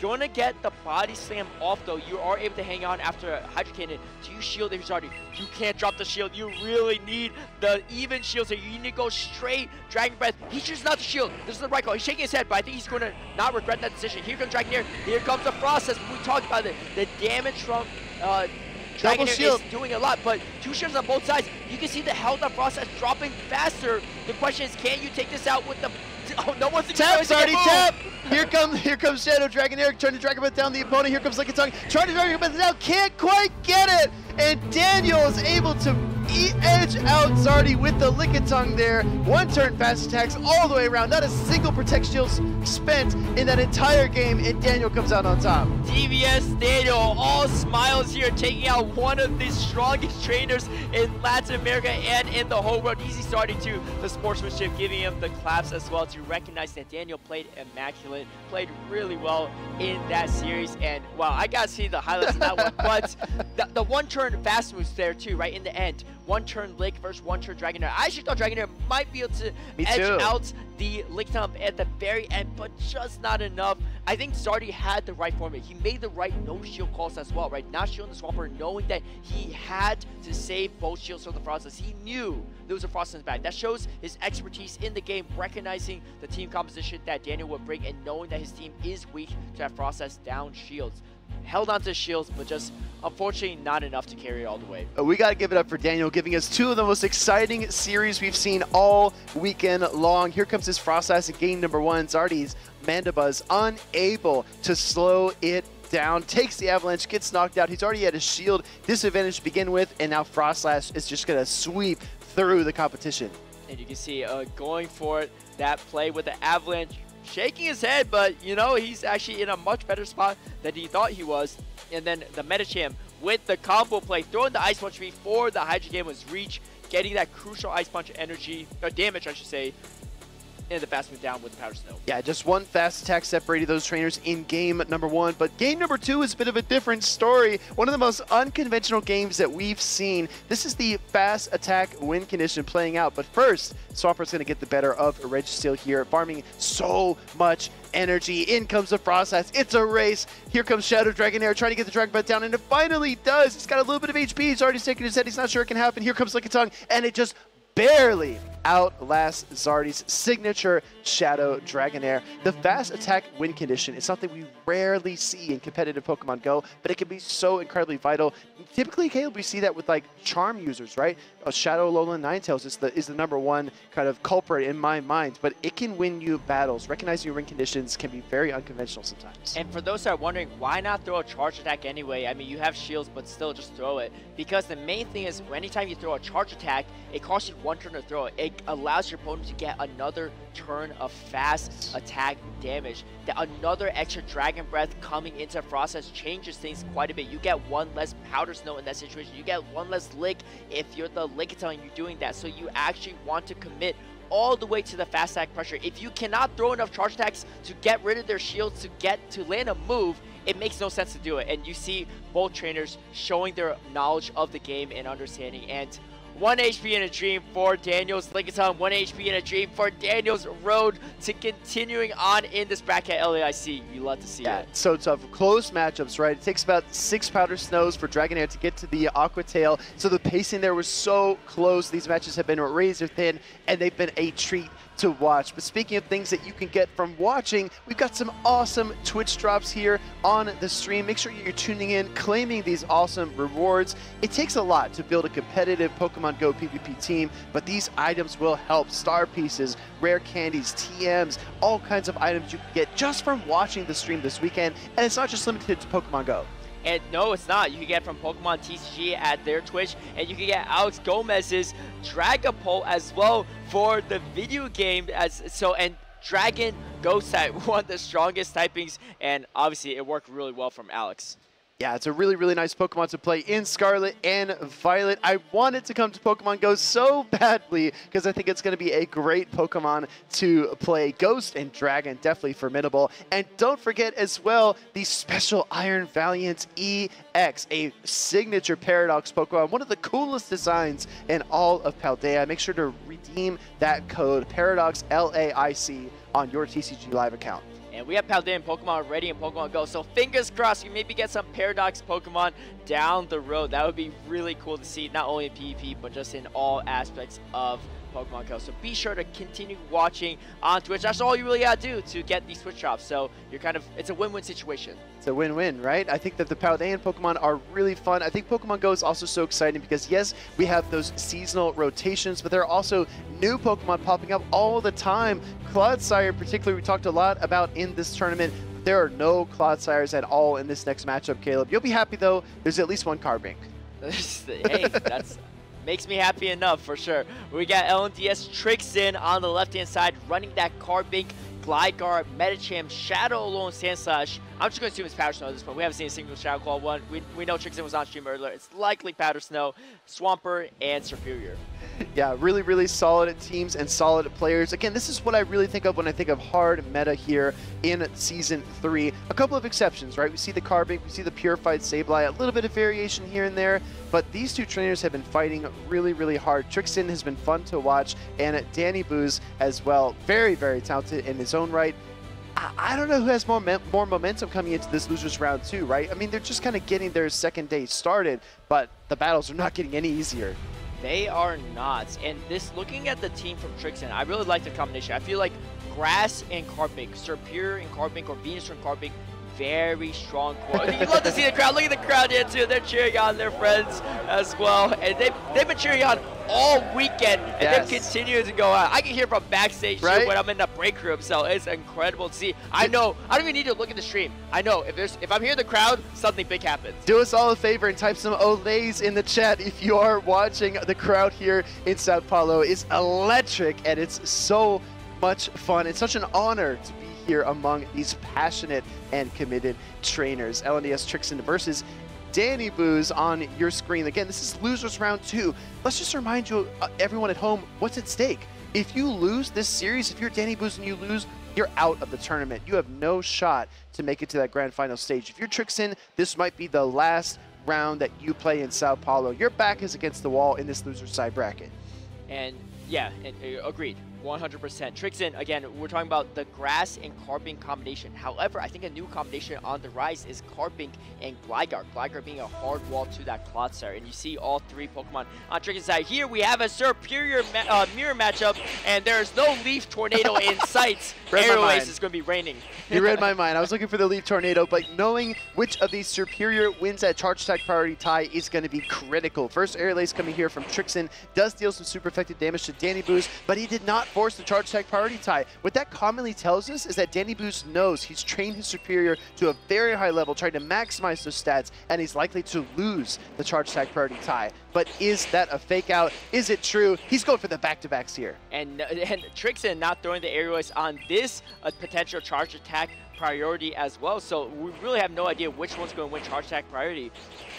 Going to get the body slam off though. You are able to hang on after Hydro Cannon. Do you shield if you're You can't drop the shield. You really need the even shields here. You need to go straight Dragon Breath. He chooses not to shield. This is the right call. He's shaking his head, but I think he's going to not regret that decision. Here comes Dragonair. Here comes the Frost. As we talked about it. The damage from uh, Dragon is doing a lot, but two shields on both sides. You can see the health of Frost is dropping faster. The question is, can you take this out with the Oh, no one's
Tap's already tap. Here comes here comes Shadow Dragonair trying to Dragon Breath down the opponent. Here comes Lickitung trying to Dragon Breath down. Can't quite get it. And Daniel is able to edge out Zardy with the Lickitung there. One turn fast attacks all the way around. Not a single Protect Shields spent in that entire game, and Daniel comes out on top.
DBS Daniel, all smiles here, taking out one of the strongest trainers in Latin America and in the whole world. Easy starting to the sportsmanship, giving him the claps as well to recognize that Daniel played immaculate, played really well in that series. And wow, I gotta see the highlights of that one. But the, the one turn fast moves there too, right in the end. One turn Lick versus one turn Dragonair. I actually thought Dragonair might be able to
Me
edge
too.
out the Lickitung at the very end, but just not enough. I think Zardy had the right formula. He made the right no shield calls as well, right? Not shielding the Swampert, knowing that he had to save both shields from the Froslass. He knew there was a Frost in his back. That shows his expertise in the game, recognizing the team composition that Daniel would bring and knowing that his team is weak to have Froslass down shields. Held onto shields, but just unfortunately not enough to carry it all the way.
Uh, We got to give it up for Daniel, giving us two of the most exciting series we've seen all weekend long. Here comes his Frost Ice in game number one. Zardy's Mandibuzz unable to slow it down, takes the Avalanche, gets knocked out. He's already at a shield disadvantage to begin with, and now Froslass is just going to sweep through the competition.
And you can see uh, going for it, that play with the Avalanche, shaking his head, but you know, he's actually in a much better spot than he thought he was. And then the Medicham with the combo play, throwing the Ice Punch before the Hydro Game was reached, getting that crucial Ice Punch energy, or damage I should say, and the fast move down with the Powder Snow.
Yeah, just one fast attack separated those trainers in game number one. But game number two is a bit of a different story. One of the most unconventional games that we've seen. This is the fast attack win condition playing out. But first, Swampert's going to get the better of Registeel here, farming so much energy. In comes the Ice. It's a race. Here comes Shadow Dragonair trying to get the Dragon Breath down, and it finally does. He's got a little bit of HP. He's already shaking his head. He's not sure it can happen. Here comes Lickitung, and it just barely outlasts Zardy's signature Shadow Dragonair. The fast attack win condition is something we rarely see in competitive Pokemon Go, but it can be so incredibly vital. Typically, Caleb, we see that with like charm users, right? Uh, Shadow Alolan Ninetales is the is the number one kind of culprit in my mind, but it can win you battles. Recognizing your win conditions can be very unconventional sometimes.
And for those that are wondering, why not throw a charge attack anyway? I mean, you have shields, but still just throw it. Because the main thing is, anytime you throw a charge attack, it costs you one turn to throw it. It allows your opponent to get another turn of fast attack damage. That another extra Dragon Breath coming into Froslass changes things quite a bit. You get one less Powder Snow in that situation. You get one less Lick if you're the Lickitung and you're doing that. So you actually want to commit all the way to the fast attack pressure. If you cannot throw enough charge attacks to get rid of their shields to get to land a move, it makes no sense to do it. And you see both trainers showing their knowledge of the game and understanding. And one HP in a dream for Daniels Lickitung, one HP in a dream for Daniels Road to continuing on in this bracket LAIC. You love to see
Yeah,
it.
so tough. Close matchups, right? It takes about six powder snows for Dragonair to get to the Aqua Tail. So the pacing there was so close. These matches have been razor thin, and they've been a treat to watch. But speaking of things that you can get from watching, we've got some awesome Twitch drops here on the stream. Make sure you're tuning in, claiming these awesome rewards. It takes a lot to build a competitive Pokemon Go PvP team, but these items will help. Star pieces, rare candies, TMs, all kinds of items you can get just from watching the stream this weekend. And it's not just limited to Pokemon Go.
And no, it's not. You can get from Pokemon TCG at their Twitch, and you can get Alex Gomez's Dragapult as well for the video game. As so, and Dragon Ghost type, one of the strongest typings, and obviously it worked really well from Alex.
Yeah, it's a really, really nice Pokemon to play in Scarlet and Violet. I wanted to come to Pokemon Go so badly because I think it's going to be a great Pokemon to play. Ghost and Dragon, definitely formidable. And don't forget as well the special Iron Valiant EX, a signature Paradox Pokemon, one of the coolest designs in all of Paldea. Make sure to redeem that code, Paradox LAIC, on your TCG Live account.
And we have Paldean Pokemon already in Pokemon Go, so fingers crossed we maybe get some Paradox Pokemon down the road. That would be really cool to see, not only in PvP, but just in all aspects of Pokemon Go. So be sure to continue watching on Twitch. That's all you really gotta do to get these Twitch drops. So you're kind of, it's a win-win situation.
It's a win-win, right? I think that the Paldean Pokemon are really fun. I think Pokemon Go is also so exciting because, yes, we have those seasonal rotations, but there are also new Pokemon popping up all the time. Clodsire, particularly, we talked a lot about in this tournament. There are no Clodsires at all in this next matchup, Caleb. You'll be happy, though. There's at least one Carbink.
hey, that's makes me happy enough for sure. We got LNDS Trixen on the left-hand side running that Carbink Gligar, Medicham, Shadow Alolan, Sandslash. I'm just going to assume it's Powder Snow at this point. We haven't seen a single Shadow Claw one. We, we know Trixen was on stream earlier. It's likely Powder Snow, Swampert, and Serperior.
Yeah, really, really solid teams and solid players. Again, this is what I really think of when I think of hard meta here in Season 3. A couple of exceptions, right? We see the Carbink, we see the Purified Sableye, a little bit of variation here and there, but these two trainers have been fighting really, really hard. Trixen has been fun to watch, and Danny Booz as well. Very, very talented in his own right. I don't know who has more more momentum coming into this losers round too, right? I mean, they're just kind of getting their second day started, but the battles are not getting any easier.
They are not. And this, looking at the team from Trixen, I really like the combination. I feel like Grass and Carbink, Serperior and Carbink, or Venus and Carbink, very strong core. you love to see the crowd. Look at the crowd here too. They're cheering on their friends as well, and they've they've been cheering on all weekend, and yes. they've continued to go on. I can hear from backstage right? when I'm in the break room, so it's incredible to see. I know I don't even need to look at the stream. I know if there's if I'm hearing the crowd, something big happens.
Do us all a favor and type some olays in the chat if you are watching. The crowd here in Sao Paulo is electric, and it's so much fun. It's such an honor to be here among these passionate and committed trainers. LNDS Trixen versus Danny Booz on your screen. Again, this is losers round two. Let's just remind you, uh, everyone at home, what's at stake. If you lose this series, if you're Danny Booz and you lose, you're out of the tournament. You have no shot to make it to that grand final stage. If you're Trixen, this might be the last round that you play in Sao Paulo. Your back is against the wall in this loser side bracket.
And yeah, uh, agreed. 100%. Trixen, again, we're talking about the grass and Carbink combination. However, I think a new combination on the rise is Carbink and Gligar. Gligar being a hard wall to that Clodsire. And you see all three Pokemon on Trixen's side. Here we have a Serperior ma uh, mirror matchup, and there's no Leaf Tornado in sight. Aerial Ace is going to be raining.
you read my mind. I was looking for the Leaf Tornado, but knowing which of these Serperior wins that charge attack priority tie is going to be critical. First Air coming here from Trixen does deal some super effective damage to Danny Booz, but he did not force the charge attack priority tie. What that commonly tells us is that Danny Booz knows he's trained his Serperior to a very high level, trying to maximize those stats, and he's likely to lose the charge attack priority tie. But is that a fake out? Is it true? He's going for the back-to-backs here.
And, and Trixen not throwing the aerials on this uh, potential charge attack priority as well. So we really have no idea which one's going to win charge attack priority.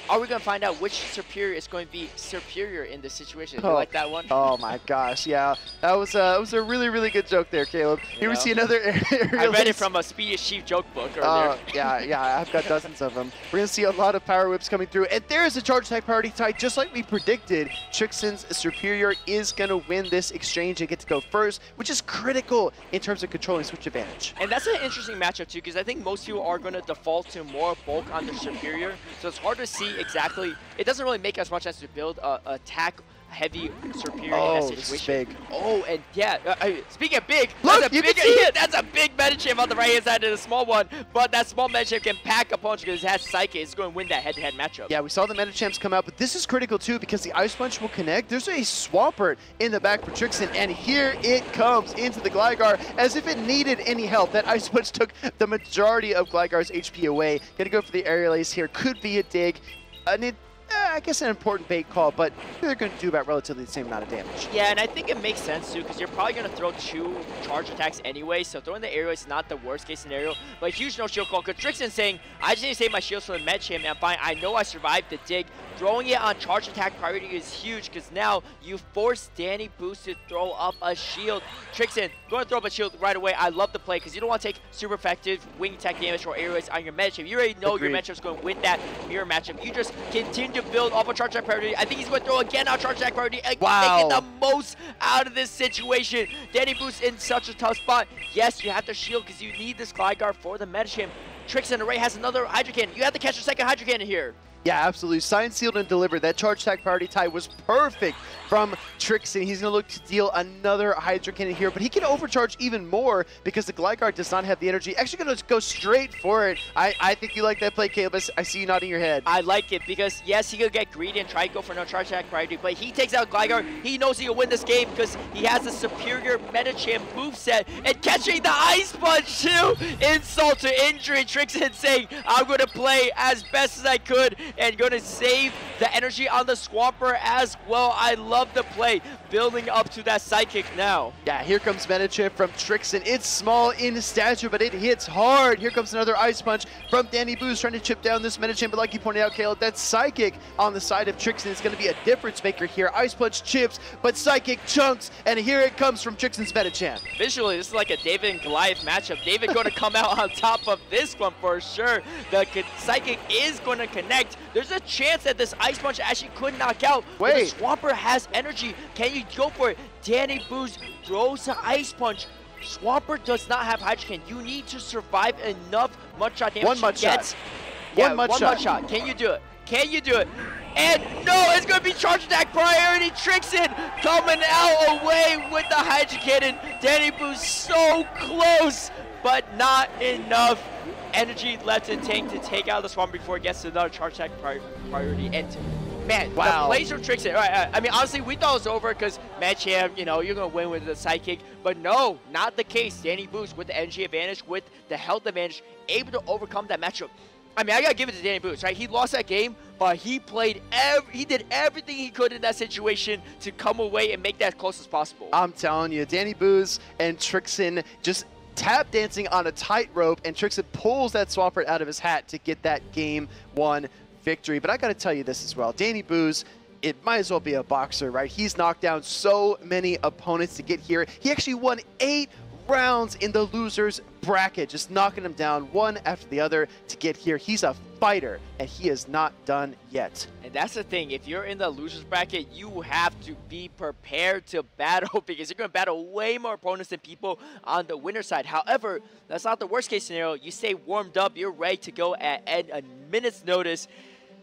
Are we going to find out which Serperior is going to be superior in this situation? Oh. You like that one?
Oh my gosh, yeah. That was, uh, that was a really, really good joke there, Caleb. You Here know? we see another
I read it from a Speedy Chief joke book earlier. Uh,
yeah, yeah, I've got dozens of them. We're going to see a lot of power whips coming through. And there's a charge attack priority tie, just like we predicted. Trixen's Serperior is going to win this exchange and get to go first, which is critical in terms of controlling switch advantage.
And that's an interesting matchup too, because I think most people are going to default to more bulk on their Serperior. So it's hard to see exactly. It doesn't really make as much sense to build a attack heavy Serperior
oh,
in that
situation.
big. Oh, and yeah, uh, speaking of big, Look, that's, a big yeah, that's a big Medicham on the right hand side and a small one, but that small Medicham can pack a punch because it has Psychic. It's going to win that head-to-head -head matchup.
Yeah, we saw the Medichams come out, but this is critical too because the Ice Punch will connect. There's a Swampert in the back for Trixen, and here it comes into the Gligar as if it needed any help. That Ice Punch took the majority of Gligar's HP away. Gonna go for the Aerial Ace here. Could be a dig. And it eh, I guess an important bait call, but they're going to do about relatively the same amount of damage.
Yeah, and I think it makes sense too, because you're probably going to throw two charge attacks anyway, so throwing the aerial is not the worst case scenario, but huge no shield call, because Trixen saying, I just need to save my shields for the Medicham, and fine, I know I survived the dig. Throwing it on charge attack priority is huge, because now you force Danny Booz to throw up a shield. Trixen, going to throw up a shield right away. I love the play, because you don't want to take super effective wing attack damage or aerials on your Medicham. You already know Agreed. your is going to win that mirror matchup. You just continue to build off a charge attack priority. I think he's going to throw again on charge attack priority.
and wow.
Making the most out of this situation. Danny Booz in such a tough spot. Yes, you have to shield because you need this Gligar for the Medicham. Trixen Array has another Hydro Cannon. You have to catch a second Hydro Cannon here.
Yeah, absolutely. Signed, sealed, and delivered. That charge attack priority tie was perfect from Trixen. He's going to look to deal another Hydro Cannon here, but he can overcharge even more because the Gligar does not have the energy. Actually going to go straight for it. I, I think you like that play, Caleb. I see you nodding your head.
I like it because, yes, he could get greedy and try to go for no charge attack priority, but he takes out Gligar. He knows he will win this game because he has a superior Medicham moveset and catching the Ice Punch, too. Insult to injury. Trixen saying, I'm going to play as best as I could and going to save the energy on the Swampert as well. I love the play building up to that Psychic now.
Yeah, here comes Medicham from Trixen. It's small in stature, but it hits hard. Here comes another Ice Punch from Danny Booz trying to chip down this Medicham, but like you pointed out, Caleb, that Psychic on the side of Trixen is going to be a difference maker here. Ice Punch chips, but Psychic chunks, and here it comes from Trixen's Medicham.
Visually, this is like a David and Goliath matchup. David going to come out on top of this one for sure. The Psychic is going to connect. There's a chance that this Ice Punch actually could knock out.
Wait.
the Swampert has energy. Can you go for it? Danny Booz throws the Ice Punch. Swampert does not have Hydrocan. You need to survive enough mud shot damage
One mud
to get.
shot.
Yeah,
One mud
one
shot.
mud. Can you do it? Can you do it? And no, it's going to be charge attack priority. Trixen coming out away with the Cannon. Danny Booz so close, but not enough energy left in tank to take out the Swarm before it gets to another charge attack pri priority. And man,
Wow.
the plays from Trixen. All right, I mean, honestly, we thought it was over because Medicham, you know, you're going to win with the Psychic. But no, not the case. Danny Booz with the energy advantage, with the health advantage, able to overcome that matchup. I mean, I gotta give it to Danny Booz, right? He lost that game, but he played every, he did everything he could in that situation to come away and make that close as possible.
I'm telling you, Danny Booz and Trixen just tap dancing on a tightrope, and Trixen pulls that Swampert out of his hat to get that game one victory. But I got to tell you this as well. Danny Booz, it might as well be a boxer, right? He's knocked down so many opponents to get here. He actually won eight rounds in the losers bracket, just knocking them down one after the other to get here. He's a fighter, and he is not done yet.
And that's the thing, if you're in the losers bracket, you have to be prepared to battle because you're going to battle way more opponents than people on the winner side. However, that's not the worst case scenario. You stay warmed up, you're ready to go at, at a minute's notice.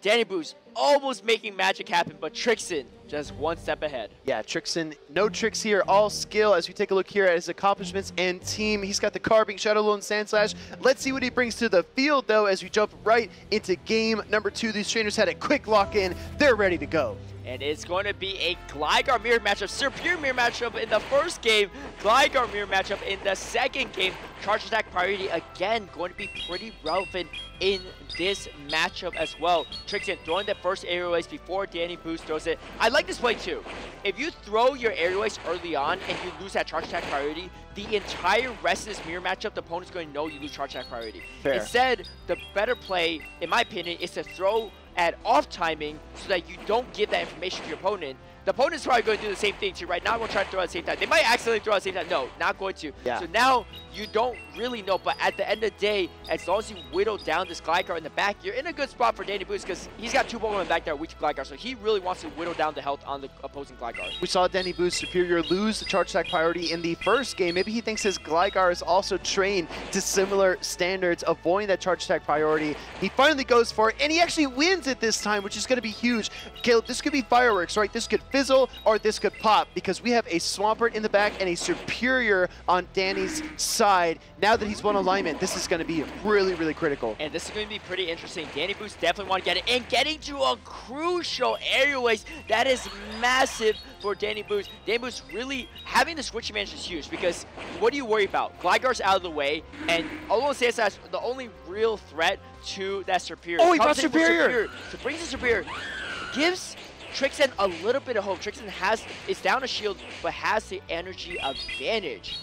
Danny Booz almost making magic happen, but Trixen just one step ahead.
Yeah, Trixen, no tricks here, all skill as we take a look here at his accomplishments and team. He's got the Carbink, Shadow Alolan Sandslash. Let's see what he brings to the field, though, as we jump right into game number two. These trainers had a quick lock in. They're ready to go.
And it's going to be a Gligar mirror matchup, Serperior mirror matchup in the first game, Gligar mirror matchup in the second game. Charge attack priority again going to be pretty relevant in this matchup as well. Trixen throwing the first aerial ace before Danny Booz throws it. I like this play too. If you throw your aerial ace early on and you lose that charge attack priority, the entire rest of this mirror matchup, the opponent's going to know you lose charge attack priority.
Fair.
Instead, the better play, in my opinion, is to throw at off timing so that you don't give that information to your opponent. The opponent's probably going to do the same thing to you, right? Going to try to throw at the same time. They might accidentally throw at the same time. No, not going to.
Yeah.
So now you don't really know, but at the end of the day, as long as you whittle down this Gligar in the back, you're in a good spot for Danny Booz because he's got two Pokemon back there, to Gligar, so he really wants to whittle down the health on the opposing Gligar.
We saw Danny Booz Serperior lose the charge attack priority in the first game. Maybe he thinks his Gligar is also trained to similar standards, avoiding that charge attack priority. He finally goes for it, and he actually wins it this time, which is going to be huge. Caleb, this could be fireworks, right? This could fizzle or this could pop because we have a Swampert in the back and a Serperior on Danny's side. Now that he's won alignment, this is going to be really, really critical.
And this is going to be pretty interesting. Danny Booz definitely want to get it. And getting to a crucial aerial ace, that is massive for Danny Booz. Danny Booz really, having the switch advantage is huge because what do you worry about? Gligar's out of the way, and Alolan Sandslash, the only real threat to that Serperior.
Oh, he
Comes
brought
in
Serperior.
So brings the Serperior. Gives Trixen a little bit of hope. Trixen has, is down a shield, but has the energy advantage.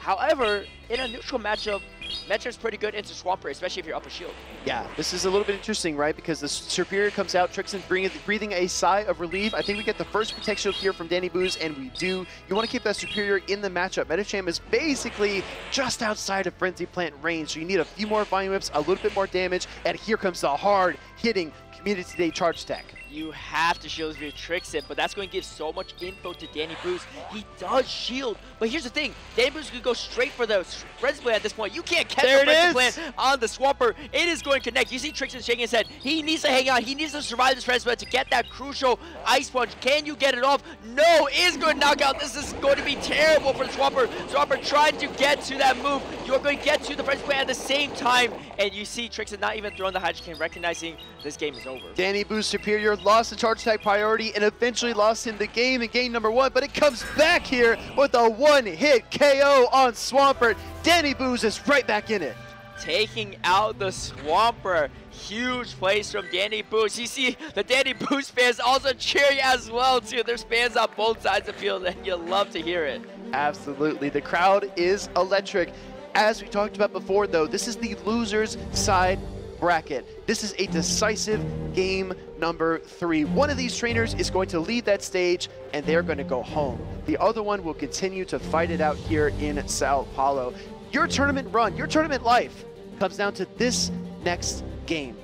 However, in a neutral matchup, matchup's pretty good into Swampert, especially if you're up a shield.
Yeah, this is a little bit interesting, right? Because the Serperior comes out, Trixen breathing, breathing a sigh of relief. I think we get the first Protect Shield here from Danny Booz, and we do. You want to keep that Serperior in the matchup. Medicham is basically just outside of Frenzy Plant range, so you need a few more Volume Whips, a little bit more damage, and here comes the hard-hitting Community Day Charge Attack.
You have to shield your Trixen, but that's going to give so much info to Danny Booz. He does shield, but here's the thing. Danny Booz could go straight for the Frenzy Plant at this point. You can't catch
There
the
it
Frenzy
is.
On the Swampert. It is going to connect. You see Trixen shaking his head. He needs to hang on. He needs to survive this Frenzy Plant to get that crucial Ice Punch. Can you get it off? No, it is going to knock out. This is going to be terrible for the Swampert. Swampert trying to get to that move. You're going to get to the Frenzy Plant at the same time, and you see Trixen not even throwing the Hydro Cannon, recognizing this game is over.
Danny Booz Serperior lost the charge attack priority and eventually lost him the game in game number one, but it comes back here with a one-hit KO on Swampert. Danny Booz is right back in it.
taking out the Swampert. Huge plays from Danny Booz. You see the Danny Booz fans also cheering as well too. There's fans on both sides of the field and you love to hear it.
Absolutely. The crowd is electric. As we talked about before though, this is the loser's side bracket. This is a decisive game number three. One of these trainers is going to lead that stage and they're going to go home. The other one will continue to fight it out here in Sao Paulo. Your tournament run, your tournament life comes down to this next game.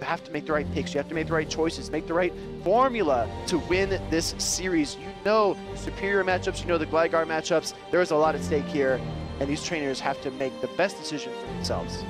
You have to make the right picks. You have to make the right choices, make the right formula to win this series. You know Serperior matchups, you know the Gligar matchups. There is a lot at stake here, and these trainers have to make the best decision for themselves.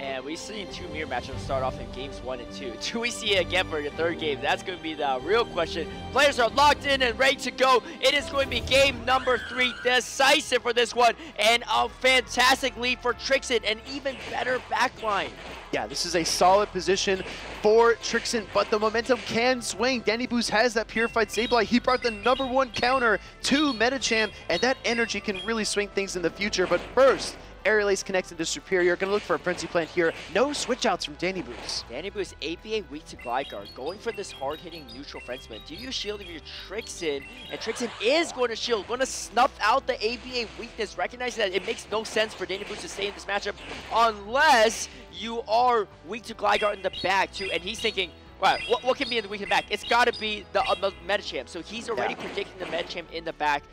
And we've seen two mirror matchups start off in games one and two. Do we see it again for the third game? That's going to be the real question. Players are locked in and ready to go. It is going to be game number three, decisive for this one. And a fantastic lead for Trixen, an even better backline.
Yeah, this is a solid position for Trixen, but the momentum can swing. Danny Booz has that Purified Sableye. He brought the number one counter to Medicham, and that energy can really swing things in the future. But first, Aerial Ace connects into Serperior. Gonna look for a Frenzy Plant here. No switch outs from Danny Booz.
Danny Booz, ABA weak to Gligar, going for this hard-hitting neutral Frenzy Plant. Do you shield if you're Trixen? And Trixen is going to shield, going to snuff out the ABA weakness, recognizing that it makes no sense for Danny Booz to stay in this matchup unless you are weak to Gligar in the back too. And he's thinking, Right, what, what, can be in the weak back? It's got to be the, uh, Medicham. So he's already yeah. predicting the Medicham in the back.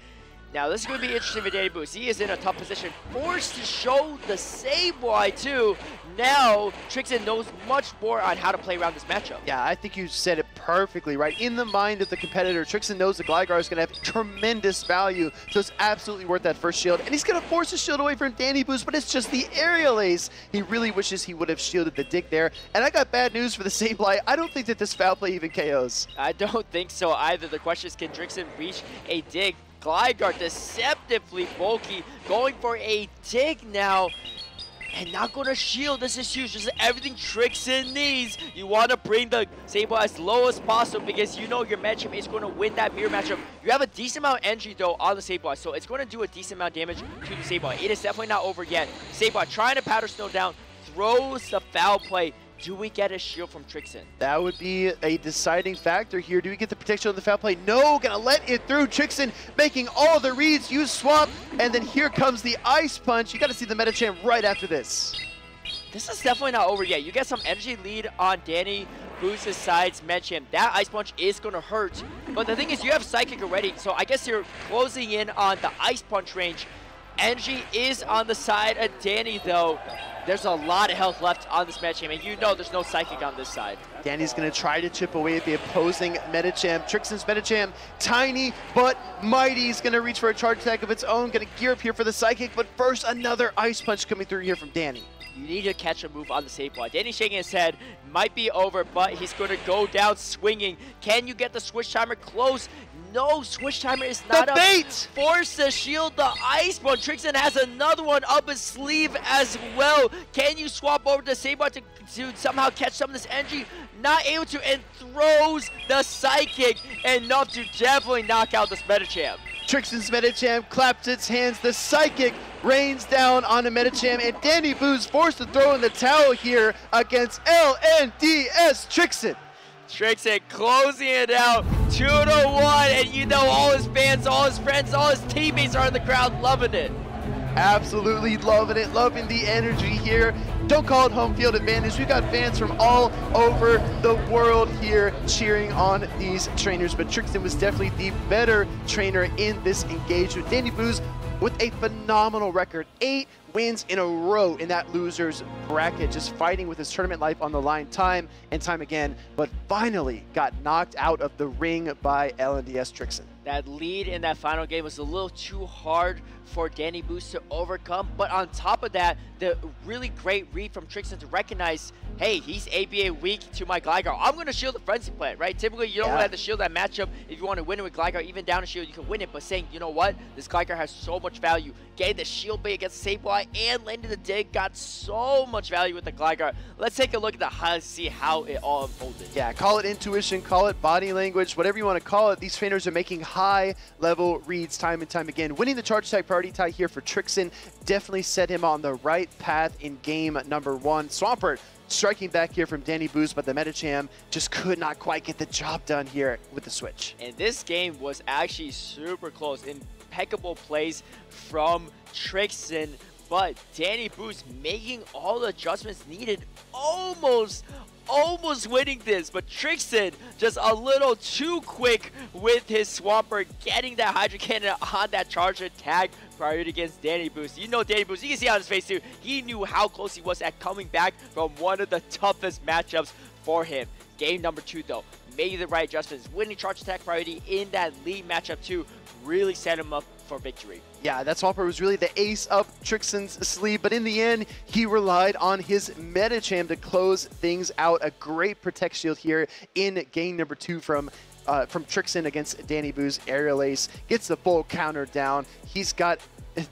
Now, this is going to be interesting for Danny Booz. He is in a tough position, forced to show the Sableye, too. Now, Trixen knows much more on how to play around this matchup.
Yeah, I think you said it perfectly, right? In the mind of the competitor, Trixen knows the Gligar is going to have tremendous value, so it's absolutely worth that first shield. And he's going to force the shield away from Danny Booz, but it's just the aerial ace. He really wishes he would have shielded the Dig there. And I got bad news for the Sableye. I don't think that this foul play even KOs.
I don't think so either. The question is, can Trixen reach a Dig? Gligar deceptively bulky, going for a dig now. And not to shield. This is huge. just everything tricks Trixen needs. You want to bring the Sable as low as possible because you know your matchup is to win that mirror matchup. You have a decent amount of energy, though, on the Sable so it's to do a decent amount of damage to the Sable It is definitely not over yet. Sable trying to powder snow down, throws the foul play. Do we get a shield from Trixen?
That would be a deciding factor here. Do we get the protection on the foul play? No, gonna let it through. Trixen making all the reads, use swap, and then here comes the ice punch. You gotta see the Medicham right after this.
This is definitely not over yet. You get some energy lead on Danny Booz's his sides Medicham. That ice punch is gonna hurt. But the thing is, you have Psychic already, so I guess you're closing in on the ice punch range. Energy is on the side of Danny, though. There's a lot of health left on this Medicham, and you know there's no Psychic on this side.
Danny's going to try to chip away at the opposing Medicham. Trixen's Medicham, tiny but mighty. He's going to reach for a charge attack of its own. Going to gear up here for the Psychic, but first another Ice Punch coming through here from Danny.
You need to catch a move on the safe one. Danny shaking his head. Might be over, but he's going to go down swinging. Can you get the switch timer close? No, Switch Timer is not
the bait.
Force to shield the Ice One. Trixen has another one up his sleeve as well. Can you swap over to Sableye to, to somehow catch some of this energy? Not able to, and throws the Psychic enough to definitely knock out this Medicham.
Trixen's Medicham claps its hands. The Psychic rains down on the Medicham, and Danny Booz forced to throw in the towel here against LNDS Trixen.
Trixen closing it out, two to one, and you know all his fans, all his friends, all his teammates are in the crowd loving it.
Absolutely loving it, loving the energy here. Don't call it home field advantage. We've got fans from all over the world here cheering on these trainers, but Trixen was definitely the better trainer in this engagement. Danny Booz with a phenomenal record, eight wins in a row in that loser's bracket, just fighting with his tournament life on the line time and time again, but finally got knocked out of the ring by LNDS Trixen.
That lead in that final game was a little too hard for Danny Booz to overcome, but on top of that, the really great read from Trixen to recognize, hey, he's ABA weak to my Gligar. I'm going to shield the Frenzy Plant, right? Typically, you don't yeah. have to shield that matchup. If you want to win it with Gligar, even down a shield, you can win it, but saying, you know what? This Gligar has so much value. Getting the shield bait against Sableye and landing the dig. Got so much value with the Gligar. Let's take a look at the highlights see how it all unfolded.
Yeah, call it intuition, call it body language, whatever you want to call it. These trainers are making high level reads time and time again. Winning the charge attack priority tie here for Trixen definitely set him on the right path in game number one. Swampert striking back here from Danny Booz, but the Medicham just could not quite get the job done here with the switch.
And this game was actually super close. Impeccable plays from Trixen, but Danny Booz making all the adjustments needed almost almost winning this, but Trixen just a little too quick with his Swampert, getting that Hydro Cannon on that charge attack priority against Danny Booz. You know Danny Booz, you can see on his face too, he knew how close he was at coming back from one of the toughest matchups for him. Game number two though, made the right adjustments, winning charge attack priority in that lead matchup too, really set him up for victory.
Yeah, that Swampert was really the ace up Trixen's sleeve, but in the end, he relied on his Medicham to close things out. A great Protect Shield here in game number two from uh, from Trixen against Danny Booz. Aerial Ace gets the full counter down. He's got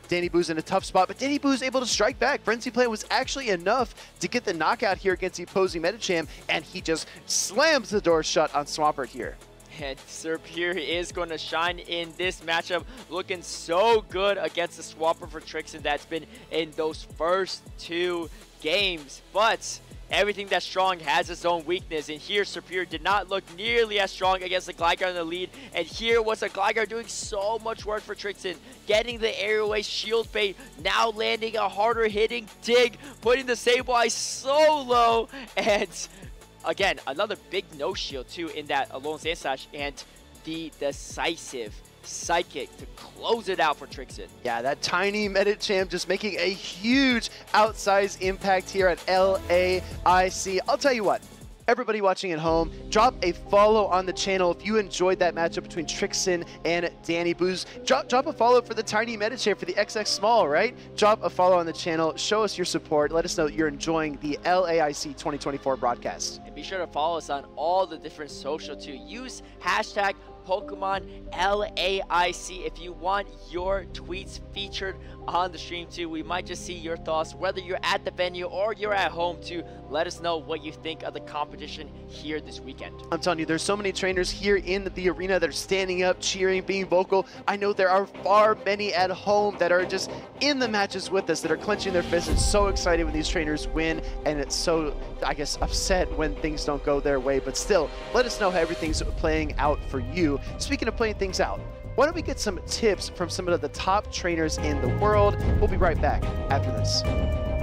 Danny Booz in a tough spot, but Danny Booz able to strike back. Frenzy Plant was actually enough to get the knockout here against the opposing Medicham, and he just slams the door shut on Swampert here.
And Serperior is going to shine in this matchup, looking so good against the Swampert for Trixen that's been in those first two games. But everything that's strong has its own weakness, and here Serperior did not look nearly as strong against the Gligar in the lead, and here was the Gligar doing so much work for Trixen, getting the airway shield bait, now landing a harder hitting dig, putting the Sableye so low, and again, another big no shield too in that Alolan Sandslash and the decisive Psychic to close it out for Trixen.
Yeah, that tiny Medicham just making a huge outsized impact here at LAIC. I'll tell you what, everybody watching at home, drop a follow on the channel if you enjoyed that matchup between Trixen and Danny Booz. Drop, drop a follow for the tiny Medicham for the XX Small, right? Drop a follow on the channel. Show us your support. Let us know you're enjoying the LAIC 2024 broadcast.
And be sure to follow us on all the different social too. Use hashtag Pokemon LAIC if you want your tweets featured on the stream too. We might just see your thoughts, whether you're at the venue or you're at home to let us know what you think of the competition here this weekend.
I'm telling you, there's so many trainers here in the arena that are standing up, cheering, being vocal. I know there are far many at home that are just in the matches with us, that are clenching their fists and so excited when these trainers win, and it's so, I guess, upset when things don't go their way. But still, let us know how everything's playing out for you. Speaking of playing things out, why don't we get some tips from some of the top trainers in the world? We'll be right back after this.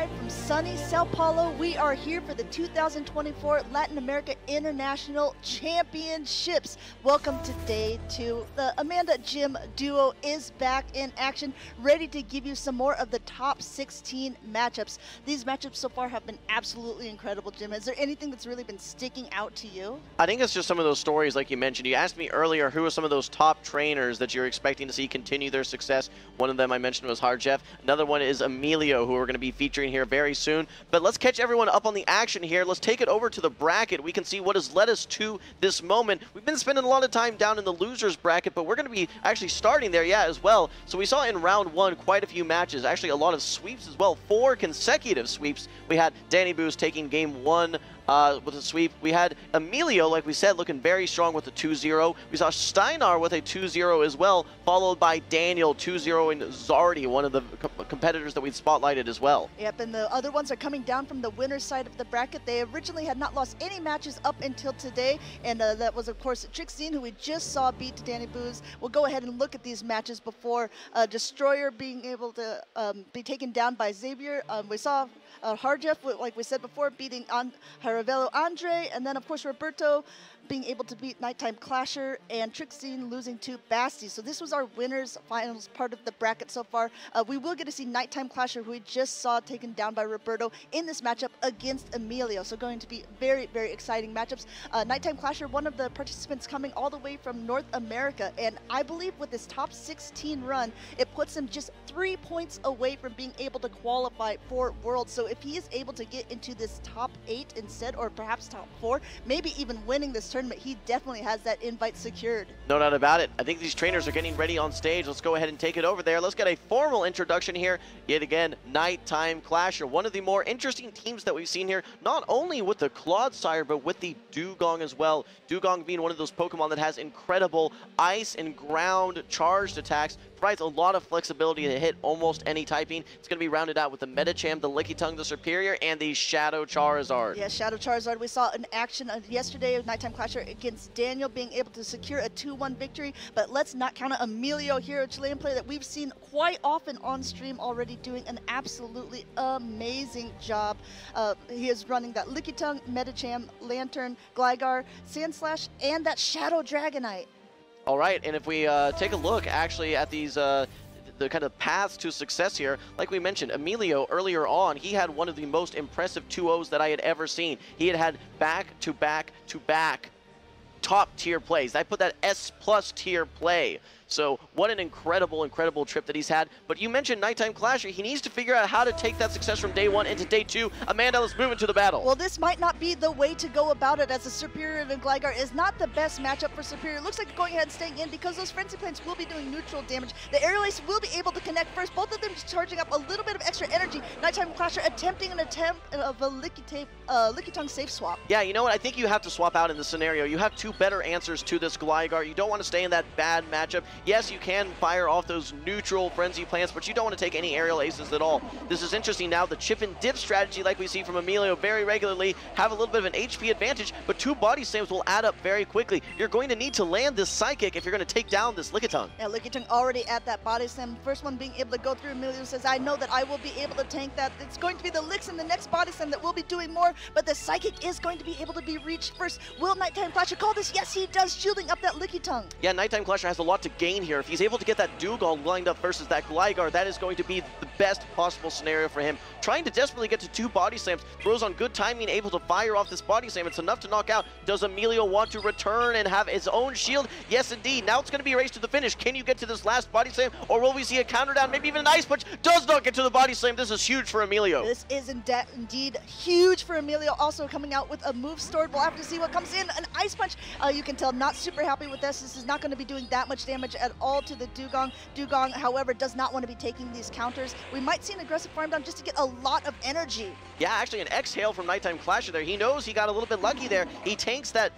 From sunny Sao Paulo. We are here for the 2024 Latin America International Championships. Welcome to day two. The Amanda Jim duo is back in action, ready to give you some more of the top 16 matchups. These matchups so far have been absolutely incredible, Jim. Is there anything that's really been sticking out to you?
I think it's just some of those stories like you mentioned. You asked me earlier who are some of those top trainers that you're expecting to see continue their success. One of them I mentioned was Harjev. Another one is Emilio, who we're going to be featuring here very soon. But let's catch everyone up on the action here. Let's take it over to the bracket. We can see what has led us to this moment. We've been spending a lot of time down in the losers bracket, but we're going to be actually starting there, yeah, as well. So we saw in round one quite a few matches, actually a lot of sweeps as well. Four consecutive sweeps. We had Danny Booz taking game one uh, with a sweep. We had Emilio, like we said, looking very strong with a 2-0. We saw Steinar with a 2-0 as well, followed by Daniel 2-0 and Zardy, one of the co competitors that we spotlighted as well.
Yep, and the other ones are coming down from the winner's side of the bracket. They originally had not lost any matches up until today, and uh, that was, of course, Trixen, who we just saw beat Danny Booz. We'll go ahead and look at these matches before uh, Destroyer being able to um, be taken down by Xavier. Um, we saw uh, like we said before, beating on Haravelo Andre, and then of course Roberto being able to beat Nighttime Clasher and Trixen losing to Basti. So this was our winners finals part of the bracket so far. Uh, we will get to see Nighttime Clasher, who we just saw taken down by Roberto in this matchup against Emilio. So going to be very, very exciting matchups. Uh, Nighttime Clasher, one of the participants coming all the way from North America. And I believe with this top 16 run, it puts him just three points away from being able to qualify for Worlds. So if he is able to get into this top eight instead, or perhaps top four, maybe even winning this tournament, he definitely has that invite secured.
No doubt about it. I think these trainers are getting ready on stage. Let's go ahead and take it over there. Let's get a formal introduction here. Yet again, Nighttime Clasher, one of the more interesting teams that we've seen here, not only with the Clodsire, but with the Dewgong as well. Dewgong being one of those Pokemon that has incredible ice and ground charged attacks, provides a lot of flexibility to hit almost any typing. It's going to be rounded out with the Medicham, the Lickitung, the Serperior, and the Shadow Charizard.
Yeah, Shadow Charizard. We saw an action yesterday of Nighttime Clasher against Daniel being able to secure a 2-1 victory, but let's not count out Emilio here, a Chilean player that we've seen quite often on stream already doing an absolutely amazing job. Uh, he is running that Lickitung, Medicham, Lanturn, Gligar, Sandslash, and that Shadow Dragonite.
All right, and if we uh, take a look actually at these uh, the kind of paths to success here, like we mentioned, Emilio earlier on, he had one of the most impressive 2-0s that I had ever seen. He had had back-to-back-to-back top tier plays. I put that S plus tier play. So what an incredible, incredible trip that he's had. But you mentioned Nighttime Clasher. He needs to figure out how to take that success from day one into day two. Amanda, let's move into the battle.
Well, this might not be the way to go about it as a Serperior and Gligar is not the best matchup for Serperior. Looks like going ahead and staying in because those Frenzy Plants will be doing neutral damage. The Aerial Ace will be able to connect first. Both of them charging up a little bit of extra energy. Nighttime Clasher attempting an attempt of a Licky, uh, Lickitung safe swap.
Yeah, you know what? I think you have to swap out in this scenario. You have two better answers to this Gligar. You don't want to stay in that bad matchup. Yes, you can fire off those neutral Frenzy Plants, but you don't want to take any aerial aces at all. This is interesting now. The chip and dip strategy, like we see from Emilio very regularly, have a little bit of an HP advantage, but two body slams will add up very quickly. You're going to need to land this Psychic if you're going to take down this Lickitung.
Yeah, Lickitung already at that body slam. First one being able to go through. Emilio says, I know that I will be able to tank that. It's going to be the Licks in the next body slam that will be doing more, but the Psychic is going to be able to be reached first. Will Nighttime Clasher call this? Yes, he does, shielding up that Lickitung.
Yeah, Nighttime Clasher has a lot to gain here. If he's able to get that Dewgong lined up versus that Gligar, that is going to be the best possible scenario for him. Trying to desperately get to two body slams, throws on good timing, able to fire off this body slam. It's enough to knock out. Does Emilio want to return and have his own shield? Yes, indeed. Now it's going to be a race to the finish. Can you get to this last body slam, or will we see a counter down, maybe even an ice punch? Does not get to the body slam. This is huge for Emilio.
This is indeed huge for Emilio. Also coming out with a move stored. We'll have to see what comes in. An ice punch. Uh, you can tell not super happy with this. This is not going to be doing that much damage at all to the Dewgong. Dewgong, however, does not want to be taking these counters. We might see an aggressive farm down just to get a lot of energy.
Yeah, actually an exhale from Nighttime Clasher there. He knows he got a little bit lucky there. He tanks that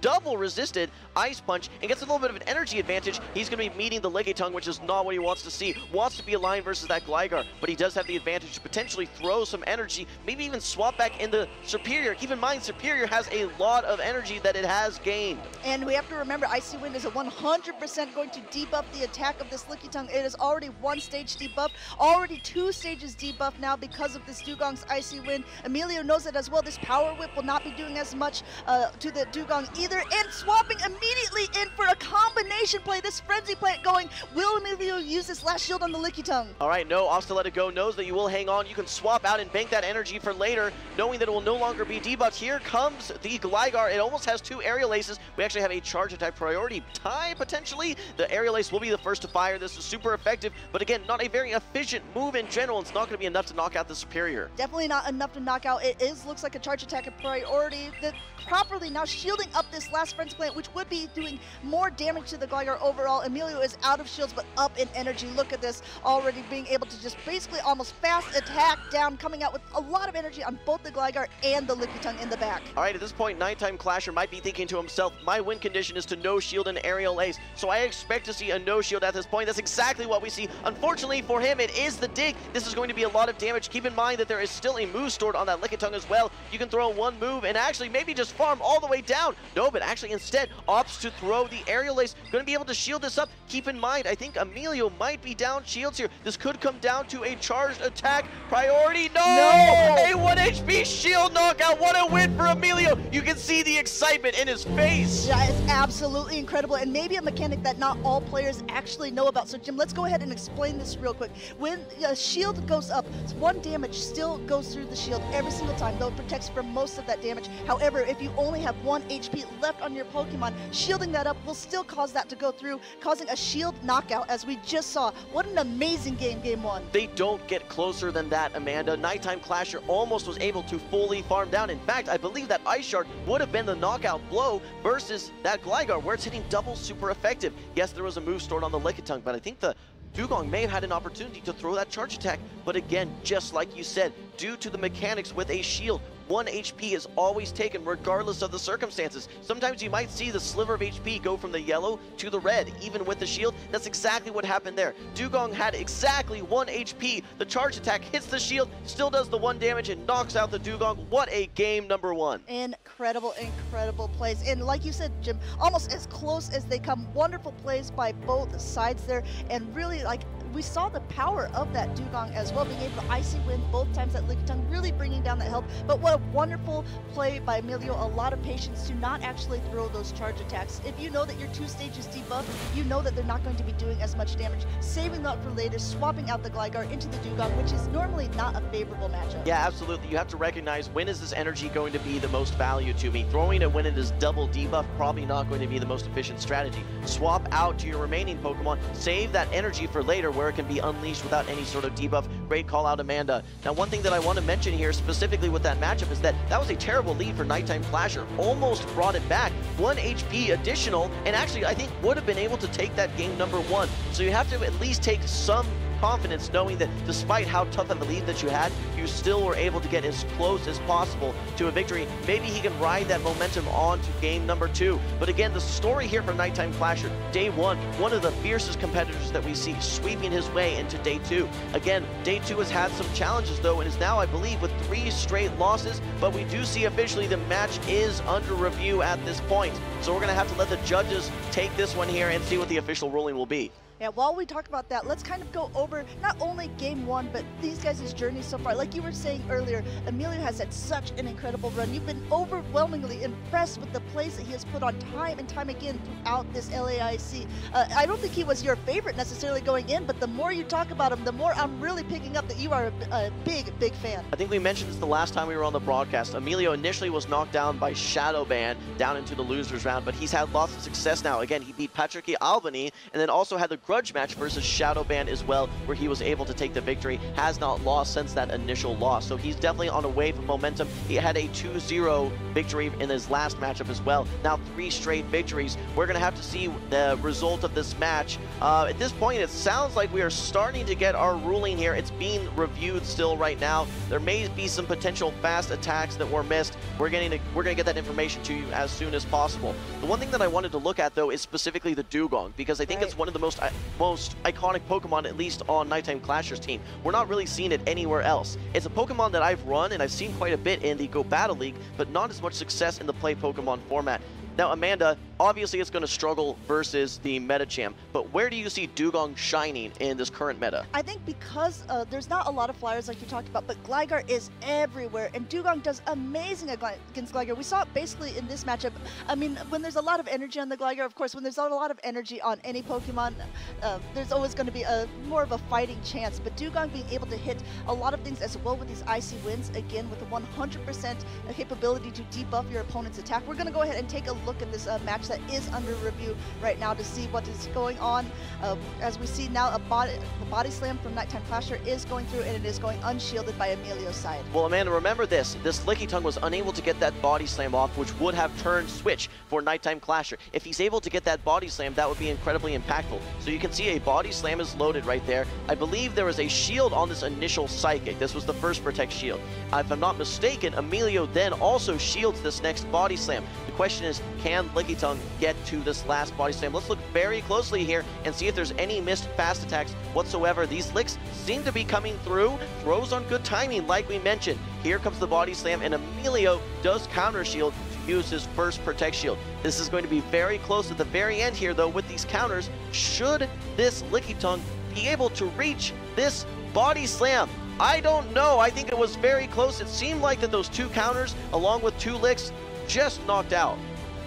double resisted Ice Punch and gets a little bit of an energy advantage. He's going to be meeting the Lickitung, which is not what he wants to see. Wants to be aligned versus that Gligar, but he does have the advantage to potentially throw some energy, maybe even swap back into Serperior. Keep in mind, Serperior has a lot of energy that it has gained.
And we have to remember, Icy Wind is a 100% going to debuff the attack of this Lickitung. It is already one stage debuff, already two stages debuff now because of this Dewgong's Icy Wind. Emilio knows it as well. This Power Whip will not be doing as much uh, to the Dewgong either and swapping immediately in for a combination play. This Frenzy Plant going. Will Emilio use this last shield on the Lickitung?
All right, no, Ops to let it go knows that you will hang on. You can swap out and bank that energy for later, knowing that it will no longer be debuffed. Here comes the Gligar. It almost has two Aerial Aces. We actually have a charge attack priority tie, potentially. The Aerial Ace will be the first to fire. This is super effective, but again, not a very efficient move in general. It's not going to be enough to knock out the Serperior.
Definitely not enough to knock out. It is looks like a charge attack a priority. The properly now shielding up this last Frenzy Plant, which would be doing more damage to the Gligar overall. Emilio is out of shields, but up in energy. Look at this, already being able to just basically almost fast attack down, coming out with a lot of energy on both the Gligar and the Lickitung in the back.
All right, at this point, Nighttime Clasher might be thinking to himself, my win condition is to no shield and aerial ace, so I expect to see a no shield at this point. That's exactly what we see. Unfortunately for him, it is the dig. This is going to be a lot of damage. Keep in mind that there is still a move stored on that Lickitung as well. You can throw one move and actually maybe just farm all the way down. No, but actually instead opts to throw the aerial ace. Going to be able to shield this up. Keep in mind, I think Emilio might be down shields here. This could come down to a charged attack priority. No!
No!
A 1 HP shield knockout. What a win for Emilio. You can see the excitement in his face.
Yeah, it's absolutely incredible, and maybe a mechanic that not all players actually know about. So, Jim, let's go ahead and explain this real quick. When a shield goes up, one damage still goes through the shield every single time, though it protects from most of that damage. However, if you only have one HP left on your Pokemon, shielding that up will still cause that to go through, causing a shield knockout, as we just saw. What an amazing game, game one.
They don't get closer than that, Amanda. Nighttime Clasher almost was able to fully farm down. In fact, I believe that Ice Shard would have been the knockout blow versus that Gligar, where it's hitting double super effective. Yes, there was a move stored on the Lickitung, but I think the Dewgong may have had an opportunity to throw that charge attack, but again, just like you said, due to the mechanics with a shield, one HP is always taken regardless of the circumstances. Sometimes you might see the sliver of HP go from the yellow to the red, even with the shield. That's exactly what happened there. Dewgong had exactly one HP. The charge attack hits the shield, still does the one damage, and knocks out the Dewgong. What a game number one.
Incredible, incredible plays. And like you said, Jim, almost as close as they come. Wonderful plays by both sides there, and really like we saw the power of that Dewgong as well, being able to icy win both times at Lickitung, really bringing down that health. But what a wonderful play by Emilio, a lot of patience to not actually throw those charge attacks. If you know that your two stages debuff, you know that they're not going to be doing as much damage, saving that for later, swapping out the Gligar into the Dewgong, which is normally not a favorable matchup.
Yeah, absolutely. You have to recognize when is this energy going to be the most value to me. Throwing it when it is double debuff, probably not going to be the most efficient strategy. Swap out to your remaining Pokemon, save that energy for later where it can be unleashed without any sort of debuff. Great call out, Amanda. Now, one thing that I want to mention here specifically with that matchup is that that was a terrible lead for Nighttime Clasher. Almost brought it back. One HP additional, and actually, I think would have been able to take that game number one. So you have to at least take some confidence knowing that despite how tough of a lead that you had, you still were able to get as close as possible to a victory. Maybe he can ride that momentum on to game number two. But again, the story here for Nighttime Clasher, day one, one of the fiercest competitors that we see sweeping his way into day two. Again, day two has had some challenges though, and is now, I believe, with three straight losses, but we do see officially the match is under review at this point. So we're gonna have to let the judges take this one here and see what the official ruling will be.
Yeah, while we talk about that, let's kind of go over not only game one, but these guys' journey so far. Like you were saying earlier, Emilio has had such an incredible run. You've been overwhelmingly impressed with the plays that he has put on time and time again throughout this LAIC. Uh, I don't think he was your favorite necessarily going in, but the more you talk about him, the more I'm really picking up that you are a, a big, big fan.
I think we mentioned this the last time we were on the broadcast. Emilio initially was knocked down by Shadow Band down into the losers round, but he's had lots of success now. Again, he beat Patrick Albany and then also had the grudge match versus Shadow Band as well, where he was able to take the victory. Has not lost since that initial loss, so he's definitely on a wave of momentum. He had a 2-0 victory in his last matchup as well. Now three straight victories. We're going to have to see the result of this match. Uh, at this point, it sounds like we are starting to get our ruling here. It's being reviewed still right now. There may be some potential fast attacks that were missed. We're getting to, we're going to get that information to you as soon as possible. The one thing that I wanted to look at though is specifically the Dewgong because I think right. it's one of the most most iconic Pokemon, at least on Nighttime Clashers team. We're not really seeing it anywhere else. It's a Pokemon that I've run and I've seen quite a bit in the Go Battle League, but not as much success in the Play Pokemon format. Now, Amanda, obviously it's going to struggle versus the Medicham, but where do you see Dewgong shining in this current meta?
I think because uh, there's not a lot of flyers like you talked about, but Gligar is everywhere, and Dewgong does amazing against Gligar. We saw it basically in this matchup. I mean, when there's a lot of energy on the Gligar, of course, when there's not a lot of energy on any Pokemon, uh, there's always going to be a more of a fighting chance, but Dewgong being able to hit a lot of things as well with these icy winds, again, with a 100% capability to debuff your opponent's attack. We're going to go ahead and take a look look at this uh, match that is under review right now to see what is going on. Uh, as we see now, a body, the body slam from Nighttime Clasher is going through and it is going unshielded by Emilio's side.
Well, Amanda, remember this. This Lickitung was unable to get that body slam off, which would have turned switch for Nighttime Clasher. If he's able to get that body slam, that would be incredibly impactful. So you can see a body slam is loaded right there. I believe there was a shield on this initial Psychic. This was the first Protect shield. If I'm not mistaken, Emilio then also shields this next body slam. The question is, can Lickitung get to this last body slam? Let's look very closely here and see if there's any missed fast attacks whatsoever. These licks seem to be coming through. Throws on good timing, like we mentioned. Here comes the body slam, and Emilio does counter shield to use his first Protect Shield. This is going to be very close at the very end here, though, with these counters. Should this Lickitung be able to reach this Body Slam? I don't know. I think it was very close. It seemed like that those two counters, along with two licks, just knocked out.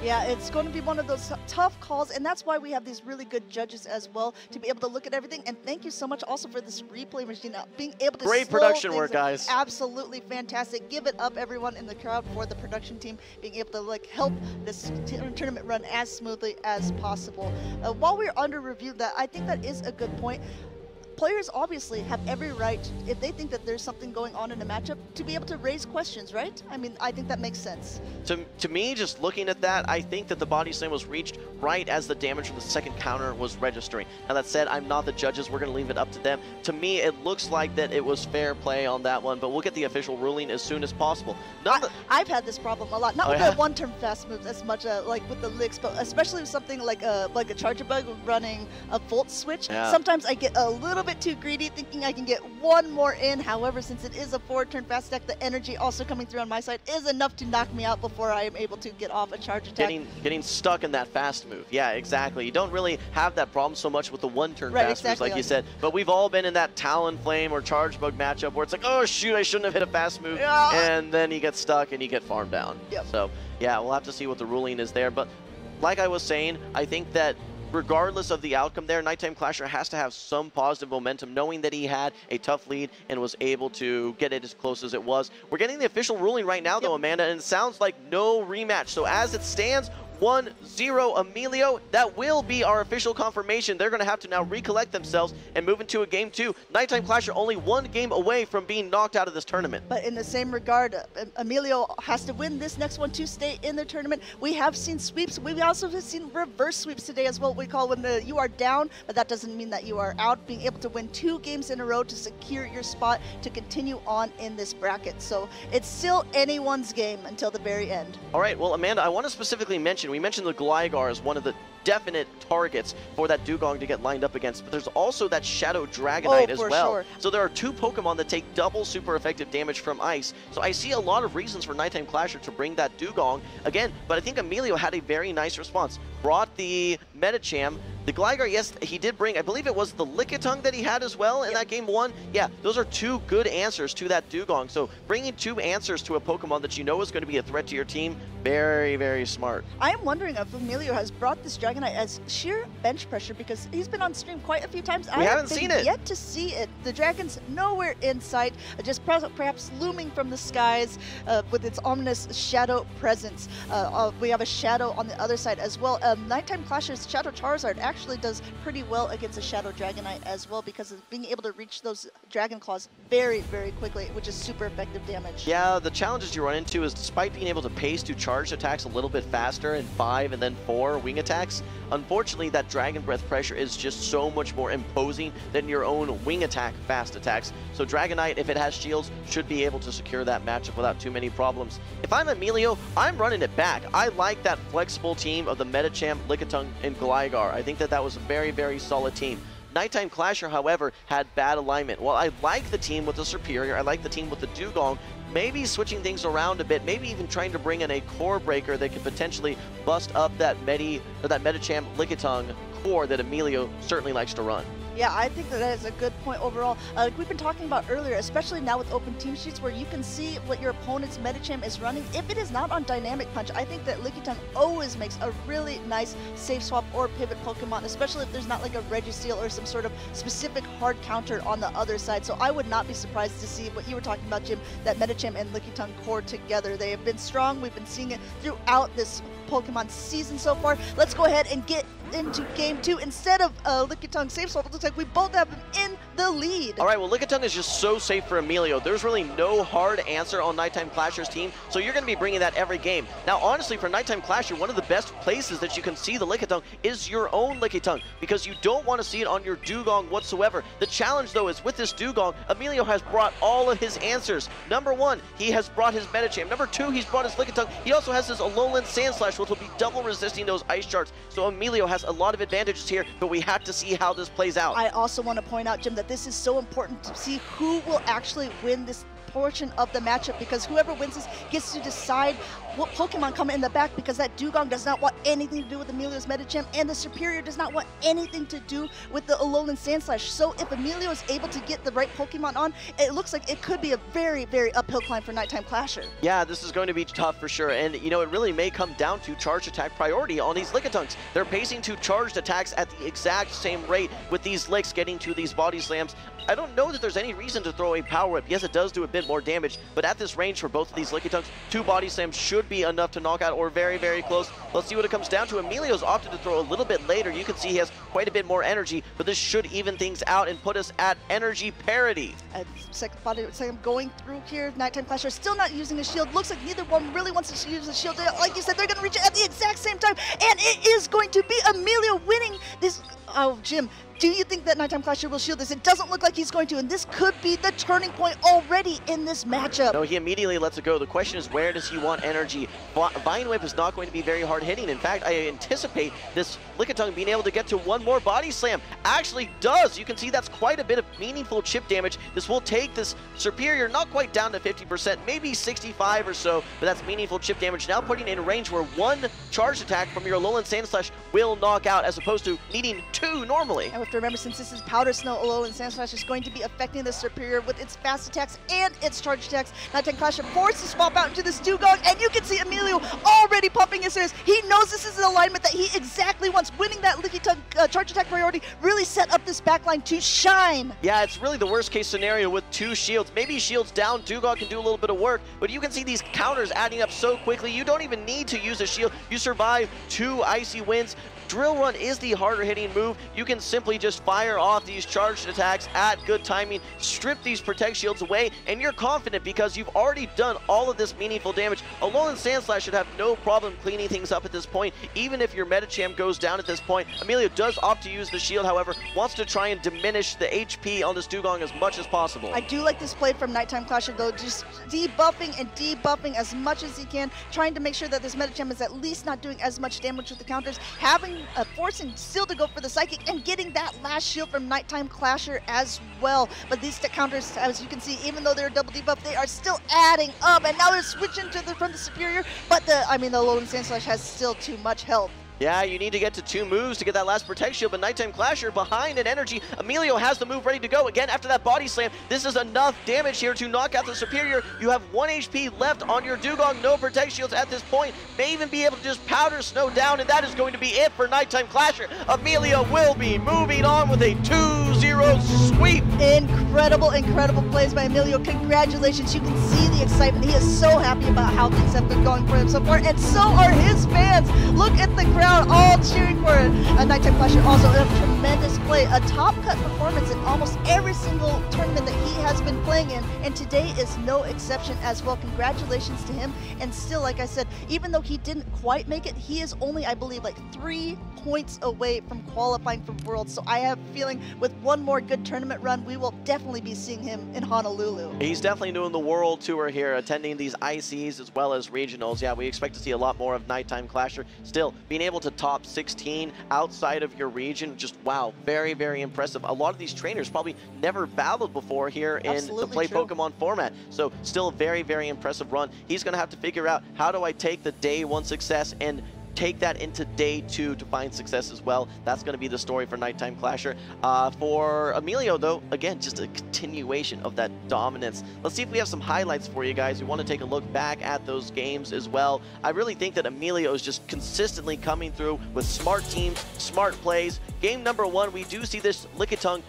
Yeah, it's going to be one of those tough calls, and that's why we have these really good judges as well to be able to look at everything. And thank you so much also for this replay machine, uh, being able to
great production work, guys.
Absolutely fantastic. Give it up, everyone in the crowd, for the production team being able to like help this tournament run as smoothly as possible. Uh, while we're under review, that I think that is a good point players obviously have every right, if they think that there's something going on in a matchup, to be able to raise questions, right? I mean, I think that makes sense.
To, to me, just looking at that, I think that the body slam was reached right as the damage from the second counter was registering. Now that said, I'm not the judges. We're going to leave it up to them. To me, it looks like that it was fair play on that one, but we'll get the official ruling as soon as possible.
Not I, have had this problem a lot. Not oh, with yeah? the one-turn fast moves as much uh, like with the licks, but especially with something like a, like a Charjabug running a Volt Switch. Yeah. Sometimes I get a little bit too greedy thinking I can get one more in. However, since it is a four-turn fast attack, the energy also coming through on my side is enough to knock me out before I am able to get off a charge attack.
Getting, getting stuck in that fast move. Yeah, exactly. You don't really have that problem so much with the one-turn
right,
fast
exactly
moves, like you said. But we've all been in that Talonflame or Charjabug matchup where it's like, oh, shoot, I shouldn't have hit a fast move. Yeah. And then you get stuck and you get farmed down.
Yep.
So, yeah, we'll have to see what the ruling is there. But like I was saying, I think that regardless of the outcome there, Nighttime Clasher has to have some positive momentum, knowing that he had a tough lead and was able to get it as close as it was. We're getting the official ruling right now, though. Amanda, and it sounds like no rematch. So as it stands, 1-0 Emilio. That will be our official confirmation. They're going to have to now recollect themselves and move into a game two. Nighttime Clash are only one game away from being knocked out of this tournament.
But in the same regard, uh, Emilio has to win this next one to stay in the tournament. We have seen sweeps. We've also seen reverse sweeps today as well. We call when the, you are down, but that doesn't mean that you are out. Being able to win two games in a row to secure your spot to continue on in this bracket. So it's still anyone's game until the very end.
All right. Well, Amanda, I want to specifically mention we mentioned the Gligar as one of the definite targets for that Dewgong to get lined up against, but there's also that Shadow Dragonite
oh,
as well.
Sure.
So there are two Pokemon that take double super effective damage from Ice. So I see a lot of reasons for Nighttime Clasher to bring that Dewgong again, but I think Emilio had a very nice response. Brought the Medicham the Gligar, yes, he did bring, I believe it was the Lickitung that he had as well in yep. that game one. Yeah, those are two good answers to that Dewgong. So bringing two answers to a Pokemon that you know is going to be a threat to your team, very, very smart.
I am wondering if Emilio has brought this Dragonite as sheer bench pressure because he's been on stream quite a few times.
We
I
haven't seen it.
yet to see it. The Dragon's nowhere in sight, just perhaps looming from the skies uh, with its ominous shadow presence. Uh, uh, we have a shadow on the other side as well. Um, Nighttime Clasher's Shadow Charizard actually does pretty well against a Shadow Dragonite as well because of being able to reach those Dragon Claws very, very quickly, which is super effective damage.
Yeah, the challenges you run into is despite being able to pace to charge attacks a little bit faster in five and then four wing attacks, unfortunately that Dragon Breath pressure is just so much more imposing than your own wing attack fast attacks. So Dragonite, if it has shields, should be able to secure that matchup without too many problems. If I'm Emilio, I'm running it back. I like that flexible team of the Medicham, Lickitung, and Gligar. I think that that was a very, very solid team. Nighttime Clasher, however, had bad alignment. While I like the team with the Serperior, I like the team with the Dewgong, maybe switching things around a bit, maybe even trying to bring in a core breaker that could potentially bust up that Medi or that Medicham Lickitung core that Emilio certainly likes to run.
Yeah, I think that, that is a good point overall. Uh, like we've been talking about earlier, especially now with open team sheets where you can see what your opponent's Medicham is running. If it is not on Dynamic Punch, I think that Lickitung always makes a really nice safe swap or pivot Pokemon, especially if there's not like a Registeel or some sort of specific hard counter on the other side. So I would not be surprised to see what you were talking about, Jim, that Medicham and Lickitung core together. They have been strong. We've been seeing it throughout this Pokemon season so far. Let's go ahead and get into game two. Instead of uh, Lickitung safe swap, like we both have him in the lead.
All right, well, Lickitung is just so safe for Emilio. There's really no hard answer on Nighttime Clasher's team, so you're going to be bringing that every game. Now, honestly, for Nighttime Clasher, one of the best places that you can see the Lickitung is your own Lickitung, because you don't want to see it on your Dewgong whatsoever. The challenge, though, is with this Dewgong, Emilio has brought all of his answers. Number one, he has brought his Medicham. Number two, he's brought his Lickitung. He also has his Alolan Sandslash, which will be double resisting those Ice Shards. So Emilio has a lot of advantages here, but we have to see how this plays out.
I also want to point out, Jim, that this is so important to see who will actually win this portion of the matchup because whoever wins this gets to decide Pokemon come in the back because that Dewgong does not want anything to do with Emilio's Medicham and the Serperior does not want anything to do with the Alolan Sandslash. So if Emilio is able to get the right Pokemon on, it looks like it could be a very, very uphill climb for Nighttime Clasher.
Yeah, this is going to be tough for sure. And, you know, it really may come down to charge attack priority on these Lickitungs. They're pacing to charged attacks at the exact same rate with these Licks getting to these body slams. I don't know that there's any reason to throw a Power Whip. Yes, it does do a bit more damage, but at this range for both of these Lickitungs, two body slams should be enough to knock out or very, very close. Let's see what it comes down to. Emilio's opted to throw a little bit later. You can see he has quite a bit more energy, but this should even things out and put us at energy parity.
At second body, second going through here, Nighttime Clasher still not using a shield. Looks like neither one really wants to use a shield. Like you said, they're going to reach it at the exact same time, and it is going to be Emilio winning this. Oh, Jim, do you think that Nighttime Clasher will shield this? It doesn't look like he's going to, and this could be the turning point already in this matchup.
No, he immediately lets it go. The question is, where does he want energy? Vine Whip is not going to be very hard hitting. In fact, I anticipate this Lickitung being able to get to one more body slam. Actually does. You can see that's quite a bit of meaningful chip damage. This will take this Serperior not quite down to 50%, maybe 65 or so, but that's meaningful chip damage. Now putting in a range where one charge attack from your Alolan Sandslash will knock out as opposed to needing two normally
to remember since this is Powder Snow Alolan Sandslash is going to be affecting the Serperior with its fast attacks and its charge attacks. Nighttime Clasher forced to swap out into this Dewgong, and you can see Emilio already pumping his ears. He knows this is an alignment that he exactly wants. Winning that Lickitung uh, charge attack priority really set up this backline to shine.
Yeah, it's really the worst case scenario with two shields. Maybe shields down, Dewgong can do a little bit of work, but you can see these counters adding up so quickly. You don't even need to use a shield. You survive two icy winds. Drill Run is the harder hitting move. You can simply just fire off these charged attacks at good timing, strip these Protect Shields away, and you're confident because you've already done all of this meaningful damage. Alolan Sandslash should have no problem cleaning things up at this point, even if your Medicham goes down at this point. Emilio does opt to use the shield, however, wants to try and diminish the HP on this Dewgong as much as possible.
I do like this play from Nighttime Clasher though, just debuffing and debuffing as much as he can, trying to make sure that this Medicham is at least not doing as much damage with the counters, having uh, forcing Steel to go for the Psychic and getting that last shield from Nighttime Clasher as well. But these counters, as you can see, even though they're double debuff, they are still adding up. And now they're switching to the from the Serperior, but the, I mean, the Alolan Sandslash has still too much health.
Yeah, you need to get to two moves to get that last Protect Shield, but Nighttime Clasher behind in energy. Emilio has the move ready to go. Again, after that Body Slam, this is enough damage here to knock out the Serperior. You have one HP left on your Dewgong. no Protect Shields at this point. May even be able to just powder Snow down, and that is going to be it for Nighttime Clasher. Emilio will be moving on with a 2-0 sweep.
Incredible, incredible plays by Emilio. Congratulations. You can see the excitement. He is so happy about how things have been going for him so far, and so are his fans. Look at the crowd crowd all cheering for it. A Nighttime Clasher also a tremendous play, a top cut performance in almost every single tournament that he has been playing in, and today is no exception as well. Congratulations to him. And still, like I said, even though he didn't quite make it, he is only, I believe, like three points away from qualifying for Worlds. So I have a feeling with one more good tournament run, we will definitely be seeing him in Honolulu.
He's definitely doing the World Tour here, attending these ICs as well as regionals. Yeah, we expect to see a lot more of Nighttime Clasher. Still, being able to top 16 outside of your region, just wow, very, very impressive. A lot of these trainers probably never battled before here in
Absolutely
the Play
true.
Pokemon format. So still a very, very impressive run. He's going to have to figure out how do I take the day one success and take that into day two to find success as well. That's going to be the story for Nighttime Clasher. Uh, for Emilio, though, again, just a continuation of that dominance. Let's see if we have some highlights for you guys. We want to take a look back at those games as well. I really think that Emilio is just consistently coming through with smart teams, smart plays. Game number one, we do see this Lickitung,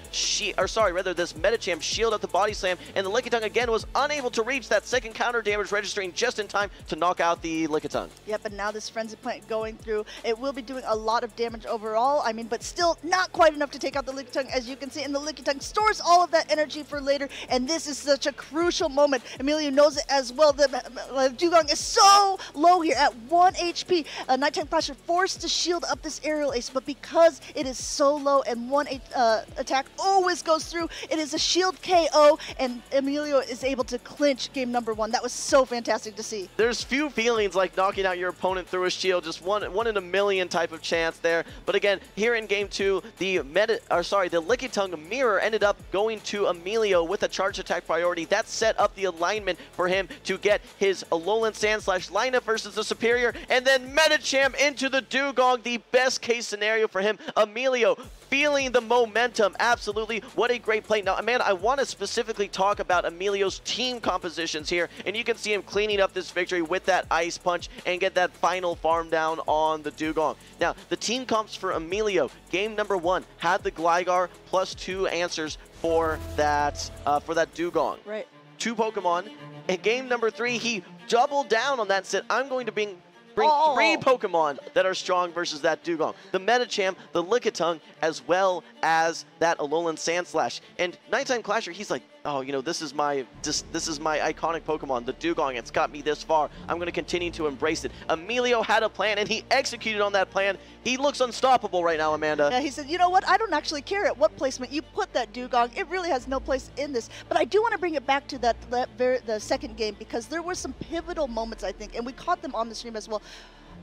or sorry, rather this Medicham shield at the body slam, and the Lickitung again was unable to reach that second counter damage registering just in time to knock out the Lickitung.
Yep, but now this Frenzy Plant going through, it will be doing a lot of damage overall. I mean, but still not quite enough to take out the Lickitung, as you can see, and the Lickitung stores all of that energy for later, and this is such a crucial moment. Emilio knows it as well. The uh, Dewgong is so low here at 1 HP. Uh, Nighttime Clasher forced to shield up this aerial ace, but because it is so low and one uh, attack always goes through. It is a shield KO, and Emilio is able to clinch game number one. That was so fantastic to see.
There's few feelings like knocking out your opponent through a shield, just one one in a million type of chance there. But again, here in game two, the meta, or sorry, the Lickitung mirror ended up going to Emilio with a charge attack priority. That set up the alignment for him to get his Alolan Sandslash lineup versus the Serperior, and then Medicham into the Dewgong, the best case scenario for him. Emilio feeling the momentum. Absolutely. What a great play. Now, Amanda, I want to specifically talk about Emilio's team compositions here, and you can see him cleaning up this victory with that Ice Punch and get that final farm down on the Dewgong. Now, the team comps for Emilio, game number one, had the Gligar plus two answers for that, uh, for that Dewgong.
Right.
Two Pokemon. And game number three, he doubled down on that. Said, I'm going to bring bring
Oh.
three Pokemon that are strong versus that Dewgong. The Medicham, the Lickitung, as well as that Alolan Sandslash. And Nighttime Clasher, he's like, oh, you know, this is my this, this is my iconic Pokemon, the Dewgong. It's got me this far. I'm going to continue to embrace it. Emilio had a plan, and he executed on that plan. He looks unstoppable right now, Amanda.
Yeah, he said, you know what? I don't actually care at what placement you put that Dewgong. It really has no place in this. But I do want to bring it back to that, that very, the second game because there were some pivotal moments, I think, and we caught them on the stream as well.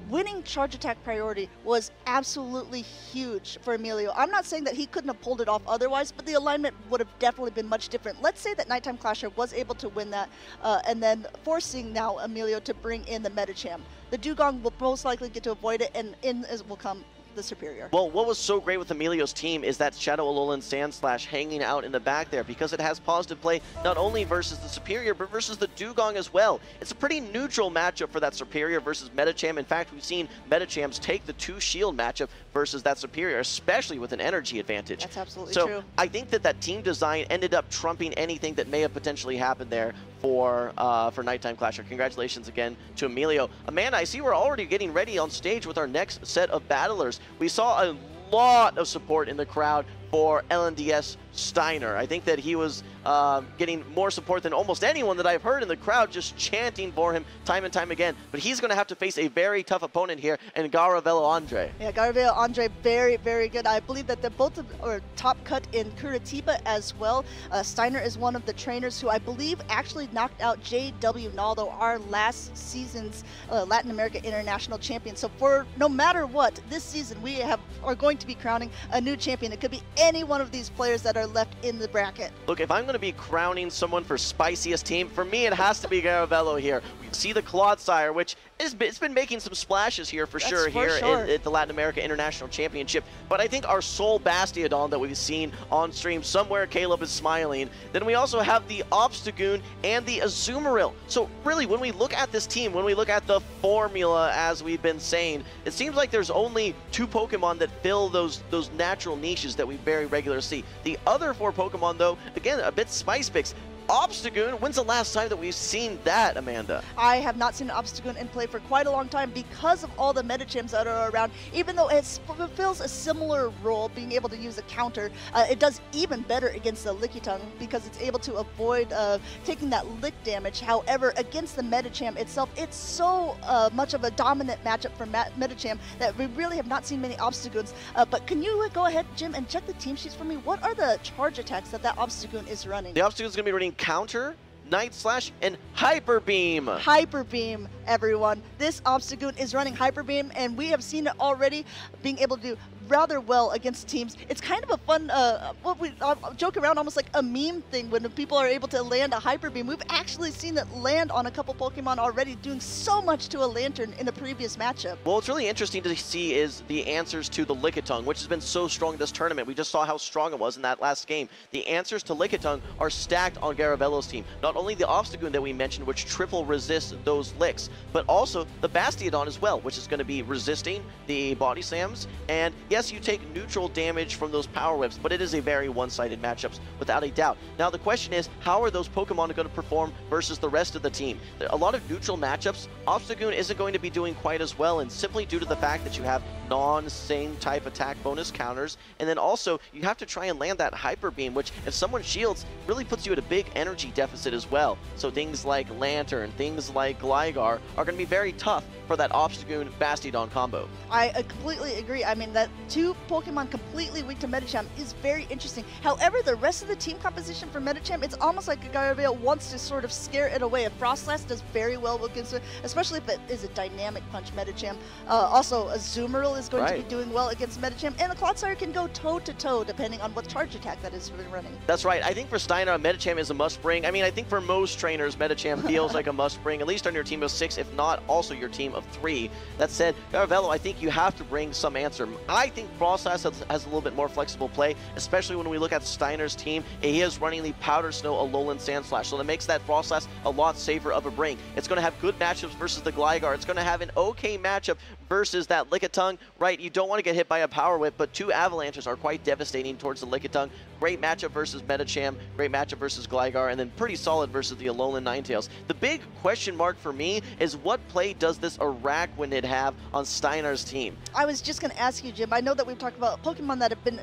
Winning charge attack priority was absolutely huge for Emilio. I'm not saying that he couldn't have pulled it off otherwise, but the alignment would have definitely been much different. Let's say that Nighttime Clasher was able to win that, uh, and then forcing now Emilio to bring in the Medicham. The Dewgong will most likely get to avoid it, and in will come the Serperior.
Well, what was so great with Emilio's team is that Shadow Alolan Sandslash hanging out in the back there because it has positive play not only versus the Serperior, but versus the Dewgong as well. It's a pretty neutral matchup for that Serperior versus Medicham. In fact, we've seen Medichams take the two shield matchup versus that Serperior, especially with an energy advantage.
That's absolutely
so
true.
I think that that team design ended up trumping anything that may have potentially happened there for uh, for Nighttime Clasher. Congratulations again to Emilio. Amanda, I see we're already getting ready on stage with our next set of battlers. We saw a lot of support in the crowd for LNDS Steiner. I think that he was uh, getting more support than almost anyone that I've heard in the crowd, just chanting for him time and time again. But he's going to have to face a very tough opponent here in Garavello Andre.
Yeah, Garaveo Andre, very, very good. I believe that they're both or top cut in Curitiba as well. Uh, Steiner is one of the trainers who I believe actually knocked out J.W. Naldo, our last season's uh, Latin America International Champion. So for no matter what, this season we have are going to be crowning a new champion. It could be any one of these players that are left in the bracket.
Look, if I'm going to be crowning someone for spiciest team, for me it has to be Garavello here. See the Clodsire, which is, it's been making some splashes here for
That's
sure
for
here
sure.
At, at the Latin America International Championship. But I think our sole Bastiodon that we've seen on stream, somewhere Caleb is smiling. Then we also have the Obstagoon and the Azumarill. So really, when we look at this team, when we look at the formula, as we've been saying, it seems like there's only two Pokemon that fill those those natural niches that we very regularly see. The other four Pokemon, though, again, a bit spice picks. Obstagoon, when's the last time that we've seen that, Amanda?
I have not seen Obstagoon in play for quite a long time because of all the Medichams that are around. Even though it fulfills a similar role, being able to use a counter, uh, it does even better against the Lickitung because it's able to avoid uh, taking that lick damage. However, against the Medicham itself, it's so uh, much of a dominant matchup for Ma- Medicham that we really have not seen many Obstagoons. Uh, but can you uh, go ahead, Jim, and check the team sheets for me? What are the charge attacks that that Obstagoon is running?
The Obstagoon's going to be running Counter, Night Slash, and Hyper Beam.
Hyper Beam, everyone. This Obstagoon is running Hyper Beam, and we have seen it already being able to do rather well against teams. It's kind of a fun, uh, what we uh, joke around almost like a meme thing when people are able to land a Hyper Beam. We've actually seen it land on a couple Pokemon already, doing so much to a Lanturn in a previous matchup.
Well, what's really interesting to see is the answers to the Lickitung, which has been so strong this tournament. We just saw how strong it was in that last game. The answers to Lickitung are stacked on Garavello's team. Not only the Obstagoon that we mentioned, which triple resists those licks, but also the Bastiodon as well, which is going to be resisting the body slams. And yes, you take neutral damage from those power whips, but it is a very one-sided matchups without a doubt. Now the question is, how are those Pokemon going to perform versus the rest of the team? A lot of neutral matchups, Obstagoon isn't going to be doing quite as well, and simply due to the fact that you have non-same type attack bonus counters, and then also you have to try and land that Hyper Beam, which if someone shields, really puts you at a big energy deficit as well. So things like Lanturn, things like Gligar are going to be very tough for that Obstagoon Bastiodon combo.
I uh, completely agree. I mean, that two Pokemon completely weak to Medicham is very interesting. However, the rest of the team composition for Medicham, it's almost like Garabale wants to sort of scare it away. A Froslass does very well against it, especially if it is a dynamic punch Medicham. Uh, also, a Azumarill is going right. to be doing well against Medicham, and the Clodsire can go toe-to-toe -to -toe depending on what charge attack that is running.
That's right. I think for Steiner, Medicham is a must-bring. I mean, I think for most trainers, Medicham feels like a must-bring, at least on your team of six, if not also your team of three. That said, Garavello, I think you have to bring some answer. I think Froslass has, has, a little bit more flexible play, especially when we look at Steiner's team. He is running the Powder Snow Alolan Sandslash, so that makes that Froslass a lot safer of a bring. It's going to have good matchups versus the Gligar. It's going to have an okay matchup versus that Lickitung. Right, you don't want to get hit by a Power Whip, but two Avalanches are quite devastating towards the Lickitung. Great matchup versus Medicham, great matchup versus Gligar, and then pretty solid versus the Alolan Ninetales. The big question mark for me is what play does this Araquanid have on Steiner's team?
I was just going to ask you, Jim. I know that we've talked about Pokemon that have been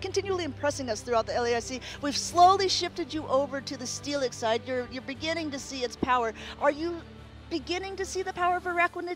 continually impressing us throughout the LAIC. We've slowly shifted you over to the Steelix side. You're, you're beginning to see its power. Are you beginning to see the power of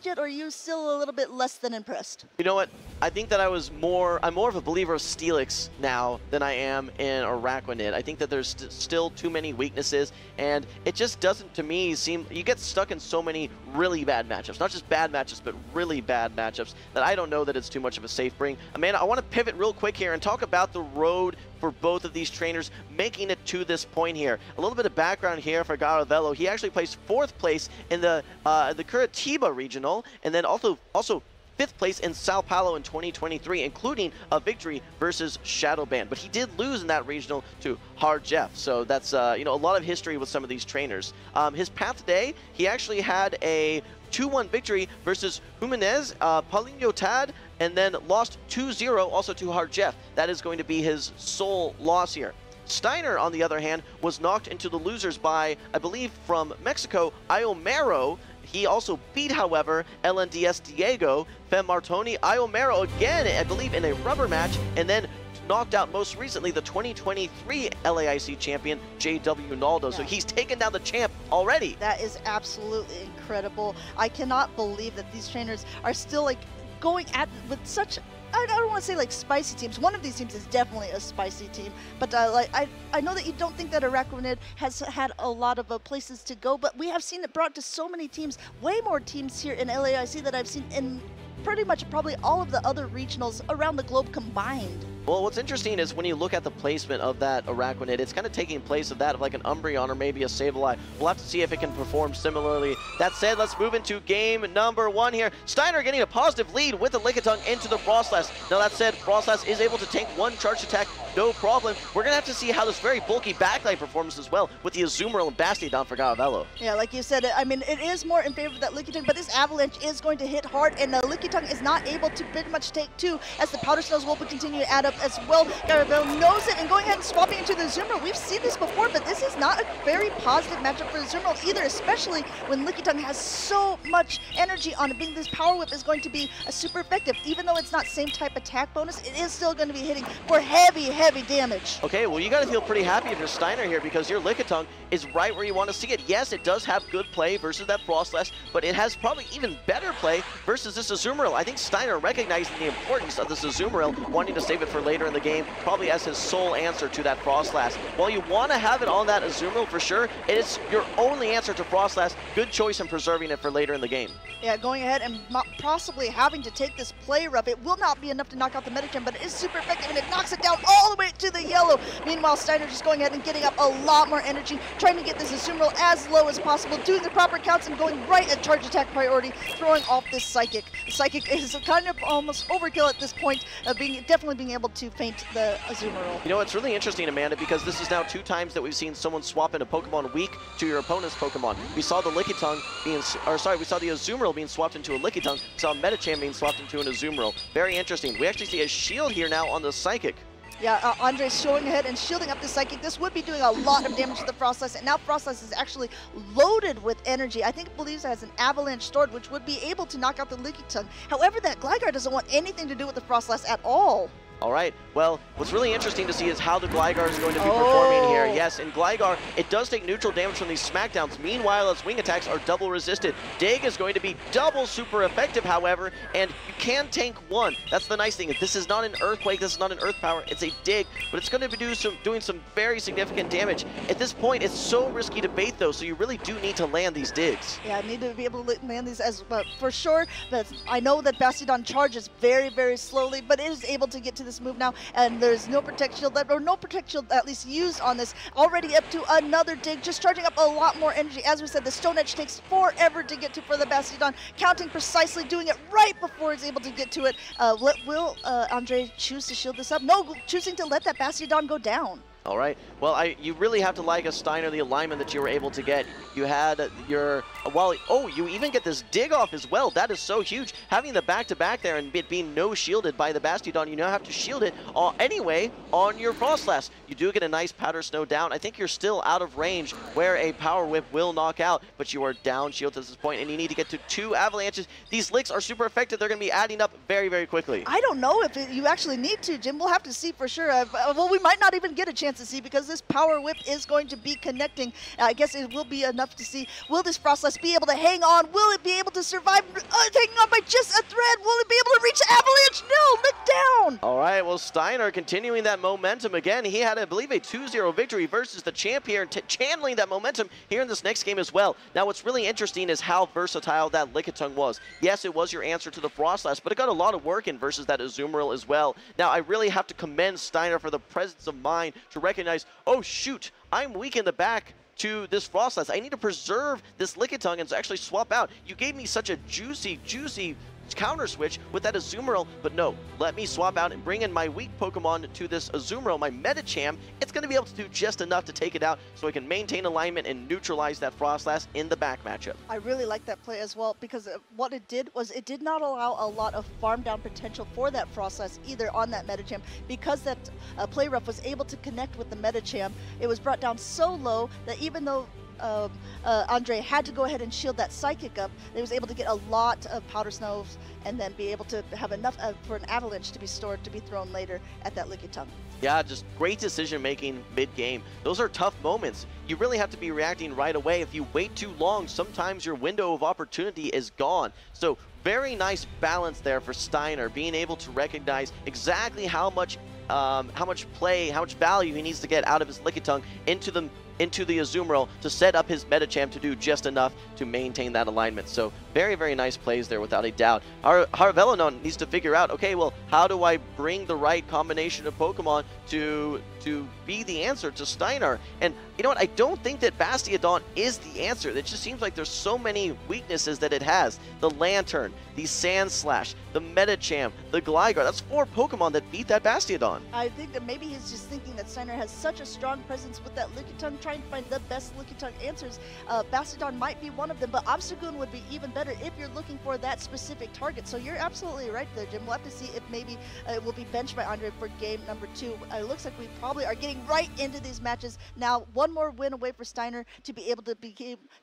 yet, or are you still a little bit less than impressed?
You know what? I think that I was more, I'm more of a believer of Steelix now than I am in Araquanid. I think that there's st still too many weaknesses, and it just doesn't, to me, seem, you get stuck in so many really bad matchups. Not just bad matchups, but really bad matchups that I don't know that it's too much of a safe bring. Amanda, I want to pivot real quick here and talk about the road for both of these trainers making it to this point here. A little bit of background here for Garavello. He actually placed fourth place in the uh, the Curitiba regional, and then also also fifth place in Sao Paulo in 2023, including a victory versus Shadowband. But he did lose in that regional to Hard Jeff. So that's uh, you know a lot of history with some of these trainers. Um, his path today, he actually had a 2-1 victory versus Jimenez, uh, Paulinho Tad, and then lost 2-0 also to Hard Jeff. That is going to be his sole loss here. Steiner, on the other hand, was knocked into the losers by, I believe, from Mexico, Iomero. He also beat, however, LNDS Diego, Fem Martoni, Iomero again, I believe, in a rubber match, and then knocked out most recently the 2023 LAIC champion, JW Naldo. Yeah. So he's taken down the champ already.
That is absolutely incredible. I cannot believe that these trainers are still like going at with such I don't want to say like spicy teams. One of these teams is definitely a spicy team, but uh, like I, I know that you don't think that Araquanid has had a lot of uh, places to go, but we have seen it brought to so many teams, way more teams here in LAIC that I've seen in pretty much probably all of the other regionals around the globe combined.
Well, what's interesting is when you look at the placement of that Araquanid, it's kind of taking place of that of like an Umbreon or maybe a Sableye. We'll have to see if it can perform similarly. That said, let's move into game number one here. Steiner getting a positive lead with the Lickitung into the Froslass. Now that said, Froslass is able to tank one charge attack, no problem. We're going to have to see how this very bulky backlight performs as well with the Azumarill and Bastiodon for Garavello.
Yeah, like you said, I mean, it is more in favor of that Lickitung, but this Avalanche is going to hit hard, and the Lickitung is not able to pretty much take two as the Powder Snows will continue to add up as well. Garavello knows it and going ahead and swapping into the Zoomer. We've seen this before, but this is not a very positive matchup for Zoomer either, especially when Lickitung has so much energy on it. Being this Power Whip is going to be a super effective. Even though it's not same type attack bonus, it is still going to be hitting for heavy, heavy damage.
Okay, well, you got to feel pretty happy if you're Steiner here because your Lickitung is right where you want to see it. Yes, it does have good play versus that Froslass, but it has probably even better play versus this Azumarill. I think Steiner recognizing the importance of this Azumarill, wanting to save it for later in the game, probably as his sole answer to that Froslass. While you want to have it on that Azumarill for sure, it is your only answer to Froslass. Good choice in preserving it for later in the game.
Yeah, going ahead and possibly having to take this play rough. It will not be enough to knock out the Medicham, but it is super effective, and it knocks it down all the way to the yellow. Meanwhile, Steiner just going ahead and getting up a lot more energy, trying to get this Azumarill as low as possible, doing the proper counts and going right at charge attack priority, throwing off this Psychic. The Psychic is kind of almost overkill at this point, of being definitely being able to faint the Azumarill.
You know, it's really interesting, Amanda, because this is now two times that we've seen someone swap in a Pokemon weak to your opponent's Pokemon. We saw the Lickitung being, or sorry, we saw the Azumarill being swapped into a Lickitung. We saw Medicham being swapped into an Azumarill. Very interesting. We actually see a shield here now on the Psychic.
Yeah, uh, Andre's showing ahead and shielding up the Psychic. This would be doing a lot of damage to the Froslass, and now Froslass is actually loaded with energy. I think it believes it has an Avalanche stored, which would be able to knock out the Lickitung. However, that Gligar doesn't want anything to do with the Froslass at all.
All right. Well, what's really interesting to see is how the Gligar is going to be oh. performing here. Yes, in Gligar, it does take neutral damage from these smackdowns. Meanwhile, its wing attacks are double resisted. Dig is going to be double super effective, however, and you can tank one. That's the nice thing. This is not an Earthquake. This is not an Earth Power. It's a Dig, but it's going to be do some, doing some very significant damage. At this point, it's so risky to bait, though, so you really do need to land these Digs.
Yeah, I need to be able to land these as well. For sure, but I know that Bastiodon charges very, very slowly, but it is able to get to this move now, and there's no Protect Shield, or no Protect Shield at least used on this. Already up to another dig, just charging up a lot more energy. As we said, the Stone Edge takes forever to get to for the Bastiodon, counting precisely, doing it right before he's able to get to it. Uh, will uh, Andre choose to shield this up? No, choosing to let that Bastiodon go down.
All right. Well, I you really have to like a Steiner, the alignment that you were able to get. You had your while oh, you even get this dig off as well. That is so huge. Having the back-to-back -back there and it being no shielded by the Bastiodon, you now have to shield it anyway on your Froslass. You do get a nice Powder Snow down. I think you're still out of range where a Power Whip will knock out, but you are down shield at this point, and you need to get to two Avalanches. These licks are super effective. They're going to be adding up very, very quickly.
I don't know if it, you actually need to, Jim. We'll have to see for sure. Uh, well, we might not even get a chance to see because this Power Whip is going to be connecting. I guess it will be enough to see, will this Froslass be able to hang on? Will it be able to survive uh, on by just a thread? Will it be able to reach Avalanche? No, look down.
All right, well, Steiner continuing that momentum again. He had, I believe, a 2-0 victory versus the champ here, and channeling that momentum here in this next game as well. Now, what's really interesting is how versatile that Lickitung was. Yes, it was your answer to the Froslass, but it got a lot of work in versus that Azumarill as well. Now, I really have to commend Steiner for the presence of mind to recognize, oh shoot, I'm weak in the back to this Froslass. I need to preserve this Lickitung and actually swap out. You gave me such a juicy, juicy counter switch with that Azumarill, but no, let me swap out and bring in my weak Pokemon to this Azumarill, my Medicham. It's going to be able to do just enough to take it out so I can maintain alignment and neutralize that Froslass in the back matchup.
I really like that play as well because what it did was it did not allow a lot of farm down potential for that Froslass either on that Medicham because that uh, play rough was able to connect with the Medicham. It was brought down so low that even though um, uh, Andre had to go ahead and shield that Psychic up. They was able to get a lot of Powder Snows and then be able to have enough uh, for an Avalanche to be stored to be thrown later at that Lickitung.
Yeah, just great decision making mid-game. Those are tough moments. You really have to be reacting right away. If you wait too long, sometimes your window of opportunity is gone. So very nice balance there for Steiner, being able to recognize exactly how much um, how much play, how much value he needs to get out of his Lickitung into the into the Azumarill to set up his Medicham to do just enough to maintain that alignment. So very, very nice plays there without a doubt. Our Harvelanon needs to figure out, okay, well, how do I bring the right combination of Pokemon to to be the answer to Steiner? And you know what? I don't think that Bastiodon is the answer. It just seems like there's so many weaknesses that it has. The Lanturn, the Sandslash, the Medicham, the Gligar. That's four Pokemon that beat that Bastiodon.
I think that maybe he's just thinking that Steiner has such a strong presence with that Lickitung, trying to find the best Lickitung answers. Uh, Bastiodon might be one of them, but Obstagoon would be even better if you're looking for that specific target. So you're absolutely right there, Jim. We'll have to see if maybe uh, it will be benched by Andre for game number two. Uh, it looks like we probably are getting right into these matches. Now, one more win away for Steiner to be able to be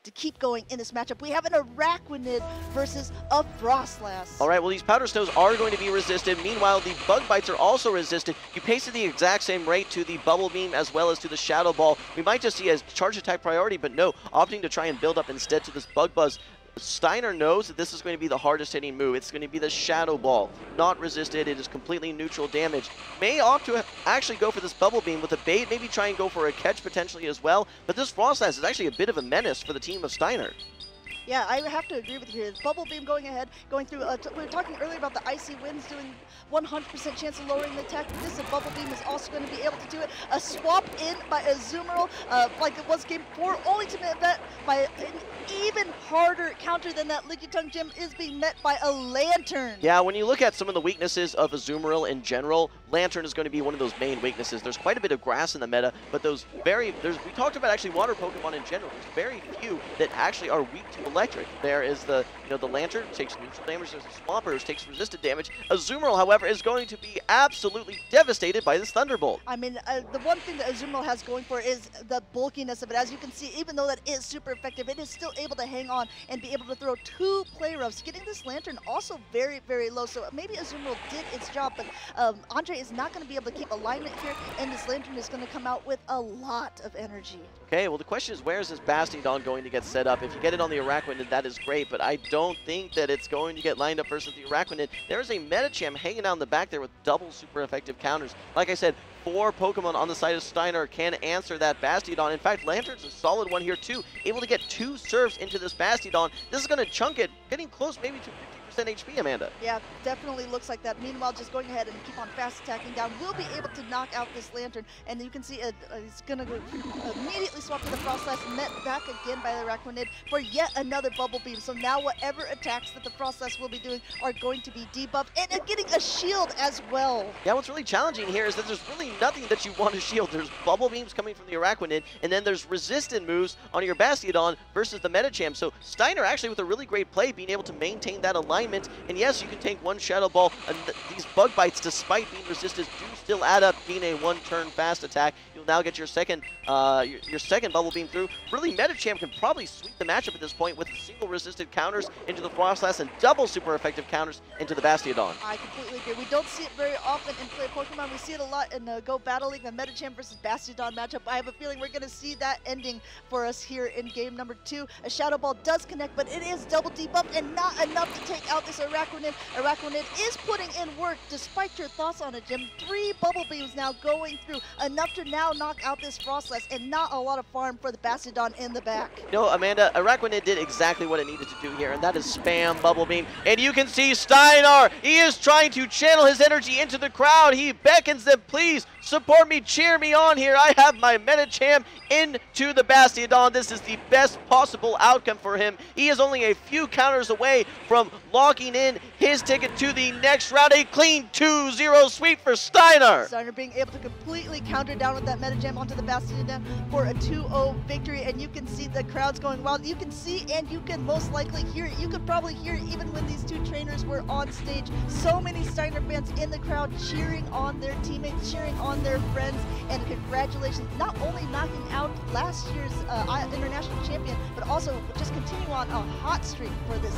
to keep going in this matchup. We have an Araquanid versus a Froslass.
All right, well, these Powder Snows are going to be resisted. Meanwhile, the Bug Bites are also resisted. You pace at the exact same rate to the Bubble Beam as well as to the Shadow Ball. We might just see as charge attack priority, but no, opting to try and build up instead to this Bug Buzz. Steiner knows that this is going to be the hardest hitting move. It's going to be the Shadow Ball. Not resisted. It is completely neutral damage. May opt to actually go for this Bubble Beam with a bait. Maybe try and go for a catch potentially as well. But this Froslass is actually a bit of a menace for the team of Steiner.
Yeah, I have to agree with you. Here. Bubble Beam going ahead, going through. Uh, we were talking earlier about the Icy Winds doing 100% chance of lowering the attack. This Bubble Beam is also going to be able to do it. A swap in by Azumarill, uh, like it was game four, only to be met by an even harder counter than that Lickitung Jim is being met by a Lanturn.
Yeah, when you look at some of the weaknesses of Azumarill in general, Lanturn is going to be one of those main weaknesses. There's quite a bit of grass in the meta, but those very, there's, we talked about actually water Pokemon in general. There's very few that actually are weak to electric. There is the, you know, the Lanturn takes neutral damage. There's the Swampert which takes resisted damage. Azumarill, however, is going to be absolutely devastated by this Thunderbolt.
I mean, uh, the one thing that Azumarill has going for is the bulkiness of it. As you can see, even though that is super effective, it is still able to hang on and be able to throw two play roughs. Getting this Lanturn also very, very low. So maybe Azumarill did its job, but um, Andre is not going to be able to keep alignment here, and this Lanturn is going to come out with a lot of energy.
Okay, well the question is where is this Bastiodon going to get set up? If you get it on the Araquanid, that is great, but I don't think that it's going to get lined up versus the Araquanid. There is a Medicham hanging out in the back there with double super effective counters. Like I said, four Pokemon on the side of Steiner can answer that Bastiodon. In fact, Lanturn's a solid one here too, able to get two serves into this Bastiodon. This is going to chunk it, getting close maybe to 50% HP, Amanda.
Yeah, definitely looks like that. Meanwhile, just going ahead and keep on fast attacking down, We'll be able to knock out this Lanturn. And you can see uh, uh, he's going to immediately swap to the Froslass, met back again by the Araquanid for yet another Bubble Beam. So now whatever attacks that the Froslass will be doing are going to be debuffed and getting a shield as well.
Yeah, what's really challenging here is that there's really nothing that you want to shield. There's Bubble Beams coming from the Araquanid, and then there's resistant moves on your Bastiodon versus the Medicham. So Steiner actually with a really great play being able to maintain that alignment. And yes, you can take one Shadow Ball, and th these Bug Bites, despite being resisted, do still add up. Being a one-turn fast attack. Now get your second uh, your, your, second Bubble Beam through. Really, Medicham can probably sweep the matchup at this point with single resisted counters into the Froslass and double super effective counters into the Bastiodon.
I completely agree. We don't see it very often in play Pokemon. We see it a lot in the Go Battle League, the Medicham versus Bastiodon matchup. I have a feeling we're going to see that ending for us here in game number two. A Shadow Ball does connect, but it is double debuffed and not enough to take out this Araquanid. Araquanid is putting in work despite your thoughts on it, Jim. Three Bubble Beams now going through, enough to now knock out this Froslass and not a lot of farm for the Bastiodon in the back.
No, Amanda, Araquanid did exactly what it needed to do here, and that is spam Bubble Beam. And you can see Steiner, he is trying to channel his energy into the crowd. He beckons them, please support me, cheer me on here. I have my Medicham into the Bastiodon. This is the best possible outcome for him. He is only a few counters away from locking in his ticket to the next round. A clean 2-0 sweep for Steiner.
Steiner being able to completely counter down with that Medicham onto the Bastiodon for a 2-0 victory. And you can see the crowds going wild. You can see and you can most likely hear it. You could probably hear it even when these two trainers were on stage. So many Steiner fans in the crowd cheering on their teammates, cheering on their friends. And congratulations, not only knocking out last year's uh, international champion, but also just continue on a hot streak for this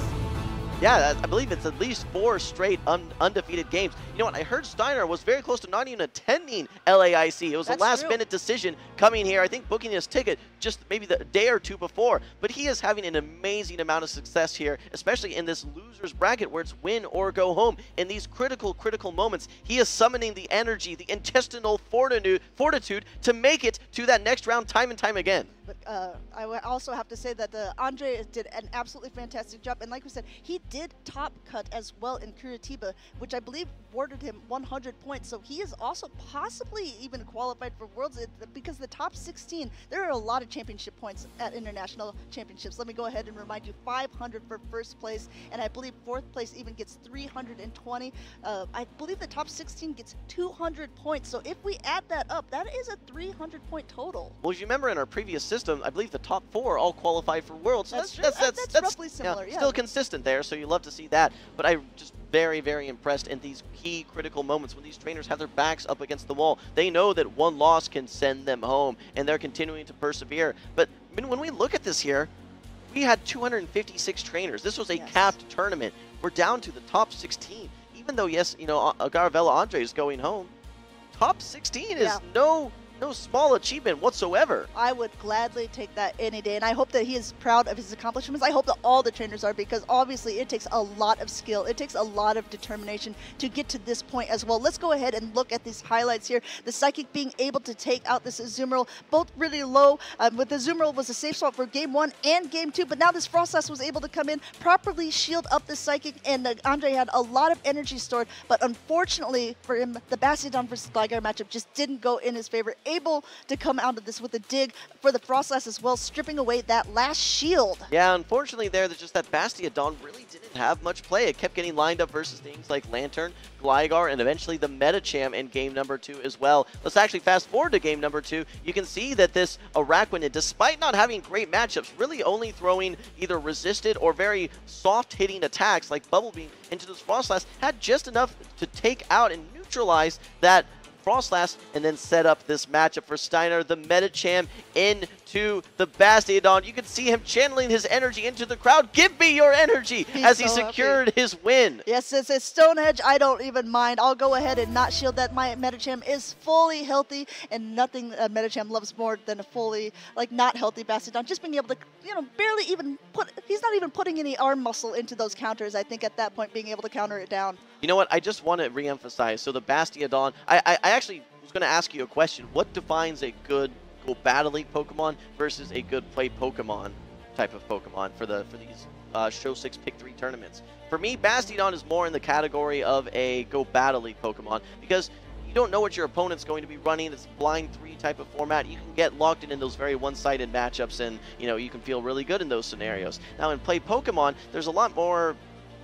yeah, I believe it's at least four straight un undefeated games. You know what? I heard Steiner was very close to not even attending LAIC. It was That's a last-minute decision coming here. I think booking his ticket just maybe the day or two before. But he is having an amazing amount of success here, especially in this loser's bracket where it's win or go home. In these critical, critical moments, he is summoning the energy, the intestinal fortitude, fortitude to make it to that next round time and time again.
But uh, I also have to say that uh, Andre did an absolutely fantastic job. And like we said, he did top cut as well in Curitiba, which I believe awarded him 100 points. So he is also possibly even qualified for Worlds because the top 16, there are a lot of championship points at international championships. Let me go ahead and remind you 500 for first place. And I believe fourth place even gets 320. Uh, I believe the top 16 gets 200 points. So if we add that up, that is a 300 point total.
Well, if you remember in our previous system, system, I believe the top four all qualify for Worlds.
So that's, that's, that's, that's, that's, roughly similar,
yeah, yeah. Still consistent there, so you love to see that. But I just very, very impressed in these key critical moments when these trainers have their backs up against the wall. They know that one loss can send them home, and they're continuing to persevere. But I mean, when we look at this here, we had 256 trainers. This was a yes. capped tournament. We're down to the top 16. Even though, yes, you know, uh, Garavella Andre is going home, top 16 is yeah. no no small achievement whatsoever.
I would gladly take that any day, and I hope that he is proud of his accomplishments. I hope that all the trainers are, because obviously it takes a lot of skill. It takes a lot of determination to get to this point as well. Let's go ahead and look at these highlights here. The Psychic being able to take out this Azumarill, both really low. Um, with the Azumarill was a safe spot for game one and game two, but now this Froslass was able to come in, properly shield up the Psychic, and uh, Andre had a lot of energy stored, but unfortunately for him, the Bastiodon versus Gligar matchup just didn't go in his favor able to come out of this with a dig for the Froslass as well, stripping away that last shield.
Yeah, unfortunately there, there's just that Bastia Bastiodon really didn't have much play. It kept getting lined up versus things like Lanturn, Gligar, and eventually the Medicham in game number two as well. Let's actually fast forward to game number two. You can see that this Araquanid, despite not having great matchups, really only throwing either resisted or very soft hitting attacks like Bubble Beam into this Froslass, had just enough to take out and neutralize that Froslass and then set up this matchup for Steiner, the Medicham into the Bastiodon. You can see him channeling his energy into the crowd. Give me your energy
He's
as he
so
secured
happy.
his win.
Yes, it's a Stone Edge. I don't even mind. I'll go ahead and not shield that. My Medicham is fully healthy, and nothing uh, Medicham loves more than a fully, like, not healthy Bastiodon. Just being able to, you know, barely even put, he's not even putting any arm muscle into those counters, I think, at that point, being able to counter it down.
You know what? I just want to re-emphasize. So the Bastiodon, I, I, I actually was going to ask you a question. What defines a good go battle league Pokemon versus a good play Pokemon type of Pokemon for the for these uh, Show 6 Pick 3 tournaments? For me, Bastiodon is more in the category of a go battle league Pokemon because you don't know what your opponent's going to be running. It's blind three type of format. You can get locked in in those very one-sided matchups, and you know you can feel really good in those scenarios. Now in play Pokemon, there's a lot more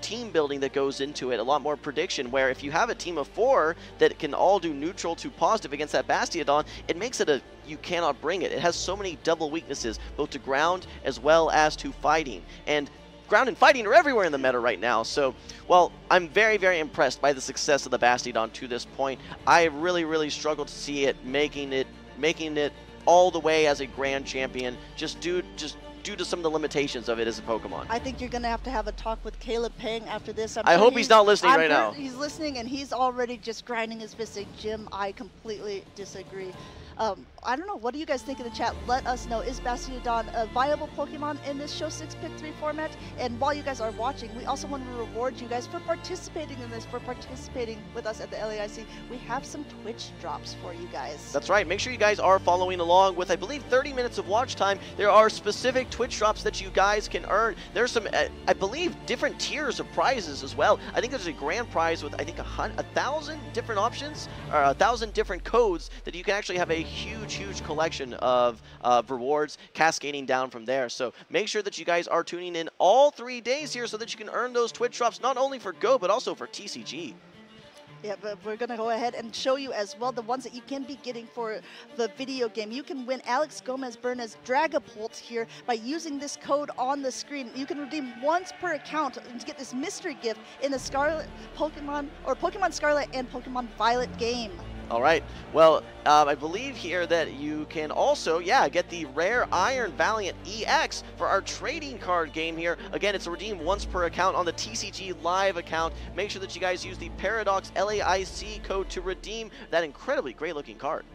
team building that goes into it, a lot more prediction, where if you have a team of four that can all do neutral to positive against that Bastiodon, it makes it a you cannot bring it. It has so many double weaknesses, both to ground as well as to fighting. And ground and fighting are everywhere in the meta right now. So, well, I'm very, very impressed by the success of the Bastiodon to this point. I really, really struggle to see it making it making it all the way as a grand champion, just due just due to some of the limitations of it as a Pokemon.
I think you're going to have to have a talk with Caleb Pang after this. I'm
I
sure
hope he's not listening
I'm
right now.
He's listening, and he's already just grinding his fist saying, Jim, I completely disagree. Um, I don't know. What do you guys think in the chat? Let us know. Is Bastiodon a viable Pokemon in this Show 6 Pick 3 format? And while you guys are watching, we also want to reward you guys for participating in this, for participating with us at the LAIC. We have some Twitch drops for you guys.
That's right. Make sure you guys are following along with, I believe, 30 minutes of watch time. There are specific Twitch drops that you guys can earn. There's some, uh, I believe, different tiers of prizes as well. I think there's a grand prize with, I think, a, hun- a thousand different options, or a thousand different codes that you can actually have a huge, huge collection of rewards cascading down from there. So make sure that you guys are tuning in all three days here so that you can earn those Twitch drops, not only for Go, but also for TCG.
Yeah, but we're going to go ahead and show you as well the ones that you can be getting for the video game. You can win Alex Gomez Berna's Dragapult here by using this code on the screen. You can redeem once per account to get this mystery gift in the Scarlet Pokemon or Pokemon Scarlet and Pokemon Violet game.
All right. Well, um, I believe here that you can also, yeah, get the rare Iron Valiant EX for our trading card game here. Again, it's a redeem once per account on the TCG Live account. Make sure that you guys use the Paradox LAIC code to redeem that incredibly great looking card.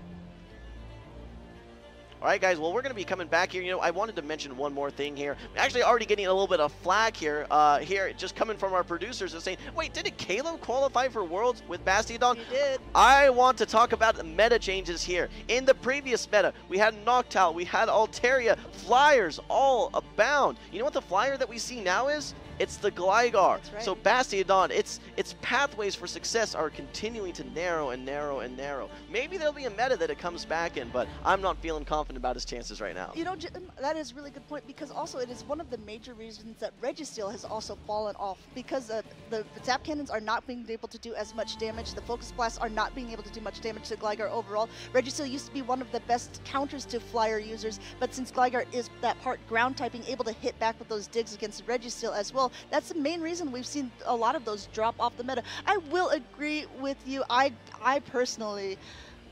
All right, guys, well, we're going to be coming back here. You know, I wanted to mention one more thing here. I'm actually already getting a little bit of flack here, uh, here just coming from our producers and saying, wait, didn't Caleb qualify for Worlds with Bastiodon?
He did.
I want to talk about the meta changes here. In the previous meta, we had Noctowl, we had Altaria, Flyers all abound. You know what the flyer that we see now is? It's the Gligar.
right.
So Bastiodon, its its pathways for success are continuing to narrow and narrow and narrow. Maybe there'll be a meta that it comes back in, but I'm not feeling confident about his chances right now.
You know, Jim, that is a really good point because also it is one of the major reasons that Registeel has also fallen off because uh, the, the Zap Cannons are not being able to do as much damage. The Focus Blasts are not being able to do much damage to Gligar overall. Registeel used to be one of the best counters to Flyer users, but since Gligar is that part ground typing, able to hit back with those digs against Registeel as well, that's the main reason we've seen a lot of those drop off the meta. I will agree with you. I, I personally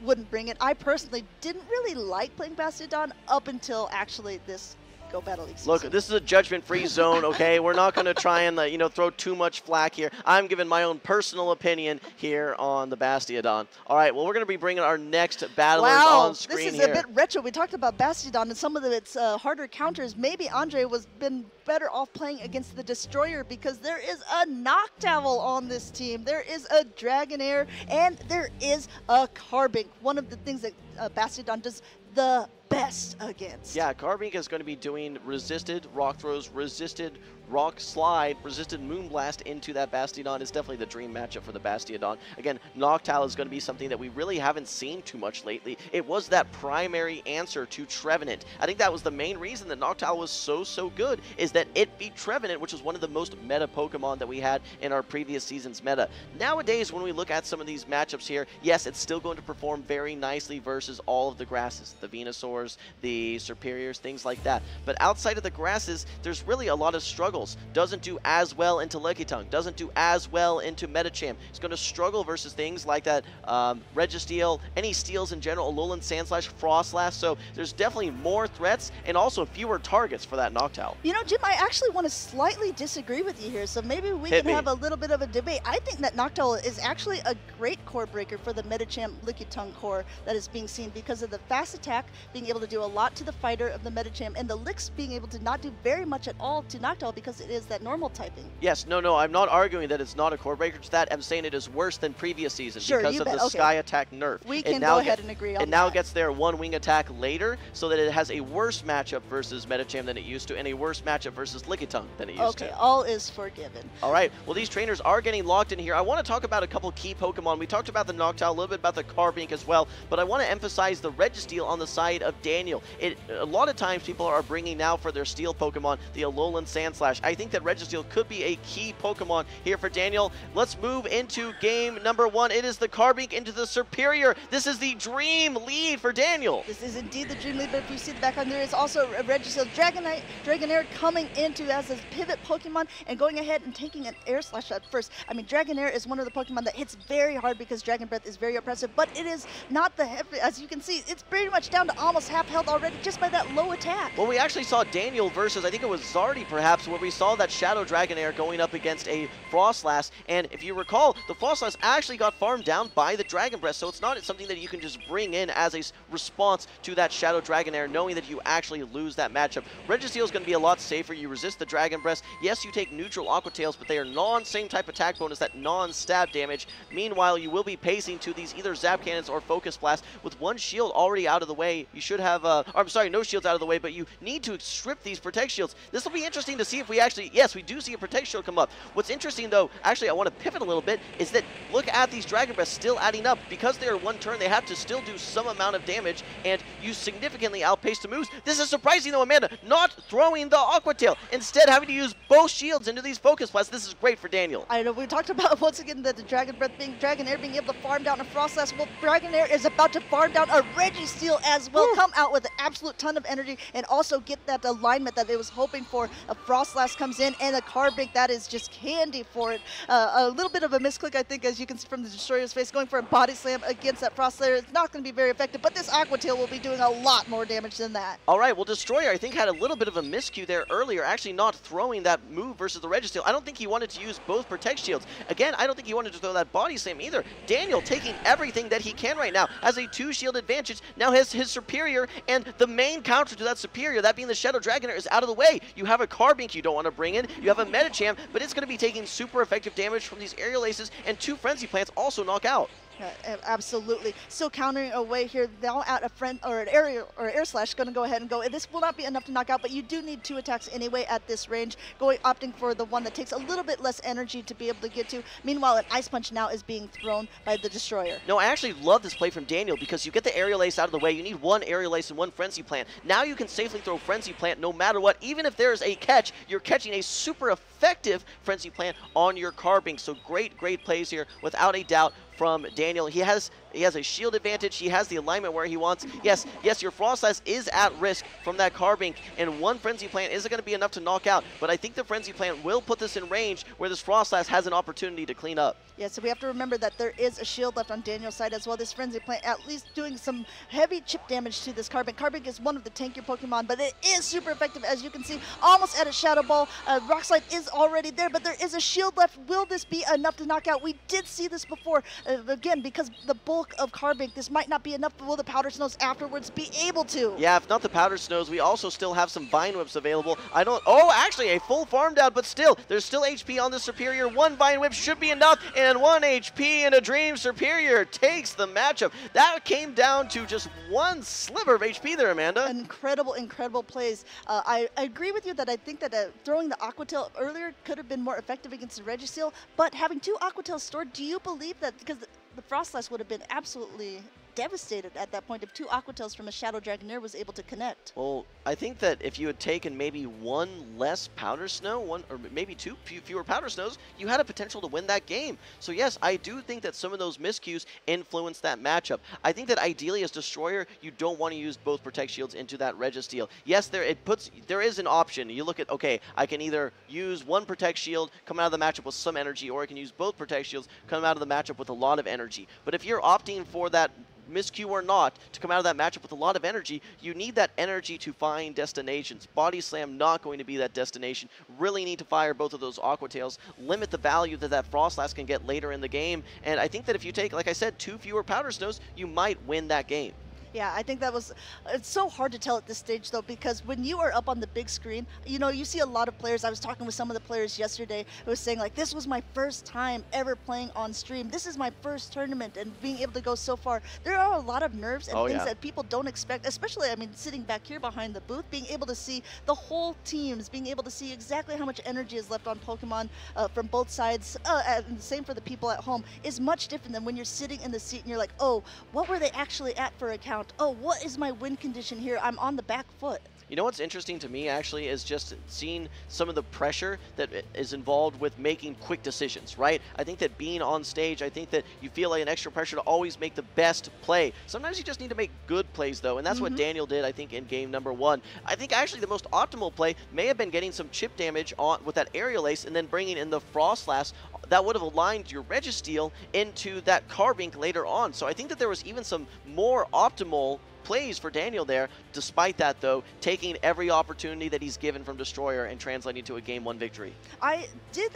wouldn't bring it. I personally didn't really like playing Bastiodon up until actually this Go Battle League
Look,
season.
this is a judgment-free zone, okay? We're not going to try and, you know, throw too much flack here. I'm giving my own personal opinion here on the Bastiodon. All right, well, we're going to be bringing our next battlers
Wow,
on screen
this is
here.
a bit retro. We talked about Bastiodon and some of the, its uh, harder counters. Maybe Andre was been better off playing against the Destroyer because there is a Noctowl on this team. There is a Dragonair and there is a Carbink. One of the things that uh, Bastiodon does the best against.
Yeah, Carbink is going to be doing resisted rock throws, resisted rock slide, resisted moonblast into that Bastiodon. is definitely the dream matchup for the Bastiodon. Again, Noctowl is going to be something that we really haven't seen too much lately. It was that primary answer to Trevenant. I think that was the main reason that Noctowl was so, so good, is that it beat Trevenant, which was one of the most meta Pokemon that we had in our previous season's meta. Nowadays, when we look at some of these matchups here, yes, it's still going to perform very nicely versus all of the grasses, the Venusaurs, the Serperiors, things like that. But outside of the grasses, there's really a lot of struggles. Doesn't do as well into Lickitung, doesn't do as well into Medicham. He's going to struggle versus things like that um, Registeel, any steals in general, Alolan Sandslash, Froslass. So there's definitely more threats and also fewer targets for that Noctowl.
You know, Jim, I actually want to slightly disagree with you here, so maybe we
Hit
can
me.
have a little bit of a debate. I think that Noctowl is actually a great core breaker for the Medicham Lickitung core that is being seen because of the fast attack, being able to do a lot to the fighter of the Medicham, and the Licks being able to not do very much at all to Noctowl because it is that normal typing.
Yes, no, no, I'm not arguing that it's not a core breaker It's that. I'm saying it is worse than previous season
Sure,
because of
bet.
the
Okay.
Sky Attack nerf.
We
It
can
now
go ahead and agree on
It now gets their one wing attack later so that it has a worse matchup versus Medicham than it used to and a worse matchup versus Lickitung than it used
Okay,
to.
Okay, all is forgiven.
All right, well, these trainers are getting locked in here. I want to talk about a couple key Pokemon. We talked about the Noctowl, a little bit about the Carbink as well, but I want to emphasize the Registeel on the side of Daniel. It A lot of times people are bringing now for their Steel Pokemon the Alolan Sandslash. I think that Registeel could be a key Pokemon here for Daniel. Let's move into game number one. It is the Carbink into the Serperior. This is the dream lead for Daniel.
This is indeed the Dream lead, but if you see the background, there is also a Registeel Dragonite, Dragonair coming into as a pivot Pokemon and going ahead and taking an Air Slash at first. I mean, Dragonair is one of the Pokemon that hits very hard because Dragon Breath is very oppressive, but it is not the heavy, as you can see, it's pretty much down to almost half health already just by that low attack.
Well, we actually saw Daniel versus, I think it was Zardy perhaps, where we saw that Shadow Dragonair going up against a Froslass. And if you recall, the Froslass actually got farmed down by the Dragon Breath, so it's not something that you can just bring in as a response to that Shadow Dragonair, knowing that you actually lose that matchup. Registeel is going to be a lot safer. You resist the Dragon Breath. Yes, you take neutral Aqua Tails, but they are non-same type attack bonus, that non-stab damage. Meanwhile, you will be pacing to these either Zap Cannons or Focus Blast. With one shield already out of the way, you should have, uh, I'm sorry, no shields out of the way, but you need to strip these Protect Shields. This will be interesting to see if we actually, yes, we do see a Protect Shield come up. What's interesting though, actually I want to pivot a little bit, is that look at these Dragon Breaths still adding up. Because they are one turn, they have to still do some amount of damage, and you significantly outpace the moves. This is surprising though, Amanda, not throwing the Aqua Tail, instead having to use both shields into these Focus Blasts. This is great for Daniel.
I know we talked about once again that the Dragon Breath being Dragonair being able to farm down a Froslass. Well, Dragonair is about to farm down a Registeel as well. Come out with an absolute ton of energy and also get that alignment that it was hoping for. A Froslass comes in and a Carbink that is just candy for it. Uh, a little bit of a misclick, I think, as you can see from the Destroyer's face, going for a body slam against that Froslass. It's not going to be very effective, but this Aqua Tail will be doing a lot more damage than that.
All right, well, Destroyer, I think, had a little bit of a miscue there earlier, actually not throwing that move versus the Registeel. I don't think he wanted to use both Protect Shields. Again, I don't think he wanted to throw that Body Slam either. Daniel taking everything that he can right now, has a two-shield advantage, now has his Serperior, and the main counter to that Serperior, that being the Shadow Dragonair, is out of the way. You have a Carbink you don't want to bring in, you have a Medicham, but it's going to be taking super effective damage from these Aerial Aces, and two Frenzy Plants also knock out.
Uh, yeah, absolutely. Still countering away here. Now at a friend or an area or air slash, going to go ahead and go. This will not be enough to knock out, but you do need two attacks anyway at this range. Going opting for the one that takes a little bit less energy to be able to get to. Meanwhile, an ice punch now is being thrown by the destroyer.
No, I actually love this play from Daniel because you get the aerial ace out of the way. You need one aerial ace and one frenzy plant. Now you can safely throw frenzy plant no matter what. Even if there's a catch, you're catching a super effective frenzy plant on your carbink. So great, great plays here without a doubt from Daniel. He has he has a shield advantage. He has the alignment where he wants. Yes, yes, your Froslass is at risk from that Carbink, and one Frenzy Plant isn't going to be enough to knock out. But I think the Frenzy Plant will put this in range where this Froslass has an opportunity to clean up.
Yeah, so we have to remember that there is a shield left on Daniel's side as well. This Frenzy Plant at least doing some heavy chip damage to this Carbink. Carbink is one of the tankier Pokemon, but it is super effective as you can see. Almost at a Shadow Ball. Uh, Rock Slide is already there, but there is a shield left. Will this be enough to knock out? We did see this before. Uh, again, because the bulk of Carbink, this might not be enough, but will the Powder Snows afterwards be able to?
Yeah, if not the powder snows, we also still have some vine whips available. I don't. Oh, actually, a full farm down, but still, there's still HP on the Serperior. One vine whip should be enough, and one HP and a dream Serperior takes the matchup. That came down to just one sliver of HP there, Amanda.
Incredible, incredible plays. Uh, I, I agree with you that I think that uh, throwing the Aqua Tail earlier could have been more effective against the Registeel, but having two Aqua Tails stored, do you believe that because the Froslass would have been absolutely devastated at that point if two Aqua Tails from a Shadow Dragonair was able to connect.
Well, I think that if you had taken maybe one less Powder Snow, one or maybe two fewer Powder Snows, you had a potential to win that game. So yes, I do think that some of those miscues influence that matchup. I think that ideally as Destroyer, you don't want to use both Protect Shields into that Registeel. Yes, there it puts there is an option. You look at, okay, I can either use one Protect Shield, come out of the matchup with some energy, or I can use both Protect Shields, come out of the matchup with a lot of energy. But if you're opting for that miscue or not, to come out of that matchup with a lot of energy, you need that energy to find destinations. Body Slam not going to be that destination. Really need to fire both of those Aqua Tails, limit the value that that Froslass can get later in the game, and I think that if you take, like I said, two fewer Powder Snows, you might win that game.
Yeah, I think that was, it's so hard to tell at this stage though, because when you are up on the big screen, you know, you see a lot of players, I was talking with some of the players yesterday who was saying like, this was my first time ever playing on stream. This is my first tournament and being able to go so far. There are a lot of nerves and
oh,
things
yeah.
that people don't expect, especially, I mean, sitting back here behind the booth, being able to see the whole teams, being able to see exactly how much energy is left on Pokemon uh, from both sides, uh, and same for the people at home, is much different than when you're sitting in the seat and you're like, oh, what were they actually at for a count? Oh, what is my wind condition here? I'm on the back foot.
You know what's interesting to me actually is just seeing some of the pressure that is involved with making quick decisions, right? I think that being on stage, I think that you feel like an extra pressure to always make the best play. Sometimes you just need to make good plays though, and that's mm -hmm. what mm-hmm. Daniel did, I think, in game number one. I think actually the most optimal play may have been getting some chip damage on with that aerial ace and then bringing in the Froslass that would have aligned your Registeel into that Carbink later on. So I think that there was even some more optimal plays for Daniel there. Despite that, though, taking every opportunity that he's given from Destroyer and translating to a game one victory.
I did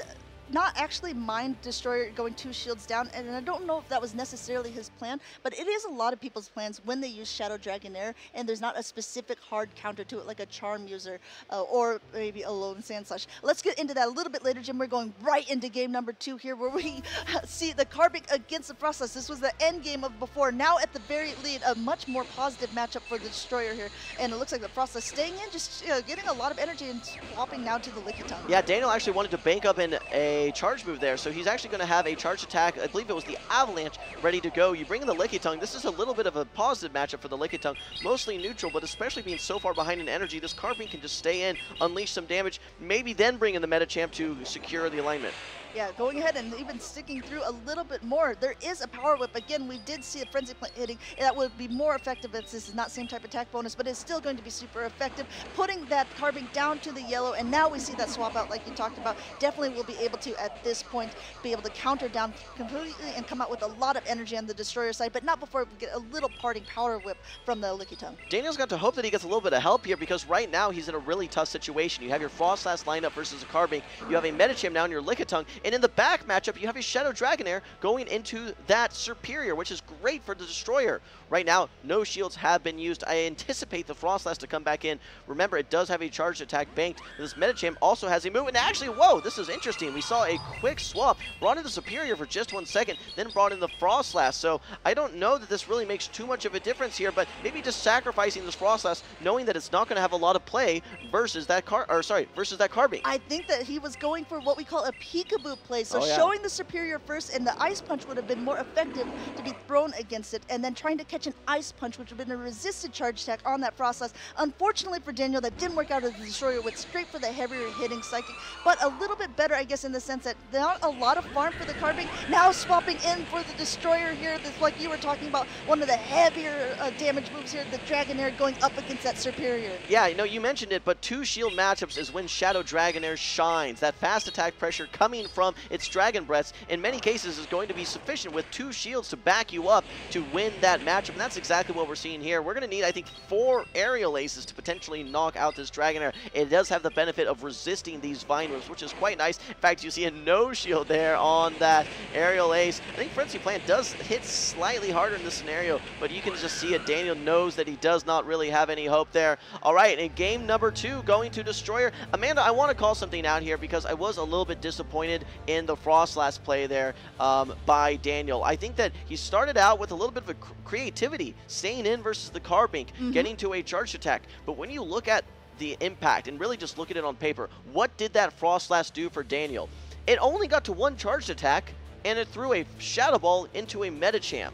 not actually mind Destroyer going two shields down, and I don't know if that was necessarily his plan, but it is a lot of people's plans when they use Shadow Dragonair, and there's not a specific hard counter to it, like a Charm user, uh, or maybe Alolan Sandslash. Let's get into that a little bit later, Jim. We're going right into game number two here, where we see the Carbink against the Process. This was the end game of before. Now at the very lead, a much more positive matchup for the Destroyer here, and it looks like the Process staying in, just uh, getting a lot of energy and swapping now to the Lickitung.
Yeah, Daniel actually wanted to bank up in a charge move there, so he's actually going to have a charge attack. I believe it was the Avalanche ready to go. You bring in the Lickitung. This is a little bit of a positive matchup for the Lickitung. Mostly neutral, but especially being so far behind in energy, this Carbink can just stay in, unleash some damage, maybe then bring in the Medicham to secure the alignment.
Yeah, going ahead and even sticking through a little bit more. There is a Power Whip. Again, we did see a Frenzy hitting. That would be more effective if this is not same type attack bonus, but it's still going to be super effective. Putting that Carbink down to the yellow, and now we see that swap out like you talked about. Definitely will be able to, at this point, be able to counter down completely and come out with a lot of energy on the Destroyer side, but not before we get a little parting Power Whip from the Lickitung.
Daniel's got to hope that he gets a little bit of help here because right now he's in a really tough situation. You have your Froslass lined up versus a Carbink. You have a Medicham now in your Lickitung, and in the back matchup, you have a Shadow Dragonair going into that Serperior, which is great for the Destroyer. Right now, no shields have been used. I anticipate the Froslass to come back in. Remember, it does have a charged attack banked. This Medicham also has a move, and actually, whoa, this is interesting. We saw a quick swap, brought in the Serperior for just one second, then brought in the Froslass. So I don't know that this really makes too much of a difference here, but maybe just sacrificing this Froslass, knowing that it's not going to have a lot of play versus that car, or sorry, versus that Carbink.
I think that he was going for what we call a peekaboo play. So
oh, yeah.
showing the Serperior first, and the Ice Punch would have been more effective to be thrown against it, and then trying to catch an Ice Punch, which would have been a resisted charge attack on that Froslass. Unfortunately for Daniel, that didn't work out as the Destroyer, went straight for the heavier hitting Psychic, but a little bit better, I guess, in the sense that not a lot of farm for the Carbink. now swapping in for the Destroyer here, this, like you were talking about, one of the heavier uh, damage moves here, the Dragonair going up against that Serperior.
Yeah, you know, you mentioned it, but two shield matchups is when Shadow Dragonair shines. That fast attack pressure coming from its Dragon Breaths in many cases is going to be sufficient with two shields to back you up to win that matchup. And that's exactly what we're seeing here. We're going to need, I think, four aerial aces to potentially knock out this Dragonair. It does have the benefit of resisting these Vine Whips, which is quite nice. In fact, you see a no shield there on that aerial ace. I think Frenzy Plant does hit slightly harder in this scenario, but you can just see it. Daniel knows that he does not really have any hope there. All right, in game number two, going to Destroyer. Amanda, I want to call something out here because I was a little bit disappointed in the Froslass play there um, by Daniel. I think that he started out with a little bit of a creativity, staying in versus the Carbink, mm -hmm. getting to a charge attack. But when you look at the impact and really just look at it on paper, what did that Froslass do for Daniel? It only got to one charged attack, and it threw a Shadow Ball into a Medicham.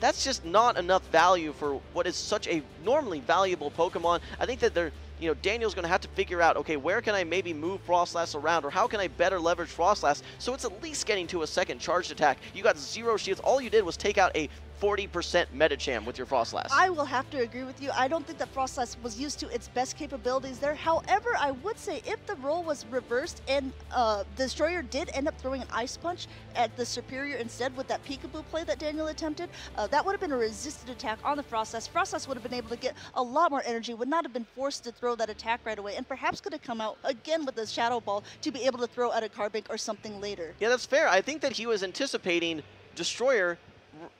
That's just not enough value for what is such a normally valuable Pokemon. I think that they're you know, Daniel's going to have to figure out, okay, where can I maybe move Froslass around, or how can I better leverage Froslass so it's at least getting to a second charged attack. You got zero shields. All you did was take out a 40% Medicham with your Froslass.
I will have to agree with you. I don't think that Froslass was used to its best capabilities there. However, I would say if the role was reversed and uh, Destroyer did end up throwing an Ice Punch at the Serperior instead with that Peekaboo play that Daniel attempted, uh, that would have been a resisted attack on the Froslass. Froslass would have been able to get a lot more energy, would not have been forced to throw that attack right away, and perhaps could have come out again with the Shadow Ball to be able to throw at a Carbink or something later.
Yeah, that's fair. I think that he was anticipating Destroyer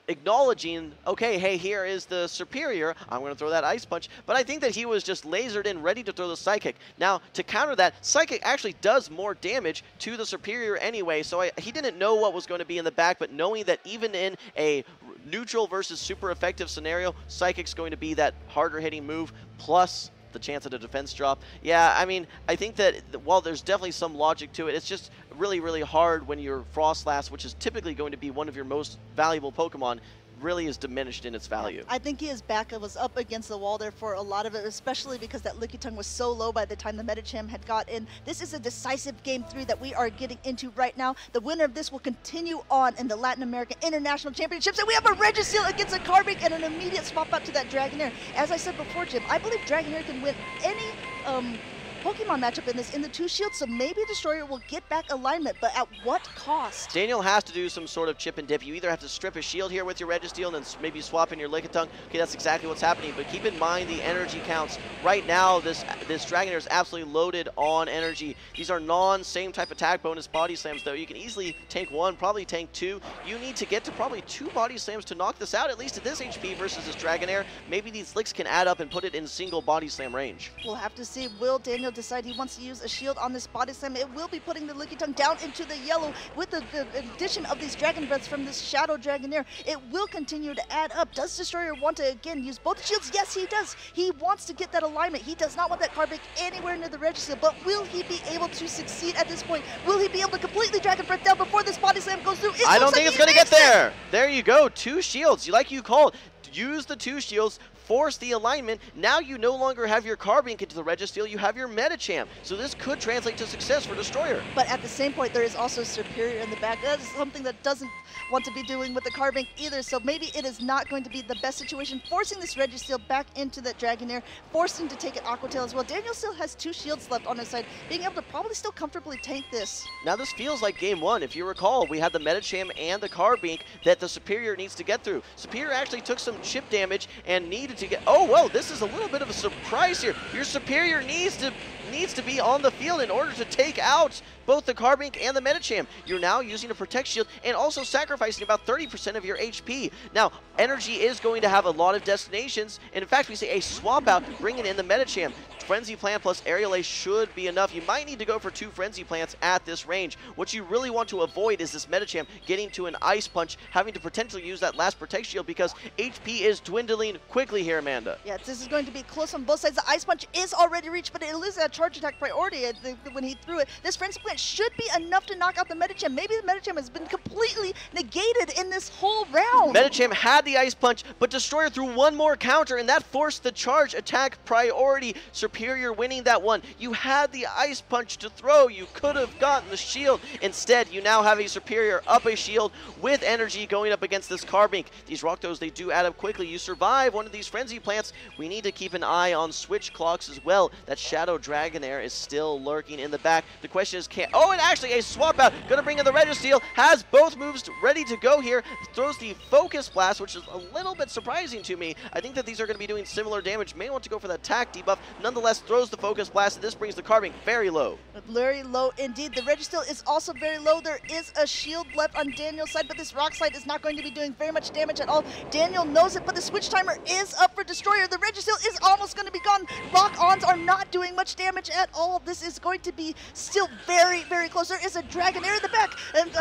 acknowledging, okay, hey, here is the Serperior. I'm going to throw that ice punch. But I think that he was just lasered in, ready to throw the psychic. Now, to counter that, psychic actually does more damage to the Serperior anyway. So I, he didn't know what was going to be in the back, but knowing that even in a neutral versus super effective scenario, psychic's going to be that harder hitting move plus the chance at a defense drop. Yeah, I mean, I think that while there's definitely some logic to it, it's just really, really hard when your Froslass, which is typically going to be one of your most valuable Pokemon, really is diminished in its value.
I think his back was up against the wall there for a lot of it, especially because that Lickitung was so low by the time the Medicham had got in. This is a decisive game three that we are getting into right now. The winner of this will continue on in the Latin American International Championships, and we have a Registeel against a Carbink and an immediate swap out to that Dragonair. As I said before, Jim, I believe Dragonair can win any um, Pokemon matchup in this in the two shields, so maybe Destroyer will get back alignment, but at what cost?
Daniel has to do some sort of chip and dip. You either have to strip a shield here with your Registeel and then maybe swap in your Lickitung. Okay, that's exactly what's happening, but keep in mind the energy counts. Right now, this this Dragonair is absolutely loaded on energy. These are non-same type attack bonus body slams, though. You can easily tank one, probably tank two. You need to get to probably two body slams to knock this out, at least at this HP versus this Dragonair. Maybe these licks can add up and put it in single body slam range.
We'll have to see. Will Daniel decide he wants to use a shield on this body slam, it will be putting the Lickitung down into the yellow with the, the, addition of these Dragon Breaths from this Shadow Dragonair. It will continue to add up. Does Destroyer want to, again, use both shields? Yes, he does. He wants to get that alignment. He does not want that Carbink anywhere near the Registeel, but will he be able to succeed at this point? Will he be able to completely Dragon Breath down before this body slam goes through? It
I don't think
like
it's going to get there. There you go. Two shields. You Like you called, use the two shields, force the alignment. Now you no longer have your Carbink into the Registeel, you have your Medicham. So this could translate to success for Destroyer.
But at the same point, there is also Serperior in the back. That is something that doesn't want to be doing with the Carbink either. So maybe it is not going to be the best situation, forcing this Registeel back into that Dragonair, forcing to take it Aqua Tail as well. Daniel still has two shields left on his side, being able to probably still comfortably tank this.
Now this feels like game one. If you recall, we had the Medicham and the Carbink that the Serperior needs to get through. Serperior actually took some chip damage and needed to get... Oh, well, this is a little bit of a surprise here. Your Serperior needs to needs to be on the field in order to take out both the Carbink and the Medicham. You're now using a Protect Shield and also sacrificing about 30% of your HP. Now, Energy is going to have a lot of destinations, and in fact, we see a swap out bringing in the Medicham. Frenzy Plant plus Aerial Ace should be enough. You might need to go for two Frenzy Plants at this range. What you really want to avoid is this Medicham getting to an Ice Punch, having to potentially use that last Protect Shield because HP is dwindling quickly here, Amanda.
Yeah, this is going to be close on both sides. The Ice Punch is already reached, but it loses that charge attack priority when he threw it. This Frenzy Plant should be enough to knock out the Medicham. Maybe the Medicham has been completely negated in this whole round.
Medicham had the Ice Punch, but Destroyer threw one more counter, and that forced the charge attack priority. Serperior winning that one. You had the Ice Punch to throw. You could have gotten the shield. Instead, you now have a Serperior up a shield with energy going up against this Carbink. These Rock Throws, they do add up quickly. You survive one of these Frenzy Plants. We need to keep an eye on switch clocks as well. That Shadow Dragonair is still lurking in the back. The question is, can oh, and actually a swap out. Gonna bring in the Registeel. Has both moves ready to go here. Throws the Focus Blast, which is a little bit surprising to me. I think that these are going to be doing similar damage. May want to go for that attack debuff. Nonetheless, throws the Focus Blast, and this brings the Carbink very low.
Very low indeed. The Registeel is also very low. There is a shield left on Daniel's side, but this Rock Slide is not going to be doing very much damage at all. Daniel knows it, but the Switch Timer is up for Destroyer. The Registeel is almost going to be gone. Rock-Ons are not doing much damage at all. This is going to be still very very, very close. There is a Dragonair in the back, and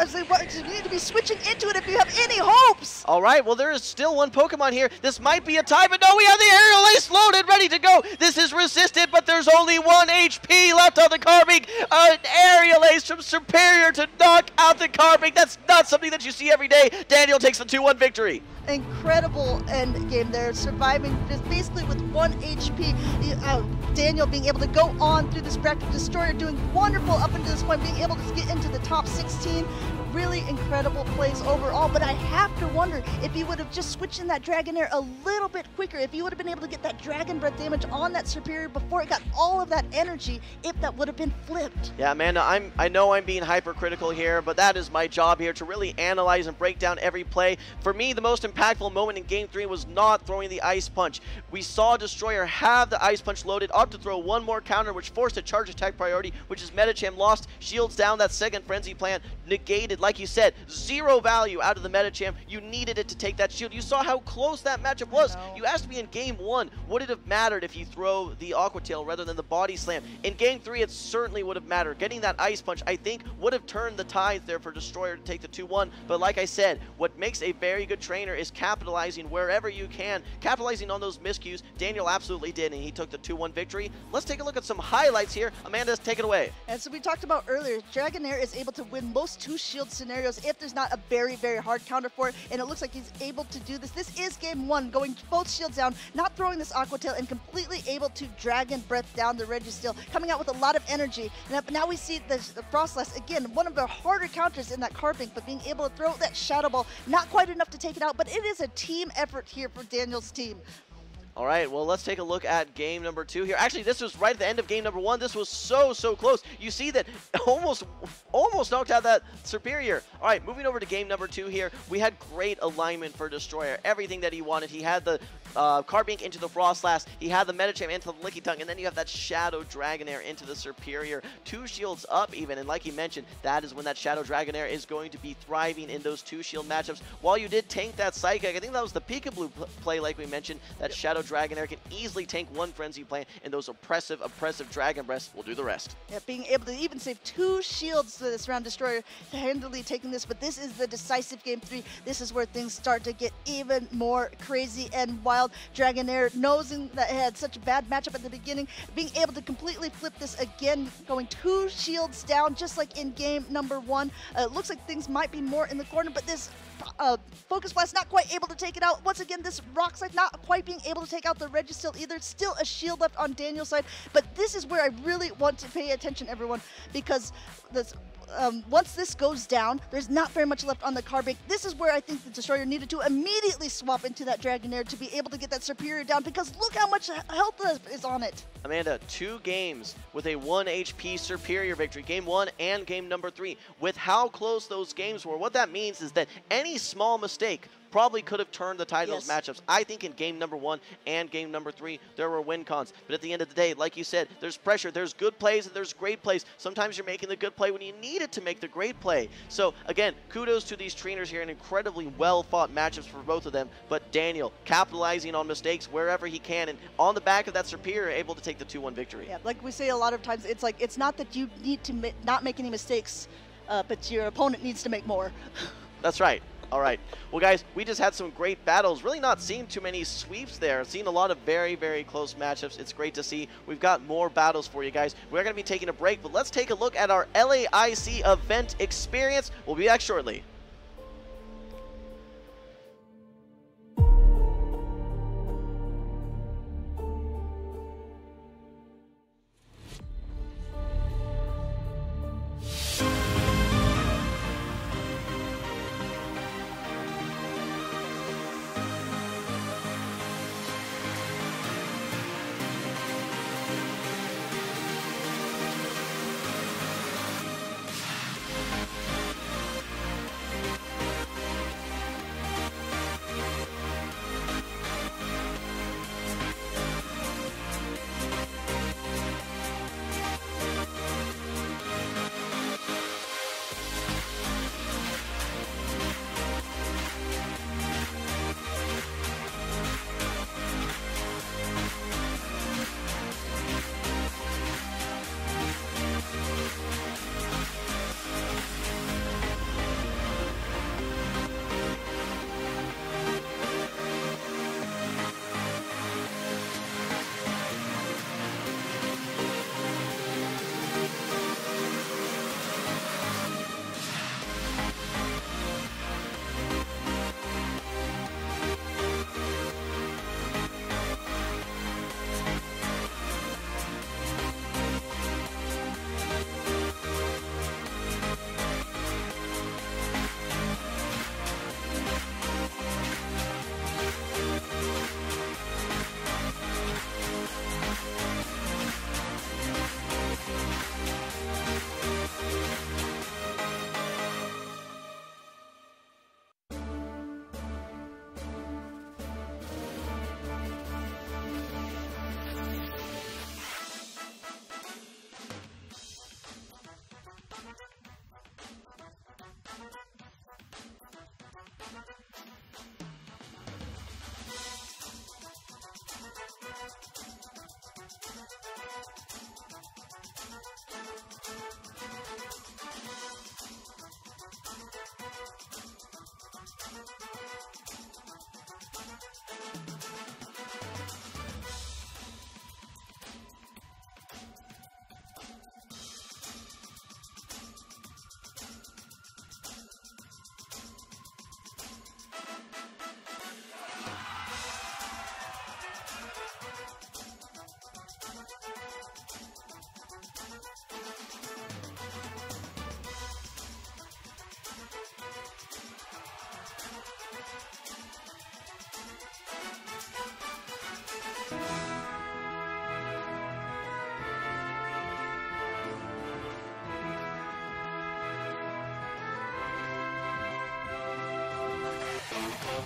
you need to be switching into it if you have any hopes.
All right, well, there is still one Pokemon here. This might be a tie, but no, we have the Aerial Ace loaded, ready to go. This is resisted, but there's only one HP left on the Carbink. An Aerial Ace from Serperior to knock out the Carbink. That's not something that you see every day. Daniel takes the 2-1 victory
incredible end game there, surviving just basically with one HP. Uh, Daniel being able to go on through this bracket destroyer, doing wonderful up until this point, being able to get into the top 16 really incredible plays overall, but I have to wonder if he would have just switched in that Dragonair a little bit quicker, if he would have been able to get that Dragon Breath damage on that Serperior before it got all of that energy, if that would have been flipped.
Yeah, Amanda, I'm, I know I'm being hypercritical here, but that is my job here to really analyze and break down every play. For me, the most impactful moment in Game 3 was not throwing the Ice Punch. We saw Destroyer have the Ice Punch loaded, up to throw one more counter, which forced a charge attack priority, which is Medicham lost, shields down that second Frenzy Plant, negated like you said, zero value out of the Medicham. You needed it to take that shield. You saw how close that matchup was. You asked me in game one, would it have mattered if you throw the Aqua Tail rather than the Body Slam? In game three, it certainly would have mattered. Getting that Ice Punch, I think, would have turned the tides there for Destroyer to take the 2-1. But like I said, what makes a very good trainer is capitalizing wherever you can. Capitalizing on those miscues, Daniel absolutely did, and he took the 2-1 victory. Let's take a look at some highlights here. Amanda, take it away.
And so we talked about earlier, Dragonair is able to win most two-shield scenarios if there's not a very, very hard counter for it, and it looks like he's able to do this. This is game one, going both shields down, not throwing this Aqua Tail, and completely able to Dragon Breath down the Registeel, coming out with a lot of energy. And now we see the, Froslass, again, one of the harder counters in that Carbink, but being able to throw that Shadow Ball, not quite enough to take it out, but it is a team effort here for Daniel's team.
All right, well, let's take a look at game number two here. Actually, this was right at the end of game number one. This was so, so close. You see that almost almost knocked out that Serperior. All right, moving over to game number two here. We had great alignment for Destroyer. Everything that he wanted. He had the uh, Carbink into the Froslass. He had the Medicham into the Lickitung, and then you have that Shadow Dragonair into the Serperior. Two shields up even, and like he mentioned, that is when that Shadow Dragonair is going to be thriving in those two shield matchups. While you did tank that Psychic, I think that was the Peekaboo play like we mentioned, that Shadow Dragonair can easily tank one Frenzy Plant, and those oppressive, oppressive Dragon Breaths will do the rest.
Yeah, being able to even save two shields to this round Destroyer, handily taking this, but this is the decisive game three. This is where things start to get even more crazy and wild. Dragonair, knowing that had such a bad matchup at the beginning, being able to completely flip this again, going two shields down, just like in game number one. Uh, it looks like things might be more in the corner, but this uh, Focus Blast not quite able to take it out. Once again, this Rock Slide not quite being able to take out the Registeel either. Still a shield left on Daniel's side, but this is where I really want to pay attention, everyone, because this um, once this goes down, there's not very much left on the Carbink. This is where I think the Destroyer needed to immediately swap into that Dragonair to be able to get that Serperior down because look how much health is on it.
Amanda, two games with a 1 HP Serperior victory, game one and game number three. With how close those games were, what that means is that any small mistake probably could have turned the tide yes. those matchups. I think in game number one and game number three, there were win cons. But at the end of the day, like you said, there's pressure. There's good plays and there's great plays. Sometimes you're making the good play when you need it to make the great play. So again, kudos to these trainers here and incredibly well fought matchups for both of them. But Daniel capitalizing on mistakes wherever he can and on the back of that Serperior, able to take the 2-1 victory.
Yeah, like we say a lot of times, it's like it's not that you need to not make any mistakes, uh, but your opponent needs to make more.
That's right. All right. Well, guys, we just had some great battles. Really not seeing too many sweeps there. Seen a lot of very, very close matchups. It's great to see. We've got more battles for you guys. We're going to be taking a break, but let's take a look at our LAIC event experience. We'll be back shortly.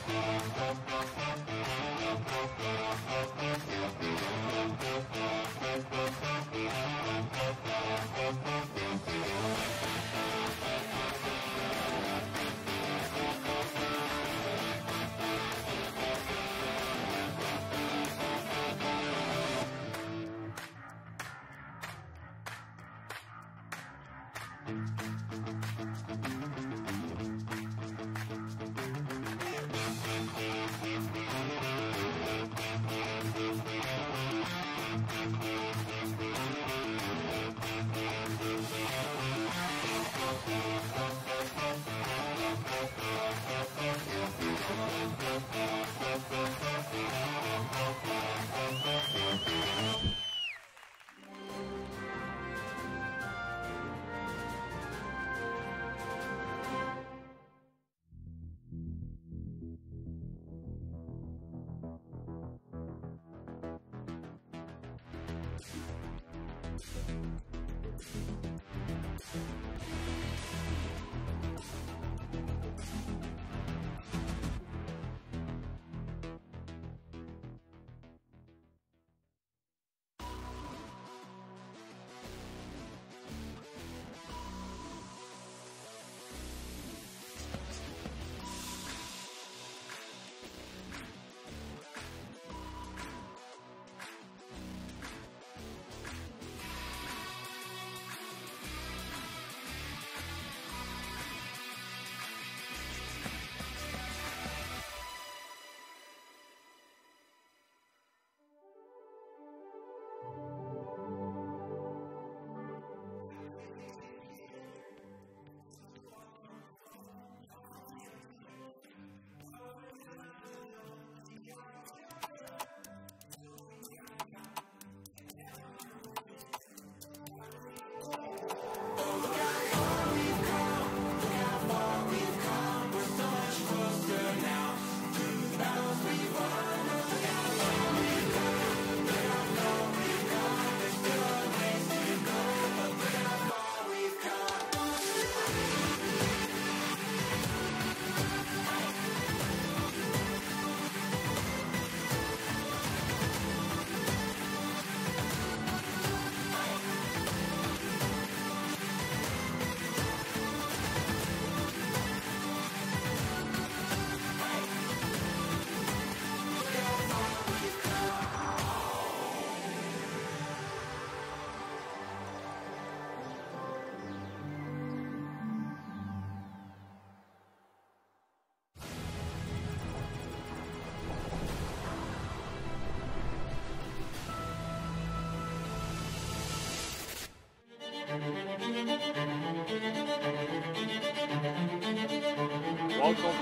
Welcome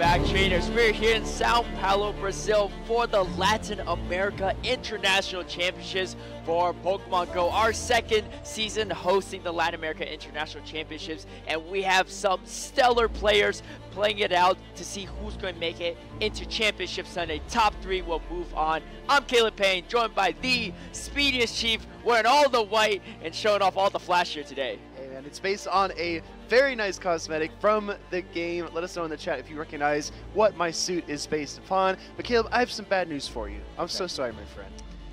back, trainers. We're here in Sao Paulo, Brazil for the Latin America International Championships for Pokemon Go, our second season hosting the Latin America International Championships. And we have some stellar players playing it out to see who's going to make it into Championship Sunday. Top three will move on. I'm Caleb Payne, joined by the speediest chief, wearing all the white and showing off all the flash here today.
And it's based on a very nice cosmetic from the game. Let us know in the chat if you recognize what my suit is based upon. But Caleb, I have some bad news for you. I'm so sorry, my friend.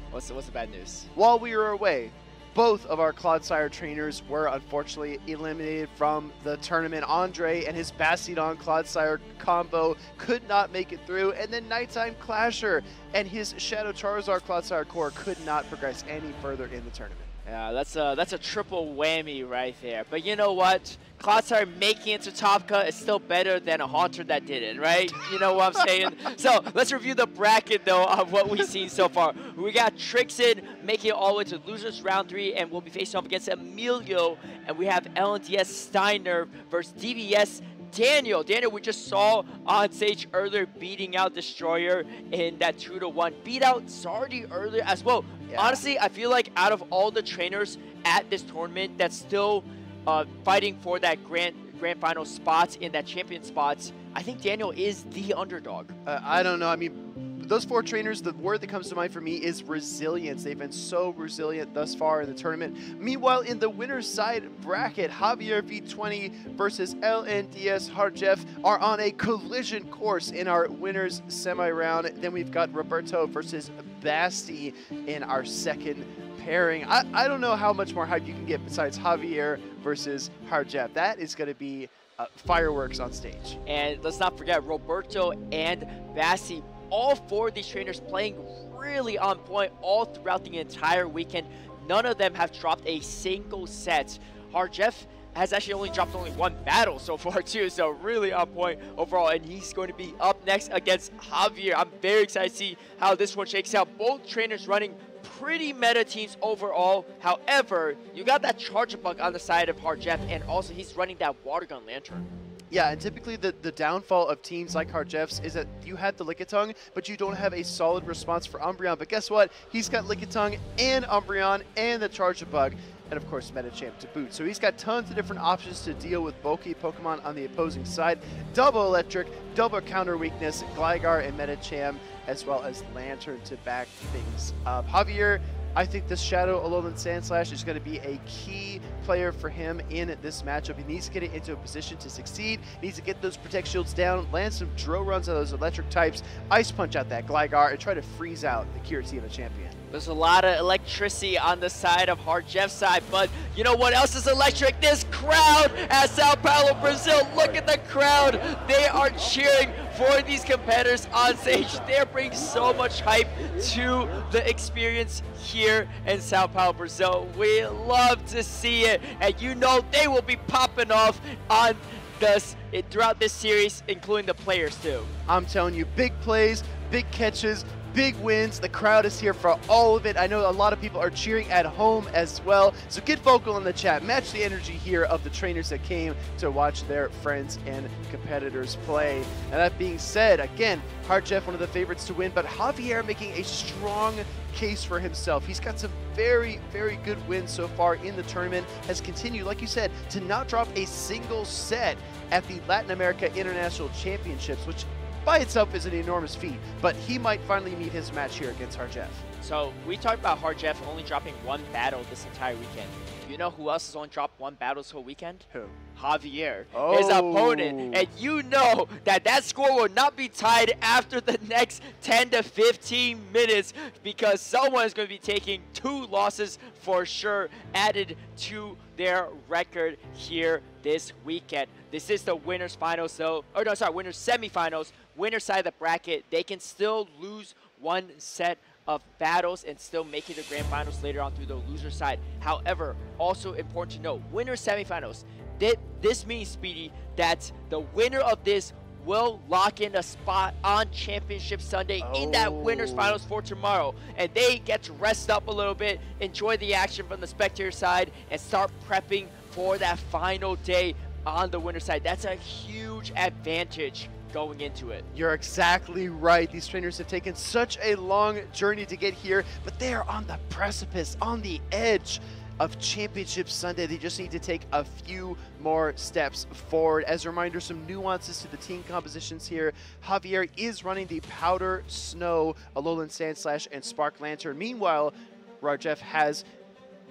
What's the, what's the bad news?
While we were away, both of our Clodsire trainers were unfortunately eliminated from the tournament. Andre and his Bastiodon Clodsire combo could not make it through, and then Nighttime Clasher and his Shadow Charizard Clodsire core could not progress any further in the tournament.
Yeah, that's a that's a triple whammy right there. But you know what? Clodsire making it to top cut is still better than a Haunter that didn't, right? You know what I'm saying? so let's review the bracket though of what we've seen so far. We got Trixen making it all the way to losers round three, and we'll be facing off against Emilio, and we have LNDS Steiner versus DVS Daniel. Daniel, we just saw on stage earlier beating out Destroyer in that 2 to 1. Beat out Zardy earlier as well. Yeah. Honestly, I feel like out of all the trainers at this tournament that's still uh, fighting for that grand grand final spots in that champion spots, I think Daniel is the underdog.
Uh, I don't know. I mean, those four trainers, the word that comes to mind for me is resilience. They've been so resilient thus far in the tournament. Meanwhile, in the winner's side bracket, Javier V20 versus LNDS Harjev are on a collision course in our winner's semi-round. Then we've got Roberto versus Basti in our second pairing. I, I don't know how much more hype you can get besides Javier versus Harjev. That is going to be uh, fireworks on stage.
And let's not forget Roberto and Basti, all four of these trainers playing really on point all throughout the entire weekend. None of them have dropped a single set. Harjev has actually only dropped only one battle so far too, so really on point overall. And he's going to be up next against Javier. I'm very excited to see how this one shakes out. Both trainers running pretty meta teams overall. However, you got that Charjabug on the side of Harjev, and also he's running that Water Gun Lanturn.
Yeah, and typically the, the downfall of teams like Harjev's is that you had the Lickitung, but you don't have a solid response for Umbreon. But guess what? He's got Lickitung and Umbreon and the Charjabug and of course Medicham to boot. So he's got tons of different options to deal with bulky Pokemon on the opposing side. Double Electric, double Counter Weakness, Gligar and Medicham, as well as Lanturn to back things up. Javier I think this Shadow Alolan Sandslash is going to be a key player for him in this matchup. He needs to get it into a position to succeed. He needs to get those Protect Shields down, land some Drill Runs on those electric types, Ice Punch out that Gligar, and try to freeze out the Giratina champion.
There's a lot of electricity on the side of Harjev's side, but you know what else is electric? This crowd at Sao Paulo, Brazil. Look at the crowd. They are cheering for these competitors on stage. They're bringing so much hype to the experience here in Sao Paulo, Brazil. We love to see it, and you know they will be popping off on this throughout this series, including the players too.
I'm telling you, big plays, big catches, big wins. The crowd is here for all of it. I know a lot of people are cheering at home as well. So get vocal in the chat. Match the energy here of the trainers that came to watch their friends and competitors play. And that being said, again, Harjev, one of the favorites to win, but Javier making a strong case for himself. He's got some very, very good wins so far in the tournament, has continued, like you said, to not drop a single set at the Latin America International Championships, which by itself is an enormous feat, but he might finally meet his match here against Harjev.
So we talked about Harjev only dropping one battle this entire weekend. You know who else has only dropped one battle this whole weekend?
Who?
Javier,
oh.
his opponent. Oh. And you know that that score will not be tied after the next 10 to 15 minutes because someone is going to be taking two losses for sure added to their record here this weekend. This is the winner's finals, so, or no, sorry, winner's semifinals. Winner side of the bracket, they can still lose one set of battles and still make it to grand finals later on through the loser side. However, also important to note, winner semifinals. Did this means, Speedy, that the winner of this will lock in a spot on Championship Sunday oh. in that winner's oh. finals for tomorrow. And they get to rest up a little bit, enjoy the action from the spectator side, and start prepping for that final day on the winner side. That's a huge advantage going into it.
You're exactly right. These trainers have taken such a long journey to get here, but they are on the precipice, on the edge of Championship Sunday. They just need to take a few more steps forward. As a reminder, some nuances to the team compositions here. Javier is running the Powder, Snow, Alolan Sandslash, and Spark Lanturn. Meanwhile, Harjev has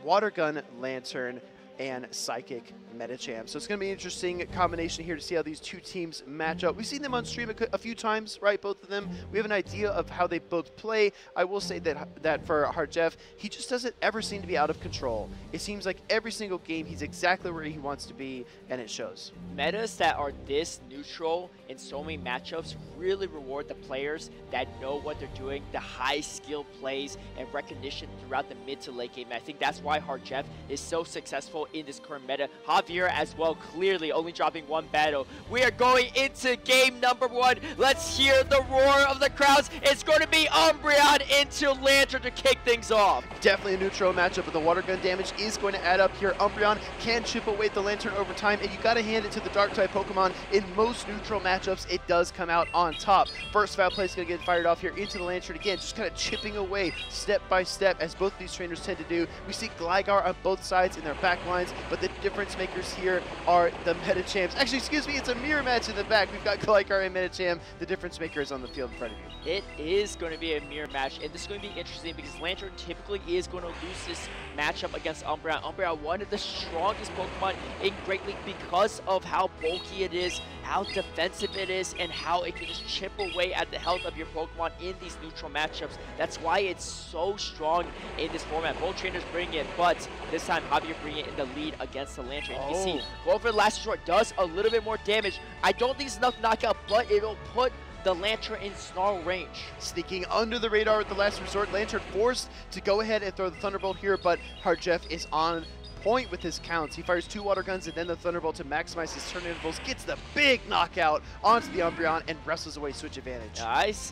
Water Gun Lanturn, and Psychic Medicham. So it's going to be an interesting combination here to see how these two teams match up. We've seen them on stream a, a, few times, right? Both of them. We have an idea of how they both play. I will say that that for Harjev, he just doesn't ever seem to be out of control. It seems like every single game he's exactly where he wants to be, and it shows.
Metas that are this neutral in so many matchups really reward the players that know what they're doing, the high skill plays and recognition throughout the mid to late game. I think that's why Harjev is so successful in this current meta. Javier as well, clearly only dropping one battle. We are going into game number one. Let's hear the roar of the crowds. It's going to be Umbreon into Lanturn to kick things off.
Definitely a neutral matchup, but the water gun damage is going to add up here. Umbreon can chip away the Lanturn over time, and you got to hand it to the Dark-type Pokemon. In most neutral matchups, it does come out on top. First foul play is going to get fired off here into the Lanturn again, just kind of chipping away step by step, as both these trainers tend to do. We see Gligar on both sides in their back lines, but the difference makers here are the Medichams. Actually, excuse me, it's a mirror match in the back. We've got Gligar and Medicham, the difference maker is on the field in front of you.
It is going to be a mirror match, and this is going to be interesting because Lanturn typically is going to lose this matchup against Umbreon. Umbreon, one of the strongest Pokemon in Great League because of how bulky it is, how defensive it is, and how it can just chip away at the health of your Pokemon in these neutral matchups. That's why it's so strong in this format. Both trainers bring it, but this time Javier bringing it in the lead against the Lanturn. You can see,
Oh.
going for the last resort does a little bit more damage. I don't think it's enough knockout, but it'll put the Lanturn in snarl range.
Sneaking under the radar with the last resort, Lanturn forced to go ahead and throw the Thunderbolt here, but Hard Jeff is on point with his counts. He fires two water guns and then the Thunderbolt to maximize his turn intervals, gets the big knockout onto the Umbreon and wrestles away switch advantage.
Yeah,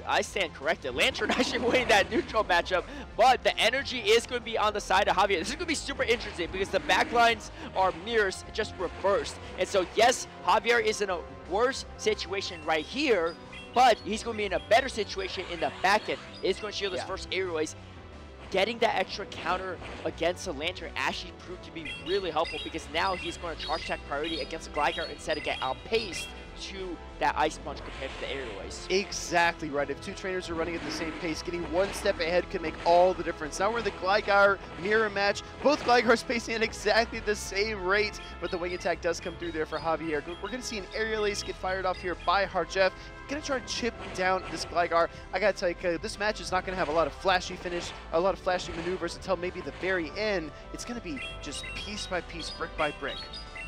I stand corrected. Lanturn actually winning that neutral matchup, but the energy is going to be on the side of Javier. This is going to be super interesting because the backlines are mirrors just reversed. And so, yes, Javier is in a worse situation right here, but he's going to be in a better situation in the back end. It's going to shield his
Yeah.
first aerial ace. Getting that extra counter against the Lanturn actually proved to be really helpful because now he's going to charge attack priority against the Gligar instead of get outpaced to that Ice Punch compared to the aerial ace.
Exactly right. If two trainers are running at the same pace, getting one step ahead could make all the difference. Now we're in the Gligar mirror match. Both Gligars pacing at exactly the same rate, but the wing attack does come through there for Javier. We're going to see an aerial ace get fired off here by Harjev. Gonna try to chip down this Gligar. I gotta tell you, this match is not gonna have a lot of flashy finish, a lot of flashy maneuvers until maybe the very end. It's gonna be just piece by piece, brick by brick.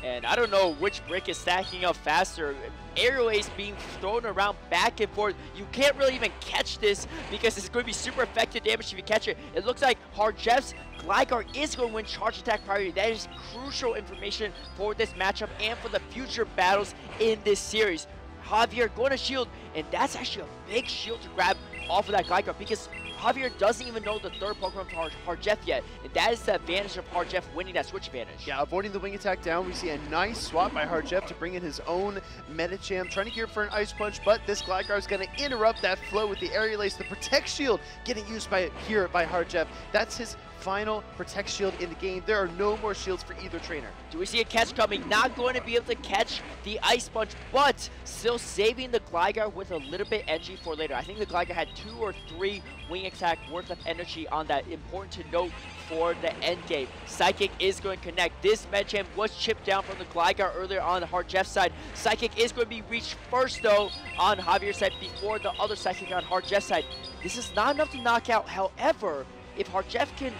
And I don't know which brick is stacking up faster. Aerial Ace being thrown around back and forth. You can't really even catch this because it's going to be super effective damage if you catch it. It looks like Harjeff's Gligar is going to win charge attack priority. That is crucial information for this matchup and for the future battles in this series. Javier going to shield, and that's actually a big shield to grab off of that Gligar because Javier doesn't even know the third Pokemon from Harjeff yet, and that is the advantage of Harjeff winning that switch advantage.
Yeah, avoiding the wing attack down, we see a nice swap by Harjeff to bring in his own Medicham, trying to gear for an Ice Punch, but this Gligar is going to interrupt that flow with the Aerial Ace. The Protect Shield getting used by here by Harjeff. That's his final Protect Shield in the game. There are no more shields for either trainer.
Do we see a catch coming? Not going to be able to catch the Ice Punch, but still saving the Gligar with a little bit energy for later. I think the Gligar had two or three wing attack worth of energy on that. Important to note for the end game. Psychic is going to connect. This Medicham was chipped down from the Gligar earlier on the Hard Jeff side. Psychic is going to be reached first though on Javier's side before the other Psychic on Hard Jeff side. This is not enough to knock out. However, if Hard Jeff can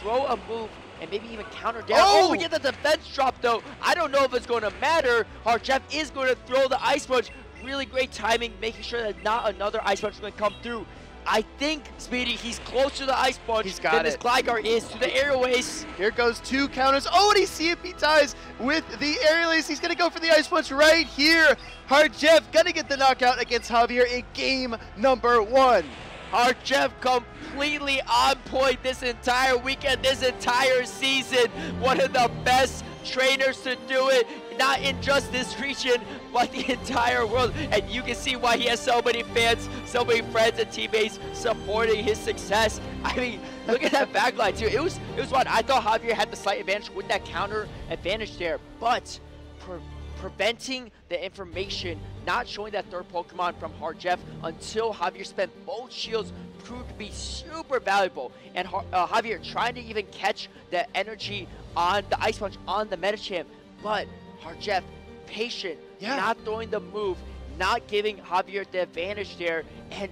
throw a move and maybe even counter down.
Oh!
Oh, we get the defense drop though. I don't know if it's going to matter. Jeff is going to throw the Ice Punch. Really great timing, making sure that not another Ice Punch is going to come through. I think, Speedy, he's close to the Ice Punch
He's got
than this. Gligar is to the Aerial Ace.
Here goes two counters. Oh, and he CMP ties with the Ace. He's going to go for the Ice Punch right here. Harjeff going to get the knockout against Javier in game number one.
Our Jeff completely on point this entire weekend, this entire season. One of the best trainers to do it, not in just this region, but the entire world. And you can see why he has so many fans, so many friends and teammates supporting his success. I mean, look at that backline too. It was it was what I thought Javier had the slight advantage with that counter advantage there, but pre- preventing the information, not showing that third Pokemon from Hard Jeff until Javier spent both shields proved to be super valuable. And uh, Javier trying to even catch the energy on the Ice Punch on the Medicham, but Hard Jeff patient,
Yeah.
not throwing the move, not giving Javier the advantage there, and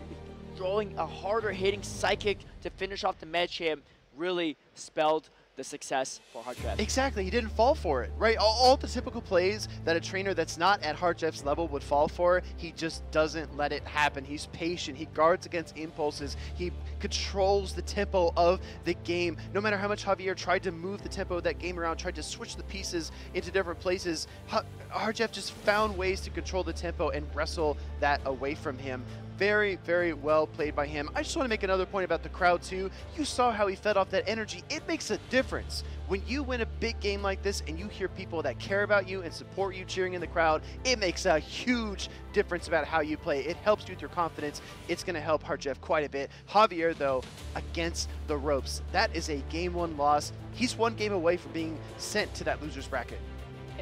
throwing a harder hitting Psychic to finish off the Medicham really spelled the success for Hard Jeff.
Exactly, he didn't fall for it, right? All, all the typical plays that a trainer that's not at Harjeff's level would fall for, he just doesn't let it happen. He's patient, he guards against impulses, he controls the tempo of the game. No matter how much Javier tried to move the tempo of that game around, tried to switch the pieces into different places, Ha- Harjeff just found ways to control the tempo and wrestle that away from him. Very, very well played by him. I just want to make another point about the crowd too. You saw how he fed off that energy. It makes a difference. When you win a big game like this and you hear people that care about you and support you cheering in the crowd, it makes a huge difference about how you play. It helps you with your confidence. It's going to help Harjeff quite a bit. Javier, though, against the ropes. That is a game one loss. He's one game away from being sent to that loser's bracket.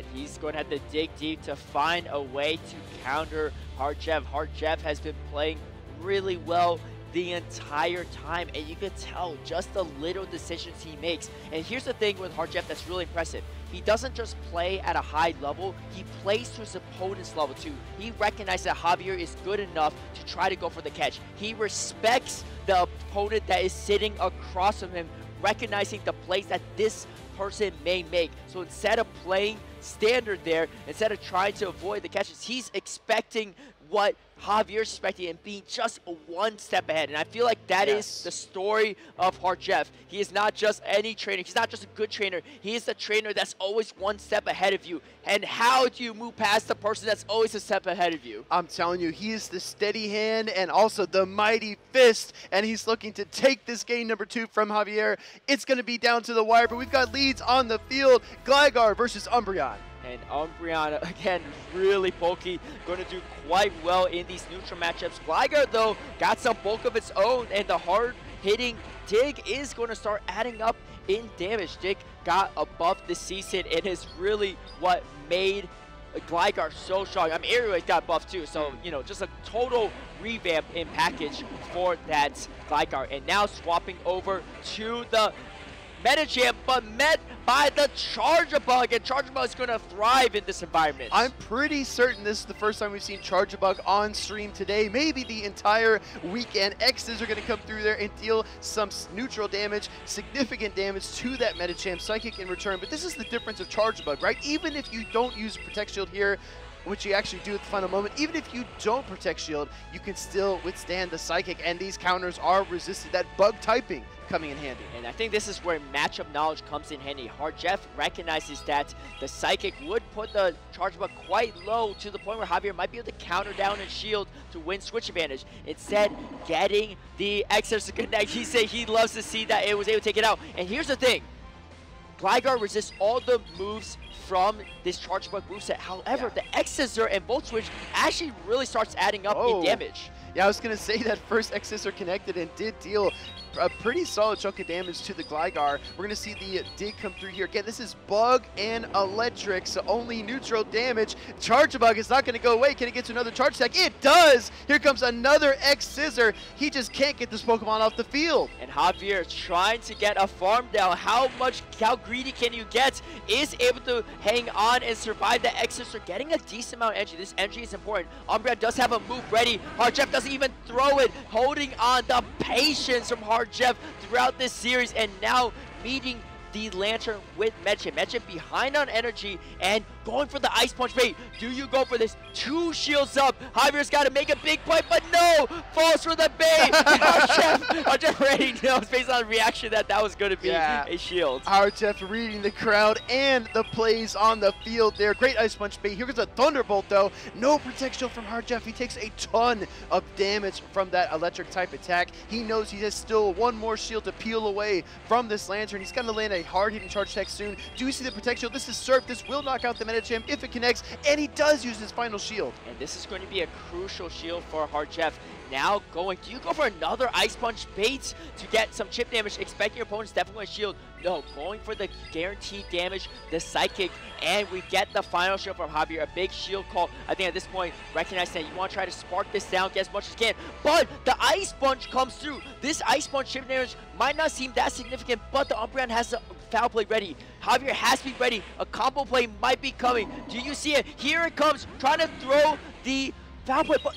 And he's going to have to dig deep to find a way to counter Hardjev. Hardjev has been playing really well the entire time, and you could tell just the little decisions he makes. And here's the thing with Hardjev that's really impressive. He doesn't just play at a high level, he plays to his opponent's level too. He recognizes that Javier is good enough to try to go for the catch. He respects the opponent that is sitting across from him, recognizing the plays that this person may make. So instead of playing standard there, instead of trying to avoid the catches, he's expecting what Javier's expecting and being just one step ahead. And I feel like that yes. is the story of Hardjev. He is not just any trainer. He's not just a good trainer. He is the trainer that's always one step ahead of you. And how do you move past the person that's always a step ahead of you?
I'm telling you, he is the steady hand and also the mighty fist. And he's looking to take this game number two from Javier. It's going to be down to the wire, but we've got leads on the field. Gligar versus Umbreon.
And Umbreon, again, really bulky, going to do quite well in these neutral matchups. Gligar, though, got some bulk of its own, and the hard-hitting Dig is going to start adding up in damage. Dig got above the CSID and is really what made Gligar so strong. I mean, Aerial got buffed too, so, you know, just a total revamp in package for that Gligar. And now swapping over to the Medicham, but met by the Charjabug, and Charjabug is going to thrive in this environment.
I'm pretty certain this is the first time we've seen Charjabug on stream today, maybe the entire weekend. X's are going to come through there and deal some neutral damage, significant damage to that Medicham Psychic in return, but this is the difference of Charjabug, right? Even if you don't use Protect Shield here, which you actually do at the final moment. Even if you don't protect shield, you can still withstand the psychic, and these counters are resisted. That bug typing coming in handy.
And I think this is where matchup knowledge comes in handy. Hard Jeff recognizes that the psychic would put the Charjabug quite low to the point where Javier might be able to counter down and shield to win switch advantage. Instead, getting the Exos to connect. He said he loves to see that it was able to take it out. And here's the thing. Gligar resists all the moves from this Charjabug moveset. However, yeah. the X Scissor and Volt Switch actually really starts adding up oh. in damage.
Yeah, I was going to say that first X Scissor connected and did deal a pretty solid chunk of damage to the Gligar. We're going to see the dig come through here. Again, this is Bug and Electric, so only neutral damage. Charjabug is not going to go away. Can it get to another charge attack? It does! Here comes another X Scissor. He just can't get this Pokemon off the field.
And Javier trying to get a farm down. How much, how greedy can you get? Is able to hang on and survive the X Scissor. Getting a decent amount of energy. This energy is important. Umbreon does have a move ready. Hardjeff doesn't even throw it. Holding on the patience from Hard Jeff throughout this series and now meeting the Lanturn with Medicham. Medicham behind on energy and going for the Ice Punch bait. Do you go for this? Two shields up. Javier's got to make a big play, but no! Falls for the bait! our Jeff already knows based on the reaction that that was going to be yeah. a shield.
Our Jeff reading the crowd and the plays on the field there. Great Ice Punch bait. Here comes a Thunderbolt though. No protection from Hard Jeff. He takes a ton of damage from that electric type attack. He knows he has still one more shield to peel away from this Lanturn. He's going to land a hard hitting charge attack soon. Do you see the protection? This is Surf. This will knock out the If it connects, and he does use his final shield.
And this is going to be a crucial shield for Hardjeff. Now going, do you go for another Ice Punch bait to get some chip damage, expecting your opponent's definitely shield? No, going for the guaranteed damage, the Psychic, and we get the final shield from Javier, a big shield call. I think at this point, recognize that you want to try to spark this down, get as much as you can, but the Ice Punch comes through. This Ice Punch chip damage might not seem that significant, but the Umbreon has a foul play ready. Javier has to be ready. A combo play might be coming. Do you see it? Here it comes, trying to throw the foul play, but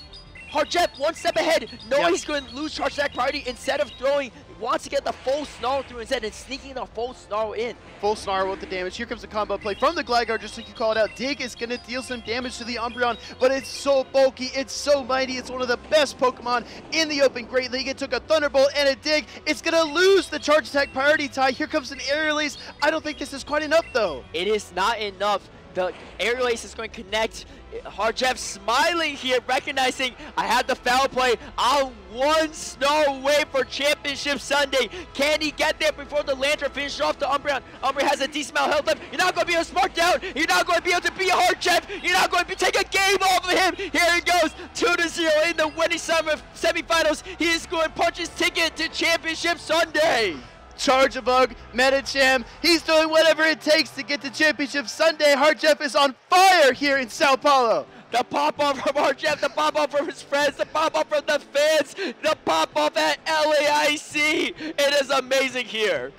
Hardjeff one step ahead, knowing yep. he's going to lose charge attack priority instead of throwing, wants to get the full snarl through instead and sneaking the full snarl in.
Full snarl with the damage. Here comes the combo play from the Gligar, just like you called out. Dig is going to deal some damage to the Umbreon, but it's so bulky, it's so mighty, it's one of the best Pokemon in the Open Great League. It took a Thunderbolt and a Dig. It's going to lose the charge attack priority tie. Here comes an Aerial Ace. I don't think this is quite enough, though.
It is not enough. The Aerial Ace is going to connect Hardjeff smiling here, recognizing I had the foul play. I'm one snow away for Championship Sunday. Can he get there before the Lanturn finishes off the Umbreon? Umbreon has a decent amount of health left. You're not going to be able to down. You're not going to be able to beat Hardjeff. You're not going to be, take a game off of him. Here he goes, 2 to 0 in the winning summer semifinals. He is going to punch his ticket to Championship Sunday.
Charjabug, Medicham. He's doing whatever it takes to get to Championship Sunday. Hard Jeff is on fire here in Sao Paulo.
The pop off from Jeff, the pop off from his friends, the pop off from the fans, the pop off at LAIC. It is amazing here.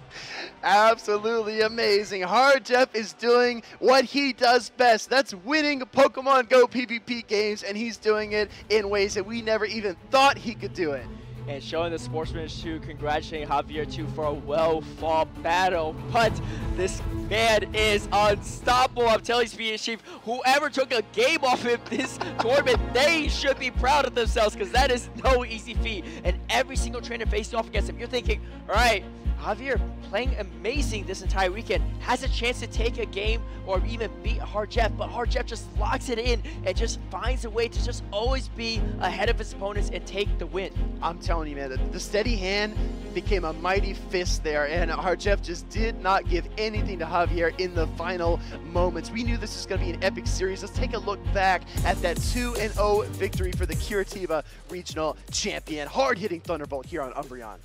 Absolutely amazing. Hard Jeff is doing what he does best. That's winning Pokemon Go PvP games, and he's doing it in ways that we never even thought he could do it
and showing the sportsmanship to congratulating Javier too for a well-fought battle. But this man is unstoppable. I'm telling Speedy Chief, whoever took a game off him this tournament, they should be proud of themselves because that is no easy feat. And every single trainer facing off against him, you're thinking, all right, Javier playing amazing this entire weekend, has a chance to take a game or even beat Hard Jeff, but Hard Jeff just locks it in and just finds a way to just always be ahead of his opponents and take the win.
I'm telling you, man, the steady hand became a mighty fist there, and Hard Jeff just did not give anything to Javier in the final moments. We knew this was going to be an epic series. Let's take a look back at that 2-0 victory for the Curitiba Regional Champion. Hard-hitting Thunderbolt here on Umbreon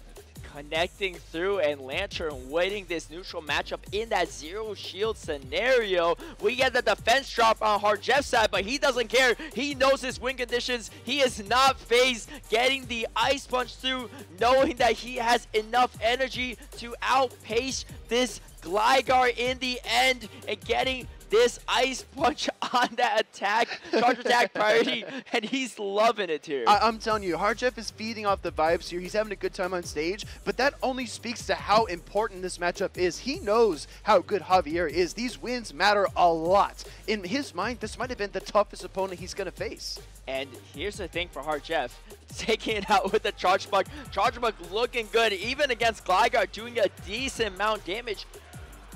connecting through and Lanturn winning this neutral matchup in that zero shield scenario. We get the defense drop on Hard Jeff's side, but he doesn't care. He knows his win conditions. He is not phased getting the ice punch through, knowing that he has enough energy to outpace this Gligar in the end and getting this ice punch on that attack, charge attack priority, and he's loving it here.
I am telling you, Hard Jeff is feeding off the vibes here. He's having a good time on stage, but that only speaks to how important this matchup is. He knows how good Javier is. These wins matter a lot. In his mind, this might have been the toughest opponent he's going to face.
And here's the thing for Hard Jeff, taking it out with the Charjabug. Charge Bug looking good, even against Gligar, doing a decent amount damage.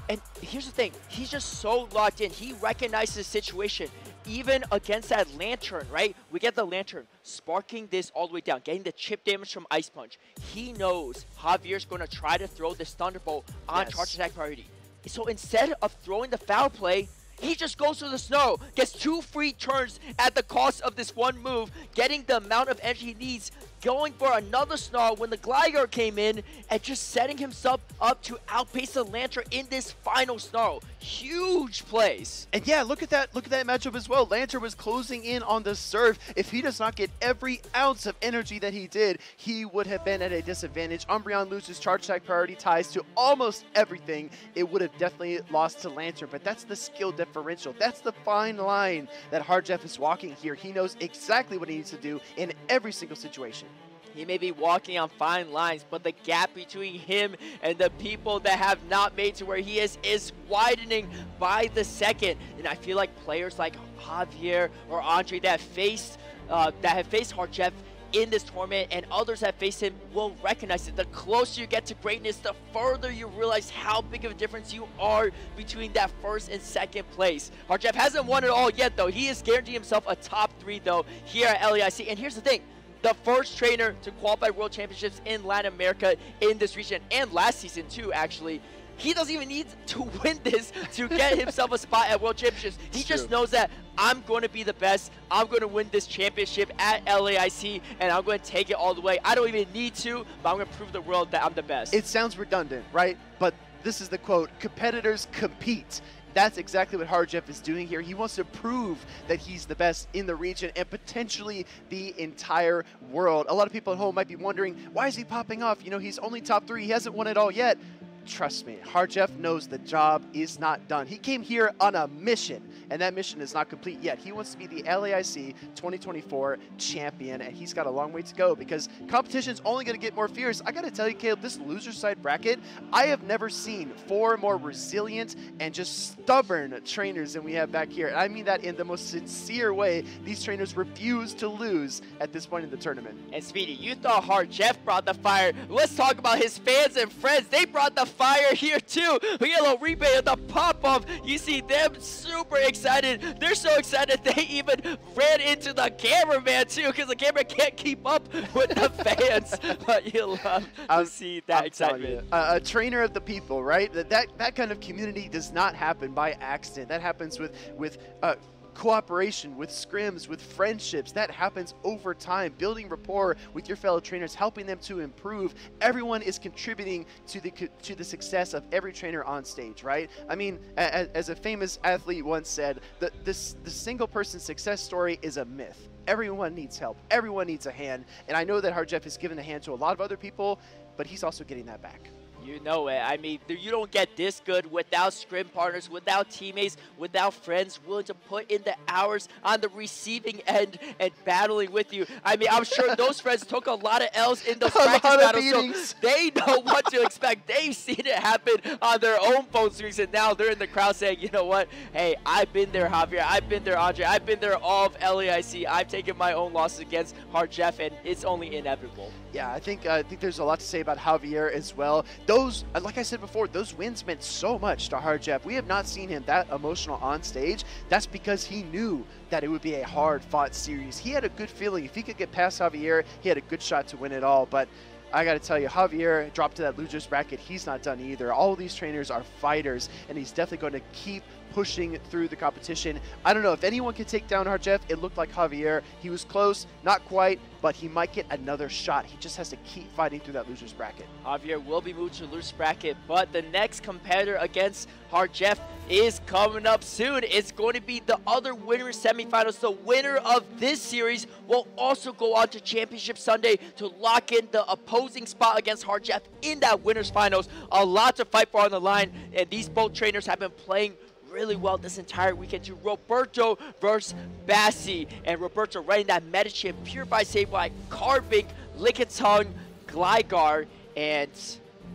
And here's the thing, he's just so locked in. He recognizes the situation. Even against that Lanturn, right? We get the Lanturn, sparking this all the way down, getting the chip damage from Ice Punch. He knows Javier's going to try to throw this Thunderbolt on yes. Charge Attack priority. So instead of throwing the foul play, he just goes to the snow, gets two free turns at the cost of this one move, getting the amount of energy he needs going for another snarl when the Gligar came in and just setting himself up to outpace the Lanturn in this final snarl. Huge plays.
And yeah, look at that look at that matchup as well. Lanturn was closing in on the Surf. If he does not get every ounce of energy that he did, he would have been at a disadvantage. Umbreon loses charge attack priority ties to almost everything. It would have definitely lost to Lanturn, but that's the skill differential. That's the fine line that Hard Jeff is walking here. He knows exactly what he needs to do in every single situation.
He may be walking on fine lines, but the gap between him and the people that have not made to where he is is widening by the second. And I feel like players like Javier or Andre that faced uh, that have faced Hard Jeff in this tournament and others that face him will recognize it. The closer you get to greatness, the further you realize how big of a difference you are between that first and second place. Hard hasn't won it all yet though. He is guaranteeing himself a top three though here at LAIC. And here's the thing, the first trainer to qualify World Championships in Latin America in this region, and last season too, actually. He doesn't even need to win this to get himself a spot at World Championships. He it's just true. knows that I'm going to be the best. I'm going to win this championship at LAIC, and I'm going to take it all the way. I don't even need to, but I'm going to prove the world that I'm the best.
It sounds redundant, right? But this is the quote, competitors compete that's exactly what Hard Jeff is doing here. He wants to prove that he's the best in the region and potentially the entire world. A lot of people at home might be wondering, why is he popping off? You know, he's only top three. He hasn't won it all yet. Trust me, Hard Jeff knows the job is not done. He came here on a mission, and that mission is not complete yet. He wants to be the LAIC 2024 champion, and he's got a long way to go because competition's only going to get more fierce. I got to tell you, Caleb, this loser side bracket, I have never seen four more resilient and just stubborn trainers than we have back here. I mean that in the most sincere way. These trainers refuse to lose at this point in the tournament.
And Speedy, you thought Hard Jeff brought the fire. Let's talk about his fans and friends. They brought the fire here too. A replay of the pop-off. You see them super excited. They're so excited they even ran into the cameraman too because the camera can't keep up with the fans. but you love to see that I'm excitement.
a trainer of the people, right? That, that that kind of community does not happen by accident. That happens with with uh, cooperation, with scrims, with friendships. That happens over time. Building rapport with your fellow trainers, helping them to improve. Everyone is contributing to the to the success of every trainer on stage, right? I mean, as, as a famous athlete once said, the, this, the single person success story is a myth. Everyone needs help. Everyone needs a hand. And I know that Hard Jeff has given a hand to a lot of other people, but he's also getting that back.
You know it. I mean, you don't get this good without scrim partners, without teammates, without friends willing to put in the hours on the receiving end and battling with you. I mean, I'm sure those friends took a lot of L's in those practice battles, so they know what to expect. They've seen it happen on their own phone screens, and now they're in the crowd saying, you know what? Hey, I've been there, Javier. I've been there, Andre. I've been there all of LAIC. I've taken my own losses against Hard Jeff, and it's only inevitable.
Yeah, I think uh, I think there's a lot to say about Javier as well. Those, uh, like I said before, those wins meant so much to Hard Jeff. We have not seen him that emotional on stage. That's because he knew that it would be a hard-fought series. He had a good feeling. If he could get past Javier, he had a good shot to win it all. But I got to tell you, Javier dropped to that losers bracket. He's not done either. All these trainers are fighters, and he's definitely going to keep pushing through the competition. I don't know if anyone can take down Jeff. It looked like Javier. He was close, not quite, but he might get another shot. He just has to keep fighting through that loser's bracket.
Javier will be moved to loser's bracket, but the next competitor against Hard Jeff is coming up soon. It's going to be the other winner semifinals. The winner of this series will also go on to Championship Sunday to lock in the opposing spot against Hard Jeff in that winner's finals. A lot to fight for on the line, and these both trainers have been playing really well this entire weekend to Roberto versus Basti. And Roberto running that Medicham, Purified Sableye, Carbink, Lickitung, Gligar, and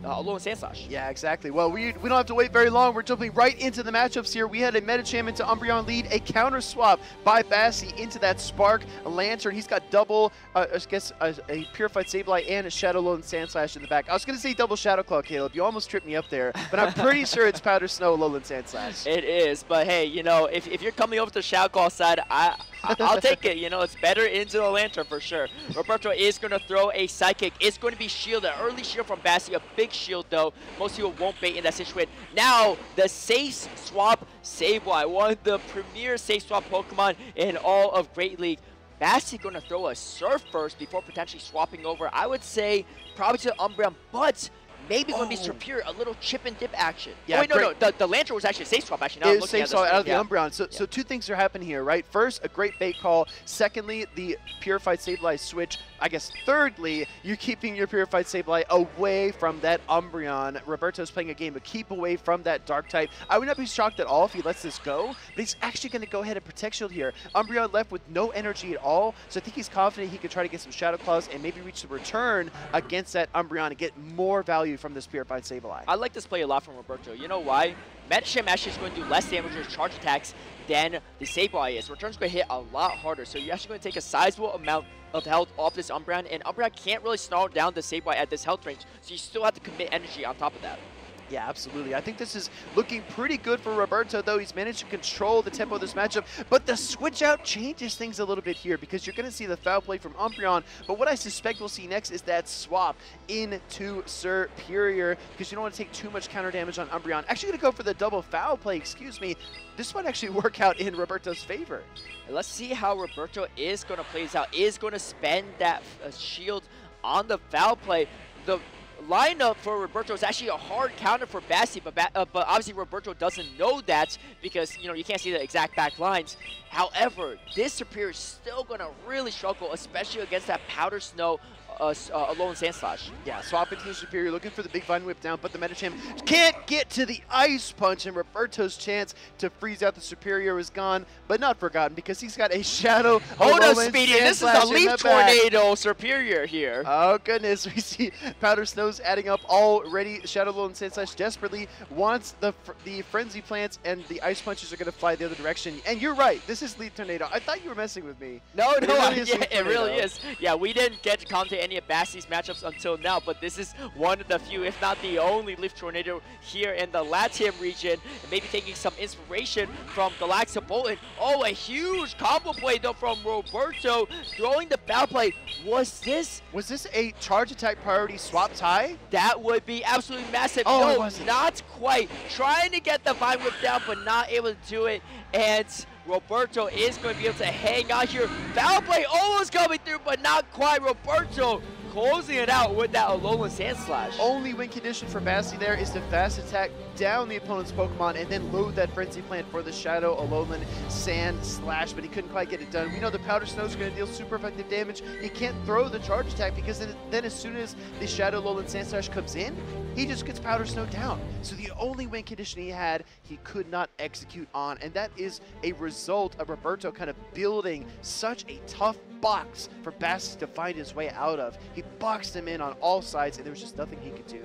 uh, Alolan Sandslash.
Yeah, exactly. Well, we, we don't have to wait very long. We're jumping right into the matchups here. We had a Medicham into Umbreon lead, a counter swap by Basti into that Spark, a Lanturn. He's got double, uh, I guess, a, a Purified Sableye and a Shadow Alolan Sandslash in the back. I was going to say double Shadow Claw, Caleb. You almost tripped me up there, but I'm pretty sure it's Powder Snow Alolan Sandslash.
It is, but hey, you know, if, if you're coming over to Shadow Claw side, I, I'll take it. You know, it's better into the Lanturn for sure. Roberto is going to throw a Psychic. It's going to be shield, an early shield from Basti, a big shield though. Most people won't bait in that situation. Now, the Safe Swap Sableye, one of the premier Safe Swap Pokemon in all of Great League. Basti going to throw a Surf first before potentially swapping over. I would say probably to Umbreon, but maybe going to be Serperior, a little chip and dip action.
Yeah,
oh, wait, no, no, the, the Lanturn was actually a safe swap actually. Now
It was safe swap out of the
yeah.
Umbreon. So, so two things are happening here, right? First, a great bait call. Secondly, the Purified Sableye switch. I guess thirdly, you're keeping your Purified Sableye away from that Umbreon. Roberto's playing a game of keep away from that Dark type. I would not be shocked at all if he lets this go, but he's actually going to go ahead and Protect Shield here. Umbreon left with no energy at all, so I think he's confident he could try to get some Shadow Claws and maybe reach the return against that Umbreon and get more value from this Purified Sableye.
I like this play a lot from Roberto. You know why? Actually is going to do less damage with charge attacks than the Sableye is. Return's going to hit a lot harder, so you're actually going to take a sizable amount of health off this Umbreon, and Umbreon can't really snarl down the Sableye at this health range, so you still have to commit energy on top of that.
Yeah, absolutely. I think this is looking pretty good for Roberto, though. He's managed to control the tempo of this matchup. But the switch out changes things a little bit here because you're going to see the foul play from Umbreon. But what I suspect we'll see next is that swap into Serperior because you don't want to take too much counter damage on Umbreon. Actually going to go for the double foul play, excuse me. This might actually work out in Roberto's favor.
Let's see how Roberto is going to play this out. Is going to spend that uh, shield on the foul play. The lineup for Roberto is actually a hard counter for Basti, but, ba uh, but obviously Roberto doesn't know that because, you know, you can't see the exact back lines. However, this Serperior is still going to really struggle, especially against that Powder Snow uh, uh, Alolan Sandslash.
Yeah, swap into the Serperior, looking for the big Vine Whip down, but the Medicham can't get to the Ice Punch, and Roberto's chance to freeze out the Serperior is gone, but not forgotten because he's got a Shadow
Hold up,
Alolan
Speedy, this is a Leaf. Tornado Serperior here.
Oh goodness, we see Powder Snow's adding up already. Shadow Alolan Sandslash desperately wants the fr the Frenzy Plants, and the Ice Punches are going to fly the other direction. And you're right, this is Leaf Tornado. I thought you were messing with me.
No,
It
no,
really is
yeah, it really is. Yeah, we didn't get to commentate any of Basti's matchups until now, but this is one of the few, if not the only Leaf Tornado here in the Latium region. And maybe taking some inspiration from Galaxia Bolton. Oh, a huge combo play though from Roberto, throwing the foul play. Was this?
Was this a charge attack priority swap tie?
That would be absolutely massive.
Oh,
no, not quite. Trying to get the Vine Whip down, but not able to do it. And Roberto is going to be able to hang out here. Foul play almost coming through, but not quite. Roberto closing it out with that Alolan Sand Slash.
Only win condition for Basti there is to fast attack down the opponent's Pokemon and then load that Frenzy Plant for the Shadow Alolan Sandslash, but he couldn't quite get it done. We know the Powder Snow is going to deal super effective damage. He can't throw the charge attack because then, then as soon as the Shadow Alolan Sandslash comes in, he just gets Powder Snow down. So the only win condition he had, he could not execute on, and that is a result of Roberto kind of building such a tough box for Basti to find his way out of. He boxed him in on all sides, and there was just nothing he could do.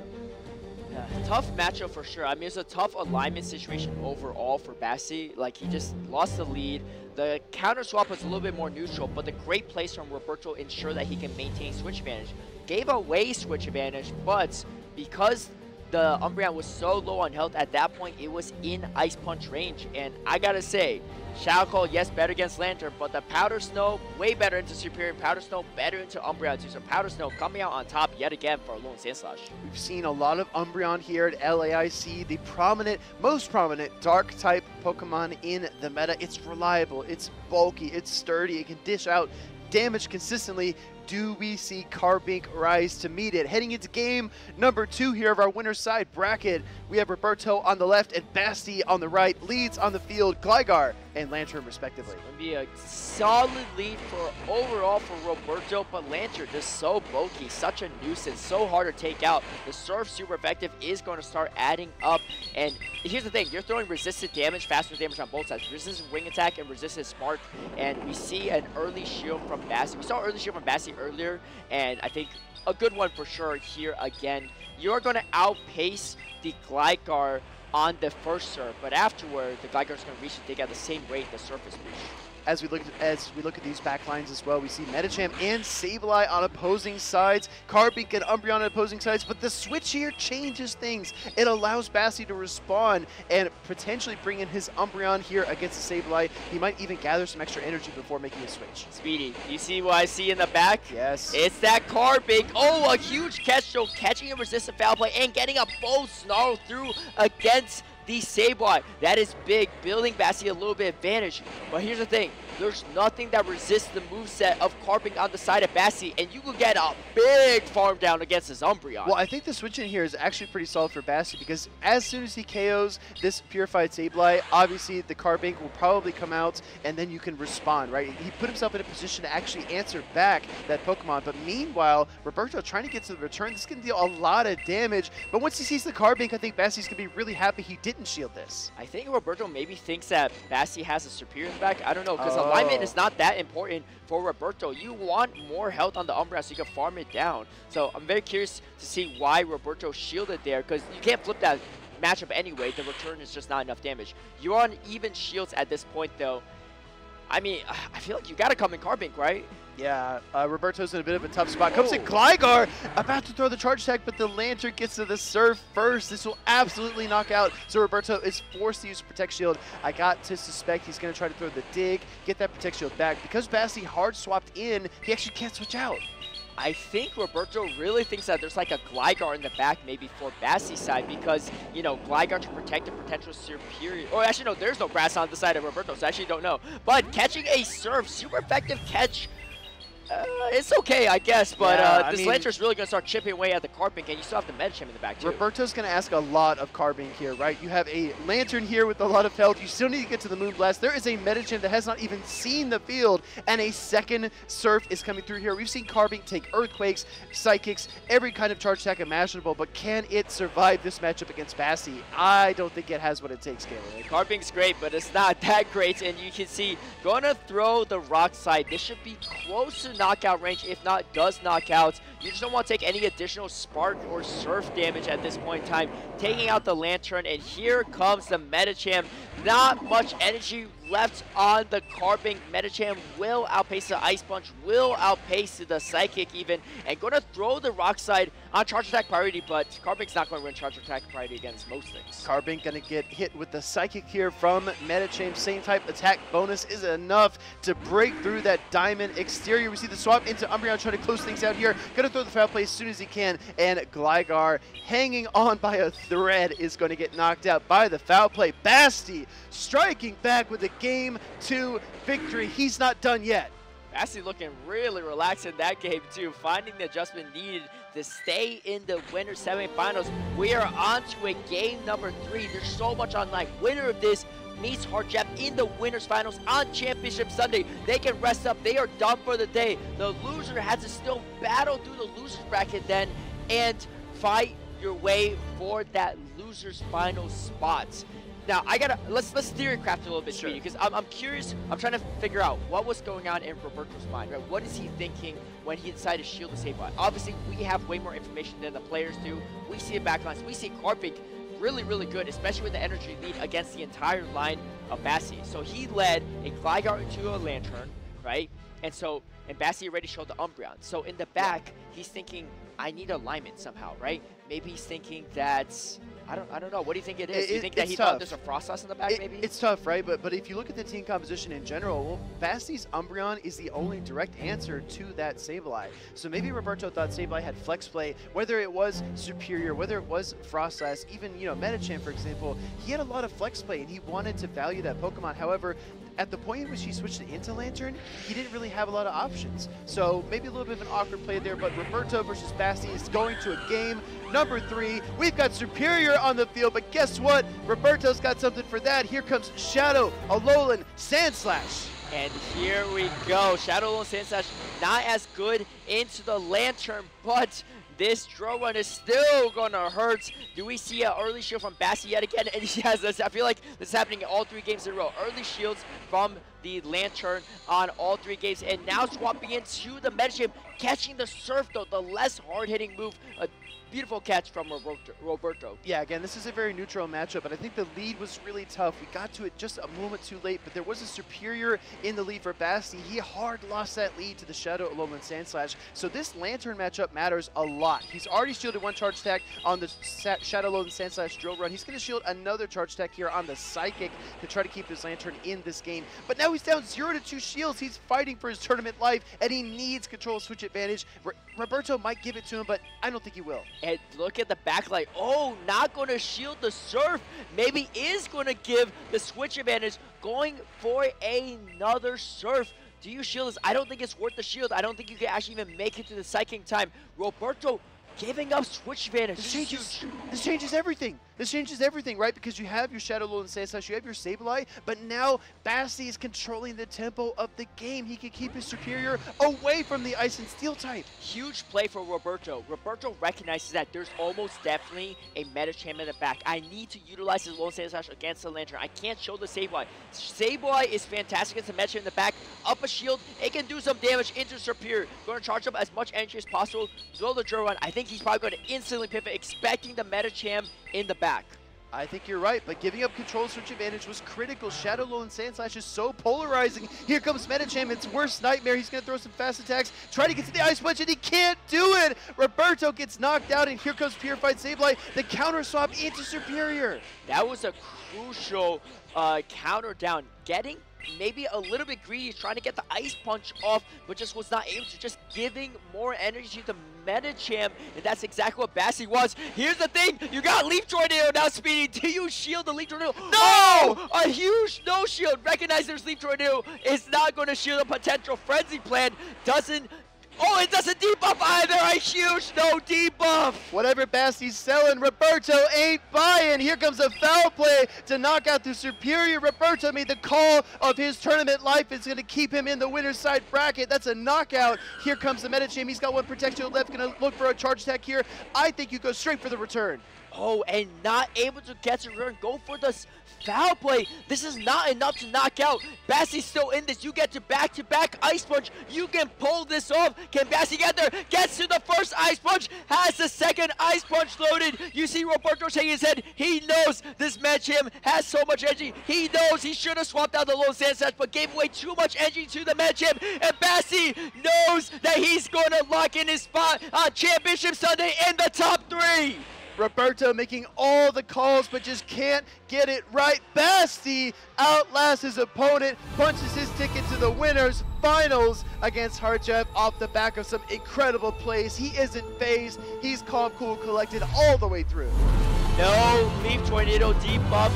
Yeah, tough matchup for sure. I mean, it's a tough alignment situation overall for Basti. Like, he just lost the lead. The counter swap was a little bit more neutral, but the great plays from Roberto ensure that he can maintain switch advantage. Gave away switch advantage, but because the Umbreon was so low on health at that point, it was in Ice Punch range. And I gotta say, Shadow Claw, yes, better against Lanturn, but the Powder Snow, way better into Serperior. Powder Snow, better into Umbreon too. So Powder Snow coming out on top yet again for Alolan Sandslash.
We've seen a lot of Umbreon here at LAIC, the prominent, most prominent Dark type Pokemon in the meta. It's reliable, it's bulky, it's sturdy, it can dish out damage consistently do we see Carbink rise to meet it? Heading into game number two here of our winner's side bracket, we have Roberto on the left and Basti on the right. Leads on the field, Gligar and Lanturn respectively.
It's going to be a solid lead for overall for Roberto, but Lanturn just so bulky, such a nuisance, so hard to take out. The Surf super effective is going to start adding up. And here's the thing, you're throwing resisted damage, faster damage on both sides. Resisted Wing Attack and resisted Spark. And we see an early shield from Basti. We saw early shield from Basti earlier, and I think a good one for sure here again. You're going to outpace the Gligar on the first Surf, but afterward, the Gligar is going to reach and dig at the same rate the surface reach
as we look at, as we look at these back lines as well, we see Medicham and Sableye on opposing sides, Carbink and Umbreon on opposing sides, but the switch here changes things. It allows Basti to respond and potentially bring in his Umbreon here against the Sableye. He might even gather some extra energy before making a switch.
Speedy, you see what I see in the back?
Yes.
It's that Carbink. Oh, a huge catch, so catching a resistant foul play and getting a full snarl through against the Sableye. That is big, building Basti a little bit advantage. But here's the thing, there's nothing that resists the move set of Carbink on the side of Basti, and you can get a big farm down against his Umbreon.
Well, I think the switch in here is actually pretty solid for Basti because as soon as he KOs this Purified Sableye, obviously the Carbink will probably come out and then you can respond, right? He put himself in a position to actually answer back that Pokemon, but meanwhile, Roberto trying to get to the return, this can deal a lot of damage, but once he sees the Carbink, I think Basti's going to be really happy he didn't shield this.
I think Roberto maybe thinks that Basti has a Serperior in the back. I don't know, because oh uh, alignment oh. is not that important for Roberto. You want more health on the Umbra so you can farm it down. So I'm very curious to see why Roberto shielded there because you can't flip that matchup anyway. The return is just not enough damage. You're on even shields at this point though. I mean, I feel like you got to come in Carbink, right?
Yeah, uh, Roberto's in a bit of a tough spot. Comes in Gligar, about to throw the charge attack, but the Lanturn gets to the Surf first. This will absolutely knock out. So Roberto is forced to use Protect Shield. I got to suspect he's going to try to throw the dig, get that Protect Shield back. Because Basti hard swapped in, he actually can't switch out.
I think Roberto really thinks that there's like a Gligar in the back maybe for Basti's side because, you know, Gligar to protect a potential Serperior. Or actually, no, there's no grass on the side of Roberto, so I actually don't know. But catching a Surf, super effective catch uh, it's okay, I guess, but yeah, uh, this mean, Lanturn's really going to start chipping away at the Carbink, and you still have the Medicham in the back, too.
Roberto's going to ask a lot of Carbink here, right? You have a Lanturn here with a lot of health. You still need to get to the Moonblast. There is a Medicham that has not even seen the field, and a second Surf is coming through here. We've seen Carbink take Earthquakes, Psychics, every kind of charge attack imaginable, but can it survive this matchup against Basti? I don't think it has what it takes, Caleb.
Carbink's great, but it's not that great, and you can see, going to throw the Rock Slide. This should be close knockout range, if not does knockouts. You just don't want to take any additional spark or surf damage at this point in time. Taking out the Lanturn, and here comes the Medicham. Not much energy left on the Carbink. Medicham will outpace the Ice Punch, will outpace the Psychic even, and going to throw the Rock Slide on Charge Attack priority, but Carbink's not going to win Charge Attack priority against most things.
Carbink going to get hit with the Psychic here from Medicham. Same type attack bonus is enough to break through that Diamond exterior. We see the swap into Umbreon trying to close things out here. Gonna throw the foul play as soon as he can, and Gligar hanging on by a thread is going to get knocked out by the foul play. Basti striking back with a game two victory. He's not done yet.
Basti looking really relaxed in that game too, finding the adjustment needed to stay in the winner semifinals. We are on to a game number three. There's so much on like winner of this meets Harjev in the winners finals on Championship Sunday. They can rest up. They are done for the day. The loser has to still battle through the losers bracket then and fight your way for that losers final spots. Now I gotta let's let's theory craft a little bit, sure. because I'm, I'm curious. I'm trying to figure out what was going on in Roberto's mind. Right? What is he thinking when he decided to shield the save Obviously, we have way more information than the players do. We see it backlines. We see Carbink really, really good, especially with the energy lead against the entire line of Basti. So he led a Gligar into a Lanturn, right? And so, and Basti already showed the Umbreon. So in the back, he's thinking, I need alignment somehow, right? Maybe he's thinking that I don't, I don't know. What do you think it is? It, do you think that he tough. thought there's a Froslass in the back,
it,
maybe?
It's tough, right? But but if you look at the team composition in general, well, Basti's Umbreon is the only direct answer to that Sableye. So maybe Roberto thought Sableye had flex play, whether it was Serperior, whether it was Froslass, even, you know, Medicham, for example, he had a lot of flex play, and he wanted to value that Pokemon. However, at the point in which he switched it into Lanturn, he didn't really have a lot of options. So maybe a little bit of an awkward play there, but Roberto versus Basti is going to a game number three. We've got Serperior on the field, but guess what? Roberto's got something for that. Here comes Shadow, Alolan, Sandslash.
And here we go. Shadow Alolan Sandslash not as good into the Lanturn, but this Drill Run is still gonna hurt. Do we see an early shield from Basti yet again? And yes, this, I feel like this is happening in all three games in a row. Early shields from the Lanturn on all three games. And now swapping into the Medicham, catching the Surf though, the less hard-hitting move. Beautiful catch from Roberto.
Yeah, again, this is a very neutral matchup, but I think the lead was really tough. We got to it just a moment too late, but there was a Serperior in the lead for Basti. He hard lost that lead to the Shadow Alolan Sandslash. So this Lanturn matchup matters a lot. He's already shielded one charge attack on the Shadow Alolan Sandslash drill run. He's going to shield another charge attack here on the Psychic to try to keep his Lanturn in this game. But now he's down 0 to 2 shields. He's fighting for his tournament life, and he needs control switch advantage. Roberto might give it to him, but I don't think he will.
And look at the backlight. Oh, not going to shield the Surf. Maybe is going to give the switch advantage. Going for another Surf. Do you shield this? I don't think it's worth the shield. I don't think you can actually even make it to the psychic time. Roberto giving up switch advantage.
This changes, this changes everything. This changes everything, right? Because you have your Shadow Alolan Sandslash, you have your Sableye, but now Basti is controlling the tempo of the game. He can keep his Serperior away from the Ice and Steel type.
Huge play for Roberto. Roberto recognizes that there's almost definitely a Medicham in the back. I need to utilize his Alolan Sandslash against the Lanturn. I can't show the Sableye. Sableye is fantastic against the Medicham in the back. Up a shield, it can do some damage into Serperior. Going to charge up as much energy as possible. Throw the Drill Run. I think he's probably going to instantly pivot, expecting the Medicham in the back.
I think you're right, but giving up control switch advantage was critical. Shadow Alolan Sandslash is so polarizing. Here comes Medicham, its worst nightmare. He's to throw some fast attacks, try to get to the Ice Punch, and he can't do it! Roberto gets knocked out, and here comes Purified Sableye, the counter swap into Serperior.
That was a crucial uh, counter down. Getting maybe a little bit greedy, trying to get the Ice Punch off, but just was not able to, just giving more energy to Medicham, and that's exactly what Basti was. Here's the thing, you got Leaf Tornado now speeding. Do you shield the Leaf Tornado? No! Oh, a huge no shield. Recognize there's Leaf Tornado. It's not going to shield a potential Frenzy Plant. Doesn't Oh, it doesn't debuff either. A huge no debuff.
Whatever Basti's selling, Roberto ain't buying. Here comes a foul play to knock out the Serperior. Roberto made the call of his tournament life. It's going to keep him in the winner's side bracket. That's a knockout. Here comes the Medicham. He's got one protection left. Going to look for a charge attack here. I think you go straight for the return.
Oh, and not able to get to return. Go for the foul play. This is not enough to knock out. Basti's still in this. You get to back-to-back -back Ice Punch. You can pull this off. Can Basti get there? Gets to the first Ice Punch. Has the second Ice Punch loaded. You see Roberto shaking his head. He knows this Medicham has so much energy. He knows he should have swapped out the Alolan Sandslash, but gave away too much energy to the Medicham. And Basti knows that he's going to lock in his spot on Championship Sunday in the top three.
Roberto making all the calls, but just can't get it right. Basti outlasts his opponent, punches his ticket to the winners finals against Hardjev off the back of some incredible plays. He isn't phased. He's calm, cool, collected all the way through.
No Leaf Tornado debuff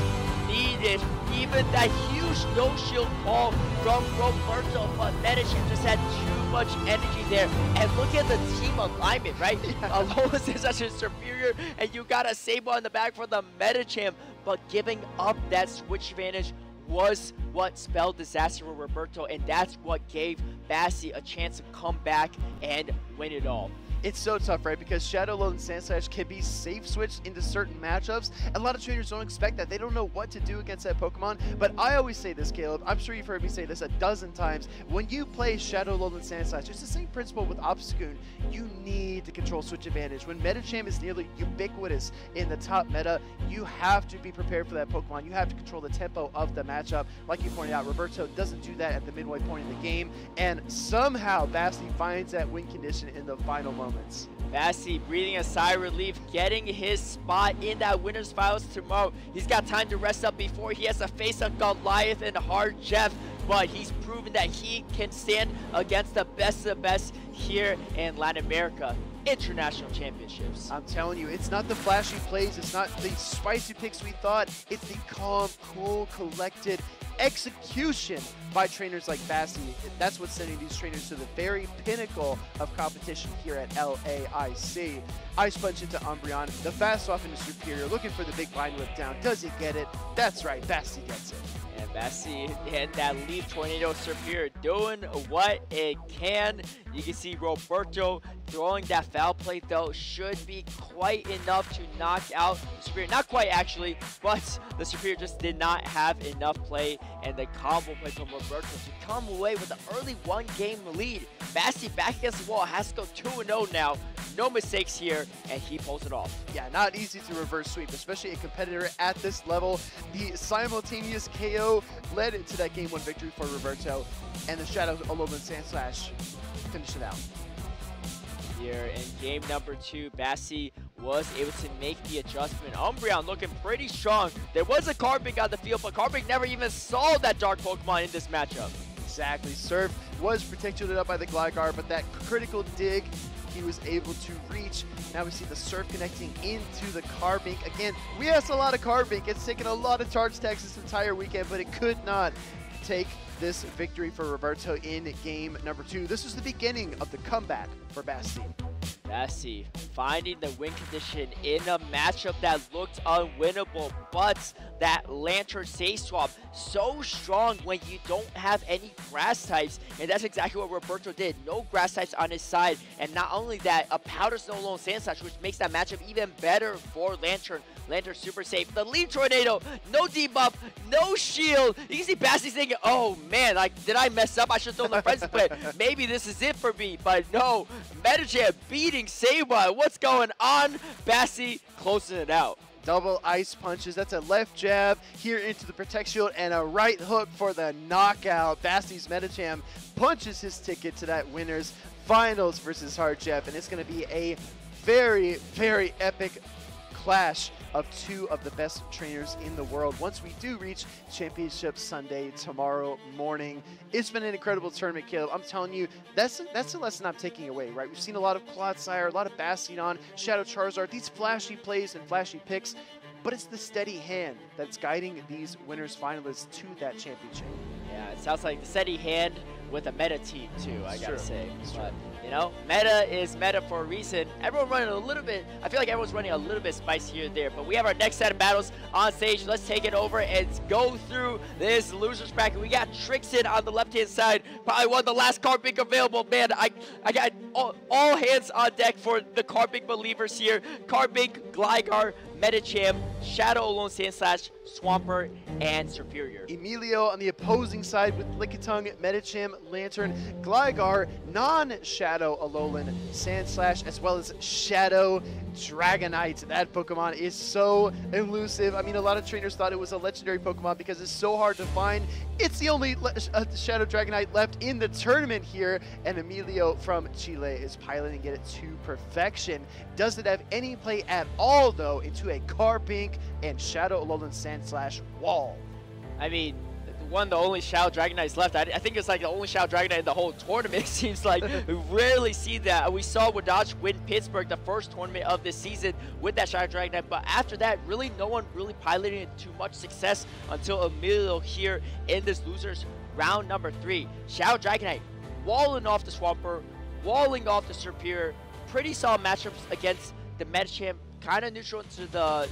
needed. Even that huge no shield call from Roberto, but Medicham just had too much energy there. And look at the team alignment, right? Alolas is such a Serperior, and you got a Sable on the back for the Medicham, but giving up that switch advantage was what spelled disaster for Roberto, and that's what gave Basti a chance to come back and win it all
it's so tough, right? Because Shadow Alolan Sandslash can be safe switched into certain matchups. A lot of trainers don't expect that. They don't know what to do against that Pokemon. But I always say this, Caleb. I'm sure you've heard me say this a dozen times. When you play Shadow Alolan Sandslash, it's the same principle with Obstagoon. You need to control switch advantage. When Medicham is nearly ubiquitous in the top meta, you have to be prepared for that Pokemon. You have to control the tempo of the matchup. Like you pointed out, Roberto doesn't do that at the midway point in the game. And somehow Basti finds that win condition in the final moment moments.
Breathing a sigh of relief, getting his spot in that winner's finals tomorrow. He's got time to rest up before he has to face a Goliath and hard Jeff, but he's proven that he can stand against the best of the best here in Latin America international championships.
I'm telling you, it's not the flashy plays, it's not the spicy picks we thought, it's the calm, cool, collected execution by trainers like Basti. That's what's sending these trainers to the very pinnacle of competition here at LAIC. Ice Punch into Umbreon, the fast off into Serperior, looking for the big blind whip down. Does he get it? That's right, Basti gets it.
Basti and that Leaf Tornado Serperior doing what it can. You can see Roberto throwing that foul play though should be quite enough to knock out Serperior. Not quite actually, but the Serperior just did not have enough play and the combo play from Roberto to come away with an early one game lead. Basti back against the wall has to go 2-0 now. No mistakes here, and he pulls it off.
Yeah, not easy to reverse sweep, especially a competitor at this level. The simultaneous KO led to that game one victory for Roberto, and the Shadows Alolan Sandslash finish it out.
Here in game number two, Basti was able to make the adjustment. Umbreon looking pretty strong. There was a Carbink on the field, but Carbink never even saw that Dark Pokemon in this matchup.
Exactly. Surf was protected up by the Gligar, but that critical dig he was able to reach. Now we see the Surf connecting into the Carbink. Again, we asked a lot of Carbink. It's taken a lot of charge tags this entire weekend, but it could not take this victory for Roberto in game number two. This is the beginning of the comeback for Basti.
Basti finding the win condition in a matchup that looked unwinnable, but that Lanturn Safe Swap so strong when you don't have any grass types, and that's exactly what Roberto did. No grass types on his side, and not only that, a Powder Snow Alolan Sandslash, which makes that matchup even better for Lanturn. Lanturn super safe. The Leaf Tornado, no debuff, no shield. You can see Basti thinking, oh man, like, did I mess up? I should throw the Frenzy Blade. Maybe this is it for me, but no. Medicham beating Sableye. What's going on? Basti closing it out
double ice punches. That's a left jab here into the protect shield and a right hook for the knockout. Basti's Medicham punches his ticket to that winner's finals versus Hardjev, and it's going to be a very, very epic clash of two of the best trainers in the world once we do reach Championship Sunday tomorrow morning. It's been an incredible tournament, Caleb. I'm telling you, that's that's a lesson I'm taking away, right? We've seen a lot of Clodsire, a lot of Bastion, on, Shadow Charizard, these flashy plays and flashy picks, but it's the steady hand that's guiding these winners finalists to that championship.
Yeah, it sounds like the steady hand with a meta team too, I gotta say. But, you know, meta is meta for a reason. Everyone running a little bit, I feel like everyone's running a little bit spicy here and there, but we have our next set of battles on stage. Let's take it over and go through this loser's bracket. We got Trixen on the left-hand side, probably one of the last Carbink available. Man, I, I got all, all hands on deck for the Carbink believers here. Carbink, Gligar, Medicham, Shadow Alolan Sandslash, Swampert, and Superior.
Emilio on the opposing side with Lickitung, Medicham, Lanturn, Gligar, non-Shadow Alolan, Sandslash, as well as Shadow Dragonite. That Pokemon is so elusive. I mean, a lot of trainers thought it was a legendary Pokemon because it's so hard to find. It's the only uh, Shadow Dragonite left in the tournament here, and Emilio from Chile is piloting it to perfection. Doesn't have any play at all, though, into a Carbink and Shadow Alolan Sandslash wall?
I mean, one of the only Shadow Dragonites left. I, I, think it's like the only Shadow Dragonite in the whole tournament. It seems like we rarely see that. We saw Wadach win Pittsburgh, the first tournament of this season with that Shadow Dragonite, but after that, really no one really piloted it to much success until Emilio here in this losers round number three. Shadow Dragonite walling off the Swampert, walling off the Serperior. Pretty solid matchups against the Medicham, kind of neutral to the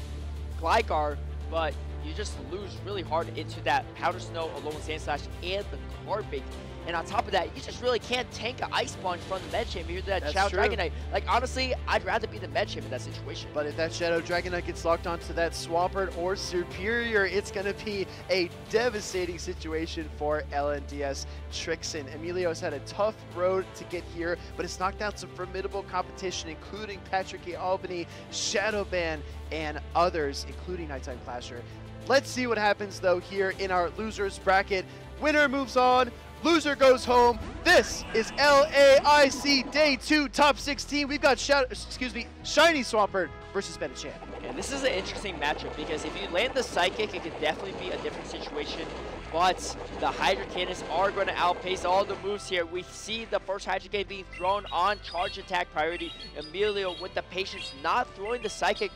Gligar, but you just lose really hard into that Powder Snow, Alolan Sandslash, and the Carbink. And on top of that, you just really can't tank an Ice Punch from the Medicham here that Shadow true. Dragonite. Like, honestly, I'd rather be the Medicham in that situation.
But if that Shadow Dragonite gets locked onto that Swampert or Serperior, it's going to be a devastating situation for LNDS Trixen. Emilio has had a tough road to get here, but it's knocked out some formidable competition, including Patrick E. Albany, Shadowban, and others, including Nighttime Clasher. Let's see what happens, though, here in our losers bracket. Winner moves on. Loser goes home. This is LAIC Day 2 Top 16. We've got, Shadow, excuse me, Shiny Swampert versus Medicham.
And this is an interesting matchup because if you land the Psychic, it could definitely be a different situation. But the Hydro Cannons are going to outpace all the moves here. We see the first Hydro Cannon being thrown on charge attack priority. Emilio with the patience not throwing the Psychic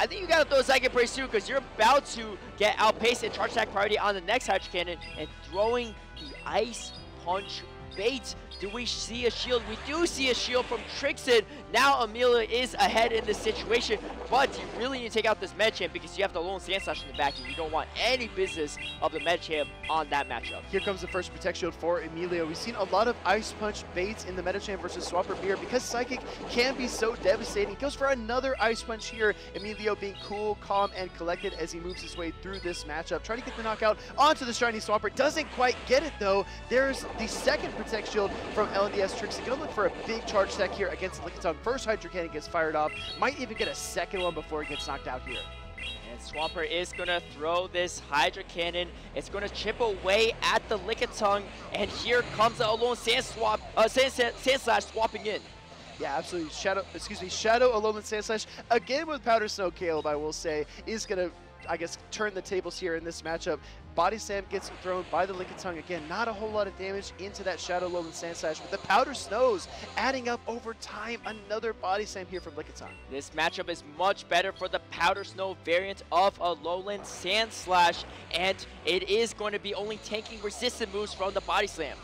I think you gotta throw Psychic Praise too, because you're about to get outpaced in charge attack priority on the next Hydro Cannon, and throwing Ice Punch bait do we see a shield? We do see a shield from Trixen. Now Emilio is ahead in this situation, but you really need to take out this Medicham because you have the lone Sandslash in the back and you don't want any business of the Medicham on that matchup.
Here comes the first Protect Shield for Emilio. We've seen a lot of Ice Punch baits in the Medicham versus Swampert Mirror because Psychic can be so devastating. Goes for another Ice Punch here. Emilio being cool, calm, and collected as he moves his way through this matchup. Trying to get the knockout onto the Shiny Swampert. Doesn't quite get it though. There's the second Protect Shield from LNDS Trixen. Gonna look for a big charge stack here against Lickitung. First Hydro Cannon gets fired off. Might even get a second one before it gets knocked out here.
And Swampert is going to throw this Hydro Cannon. It's going to chip away at the Lickitung. And here comes the Alolan Sand, swap, uh, sand, sand, sand Slash swapping in.
Yeah, absolutely. Shadow, excuse me, Shadow Alolan Sandslash, again with Powder Snow Caleb, I will say, is going to I guess, turn the tables here in this matchup. Body Slam gets thrown by the Lickitung. Again, not a whole lot of damage into that Shadow Alolan Sandslash, With the Powder Snows adding up over time, another Body Slam here from Lickitung.
This matchup is much better for the Powder Snow variant of a Alolan Sandslash, and it is going to be only tanking resistant moves from the Body Slam.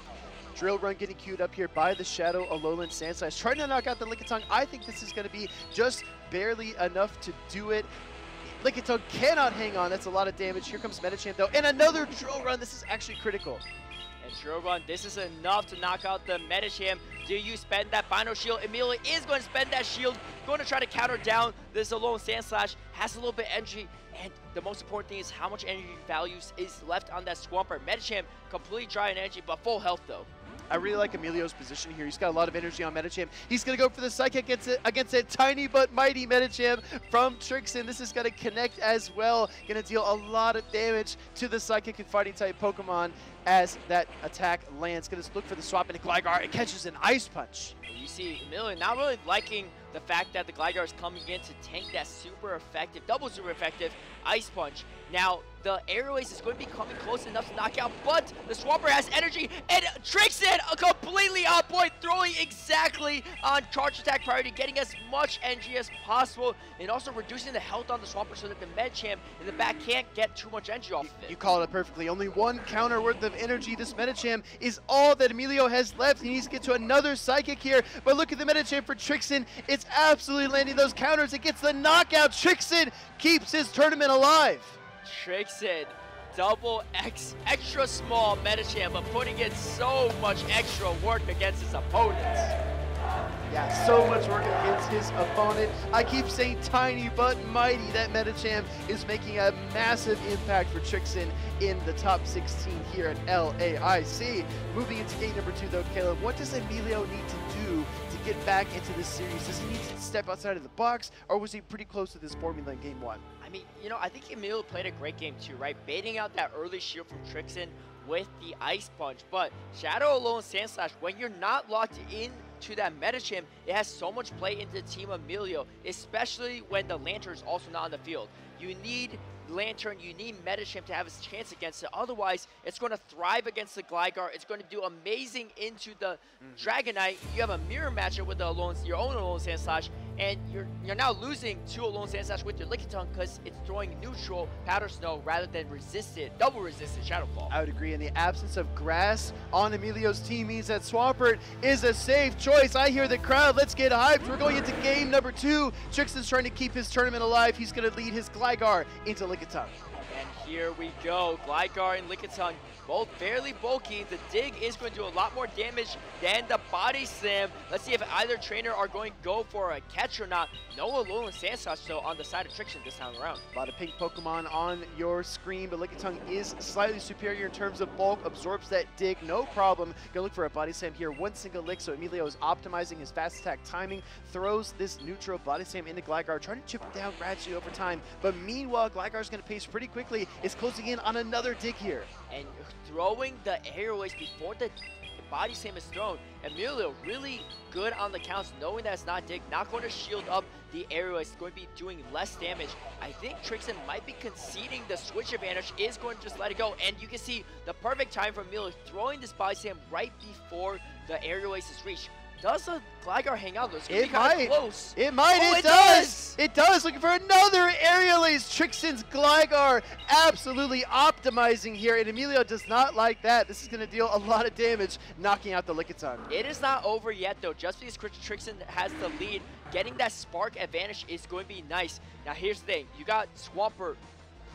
Drill Run getting queued up here by the Shadow Alolan Sandslash. Trying to knock out the Lickitung. I think this is going to be just barely enough to do it. Lickitung cannot hang on. That's a lot of damage. Here comes Medicham, though. And another drill run. This is actually critical.
And drill run, this is enough to knock out the Medicham. Do you spend that final shield? Emilio is going to spend that shield. Going to try to counter down this Alolan Sandslash. Has a little bit energy. And the most important thing is how much energy values is left on that Swampert. Medicham completely dry in energy, but full health, though.
I really like Emilio's position here. He's got a lot of energy on Medicham. He's going to go for the Psychic against, against a tiny but mighty Medicham from Trixen. This is going to connect as well. Going to deal a lot of damage to the Psychic and Fighting type Pokemon as that attack lands. Going to look for the swap into Gligar. It catches an Ice Punch.
You see Emilio not really liking the fact that the Gligar is coming in to tank that super effective, double super effective Ice Punch. Now, the Aerial Ace is going to be coming close enough to knock out, but the Swampert has energy and Trixen a completely on point, throwing exactly on charge attack priority, getting as much energy as possible, and also reducing the health on the Swampert so that the Medicham in the back can't get too much energy off of it.
You call it perfectly. Only one counter worth of energy. This Medicham is all that Emilio has left. He needs to get to another Psychic here, but look at the Medicham for Trixen. It's absolutely landing those counters. It gets the knockout. Trixen keeps his tournament alive.
Trixen, double X, extra small Medicham, but putting in so much extra work against his opponents.
Yeah, so much work against his opponent. I keep saying tiny but mighty. That Medicham is making a massive impact for Trixen in the top 16 here at LAIC. Moving into game number two though, Caleb, what does Emilio need to do to get back into this series? Does he need to step outside of the box or was he pretty close to this formula in game one?
I mean, you know, I think Emilio played a great game too, right? Baiting out that early shield from Trixen with the Ice Punch. But Shadow Alolan Sandslash, when you're not locked in to that meta Medicham, it has so much play into Team Emilio, especially when the Lanturn is also not on the field. You need Lanturn, you need Medicham to have a chance against it. Otherwise, it's going to thrive against the Gligar. It's going to do amazing into the mm -hmm. Dragonite. You have a mirror matchup with the Alone, your own Alolan Sandslash, and you're you're now losing two Alolan Sandslash with your Lickitung because it's throwing neutral Powder Snow rather than resisted, double resisted Shadow Claw.
I would agree. In the absence of grass on Emilio's team means that Swampert is a safe choice. I hear the crowd. Let's get hyped. We're going into game number two. Trixen's trying to keep his tournament alive. He's going to lead his Gligar into Lickitung.
And here we go. Gligar and Lickitung both fairly bulky. The dig is going to do a lot more damage than the body slam. Let's see if either trainer are going to go for a catch or not. No Alolan Sandslash though on the side of Trixen this time around.
A lot of pink Pokemon on your screen, but Lickitung is slightly superior in terms of bulk, absorbs that dig, no problem. Gonna look for a body slam here, one single lick, so Emilio is optimizing his fast attack timing, throws this neutral body slam into Gligar, trying to chip it down gradually over time. But meanwhile, Gligar's gonna pace pretty quickly, is closing in on another dig here.
And throwing the aerial ace before the body slam is thrown. Emilio really good on the counts, knowing that it's not Dig, not going to shield up the aerial ace, going to be doing less damage. I think Trixen might be conceding the switch advantage, is going to just let it go. And you can see the perfect time for Emilio throwing this body slam right before the aerial ace is reached. Does the Gligar hang out? It's it might. Close.
It might. Oh, it, it does. does. It does. Looking for another aerial ace. Trixen's Gligar absolutely optimizing here, and Emilio does not like that. This is going to deal a lot of damage, knocking out the Lickitung.
It is not over yet, though. Just because Trixen has the lead, getting that spark advantage is going to be nice. Now, here's the thing. You got Swampert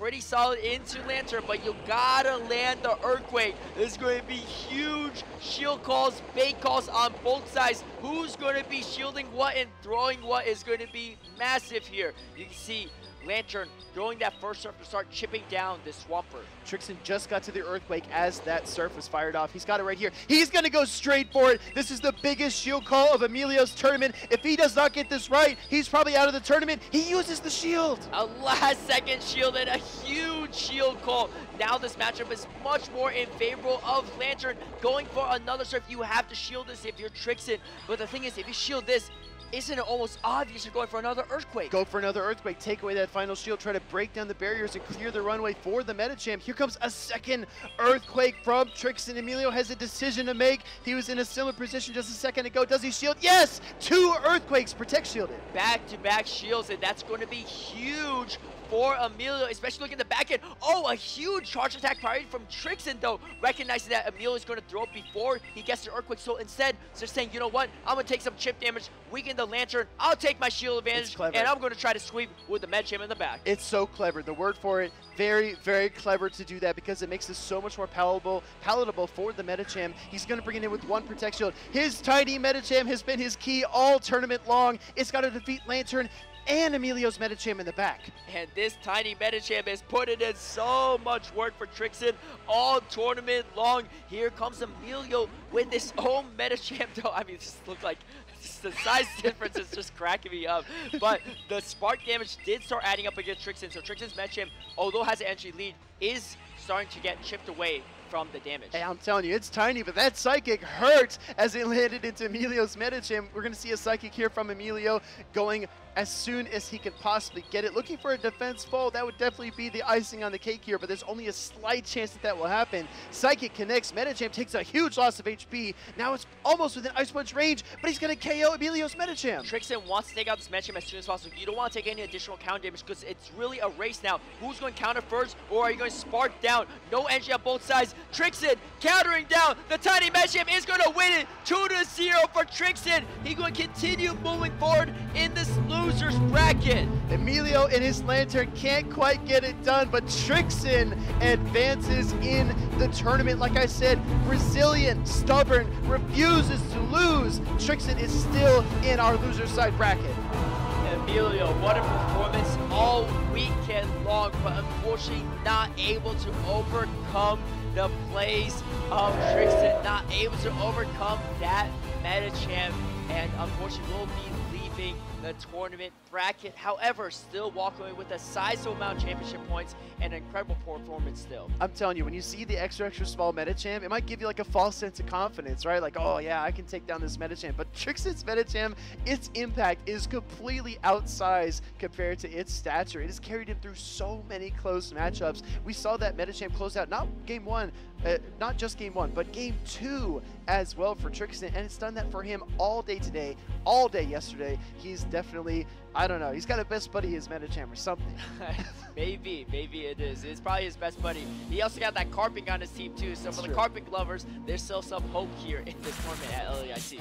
pretty solid into Lanturn, but you gotta land the Earthquake. This is going to be huge shield calls, bait calls on both sides. Who's going to be shielding what and throwing what is going to be massive here. You can see Lanturn throwing that first surf to start chipping down this Swampert.
Trixen just got to the Earthquake as that surf was fired off. He's got it right here. He's going to go straight for it. This is the biggest shield call of Emilio's tournament. If he does not get this right, he's probably out of the tournament. He uses the shield.
A last second shield and a huge shield call. Now this matchup is much more in favor of Lanturn. Going for another surf, you have to shield this if you're Trixen. But the thing is, if you shield this, isn't it almost obvious you're going for another Earthquake?
Go for another Earthquake, take away that final shield, try to break down the barriers and clear the runway for the Medicham. Here comes a second Earthquake from Trixen. Emilio has a decision to make. He was in a similar position just a second ago. Does he shield? Yes! Two Earthquakes, protect shielded.
Back-to-back -back shields, and that's going to be huge for Emilio, especially looking at the back end. Oh, a huge charge attack priority from Trixen, though, recognizing that Emilio is going to throw it before he gets the Earthquake. So instead, they're saying, you know what? I'm going to take some chip damage, weaken the Lanturn. I'll take my shield advantage, and I'm going to try to sweep with the Medicham in the back.
It's so clever. The word for it, very, very clever to do that because it makes this so much more palatable, palatable for the Medicham. He's going to bring it in with one Protect Shield. His tiny Medicham has been his key all tournament long. It's got to defeat Lanturn and Emilio's Medicham in the back.
And this tiny Medicham has put it in so much work for Trixen all tournament long. Here comes Emilio with his own Medicham. I mean, this looks like the size difference is just cracking me up. But the spark damage did start adding up against Trixen. So Trixen's Medicham, although has an entry lead, is starting to get chipped away from the damage.
Hey, I'm telling you, it's tiny, but that Psychic hurt as it landed into Emilio's Medicham. We're going to see a Psychic here from Emilio going as soon as he can possibly get it. Looking for a defense fall, that would definitely be the icing on the cake here, but there's only a slight chance that that will happen. Psychic connects, Medicham takes a huge loss of HP. Now it's almost within Ice Punch range, but he's going to KO Emilio's Medicham.
Trixen wants to take out this Medicham as soon as possible. You don't want to take any additional counter damage because it's really a race now. Who's going to counter first, or are you going to spark down? No energy on both sides. Trixen countering down. The tiny Medicham is going to win it 2 to 0 for Trixen. He's going to continue moving forward in this loser's bracket.
Emilio and his Lanturn can't quite get it done, but Trixen advances in the tournament. Like I said, Brazilian, stubborn, refuses to lose. Trixen is still in our loser's side bracket.
Emilio, what a performance all weekend long, but unfortunately not able to overcome the plays of Trixen, not able to overcome that meta champ, and unfortunately will be leaving the tournament bracket. However, still walking away with a sizable amount of championship points and an incredible performance still.
I'm telling you, when you see the extra, extra small Medicham, it might give you like a false sense of confidence, right? Like, oh yeah, I can take down this Medicham. But Trixen's meta champ, its impact is completely outsized compared to its stature. It has carried him through so many close matchups. We saw that Medicham close out not game one, uh, not just game one, but game two as well for Trixen, and it's done that for him all day today, all day yesterday. He's definitely, I don't know, he's got a best buddy as Medicham or something.
maybe, maybe it is. It's probably his best buddy. He also got that Carbink on his team too, so That's for true. the Carbink lovers, there's still some hope here in this tournament at LAIC.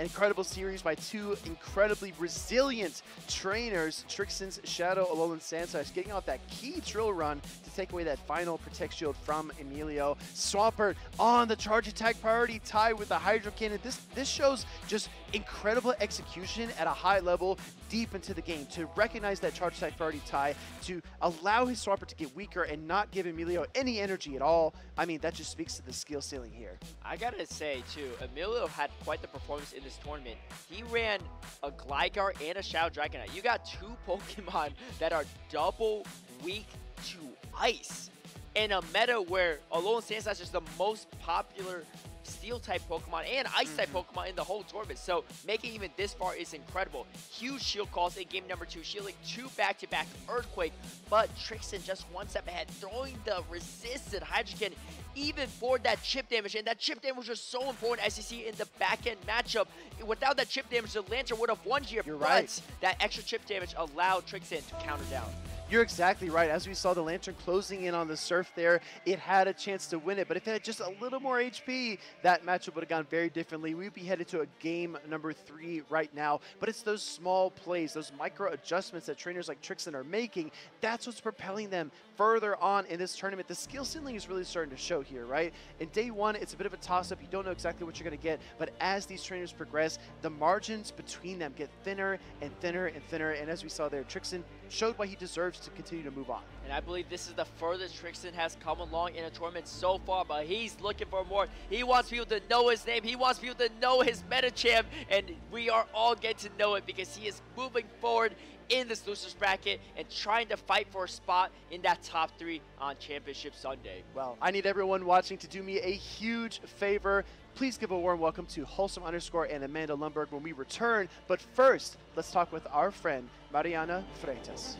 Incredible series by two incredibly resilient trainers. Trixen's Shadow Alolan Sandslash getting out that key drill run to take away that final Protect Shield from Emilio. Swampert on the charge attack priority tie with the Hydro Cannon. This, this shows just incredible execution at a high level deep into the game to recognize that charge attack priority tie, to allow his Swampert to get weaker and not give Emilio any energy at all. I mean, that just speaks to the skill ceiling here.
I gotta say, too, Emilio had quite the performance in this tournament. He ran a Gligar and a Shadow Dragonite. You got two Pokemon that are double weak to ice in a meta where Alolan Sandslash is the most popular steel type Pokemon and ice type mm -hmm. Pokemon in the whole tournament. So making even this far is incredible. Huge shield calls in game number two, shielding two back to back Earthquake, but Trixen just one step ahead, throwing the resisted Hydrogen even for that chip damage. And that chip damage was so important as you see in the back end matchup. Without that chip damage, the Lanturn would have won here.
You're
but
right.
that extra chip damage allowed Trixen to counter down.
You're exactly right. As we saw the Lanturn closing in on the Surf there, it had a chance to win it. But if it had just a little more HP, that matchup would have gone very differently. We'd be headed to a game number three right now. But it's those small plays, those micro adjustments that trainers like Trixen are making. That's what's propelling them further on in this tournament. The skill ceiling is really starting to show here, right? In day one, it's a bit of a toss-up. You don't know exactly what you're going to get. But as these trainers progress, the margins between them get thinner and thinner and thinner. And as we saw there, Trixen showed why he deserves to continue to move on.
And I believe this is the furthest Trixen has come along in a tournament so far, but he's looking for more. He wants people to know his name. He wants people to know his Medicham, and we are all getting to know it because he is moving forward in this losers bracket and trying to fight for a spot in that top three on Championship Sunday.
Well, I need everyone watching to do me a huge favor please give a warm welcome to Wholesome underscore and Amanda Lundberg when we return. But first, let's talk with our friend, Mariana Freitas.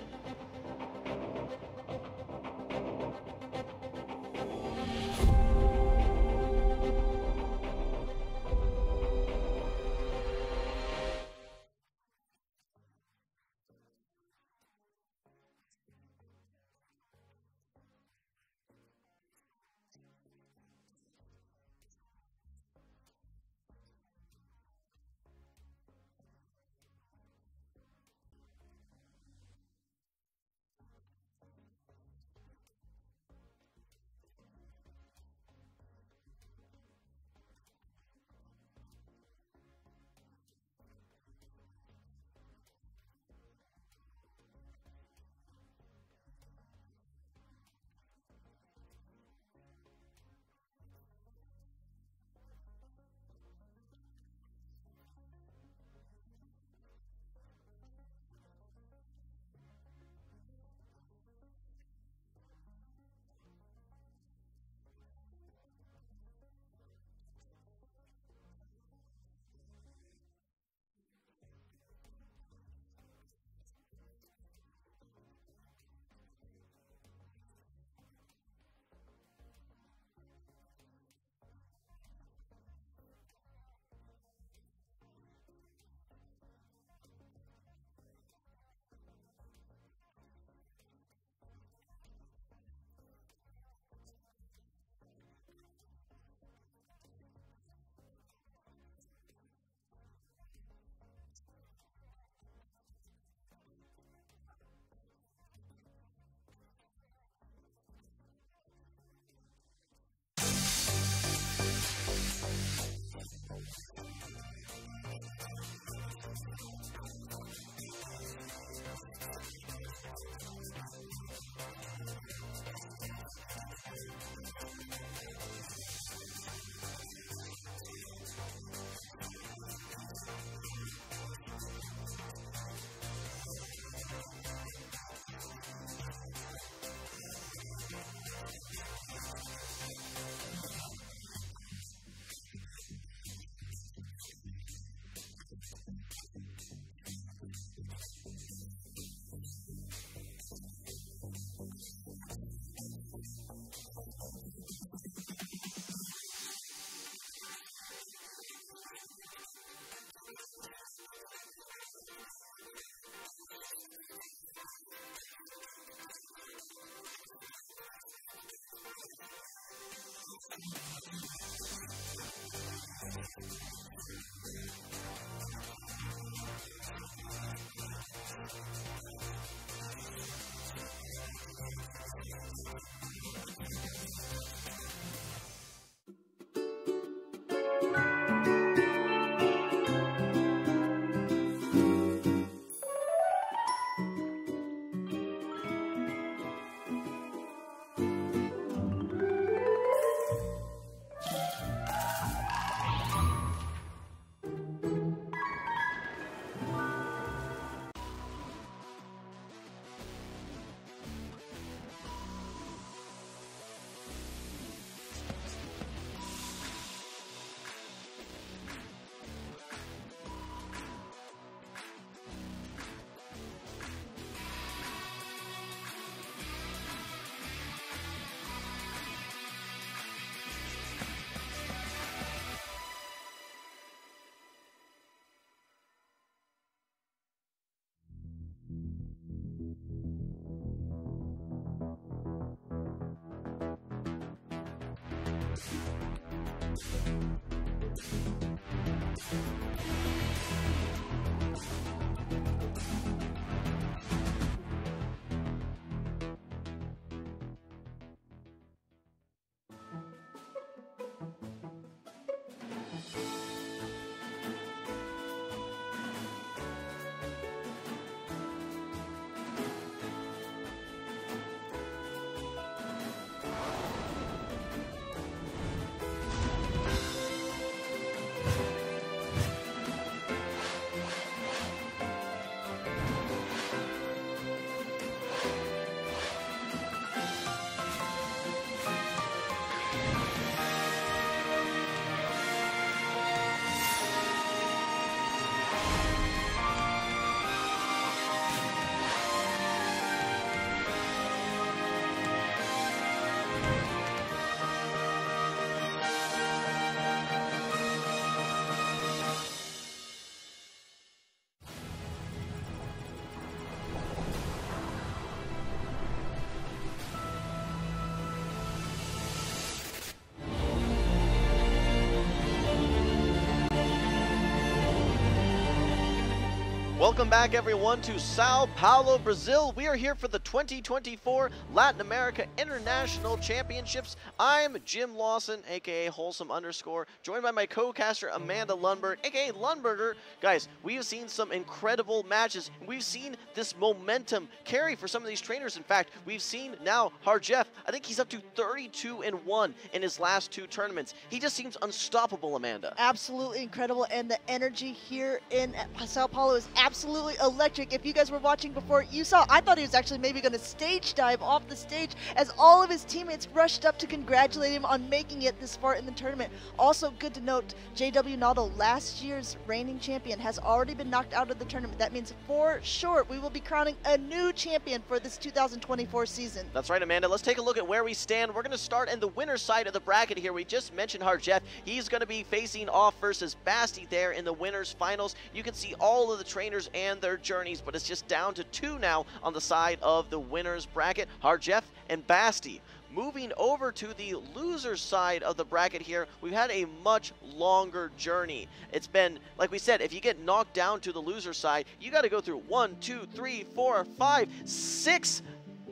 Welcome back, everyone, to Sao Paulo, Brazil. We are here for the 2024 Latin America International Championships. I'm Jim Lawson, aka Wholesome underscore, joined by my co-caster Amanda Lundberg, aka Lundberger. Guys, we have seen some incredible matches. We've seen this momentum carry for some of these trainers. In fact, we've seen now Harjeff. I think he's up to 32 and one in his last two tournaments. He just seems unstoppable, Amanda.
Absolutely incredible, and the energy here in Sao Paulo is absolutely electric. If you guys were watching before, you saw, I thought he was actually maybe going to stage dive off the stage as all of his teammates rushed up to congratulate him on making it this far in the tournament. Also good to note, JW Naldo, last year's reigning champion, has already been knocked out of the tournament. That means for sure we will be crowning a new champion for this 2024 season.
That's right, Amanda. Let's take a look at where we stand. We're going to start in the winner's side of the bracket here. We just mentioned Harjeff. He's going to be facing off versus Basti there in the winner's finals. You can see all of the trainers and their journeys, but it's just down to two now on the side of the winner's bracket, Harjeff and Basti. Moving over to the loser's side of the bracket here, we've had a much longer journey. It's been, like we said, if you get knocked down to the loser side, you got to go through one, two, three, four, five, six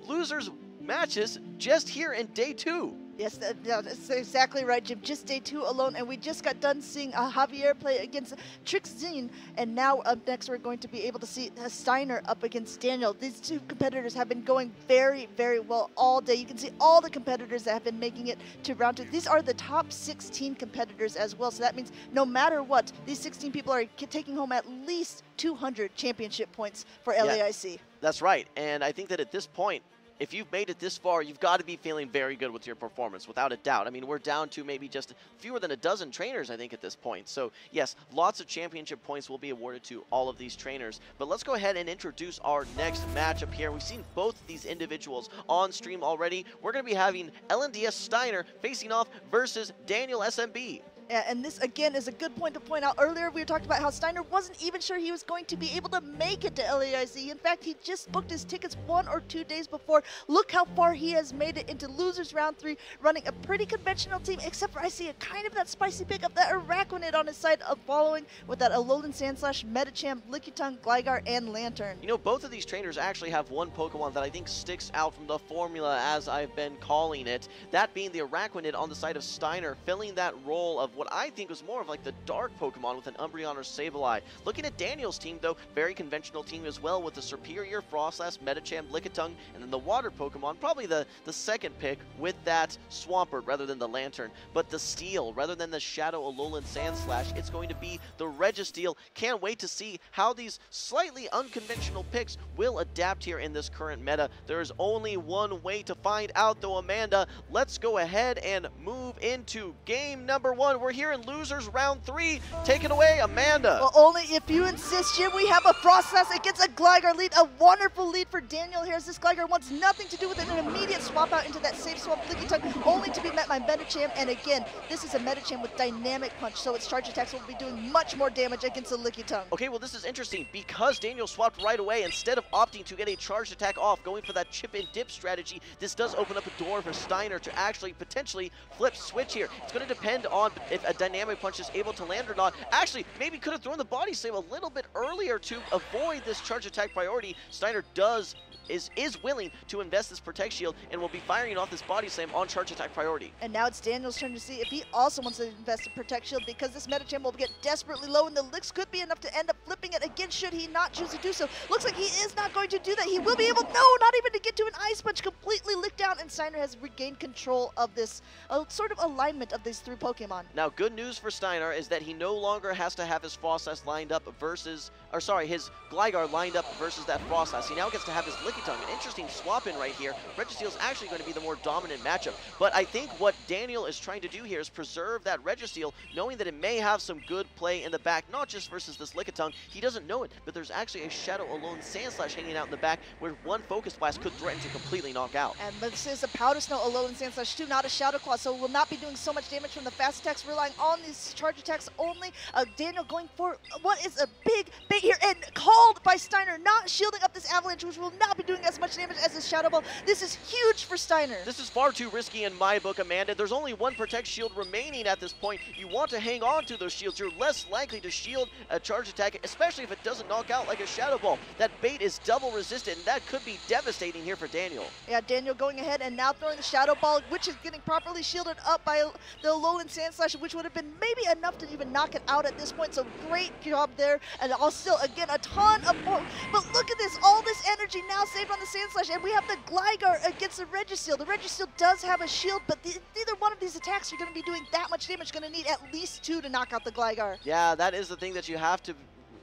losers matches just here in day two.
Yes, that, that's exactly right, Jim. Just day two alone, and we just got done seeing uh, Javier play against Trixen, and now up next we're going to be able to see uh, Steiner up against Daniel. These two competitors have been going very, very well all day. You can see all the competitors that have been making it to round two. These are the top 16 competitors as well, so that means no matter what, these 16 people are taking home at least 200 championship points for LAIC.
Yeah, that's right, and I think that at this point, if you've made it this far, you've got to be feeling very good with your performance, without a doubt. I mean, we're down to maybe just fewer than a dozen trainers, I think, at this point. So, yes, lots of championship points will be awarded to all of these trainers. But let's go ahead and introduce our next matchup here. We've seen both these individuals on stream already. We're going to be having LNDS Steiner facing off versus Daniel SMB.
And this, again, is a good point to point out. Earlier, we talked about how Steiner wasn't even sure he was going to be able to make it to LAIC. In fact, he just booked his tickets one or two days before. Look how far he has made it into losers round three, running a pretty conventional team, except for I see a kind of that spicy pickup, that Araquanid on his side of following with that Alolan Sandslash, Medicham, Lickitung, Gligar, and Lanturn.
You know, both of these trainers actually have one Pokemon that I think sticks out from the formula as I've been calling it. That being the Araquanid on the side of Steiner, filling that role of what I think was more of like the dark Pokemon with an Umbreon or Sableye. Looking at Daniel's team, though, very conventional team as well with the Serperior Froslass, Medicham, Lickitung, and then the water Pokemon, probably the, the second pick with that Swampert rather than the Lanturn. But the Steel, rather than the Shadow Alolan Sandslash, it's going to be the Registeel. Can't wait to see how these slightly unconventional picks will adapt here in this current meta. There's only one way to find out, though, Amanda. Let's go ahead and move into game number one. We're here in losers round three. Take it away, Amanda.
Well, only if you insist, Jim. We have a Froslass against a Gligar lead. A wonderful lead for Daniel here as this Gligar wants nothing to do with it. An immediate swap out into that safe swap Lickitung, only to be met by Medicham. And again, this is a Medicham with dynamic punch, so its charge attacks will be doing much more damage against the Lickitung.
Okay, well, this is interesting because Daniel swapped right away. Instead of opting to get a charged attack off, going for that chip and dip strategy, this does open up a door for Steiner to actually potentially flip switch here. It's going to depend on if a dynamic punch is able to land or not. Actually, maybe could have thrown the body slam a little bit earlier to avoid this charge attack priority. Steiner does is is willing to invest this protect shield and will be firing off this body slam on charge attack priority.
And now it's Daniel's turn to see if he also wants to invest in protect shield because this Medicham will get desperately low and the licks could be enough to end up flipping it again should he not choose to do so. Looks like he is not going to do that. He will be able, no, not even to get to an ice punch, completely licked down and Steiner has regained control of this uh, sort of alignment of these three Pokemon.
Now, good news for Steiner is that he no longer has to have his Froslass lined up versus, or sorry, his Gligar lined up versus that Froslass. He now gets to have his Lickitung. An interesting swap in right here. Registeel is actually going to be the more dominant matchup. But I think what Daniel is trying to do here is preserve that Registeel, knowing that it may have some good play in the back, not just versus this Lickitung. He doesn't know it, but there's actually a Shadow Alolan Sandslash hanging out in the back where one Focus Blast could threaten to completely knock out.
And this is a Powder Snow Alolan Sandslash too, not a Shadow Claw, so will not be doing so much damage from the fast attacks, relying on these charge attacks only. Uh, Daniel going for what is a big bait here, and called by Steiner, not shielding up this Avalanche, which will not be doing as much damage as his Shadow Ball. This is huge for Steiner.
This is far too risky in my book, Amanda. There's only one Protect Shield remaining at this point. You want to hang on to those shields. You're less likely to shield a charge attack, especially if it doesn't knock out like a Shadow Ball. That bait is double resistant, and that could be devastating here for Daniel.
Yeah, Daniel going ahead and now throwing the Shadow Ball, which is getting properly shielded up by the Alolan Sandslash, which would have been maybe enough to even knock it out at this point. So great job there. And also, again, a ton of more. But look at this, all this energy now saved on the Sandslash, and we have the Gligar against the Registeel. The Registeel does have a shield, but the, neither one of these attacks are going to be doing that much damage. Going to need at least two to knock out the Gligar.
Yeah, that is the thing that you have to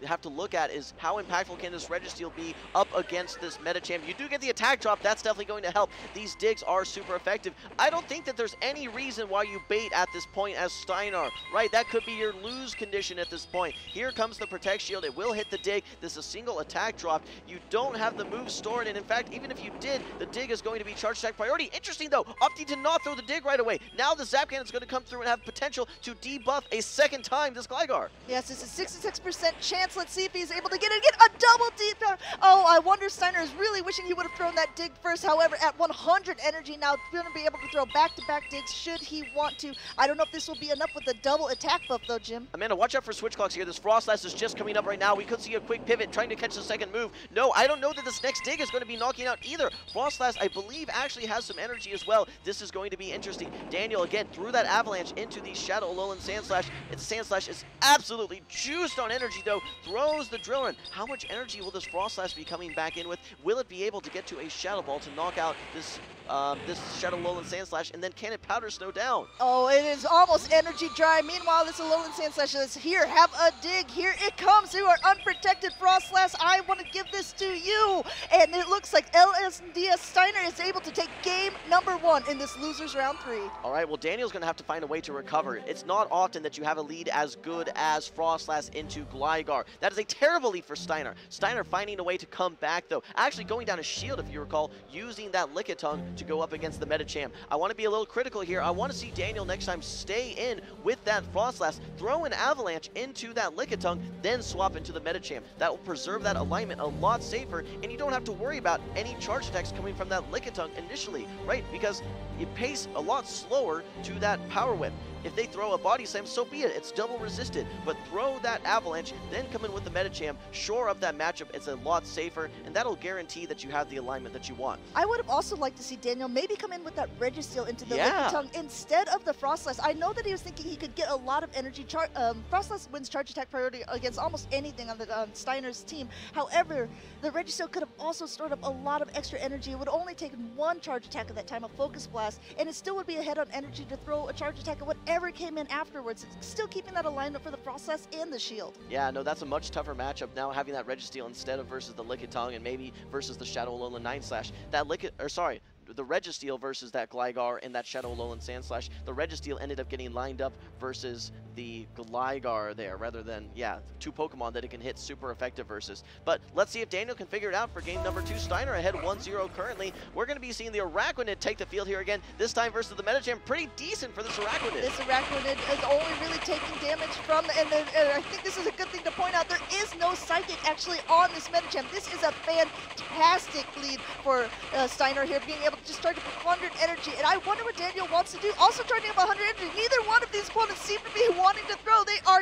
have to look at is how impactful can this Registeel be up against this Medicham. You do get the attack drop, that's definitely going to help. These digs are super effective. I don't think that there's any reason why you bait at this point as Steiner, right? That could be your lose condition at this point. Here comes the Protect Shield. It will hit the dig. This is a single attack drop. You don't have the move stored, and in fact, even if you did, the dig is going to be charge attack priority. Interesting, though. Opti did not throw the dig right away. Now the Zap Cannon is going to come through and have potential to debuff a second time this Gligar.
Yes, it's a 66% chance. Let's see if he's able to get it. Get a double deep. Oh, I wonder Steiner is really wishing he would have thrown that dig first. However, at 100 energy now, going to be able to throw back-to-back -back digs should he want to. I don't know if this will be enough with the double attack buff, though, Jim.
Amanda, watch out for switch clocks here. This Froslass is just coming up right now. We could see a quick pivot trying to catch the second move. No, I don't know that this next dig is going to be knocking out either. Froslass, I believe, actually has some energy as well. This is going to be interesting. Daniel, again, threw that avalanche into the Shadow Alolan Sandslash. Its Sandslash is absolutely juiced on energy, though. Throws the Drillbur. How much energy will this Froslass be coming back in with? Will it be able to get to a Shadow Ball to knock out this um, this Shadow Alolan Sandslash, and then can it Powder Snow down?
Oh, it is almost energy dry. Meanwhile, this Alolan Sandslash is here. Have a dig. Here it comes. You are unprotected, Froslass. I want to give this to you. And it looks like LNDS Steiner is able to take game number one in this losers round three.
All right, well, Daniel's going to have to find a way to recover. It's not often that you have a lead as good as Froslass into Gligar. That is a terrible lead for Steiner. Steiner finding a way to come back, though. Actually going down a shield, if you recall, using that Lickitung to go up against the Medicham. I want to be a little critical here. I want to see Daniel next time stay in with that Froslass, throw an Avalanche into that Lickitung, then swap into the Medicham. That will preserve that alignment a lot safer, and you don't have to worry about any charge attacks coming from that Lickitung initially, right? Because it pace a lot slower to that Power Whip. If they throw a Body Slam, so be it. It's double resisted. But throw that Avalanche, then come in with the Medicham, shore up that matchup. It's a lot safer, and that'll guarantee that you have the alignment that you want.
I would have also liked to see Daniel maybe come in with that Registeel into the
yeah.
Tongue instead of the Froslass. I know that he was thinking he could get a lot of energy. Char um, Froslass wins charge attack priority against almost anything on the um, Steiner's team. However, the Registeel could have also stored up a lot of extra energy. It would only take one charge attack at that time, a Focus Blast, and it still would be ahead on energy to throw a charge attack at whatever came in afterwards. Still keeping that alignment for the process and the Shield.
Yeah, no, that's a much tougher matchup now having that Registeel instead of versus the Lickitung and maybe versus the Shadow Alolan Nine Slash. That Lickit, or sorry, the Registeel versus that Gligar and that Shadow Alolan Sandslash. The Registeel ended up getting lined up versus the Gligar there, rather than, yeah, two Pokemon that it can hit super effective versus. But let's see if Daniel can figure it out for game number two. Steiner ahead 1-0 currently. We're going to be seeing the Araquanid take the field here again, this time versus the Medicham. Pretty decent for this Araquanid.
This Araquanid is only really taking damage from, and, then, and I think this is a good thing to point out, there is no Psychic actually on this Medicham. This is a fantastic lead for uh, Steiner here, being able to just target 100 energy. And I wonder what Daniel wants to do. Also charging up 100 energy. Neither one of these opponents seem to be wanting to throw. They are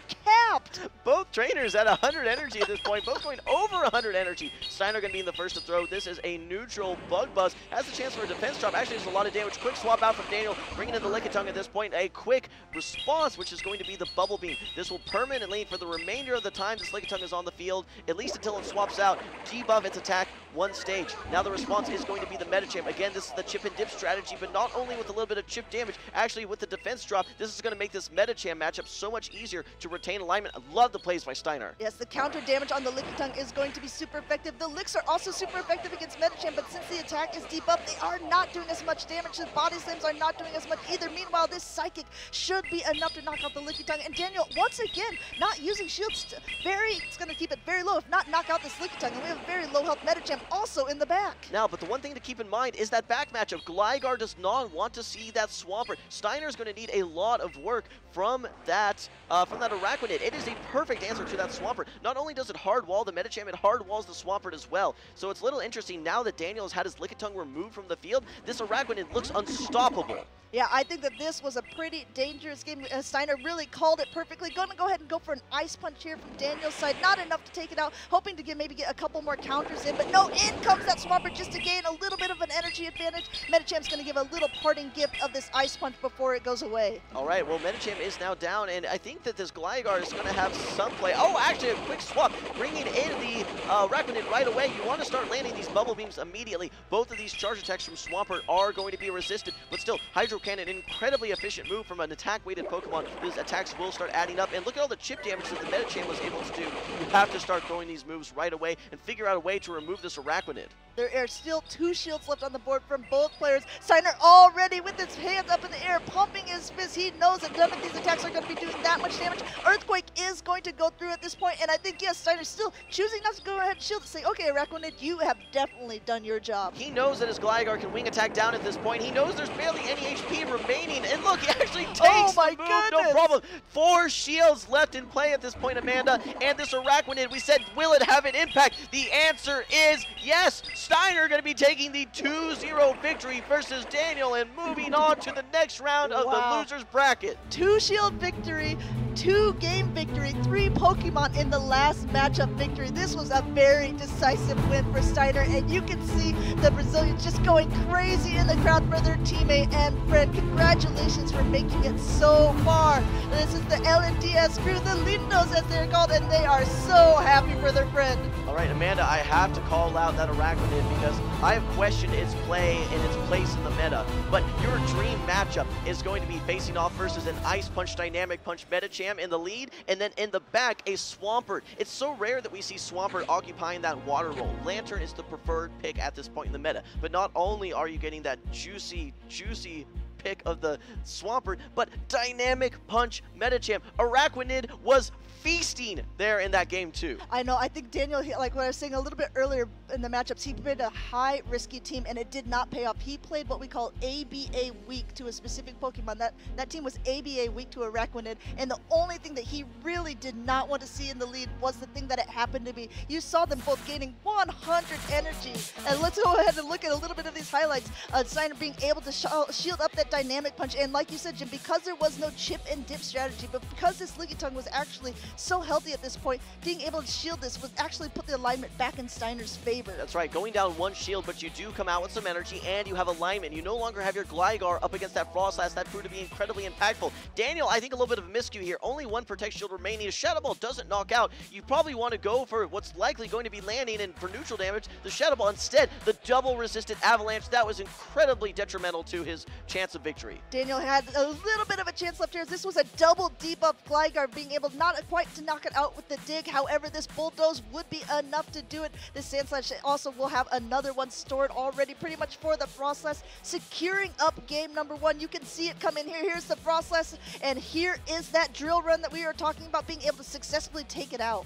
Both trainers at 100 energy at this point, both going over 100 energy. Steiner going to be in the first to throw. This is a neutral Bug Buzz. Has the chance for a defense drop. Actually, there's a lot of damage. Quick swap out from Daniel, bringing in the Lickitung at this point. A quick response, which is going to be the Bubble Beam. This will permanently, for the remainder of the time this Lickitung is on the field, at least until it swaps out, debuff its attack one stage. Now the response is going to be the Medicham. Again, this is the chip and dip strategy, but not only with a little bit of chip damage, actually with the defense drop, this is going to make this Medicham matchup so much easier to retain alignment. I love the plays by Steiner.
Yes, the counter damage on the Lickitung is going to be super effective. The Licks are also super effective against Medicham, but since the attack is debuffed, they are not doing as much damage. The body slams are not doing as much either. Meanwhile, this Psychic should be enough to knock out the Lickitung. And Daniel, once again, not using shields, very, it's going to keep it very low, if not knock out this Lickitung. And we have a very low health Medicham also in the back.
Now, but the one thing to keep in mind is that back matchup. Gligar does not want to see that Swampert. Steiner's going to need a lot of work from that uh, from that Araquanid. It is a perfect answer to that Swampert. Not only does it hard wall the Medicham, it hard walls the Swampert as well. So it's a little interesting now that Daniel has had his Lickitung removed from the field, this Araquanid looks unstoppable.
Yeah, I think that this was a pretty dangerous game. Uh, Steiner really called it perfectly. Going to go ahead and go for an ice punch here from Daniel's side. Not enough to take it out. Hoping to get maybe get a couple more counters in, but no, in comes that Swampert just to gain a little bit of an energy advantage. Medicham's going to give a little parting gift of this ice punch before it goes away.
All right, well, Medicham is now down, and I think that this Gligar is going to have some play. Oh, actually, a quick swap, bringing in the uh, Araquanid right away. You want to start landing these bubble beams immediately. Both of these charge attacks from Swampert are going to be resisted, but still, Hydro Cannon, incredibly efficient move from an attack-weighted Pokemon. These attacks will start adding up, and look at all the chip damage that the Medicham was able to do. You have to start throwing these moves right away and figure out a way to remove this Araquanid.
There are still two shields left on the board from both players. Steiner already with his hands up in the air, pumping his fist. He knows that none of these attacks are going to be doing that much damage. Earthquake is going to go through at this point, and I think, yes, Steiner's still choosing not to go ahead and shield to say, okay, Araquanid, you have definitely done your job.
He knows that his Gligar can wing attack down at this point. He knows there's barely any HP remaining, and look, he actually oh takes
oh my
the move,
goodness.
no problem. Four shields left in play at this point, Amanda, and this Araquanid, we said, will it have an impact? The answer is yes. Steiner going to be taking the 2-0 victory versus Daniel and moving on to the next round of
Wow.
the loser's bracket.
Two shield victory, two game victory, three Pokemon in the last matchup victory. This was a very decisive win for Steiner, and you can see the Brazilians just going crazy in the crowd for their teammate and friend. Congratulations for making it so far. This is the LNDS crew, the Lindos as they're called, and they are so happy for their friend.
All right, Amanda, I have to call out that Araquanid because I have questioned its play and its place in the meta. But your dream matchup is going to be facing off versus an Ice Punch Dynamic Punch Medicham in the lead, and then in the back, a Swampert. It's so rare that we see Swampert occupying that water role. Lanturn is the preferred pick at this point in the meta. But not only are you getting that juicy, juicy pick of the Swampert, but Dynamic Punch Medicham. Araquanid was feasting there in that game too.
I know. I think Daniel, he- like what I was saying a little bit earlier in the matchups, he played a high risky team and it did not pay off. He played what we call ABA weak to a specific Pokemon. That that team was ABA weak to a Araquanid, and the only thing that he really did not want to see in the lead was the thing that it happened to be. You saw them both gaining 100 energy. And let's go ahead and look at a little bit of these highlights. Uh, Steiner being able to sh shield up that dynamic punch, and like you said, Jim, because there was no chip and dip strategy, but because this Lickitung was actually so healthy at this point, being able to shield this was actually put the alignment back in Steiner's favor.
That's right, going down one shield, but you do come out with some energy and you have alignment. You no longer have your Gligar up against that Froslass. That proved to be incredibly impactful. Daniel, I think a little bit of a miscue here. Only one Protect Shield remaining. A Shadow Ball doesn't knock out. You probably want to go for what's likely going to be landing and for neutral damage, the Shadow Ball. Instead, the double resisted Avalanche. That was incredibly detrimental to his chance of victory.
Daniel had a little bit of a chance left here. This was a double debuff Gligar, being able to not quite to knock it out with the dig. However, this Bulldoze would be enough to do it. This Sandslash also will have another one stored already pretty much for the Froslass, securing up game number one. You can see it come in here. Here's the Froslass, and here is that drill run that we were talking about, being able to successfully take it out.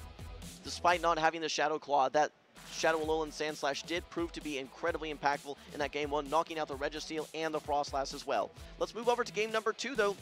Despite not having the Shadow Claw, that Shadow Alolan Sandslash did prove to be incredibly impactful in that game one, knocking out the Registeel and the Froslass as well. Let's move over to game number two, though.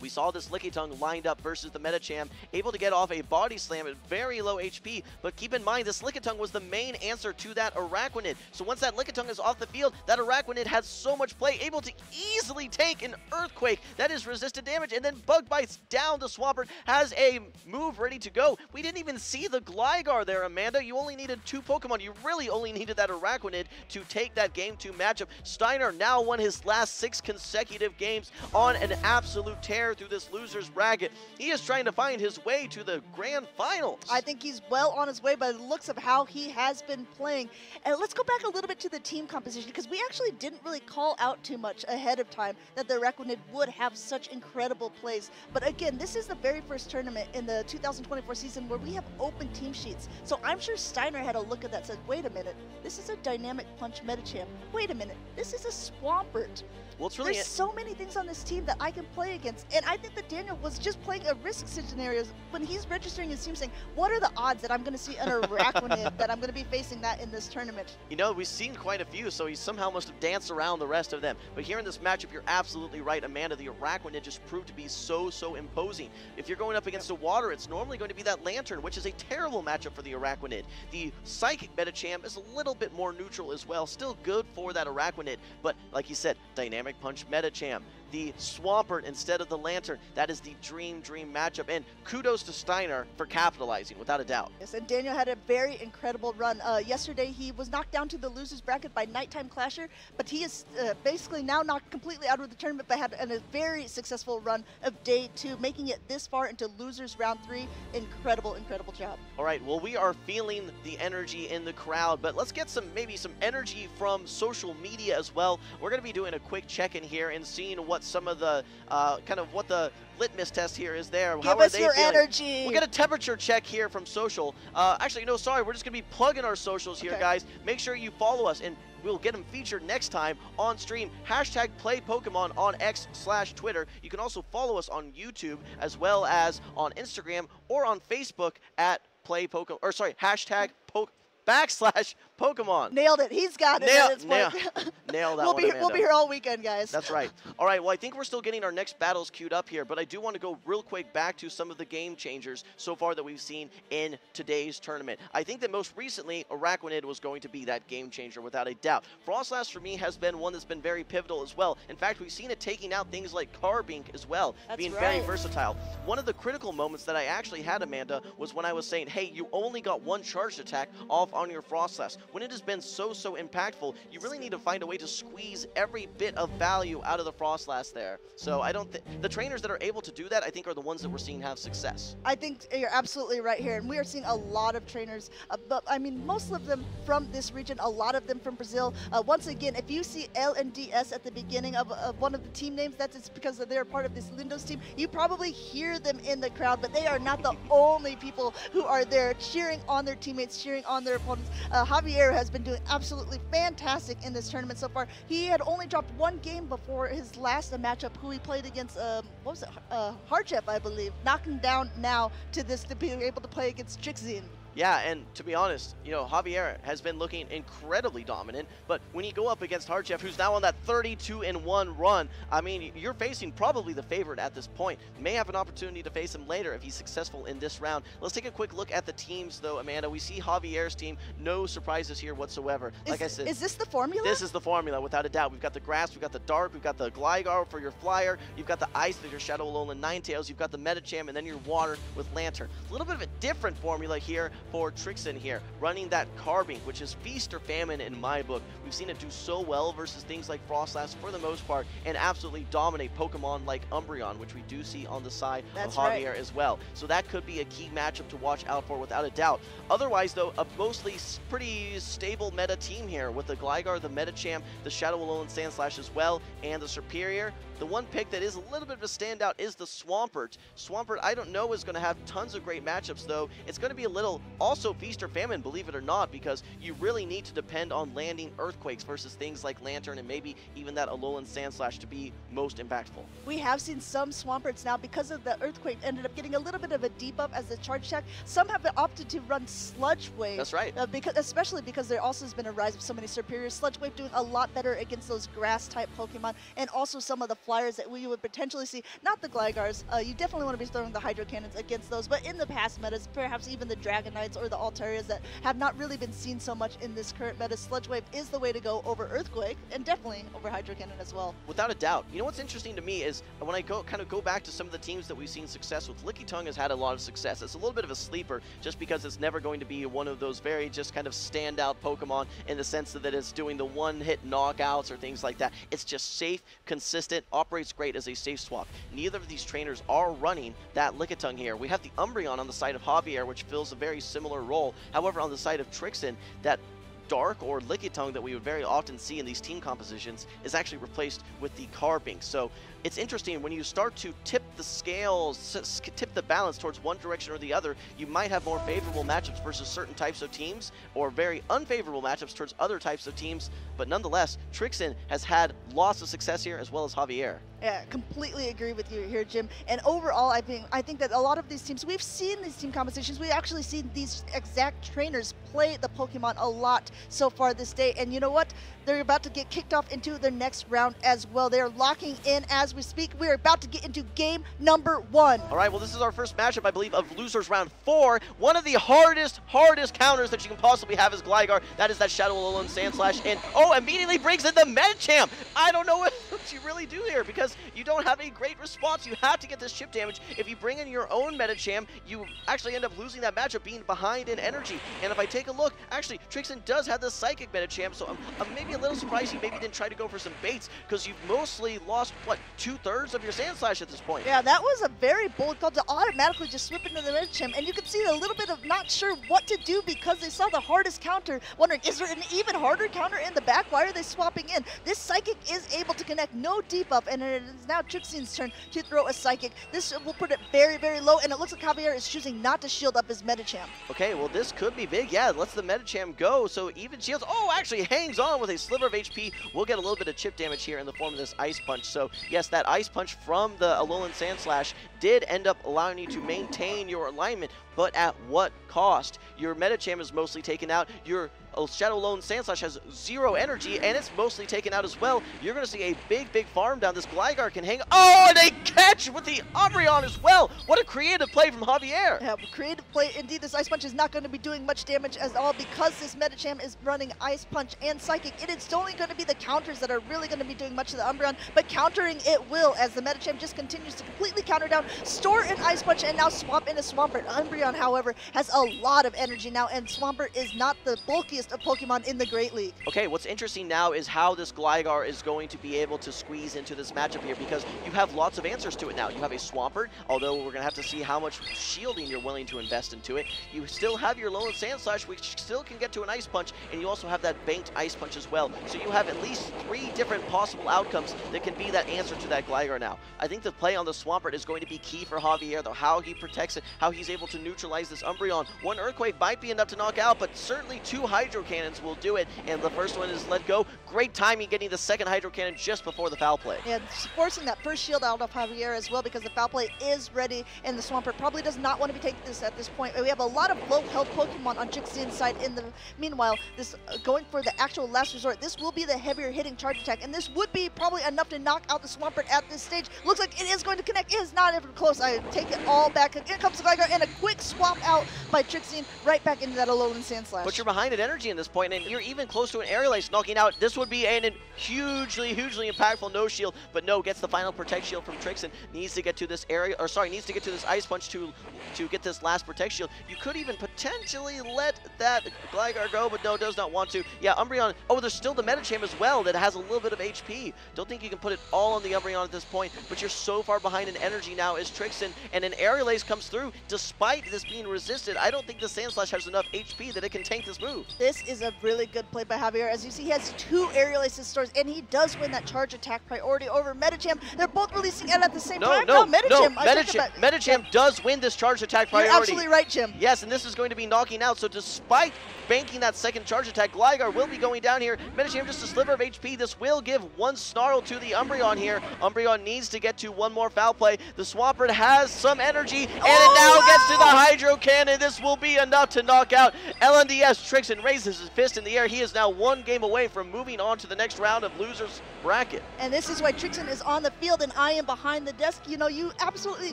We saw this Lickitung lined up versus the Medicham, able to get off a body slam at very low HP, but keep in mind this Lickitung was the main answer to that Araquanid. So once that Lickitung is off the field, that Araquanid has so much play, able to easily take an Earthquake that is resisted damage, and then Bug Bites down. The Swampert has a move ready to go. We didn't even see the Gligar there, Amanda. You only needed two Pokemon. You really only needed that Araquanid to take that Game 2 matchup. Steiner now won his last six consecutive games on an absolute tear through this loser's bracket. He is trying to find his way to the grand finals.
I think he's well on his way by the looks of how he has been playing. And let's go back a little bit to the team composition because we actually didn't really call out too much ahead of time that the Araquanid would have such incredible plays. But again, this is the very first tournament in the 2024 season where we have open team sheets. So I'm sure Steiner had a look at that and said, wait a minute, this is a dynamic punch Medicham. Wait a minute, this is a Swampert.
Well, it's really
There's so many things on this team that I can play against, and I think that Daniel was just playing a risk scenarios when he's registering his team, saying, "What are the odds that I'm going to see an Araquanid that I'm going to be facing that in this tournament?"
You know, we've seen quite a few, so he somehow must have danced around the rest of them. But here in this matchup, you're absolutely right, Amanda. The Araquanid just proved to be so, so imposing. If you're going up against the water, it's normally going to be that Lanturn, which is a terrible matchup for the Araquanid. The Psychic Medicham is a little bit more neutral as well, still good for that Araquanid, but like you said, Dynamic Punch Medicham the Swampert instead of the Lanturn. That is the dream, dream matchup. And kudos to Steiner for capitalizing, without a doubt.
Yes, and Daniel had a very incredible run. Uh, yesterday, he was knocked down to the losers bracket by Nighttime Clasher, but he is uh, basically now knocked completely out of the tournament, but had a very successful run of day two, making it this far into losers round three. Incredible, incredible job.
All right, well, we are feeling the energy in the crowd, but let's get some maybe some energy from social media as well. We're going to be doing a quick check-in here and seeing what some of the uh, kind of what the litmus test here is there.
Give
How
us
are they
your
feeling?
energy.
We'll get a temperature check here from social. Uh, actually, no, sorry, we're just going to be plugging our socials here,
Okay.
guys. Make sure you follow us and we'll get them featured next time on stream. Hashtag play Pokemon on X slash Twitter. You can also follow us on YouTube as well as on Instagram or on Facebook at play Pokemon, or sorry, hashtag poke backslash Pokemon.
Nailed it. He's got it.
Nail-
at this point.
nail- nail that
we'll
one,
be we'll be here all weekend, guys.
That's right. All right, well, I think we're still getting our next battles queued up here, but I do want to go real quick back to some of the game changers so far that we've seen in today's tournament. I think that most recently, Araquanid was going to be that game changer without a doubt. Froslass, for me, has been one that's been very pivotal as well. In fact, we've seen it taking out things like Carbink as well,
That's
being very versatile. One of the critical moments that I actually had, Amanda, was when I was saying, hey, you only got one charged attack off on your Froslass. When it has been so, so impactful, you really need to find a way to squeeze every bit of value out of the Froslass there. So I don't think the trainers that are able to do that, I think, are the ones that we're seeing have success.
I think you're absolutely right here, and we are seeing a lot of trainers. Uh, but I mean, most of them from this region, a lot of them from Brazil. Uh, once again, if you see L and DS at the beginning of, of one of the team names, that's it's because they're part of this Lindos team. You probably hear them in the crowd, but they are not the only people who are there cheering on their teammates, cheering on their opponents. Uh, Javier has been doing absolutely fantastic in this tournament so far. He had only dropped one game before his last matchup, who he played against. Um, what was it? Uh, Hardship, I believe, knocking down now to this to be able to play against Trixie.
Yeah, and to be honest, you know, Javier has been looking incredibly dominant, but when you go up against Hard Jeff, who's now on that 32-1 run, I mean, you're facing probably the favorite at this point. May have an opportunity to face him later if he's successful in this round. Let's take a quick look at the teams, though, Amanda. We see Javier's team, no surprises here whatsoever. like I said,
is this the formula?
this is the formula, without a doubt. We've got the grass, we've got the dark, we've got the Gligar for your flyer, you've got the ice with your Shadow Alolan Ninetales, you've got the Medicham, and then your water with Lanturn. A little bit of a different formula here for Trixen here, running that Carbink, which is feast or famine in my book. We've seen it do so well versus things like Froslass for the most part, and absolutely dominate Pokemon like Umbreon, which we do see on the side
That's
of
right.
Javier as well. So that could be a key matchup to watch out for without a doubt. Otherwise, though, a mostly pretty stable meta team here with the Gligar, the Medicham, the Shadow Alolan Sandslash as well, and the Serperior. The one pick that is a little bit of a standout is the Swampert. Swampert, I don't know, is going to have tons of great matchups, though. It's going to be a little also feast or famine, believe it or not, because you really need to depend on landing Earthquakes versus things like Lanturn and maybe even that Alolan Sandslash to be most impactful.
We have seen some Swamperts now, because of the Earthquake, ended up getting a little bit of a debuff as a charge attack. Some have opted to run Sludge Wave.
That's right.
Uh, because, especially because there also has been a rise of so many Serperior. Sludge Wave doing a lot better against those grass-type Pokemon, and also some of the flyers that we would potentially see. Not the Gligars. Uh, you definitely want to be throwing the Hydro Cannons against those, but in the past metas, perhaps even the Dragonites or the Altarias that have not really been seen so much in this current meta, Sludge Wave is the way to go over Earthquake, and definitely over Hydro Cannon as well.
Without a doubt. You know what's interesting to me is when I go kind of go back to some of the teams that we've seen success with, Lickitung has had a lot of success. It's a little bit of a sleeper just because it's never going to be one of those very just kind of standout Pokemon in the sense that it's doing the one-hit knockouts or things like that. It's just safe, consistent, operates great as a safe swap. Neither of these trainers are running that Lickitung here. We have the Umbreon on the side of Javier, which fills a very similar role. However, on the side of Trixen, that Dark or Lickitung that we would very often see in these team compositions is actually replaced with the Carbink. So it's interesting when you start to tip the scales, tip the balance towards one direction or the other, you might have more favorable matchups versus certain types of teams or very unfavorable matchups towards other types of teams. But nonetheless, Trixen has had lots of success here as well as Javier.
Yeah, completely agree with you here, Jim. And overall, I think I think that a lot of these teams, we've seen these team competitions, we've actually seen these exact trainers play the Pokemon a lot so far this day. And you know what? They're about to get kicked off into the next round as well. They're locking in as we speak. We're about to get into game number one.
All right, well, this is our first matchup, I believe, of losers round four. One of the hardest, hardest counters that you can possibly have is Gligar. That is that Shadow Alolan Sandslash. And, oh, immediately brings in the Medicham. I don't know what you really do here because you don't have a great response. You have to get this chip damage. If you bring in your own Medicham, you actually end up losing that matchup being behind in energy. And if I take a look, actually, Trixen does have the Psychic Medicham, so I'm, I'm maybe a little surprised you maybe didn't try to go for some baits because you've mostly lost, what, two-thirds of your Sandslash at this point.
Yeah, that was a very bold call to automatically just swip into the Medicham, and you can see a little bit of not sure what to do because they saw the hardest counter, wondering, is there an even harder counter in the back? Why are they swapping in? This Psychic is able to connect no debuff, and it is now Trixen's turn to throw a Psychic. This will put it very, very low, and it looks like Javier is choosing not to shield up his Medicham.
Okay, well, this could be big. Yeah, lets the Medicham go, so even shields. Oh, actually hangs on with a sliver of HP. We'll get a little bit of chip damage here in the form of this Ice Punch. So, yes, that Ice Punch from the Alolan Sandslash did end up allowing you to maintain your alignment, but at what cost? Your Medicham is mostly taken out. Your Shadow Lone Sandslash has zero energy, and it's mostly taken out as well. You're going to see a big, big farm down. This Gligar can hang. Oh, and a catch with the Umbreon as well. What a creative play from Javier.
Yeah, creative play. Indeed, this Ice Punch is not going to be doing much damage at all because this Medicham is running Ice Punch and Psychic. It is only going to be the counters that are really going to be doing much to the Umbreon, but countering it will as the Medicham just continues to completely counter down, store an Ice Punch, and now swap into Swampert. Umbreon, however, has a lot of energy now, and Swampert is not the bulkiest of Pokemon in the Great League.
Okay, what's interesting now is how this Gligar is going to be able to squeeze into this matchup here because you have lots of answers to it now. You have a Swampert, although we're going to have to see how much shielding you're willing to invest into it. You still have your Alolan Sandslash, which still can get to an Ice Punch, and you also have that banked Ice Punch as well. So you have at least three different possible outcomes that can be that answer to that Gligar now. I think the play on the Swampert is going to be key for Javier, though, how he protects it, how he's able to neutralize this Umbreon. One Earthquake might be enough to knock out, but certainly two Hydro Cannons will do it, and the first one is let go. Great timing getting the second Hydro Cannon just before the foul play.
Yeah, forcing that first shield out of Javier as well because the foul play is ready, and the Swampert probably does not want to be taking this at this point. We have a lot of low health Pokemon on Trixie's side in the meanwhile, this uh, going for the actual last resort, this will be the heavier hitting charge attack, and this would be probably enough to knock out the Swampert at this stage. Looks like it is going to connect. It is not even close. I take it all back. In comes the Gligar, and a quick swap out by Trixie right back into that Alolan Sandslash.
But you're behind in energy in this point, and you're even close to an Aerial Ace knocking out. This would be an hugely, hugely impactful no shield, but no, gets the final protect shield from Trixen. Needs to get to this area, or sorry, needs to get to this Ice Punch to to get this last protect shield. You could even potentially let that Gligar go, but no, does not want to. Yeah, Umbreon, oh, there's still the Medicham as well that has a little bit of HP. Don't think you can put it all on the Umbreon at this point, but you're so far behind in energy now as Trixen, and an Aerial Ace comes through. Despite this being resisted, I don't think the Sandslash has enough HP that it can tank this move.
This is a really good play by Javier. As you see, he has two aerial aces stores, and he does win that charge attack priority over Medicham. They're both releasing it at the same
no,
time.
No,
no,
no,
Medicham.
Medicham, Medicham does win this charge attack priority.
You're absolutely right, Jim.
Yes, and this is going to be knocking out. So despite banking that second charge attack, Gligar will be going down here. Medicham just a sliver of HP. This will give one snarl to the Umbreon here. Umbreon needs to get to one more foul play. The Swampert has some energy, and
oh,
it now
wow.
gets to the Hydro Cannon. This will be enough to knock out LNDS. Trixen raises his fist in the air. He is now one game away from moving on to the next round of losers bracket.
And this is why Trixen is on the field and I am behind the desk. You know, you absolutely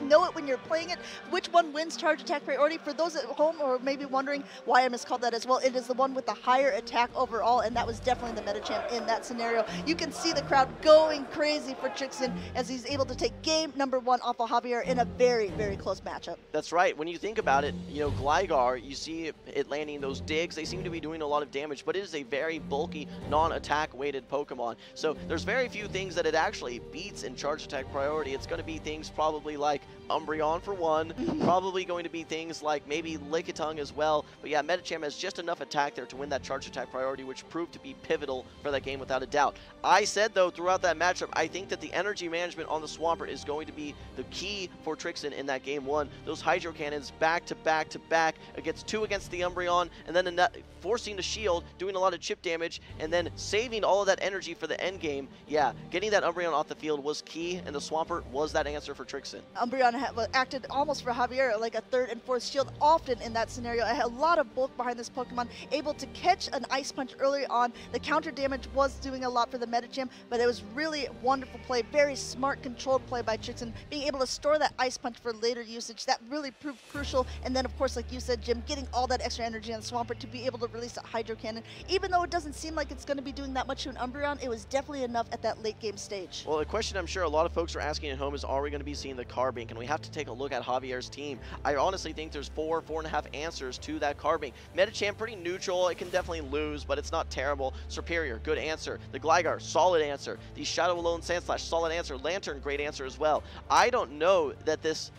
know it when you're playing it. Which one wins charge attack priority? For those at home or maybe wondering why I miscalled that as well, it is the one with the higher attack overall, and that was definitely the Medicham in that scenario. You can see the crowd going crazy for Trixen as he's able to take game number one off of Javier in a very, very close matchup.
That's right. When you think about it, you know, Gligar, you see it landing those digs. They seem to be doing a lot of damage, but it is a very bulky, non-attack weighted Pokemon. So there's very few things that it actually beats in charge attack priority. It's going to be things probably like Umbreon for one, mm-hmm. probably going to be things like maybe Lickitung as well. But yeah, Medicham has just enough attack there to win that charge attack priority, which proved to be pivotal for that game without a doubt. I said, though, throughout that matchup, I think that the energy management on the Swampert is going to be the key for Trixen in that game one. Those Hydro Cannons back to back to back against two against the Umbreon, and then forcing the shield, doing a lot of chip damage, and then saving all of that energy for the end game. Yeah, getting that Umbreon off the field was key, and the Swampert was that answer for Trixen.
Umbreon acted almost for Javier like a third and fourth shield often in that scenario. I had a lot of bulk behind this Pokemon, able to catch an Ice Punch early on. The counter damage was doing a lot for the Medicham, but it was really wonderful play, very smart controlled play by Trixen, being able to store that Ice Punch for later usage. That really proved crucial. And then, of course, like you said, Jim, getting all that extra energy on Swampert to be able to release that Hydro Cannon. Even though it doesn't seem like it's going to be doing that much to an Umbreon, it was definitely enough at that late game stage.
Well, a question I'm sure a lot of folks are asking at home is, are we going to be seeing the Carbink? Can we have to take a look at Javier's team. I honestly think there's four, four and a half answers to that Carbink. Medicham, pretty neutral. It can definitely lose, but it's not terrible. Serperior, good answer. The Gligar, solid answer. The Shadow Alone Sandslash, solid answer. Lanturn, great answer as well. I don't know that this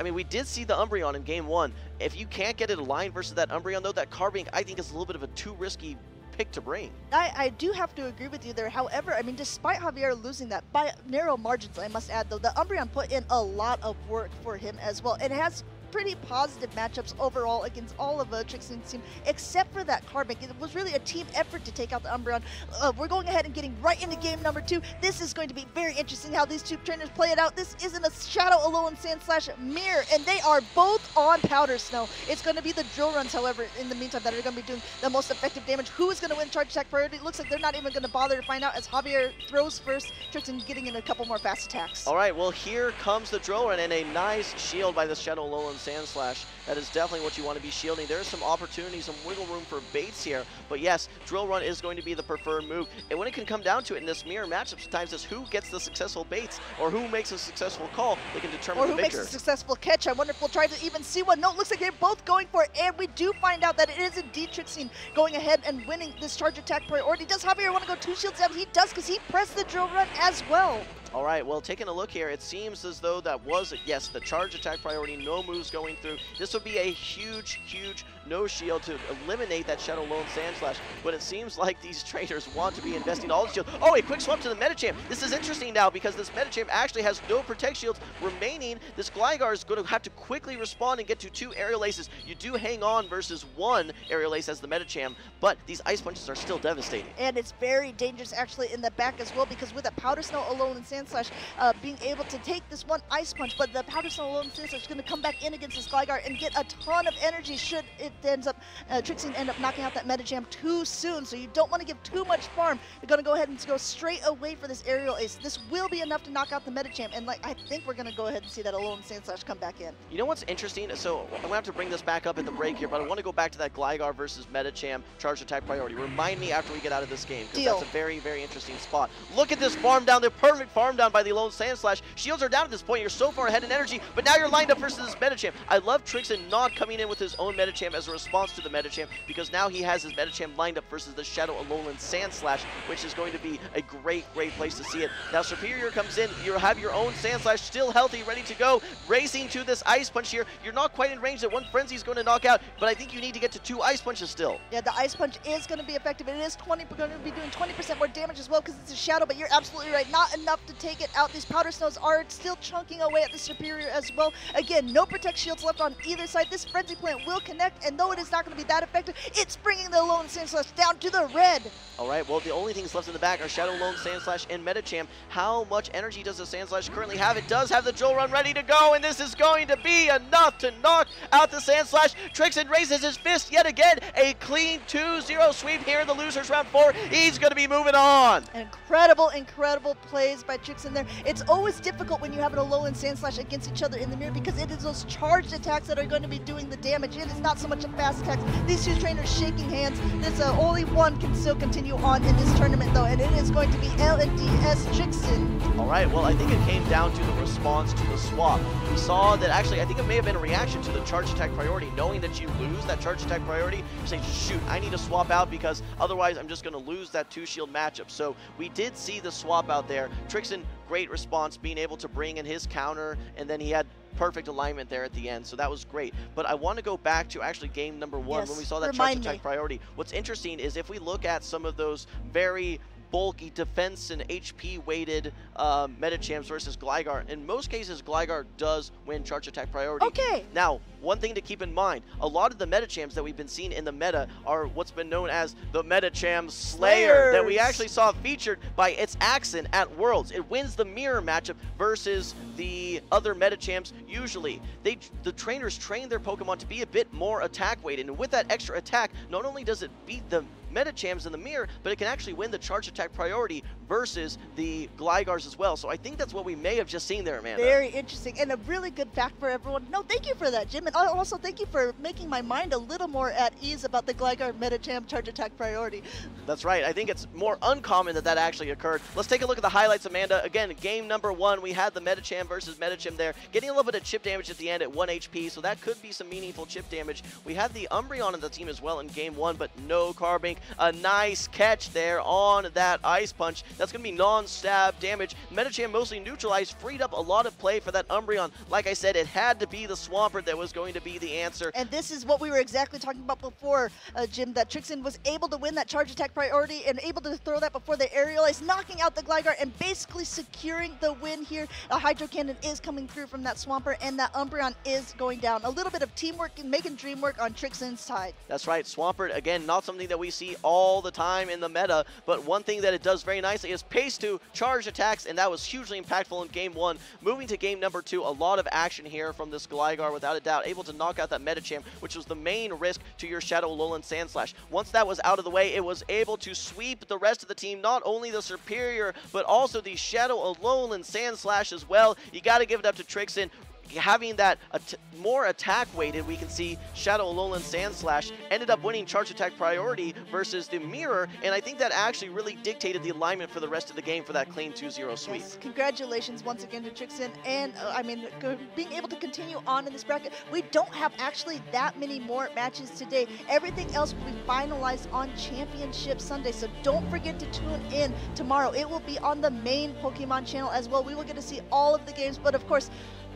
I mean, we did see the Umbreon in game one. If you can't get it aligned versus that Umbreon, though, that Carbink, I think, is a little bit of a too risky pick to bring.
I, I do have to agree with you there. However, I mean, despite Javier losing that by narrow margins, I must add, though, the Umbreon put in a lot of work for him as well. It has pretty positive matchups overall against all of Trixen's team, except for that Carbink. It was really a team effort to take out the Umbreon. Uh, we're going ahead and getting right into game number two. This is going to be very interesting how these two trainers play it out. This isn't a Shadow Alolan Sandslash mirror, and they are both on Powder Snow. It's going to be the drill runs, however, in the meantime, that are going to be doing the most effective damage. Who is going to win charge attack priority? It looks like they're not even going to bother to find out as Javier throws first, Trixen getting in a couple more fast attacks.
All right, well, here comes the drill run and a nice shield by the Shadow Alolan Sandslash. That is definitely what you want to be shielding. There's some opportunities, some wiggle room for baits here. But yes, Drill Run is going to be the preferred move. And when it can come down to it in this mirror matchup, sometimes it's who gets the successful baits or who makes a successful call. They can determine
or who makes a successful catch. I wonder if we'll try to even see one. No, it looks like they're both going for it. And we do find out that it is indeed Trixen going ahead and winning this charge attack priority. Does Javier want to go two shields down? He does because he pressed the Drill Run as well.
All right, well, taking a look here, it seems as though that was, yes, the charge attack priority, no moves going through. This would be a huge, huge no shield to eliminate that Shadow Lone Sandslash, but it seems like these trainers want to be investing all the shield. Oh, a quick swap to the Medicham. This is interesting now because this Medicham actually has no Protect Shields remaining. This Gligar is going to have to quickly respond and get to two Aerial Aces. You do hang on versus one Aerial Ace as the Medicham, but these Ice Punches are still devastating.
And it's very dangerous actually in the back as well because with a Powder Snow alone and Sandslash uh, being able to take this one Ice Punch, but the Powder Snow alone and Sandslash is going to come back in against this Gligar and get a ton of energy should it ends up, uh, Trixie end up knocking out that Medicham too soon. So you don't want to give too much farm. You're going to go ahead and go straight away for this Aerial Ace. This will be enough to knock out the Medicham. And like I think we're going to go ahead and see that alone Sandslash come back in.
You know what's interesting? So I'm going to have to bring this back up at the break here, but I want to go back to that Gligar versus Medicham charge attack priority. Remind me after we get out of this game, because that's a very, very interesting spot. Look at this farm down, there. perfect farm down by the Alone Sandslash. Shields are down at this point. You're so far ahead in energy, but now you're lined up versus this Medicham. I love Trixon not coming in with his own Medicham as as a response to the Medicham because now he has his Medicham lined up versus the Shadow Alolan Sandslash, which is going to be a great, great place to see it. Now Serperior comes in, you have your own Sandslash still healthy, ready to go, racing to this Ice Punch here. You're not quite in range that one Frenzy is going to knock out, but I think you need to get to two Ice Punches still.
Yeah, the Ice Punch is going to be effective. It is 20, going to be doing 20% more damage as well because it's a Shadow, but you're absolutely right. Not enough to take it out. These Powder Snows are still chunking away at the Serperior as well. Again, no Protect Shields left on either side. This Frenzy Plant will connect, and though it is not going to be that effective, it's bringing the Alolan Sandslash down to the red.
All right, well, the only things left in the back are Shadow Alolan Sandslash and Medicham. How much energy does the Sandslash currently have? It does have the Drill Run ready to go, and this is going to be enough to knock out the Sandslash. Trixen raises his fist yet again. A clean 2-0 sweep here in the losers round four. He's going to be moving on.
Incredible, incredible plays by Trixen there. It's always difficult when you have an Alolan Sandslash against each other in the mirror because it is those charged attacks that are going to be doing the damage. It is not so much a fast attack. These two trainers shaking hands. There's uh, only one can still continue on in this tournament though, and it is going to be LNDS Trixen.
All right, well, I think it came down to the response to the swap. We saw that actually, I think it may have been a reaction to the charge attack priority, knowing that you lose that charge attack priority, say, shoot, I need to swap out because otherwise I'm just going to lose that two shield matchup. So we did see the swap out there. Trixen, great response, being able to bring in his counter, and then he had perfect alignment there at the end, so that was great. But I want to go back to actually game number one
yes,
when we saw that charge attack priority. What's interesting is if we look at some of those very bulky defense and HP weighted um, Medichams versus Gligar. In most cases, Gligar does win charge attack priority.
Okay.
Now, one thing to keep in mind, a lot of the Medichams that we've been seeing in the meta are what's been known as the Medicham Slayer that we actually saw featured by ItsAxN at Worlds. It wins the mirror matchup versus the other Medichams usually. They The trainers train their Pokemon to be a bit more attack weighted, and with that extra attack, not only does it beat the Medichams in the mirror, but it can actually win the charge attack priority versus the Gligars as well. So I think that's what we may have just seen there, Amanda.
Very interesting and a really good fact for everyone. No, thank you for that, Jim. And also thank you for making my mind a little more at ease about the Gligar Medicham charge attack priority.
That's right. I think it's more uncommon that that actually occurred. Let's take a look at the highlights, Amanda. Again, game number one, we had the Medicham versus Medicham there, getting a little bit of chip damage at the end at 1 HP, so that could be some meaningful chip damage. We had the Umbreon in the team as well in game one, but no Carbink. A nice catch there on that Ice Punch. That's going to be non-stab damage. Medicham mostly neutralized, freed up a lot of play for that Umbreon. Like I said, it had to be the Swampert that was going to be the answer.
And this is what we were exactly talking about before, uh, Jim, that Trixen was able to win that charge attack priority and able to throw that before they aerialized, knocking out the Gligar and basically securing the win here. A Hydro Cannon is coming through from that Swampert and that Umbreon is going down. A little bit of teamwork and making dream work on Trixen's side.
That's right. Swampert, again, not something that we see all the time in the meta, but one thing that it does very nicely is pace to charge attacks, and that was hugely impactful in game one. Moving to game number two, a lot of action here from this Gligar, without a doubt, able to knock out that Medicham, which was the main risk to your Shadow Alolan Sandslash. Once that was out of the way, it was able to sweep the rest of the team, not only the Serperior, but also the Shadow Alolan Sandslash as well. You got to give it up to Trixen having that at more attack weighted, we can see Shadow Alolan Sandslash ended up winning Charge Attack priority versus the Mirror, and I think that actually really dictated the alignment for the rest of the game for that clean 2-0 sweep.
Yes, congratulations once again to Trixen, and uh, I mean, being able to continue on in this bracket. We don't have actually that many more matches today. Everything else will be finalized on Championship Sunday, so don't forget to tune in tomorrow. It will be on the main Pokemon channel as well. We will get to see all of the games, but of course,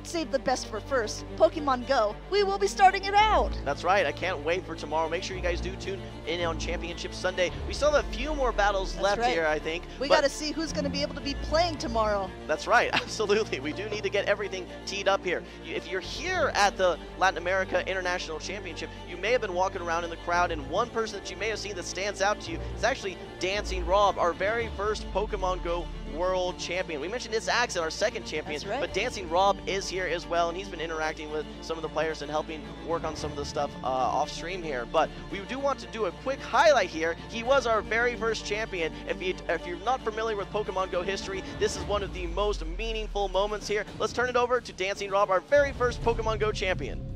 save the best for first. Pokemon Go. We will be starting it out.
That's right. I can't wait for tomorrow. Make sure you guys do tune in on Championship Sunday. We still have a few more battles
That's
left
right.
here, I think.
We got to see who's going to be able to be playing tomorrow.
That's right. Absolutely. We do need to get everything teed up here. If you're here at the Latin America International Championship, you may have been walking around in the crowd, and one person that you may have seen that stands out to you is actually Dancing Rob, our very first Pokemon Go world champion. We mentioned it's Axel, our second champion,
right.
but Dancing Rob is here as well, and he's been interacting with some of the players and helping work on some of the stuff uh, off stream here. But we do want to do a quick highlight here. He was our very first champion. If, you, if you're not familiar with Pokemon Go history, this is one of the most meaningful moments here. Let's turn it over to Dancing Rob, our very first Pokemon Go champion.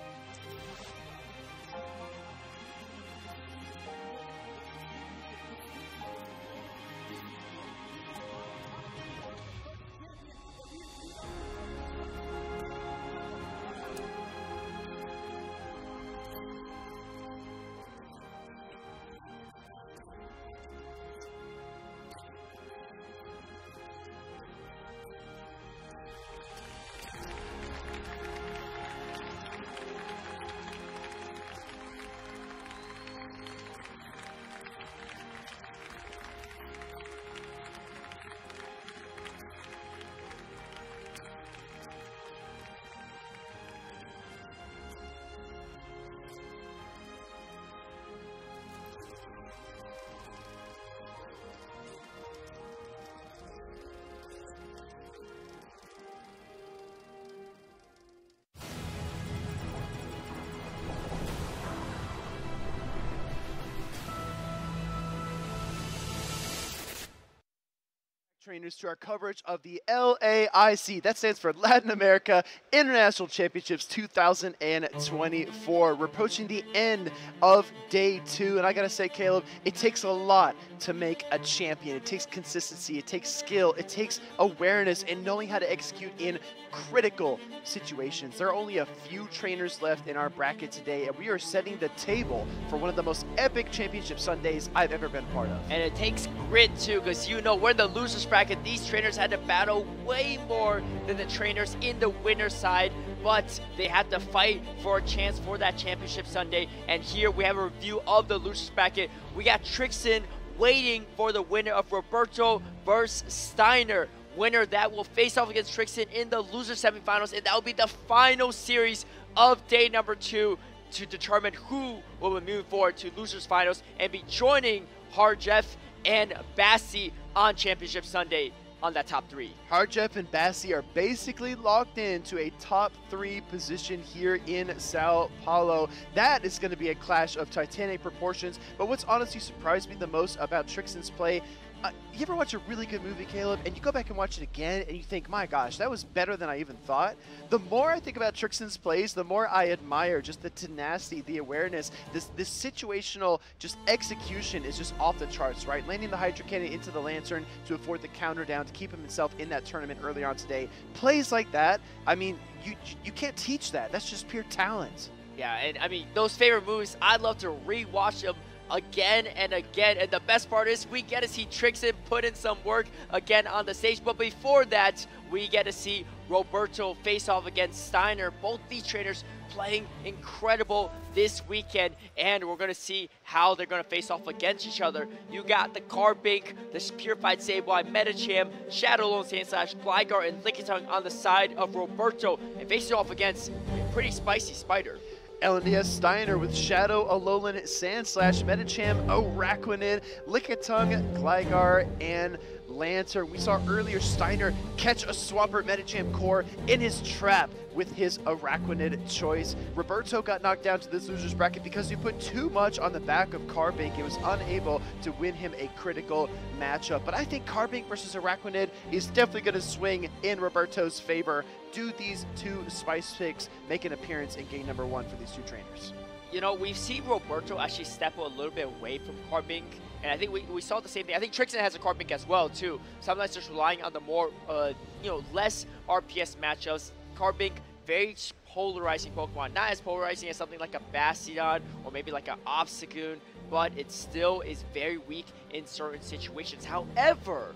trainers to our coverage of the LAIC. That stands for Latin America International Championships 2024. We're approaching the end of day two, and I gotta say, Caleb, it takes a lot to make a champion. It takes consistency, it takes skill, it takes awareness, and knowing how to execute in critical situations. There are only a few trainers left in our bracket today, and we are setting the table for one of the most epic championship Sundays I've ever been part of.
And it takes grit too, because you know we're the losers bracket. These trainers had to battle way more than the trainers in the winner's side, but they had to fight for a chance for that championship Sunday. And here we have a review of the losers bracket. We got Trixen waiting for the winner of Roberto versus Steiner winner that will face off against Trixen in the loser semifinals, and that will be the final series of day number two to determine who will be moving forward to losers finals and be joining Harjeff and Basti on Championship Sunday on that top three.
Harjeff and Basti are basically locked into a top three position here in Sao Paulo. That is going to be a clash of titanic proportions. But what's honestly surprised me the most about Trixen's play uh, you ever watch a really good movie, Caleb, and you go back and watch it again, and you think, my gosh, that was better than I even thought? The more I think about Trixen's plays, the more I admire just the tenacity, the awareness, this this situational just execution is just off the charts, right? Landing the Hydro Cannon into the Lanturn to afford the counter down to keep himself in that tournament early on today. Plays like that, I mean, you you can't teach that. That's just pure talent.
Yeah, and I mean, those favorite moves, I'd love to rewatch them again and again. And the best part is we get to see Trixen put in some work again on the stage. But before that, we get to see Roberto face off against Steiner. Both these trainers playing incredible this weekend and we're going to see how they're going to face off against each other. You got the Carbink, the Purified Sableye, Medicham, Shadow Alolan Sandslash, Gligar, and Lickitung on the side of Roberto and facing off against a pretty spicy Spider.
LNDS Steiner with Shadow, Alolan, Sandslash, Medicham, Araquanid, Lickitung, Gligar, and Lanturn. We saw earlier Steiner catch a Swampert Medicham core in his trap with his Araquanid choice. Roberto got knocked down to this loser's bracket because he put too much on the back of Carbink. He was unable to win him a critical matchup. But I think Carbink versus Araquanid is definitely going to swing in Roberto's favor. Do these two spice picks make an appearance in game number one for these two trainers?
You know, we've seen Roberto actually step a little bit away from Carbink, and I think we, we saw the same thing. I think Trixen has a Carbink as well, too. Sometimes just relying on the more, uh, you know, less RPS matchups. Carbink, very polarizing Pokemon. Not as polarizing as something like a Bastiodon or maybe like an Obstagoon, but it still is very weak in certain situations. However,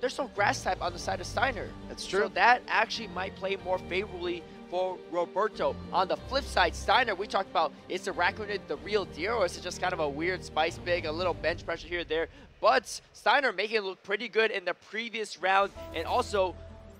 there's no grass type on the side of Steiner.
That's true.
So that actually might play more favorably for Roberto. On the flip side, Steiner, we talked about, is the Araquanid the real deal, or is it just kind of a weird spice big, a little bench pressure here there? But Steiner making it look pretty good in the previous round, and also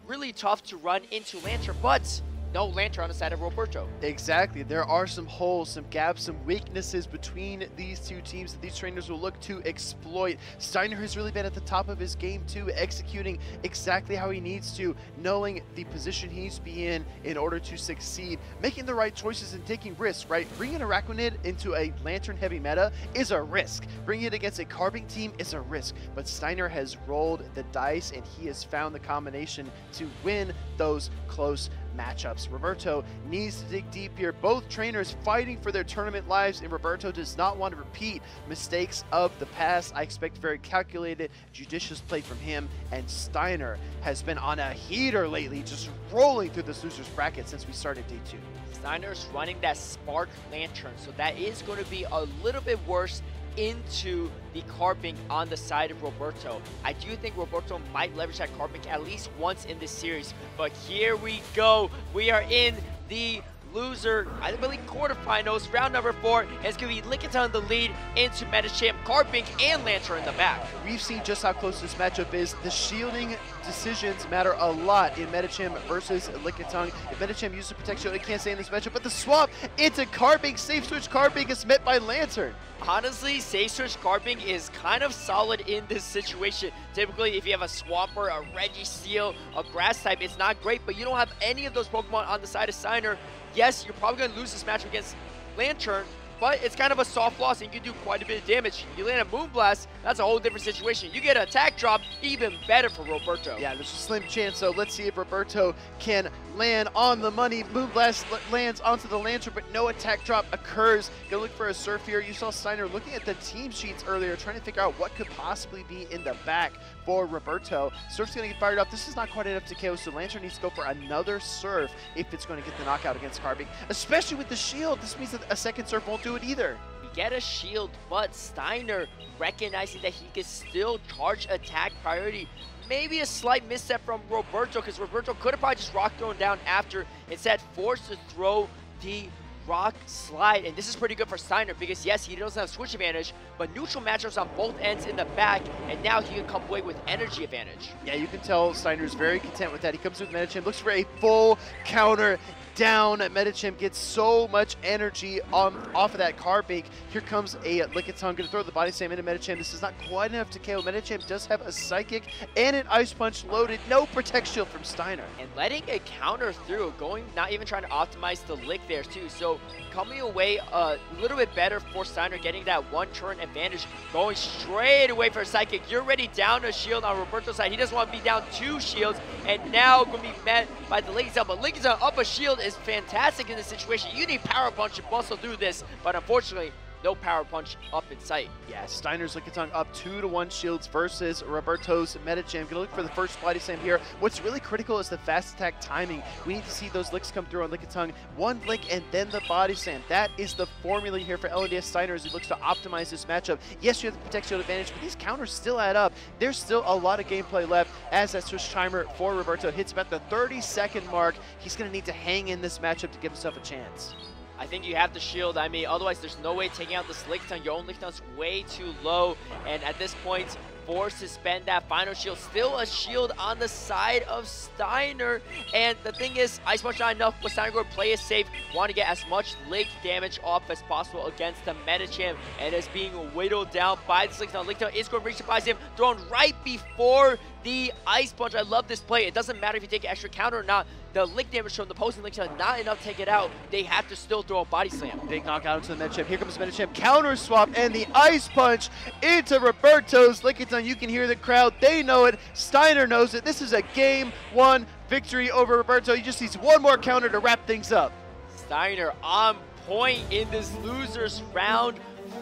really tough to run into Lanturn, but no Lanturn on the side of Roberto.
Exactly. There are some holes, some gaps, some weaknesses between these two teams that these trainers will look to exploit. Steiner has really been at the top of his game too, executing exactly how he needs to, knowing the position he needs to be in in order to succeed, making the right choices and taking risks, right? Bringing Araquanid into a Lanturn heavy meta is a risk. Bringing it against a Carbink team is a risk, but Steiner has rolled the dice and he has found the combination to win those close matchups. Roberto needs to dig deep here. Both trainers fighting for their tournament lives, and Roberto does not want to repeat mistakes of the past. I expect very calculated, judicious play from him, and Steiner has been on a heater lately, just rolling through this loser's bracket since we started day two.
Steiner's running that Spark Lanturn, so that is going to be a little bit worse into the Carbink on the side of Roberto. I do think Roberto might leverage that Carbink at least once in this series, but here we go. We are in the loser, I believe quarterfinals, round number four, and it's going to be Lickitung the lead into Medicham, Carbink, and Lanturn in the back.
We've seen just how close this matchup is. The shielding decisions matter a lot in Medicham versus Lickitung. If Medicham uses Protect Shield, it can't stay in this matchup, but the swap into Carbink, safe switch Carbink is met by Lanturn.
Honestly, Safe Switch Carbink is kind of solid in this situation. Typically, if you have a Swampert, a Registeel, a Grass type, it's not great, but you don't have any of those Pokemon on the side of Steiner. Yes, you're probably going to lose this match against Lanturn, but it's kind of a soft loss and you can do quite a bit of damage. You land a Moonblast, that's a whole different situation. You get an attack drop, even better for Roberto.
Yeah, there's a slim chance, so let's see if Roberto can land on the money. Moonblast lands onto the Lanturn, but no attack drop occurs. Gonna look for a Surf here. You saw Steiner looking at the team sheets earlier, trying to figure out what could possibly be in the back for Roberto. Surf's gonna get fired up. This is not quite enough to KO, so Lanturn needs to go for another Surf if it's going to get the knockout against Carbink, especially with the shield. This means that a second Surf won't do it either We
get a shield, but Steiner recognizing that he can still charge attack priority. Maybe a slight misstep from Roberto, because Roberto could have probably just rock thrown down after, instead forced to throw the rock slide. And this is pretty good for Steiner because, yes, he doesn't have switch advantage, but neutral matchups on both ends in the back, and now he can come away with energy advantage.
Yeah, you can tell Steiner's very content with that. He comes with Medicham, looks for a full counter down. Medicham gets so much energy on, off of that Carbink. Here comes a Lickitung, gonna throw the body slam into Medicham. This is not quite enough to KO. Medicham does have a Psychic and an Ice Punch loaded. No Protect Shield from Steiner.
And letting a counter through, going, not even trying to optimize the lick there too. So coming away uh, a little bit better for Steiner, getting that one turn advantage, going straight away for Psychic. You're already down a shield on Roberto's side. He doesn't want to be down two shields, and now going to be met by the Lincoln But Lincoln up a shield is fantastic in this situation. You need Power Punch to bustle through this, but unfortunately, no power punch up in sight.
Yeah, Steiner's Lickitung up two to one shields versus Roberto's Medicham. Gonna look for the first Body Slam here. What's really critical is the fast attack timing. We need to see those licks come through on Lickitung. One lick and then the Body Slam. That is the formula here for LNDS Steiner as he looks to optimize this matchup. Yes, you have the Protect Shield advantage, but these counters still add up. There's still a lot of gameplay left as that Swiss Chimer for Roberto hits about the 30 second mark. He's gonna need to hang in this matchup to give himself a chance.
I think you have to shield. I mean, otherwise there's no way taking out this Lickitung. Your own Lickitung way too low. And at this point, forced to spend that final shield. Still a shield on the side of Steiner. And the thing is, Ice Punch not enough. But Steiner to play it safe. Want to get as much leg damage off as possible against the Medicham. And is being whittled down by the Lickitung. Lickitung is going to reach surprise him. Thrown right before the Ice Punch. I love this play. It doesn't matter if you take extra counter or not. The lick damage from the posting links are not enough to take it out. They have to still throw a body slam.
Big knockout into the Medicham. Here comes the Medicham. Counter swap and the Ice Punch into Roberto's Lickitung. You can hear the crowd. They know it. Steiner knows it. This is a game one victory over Roberto. He just needs one more counter to wrap things up.
Steiner on point in this losers round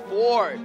four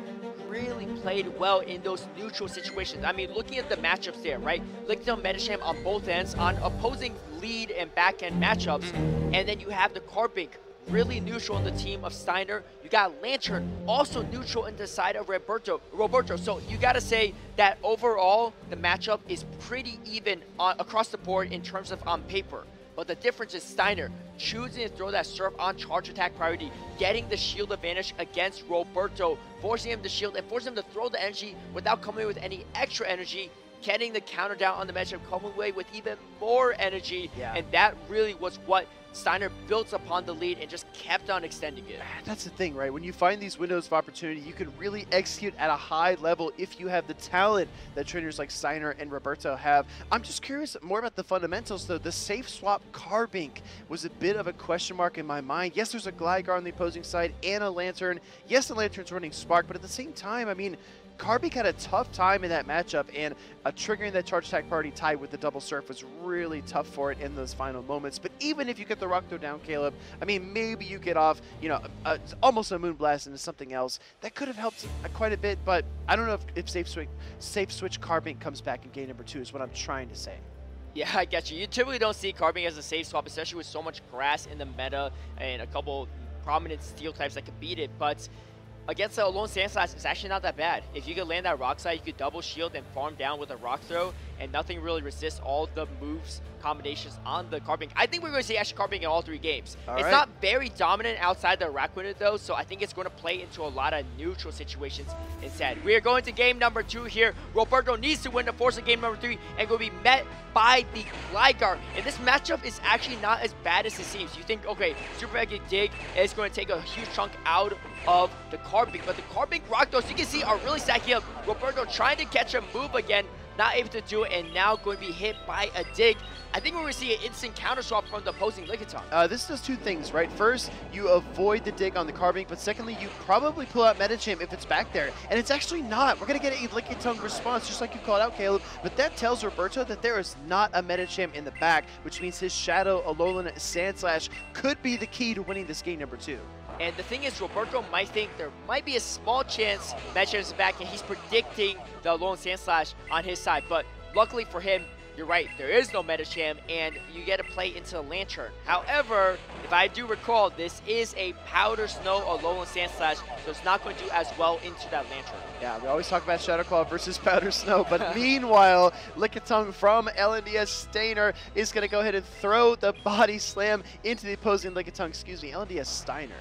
really played well in those neutral situations. I mean, looking at the matchups there, right? Lickitung Medicham on both ends on opposing lead and back end matchups. And then you have the Carbink really neutral in the team of Steiner. You got Lanturn also neutral in the side of Roberto. Roberto. So you got to say that overall the matchup is pretty even on, across the board in terms of on paper. But the difference is Steiner choosing to throw that surf on charge attack priority, getting the shield advantage against Roberto, forcing him to shield and forcing him to throw the energy without coming with any extra energy, getting the counter down on the matchup, coming away with even more energy. Yeah. And that really was what Steiner built upon the lead and just kept on extending it.
That's the thing, right? When you find these windows of opportunity, you can really execute at a high level if you have the talent that trainers like Steiner and Roberto have. I'm just curious more about the fundamentals, though. The safe swap Carbink was a bit of a question mark in my mind. Yes, there's a Gligar on the opposing side and a Lanturn. Yes, the Lanturn's running Spark, but at the same time, I mean, Carbink had a tough time in that matchup, and uh, triggering that charge attack party tied with the double surf was really tough for it in those final moments. But even if you get the rock throw down, Caleb, I mean, maybe you get off, you know, a, a, almost a moon blast into something else. That could have helped quite a bit, but I don't know if, if safe switch, safe switch Carbink comes back in game number two is what I'm trying to say.
Yeah, I get you. You typically don't see Carbink as a safe swap, especially with so much grass in the meta and a couple prominent steel types that could beat it. But against a lone Sandslash, it's actually not that bad. If you could land that rock slide, you could double shield and farm down with a rock throw, and nothing really resists all the moves combinations on the Carbink. I think we're going to see actually Carbink in all three games. All it's right. not very dominant outside the rack though, so I think it's going to play into a lot of neutral situations instead. We are going to game number two here. Roberto needs to win to force in game number three and to be met by the Gligar. And this matchup is actually not as bad as it seems. You think, okay, Super Mega Dig is going to take a huge chunk out of the Carbink, but the Carbink Rock throws you can see are really stacking up. Roberto trying to catch a move again, not able to do it, and now going to be hit by a dig. I think we're going to see an instant counter swap from the opposing Lickitung.
Uh, this does two things, right? First, you avoid the dig on the Carbink, but secondly, you probably pull out Medicham if it's back there. And it's actually not. We're going to get a Lickitung response, just like you called out, Caleb. But that tells Roberto that there is not a Medicham in the back, which means his Shadow, Alolan, Sandslash could be the key to winning this game number two.
And the thing is, Roberto might think there might be a small chance is back, and he's predicting the lone sand slash on his side. But luckily for him, you're right, there is no Medicham, and you get to play into the Lanturn. However, if I do recall, this is a Powder Snow Alolan Sandslash, so it's not going to do as well into that Lanturn.
Yeah, we always talk about Shadow Claw versus Powder Snow, but meanwhile, Lickitung from LNDS Steiner is going to go ahead and throw the body slam into the opposing Lickitung, excuse me, LNDS Steiner.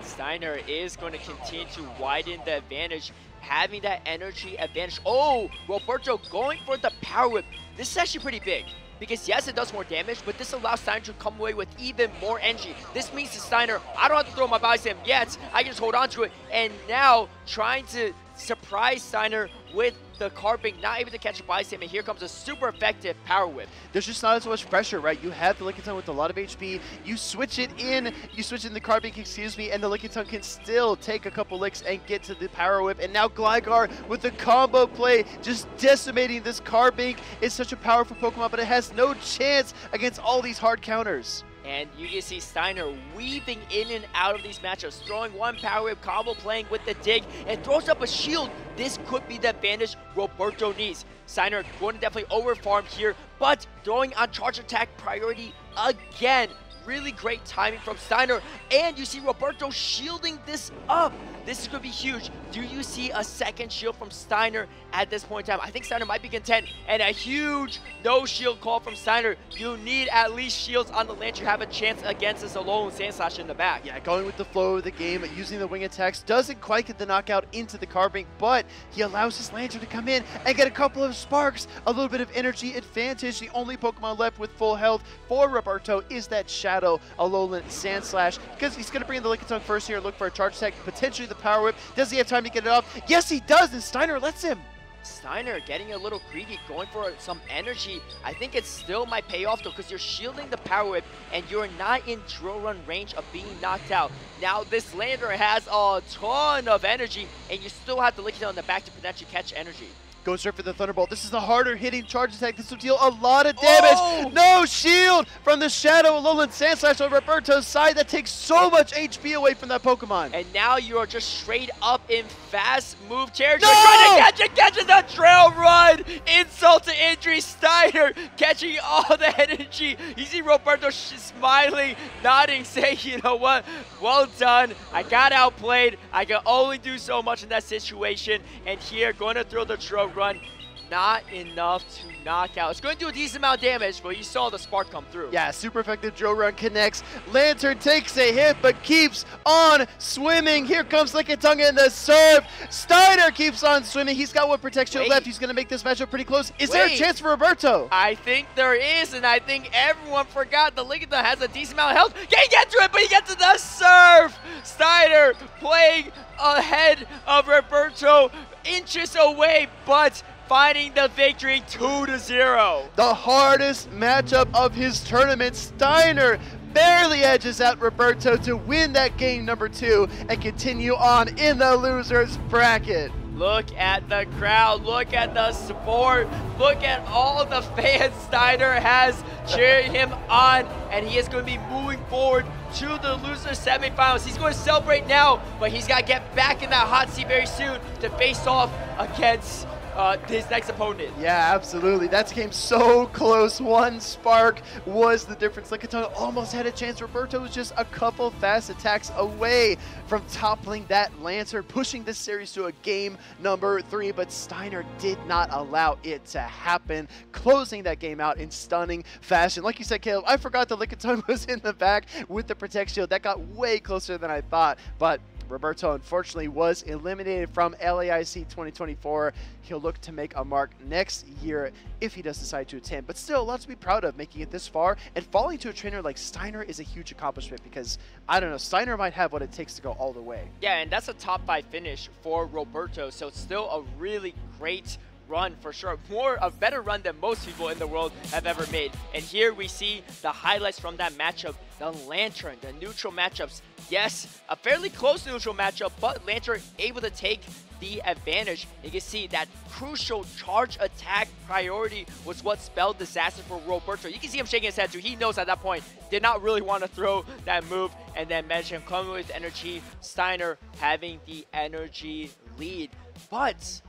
And Steiner is going to continue to widen the advantage, having that energy advantage. Oh, Roberto going for the Power Whip. This is actually pretty big. Because yes, it does more damage, but this allows Steiner to come away with even more energy. This means to Steiner, I don't have to throw my body slam yet. I can just hold on to it. And now, trying to surprise Steiner with the Carbink, not able to catch a slam, and here comes a super effective Power Whip.
There's just not as much pressure, right? You have the Lickitung with a lot of HP, you switch it in, you switch in the Carbink, excuse me, and the Lickitung can still take a couple licks and get to the Power Whip, and now Gligar with the combo play, just decimating this Carbink. It's such a powerful Pokemon, but it has no chance against all these hard counters.
And you can see Steiner weaving in and out of these matchups, throwing one Power Whip combo, playing with the dig, and throws up a shield. This could be the advantage Roberto needs. Steiner going to definitely overfarm here, but throwing on charge attack priority again. Really great timing from Steiner. And you see Roberto shielding this up. This is going to be huge. Do you see a second shield from Steiner at this point in time? I think Steiner might be content. And a huge no shield call from Steiner. You need at least shields on the land. You have a chance against this alone Sand Slash in the back.
Yeah, going with the flow of the game, using the wing attacks, doesn't quite get the knockout into the Carbink, but he allows his Lanturn to come in and get a couple of sparks, a little bit of energy advantage. The only Pokemon left with full health for Roberto is that Shadow, Alolan, Sandslash, because he's going to bring in the Lickitung first here, look for a charge attack, potentially the Power Whip. Does he have time to get it off? Yes, he does, and Steiner lets him.
Steiner getting a little greedy, going for some energy. I think it still might pay off though, because you're shielding the Power Whip, and you're not in drill run range of being knocked out. Now this Lander has a ton of energy, and you still have to lick it on the back to potentially catch energy.
Go straight for the Thunderbolt. This is a harder hitting charge attack. This will deal a lot of damage.
Oh!
No shield from the Shadow Alolan Sandslash on Roberto's side. That takes so much HP away from that Pokemon.
And now you are just straight up in fast move territory.
No!
Trying to catch it, catching the drill run. Insult to injury. Steiner catching all the energy. You see Roberto smiling, nodding, saying, you know what? Well done. I got outplayed. I can only do so much in that situation. And here, going to throw the trail run. Not enough to knock out. It's going to do a decent amount of damage, but you saw the spark come through.
Yeah, super effective drill run connects. Lanturn takes a hit, but keeps on swimming. Here comes Lickitung in the serve. Steiner keeps on swimming. He's got one protection
Wait.
left. He's going to make this matchup pretty close. Is there a chance for Roberto?
I think there is, and I think everyone forgot the Lickitung has a decent amount of health. Can't get to it, but he gets to the serve. Steiner playing ahead of Roberto, inches away, but finding the victory 2 to 0.
The hardest matchup of his tournament. Steiner barely edges out Roberto to win that game number two and continue on in the losers bracket.
Look at the crowd. Look at the support. Look at all the fans Steiner has cheering him on. And he is going to be moving forward to the loser semifinals. He's going to celebrate now, but he's got to get back in that hot seat very soon to face off against uh, his next opponent.
Yeah, absolutely. That came so close. One spark was the difference. Lickitung almost had a chance. Roberto was just a couple fast attacks away from toppling that Lancer, pushing this series to a game number three, but Steiner did not allow it to happen, closing that game out in stunning fashion. Like you said, Caleb, I forgot the Lickitung was in the back with the Protect Shield. That got way closer than I thought, but Roberto unfortunately was eliminated from LAIC 2024. He'll look to make a mark next year if he does decide to attend. But still, a lot to be proud of making it this far. And falling to a trainer like Steiner is a huge accomplishment because, I don't know, Steiner might have what it takes to go all the way.
Yeah, and that's a top five finish for Roberto, so still a really great run for sure. More a better run than most people in the world have ever made. And here we see the highlights from that matchup. The Lanturn, the neutral matchups. Yes, a fairly close neutral matchup, but Lanturn able to take the advantage. You can see that crucial charge attack priority was what spelled disaster for Roberto. You can see him shaking his head too. He knows at that point, did not really want to throw that move and then to come with energy. Steiner having the energy lead. But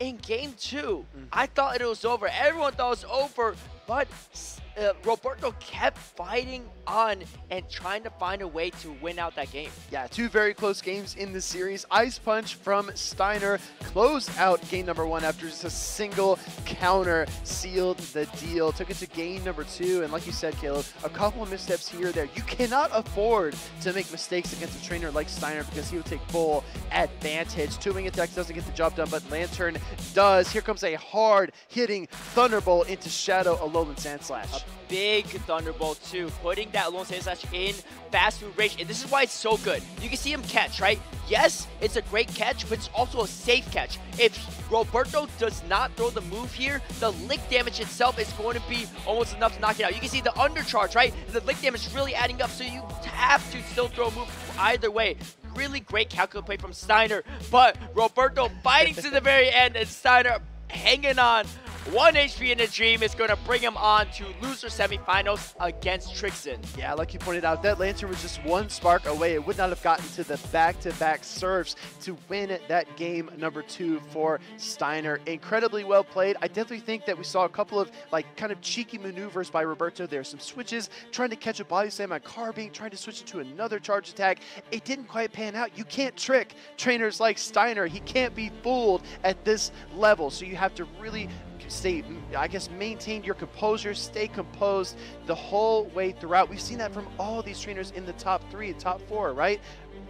in game two, mm. I thought it was over. Everyone thought it was over, but uh, Roberto kept fighting on and trying to find a way to win out that game.
Yeah, two very close games in the series. Ice Punch from Steiner closed out game number one after just a single counter sealed the deal. Took it to game number two, and like you said, Caleb, a couple of missteps here or there. You cannot afford to make mistakes against a trainer like Steiner because he would take full advantage. Two Wing Attack doesn't get the job done, but Lanturn does. Here comes a hard hitting Thunderbolt into Shadow Alolan Sandslash
big Thunderbolt too, putting that Lone Sand Slash in fast food range. And this is why it's so good. You can see him catch, right? Yes, it's a great catch, but it's also a safe catch. If Roberto does not throw the move here, the lick damage itself is going to be almost enough to knock it out. You can see the undercharge, right? The lick damage is really adding up, so you have to still throw a move either way really great calculated play from Steiner, but Roberto fighting to the very end and Steiner hanging on one HP in a dream is going to bring him on to loser semifinals against Trixen.
Yeah, like you pointed out, that Lanturn was just one spark away. It would not have gotten to the back-to-back -back serves to win that game number two for Steiner. Incredibly well played. I definitely think that we saw a couple of like kind of cheeky maneuvers by Roberto there. Some switches, trying to catch a body slam on Carbink, trying to switch into another charge attack. It didn't quite pan out. You can't trick trainers like Steiner. He can't be fooled at this level. So you have to really stay, I guess, maintain your composure, stay composed the whole way throughout. We've seen that from all these trainers in the top three, top four, right?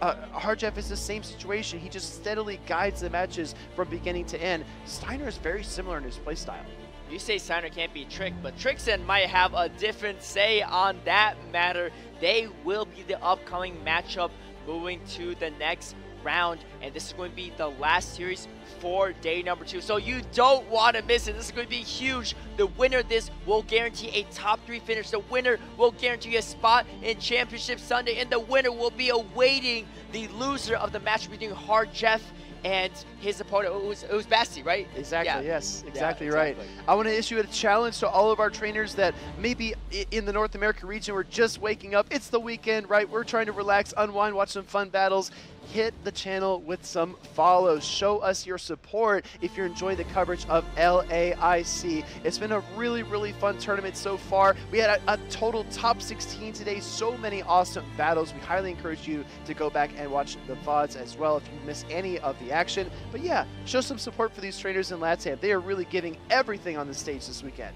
Uh, Hardjeff is the same situation. He just steadily guides the matches from beginning to end. Steiner is very similar in his playstyle.
You say Steiner can't be tricked, but Trixen might have a different say on that matter. They will be the upcoming matchup moving to the next round, and this is going to be the last series for day number two. So you don't want to miss it. This is going to be huge. The winner of this will guarantee a top three finish. The winner will guarantee a spot in Championship Sunday, and the winner will be awaiting the loser of the match between Hard Jeff and his opponent, it was, it was Basti, right?
Exactly, yeah. yes, exactly, yeah, exactly, right. I want to issue a challenge to all of our trainers that maybe in the North America region, we're just waking up. It's the weekend, right? We're trying to relax, unwind, watch some fun battles hit the channel with some follows. Show us your support if you're enjoying the coverage of LAIC. It's been a really, really fun tournament so far. We had a, a, total top 16 today. So many awesome battles. We highly encourage you to go back and watch the VODs as well if you miss any of the action. But yeah, show some support for these trainers in LATAM. They are really giving everything on the stage this weekend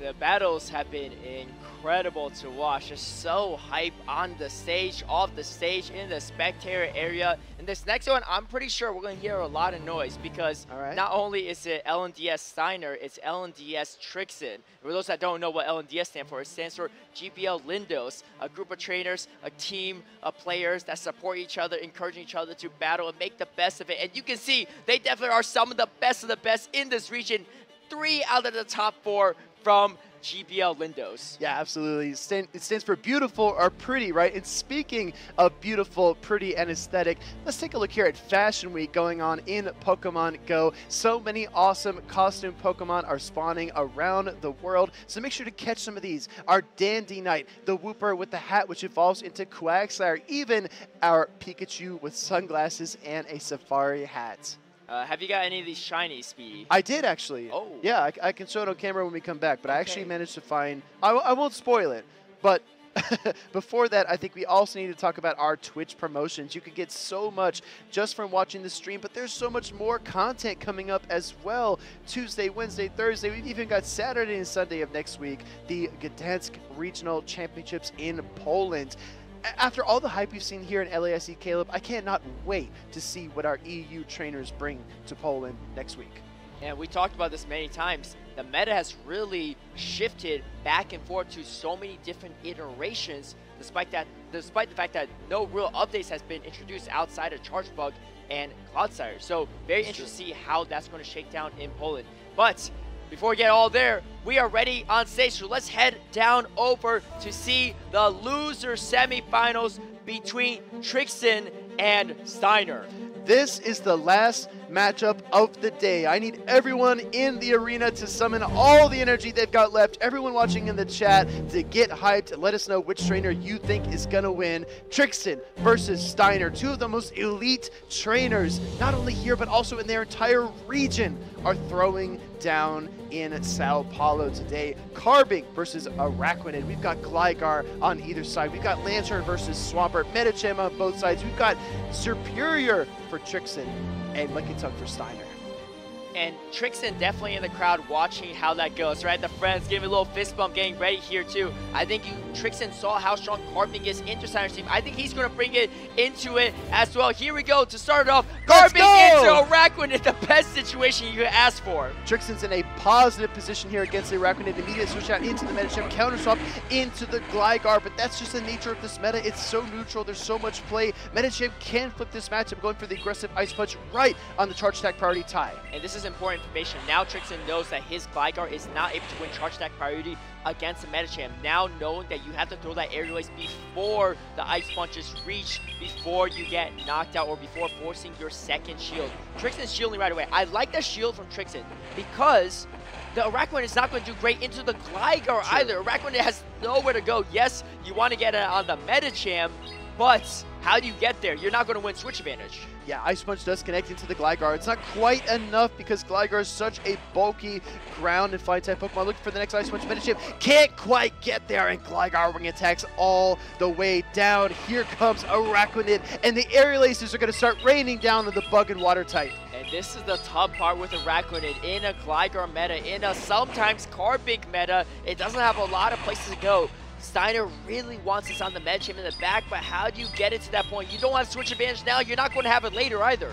the battles have been incredible to watch. Just so hype on the stage, off the stage, in the spectator area. And this next one, I'm pretty sure we're going to hear a lot of noise because right. not only is it LNDS Steiner, it's LNDS Trixen. For those that don't know what LNDS stands for, it stands for GBL Lindos, a group of trainers, a team of players that support each other, encouraging each other to battle and make the best of it. And you can see they definitely are some of the best of the best in this region three out of the top four from GBL Lindos.
Yeah, absolutely. It stands for beautiful or pretty, right? And speaking of beautiful, pretty, and aesthetic, let's take a look here at Fashion Week going on in Pokemon Go. So many awesome costume Pokemon are spawning around the world, so make sure to catch some of these. Our Dandy Knight, the Wooper with the hat which evolves into Quagsire, even our Pikachu with sunglasses and a safari hat.
Uh, have you got any of these shiny Speedy?
I did actually. Oh. Yeah, I, I, can show it on camera when we come back, but okay. I actually managed to find. I, I won't spoil it, but before that, I think we also need to talk about our Twitch promotions. You can get so much just from watching the stream, but there's so much more content coming up as well. Tuesday, Wednesday, Thursday, we've even got Saturday and Sunday of next week, the Gdansk Regional Championships in Poland after all the hype we've seen here in LAIC, Caleb, I cannot wait to see what our EU trainers bring to Poland next week.
And we talked about this many times. The meta has really shifted back and forth to so many different iterations despite that, despite the fact that no real updates has been introduced outside of Charjabug and Clodsire. So very interesting to see how that's going to shake down in Poland. But before we get all there, we are ready on stage. So let's head down over to see the loser semifinals between Trixton and Steiner.
This is the last matchup of the day. I need everyone in the arena to summon all the energy they've got left. Everyone watching in the chat to get hyped. Let us know which trainer you think is going to win. Trixton versus Steiner, two of the most elite trainers, not only here, but also in their entire region, are throwing down in Sao Paulo today. Carbink versus Araquanid. We've got Gligar on either side. We've got Lanturn versus Swampert. Medicham on both sides. We've got Serperior for Trixton and Lickitung for Steiner.
And Trixton definitely in the crowd watching how that goes, right? The friends giving a little fist bump, getting ready here too. I think you, Trixton saw how strong Carbink is into Steiner's team. I think he's going to bring it into it as well. Here we go to start it off. Carbink into Araquanid, the best situation you could ask for.
Trixton's in a positive position here against the Araquanid. Immediate switch out into the meta Medicham, counter swap into the Gligar, but that's just the nature of this meta. It's so neutral. There's so much play. Medicham can flip this matchup, going for the aggressive Ice Punch right on the charge attack priority tie.
And this is important information. Now Trixen knows that his Gligar is not able to win charge attack priority against the Medicham. Now knowing that you have to throw that aerial ace before the ice punches reach, before you get knocked out or before forcing your second shield. Trixton's shielding right away. I like the shield from Trixen because the Araquanid is not going to do great into the Gligar either. Araquanid has nowhere to go. Yes, you want to get it on the Medicham, but how do you get there? You're not going to win switch advantage.
Yeah, Ice Punch does connect into the Gligar. It's not quite enough because Gligar is such a bulky ground and fly type Pokemon. Looking for the next Ice Punch Medicham. Can't quite get there, and Gligar wing attacks all the way down. Here comes Araquanid, and the Aerial Aces are going to start raining down on the Bug and Water type.
And this is the tough part with Araquanid in a Gligar meta, in a sometimes Carbink meta. It doesn't have a lot of places to go. Steiner really wants this on the Medicham in the back, but how do you get it to that point? You don't have switch advantage now. You're not going to have it later either.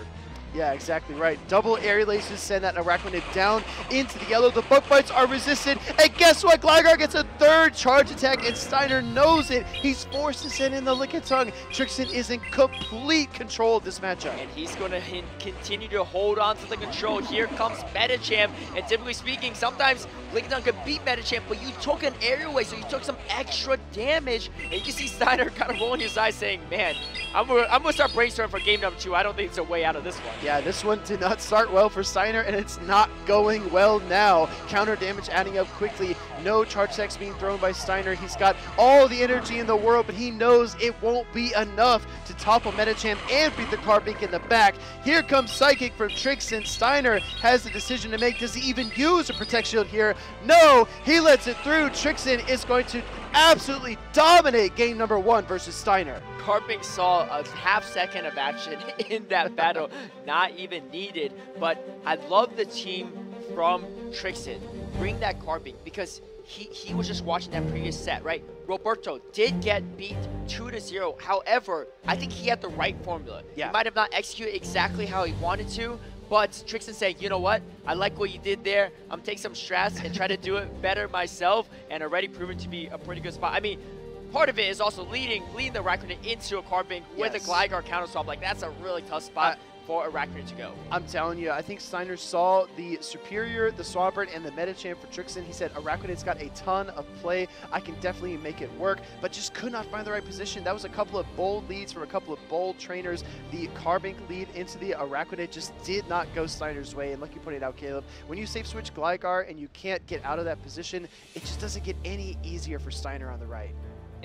Yeah, exactly right. Double aerial aces send that Araquanid down into the yellow. The bug bites are resisted. And guess what? Gligar gets a third charge attack, and Steiner knows it. He's forced to send in the Lickitung. Trixton is in complete control of this matchup.
And he's going to continue to hold on to the control. Here comes Medicham. And typically speaking, sometimes Lickitung could beat Medicham, but you took an aerial away, so you took some extra damage. And you can see Steiner kind of rolling his eyes saying, man, I'm going to start brainstorming for game number two. I don't think it's a way out of this one.
Yeah, this one did not start well for Steiner, and it's not going well now. Counter damage adding up quickly. No charge attacks being thrown by Steiner. He's got all the energy in the world, but he knows it won't be enough to topple Medicham and beat the Carbink in the back. Here comes Psychic from Trixton. Steiner has the decision to make. Does he even use a Protect Shield here? No, he lets it through. Trixton is going to absolutely dominate game number one versus Steiner.
Carbink saw a half second of action in that battle, not even needed. But I love the team from Trixton. Bring that Carbink because he, he was just watching that previous set, right? Roberto did get beat 2 to 0. However, I think he had the right formula.
Yeah.
He might have not executed exactly how he wanted to, but Trixton said, you know what? I like what you did there. I'm take some stress and try to do it better myself, and already proven to be a pretty good spot. I mean, part of it is also leading leading the Araquanid into a Carbink with
Yes.
a Gligar counter swap. Like that's a really tough spot for to go.
I'm telling you, I think Steiner saw the Serperior, the Swampert, and the Medicham for Trixton. He said, Araquanid's got a ton of play. I can definitely make it work, but just could not find the right position. That was a couple of bold leads from a couple of bold trainers. The Carbink lead into the Arachnid just did not go Steiner's way. And like you pointed out, Caleb, when you safe switch Gligar and you can't get out of that position, it just doesn't get any easier for Steiner on the right.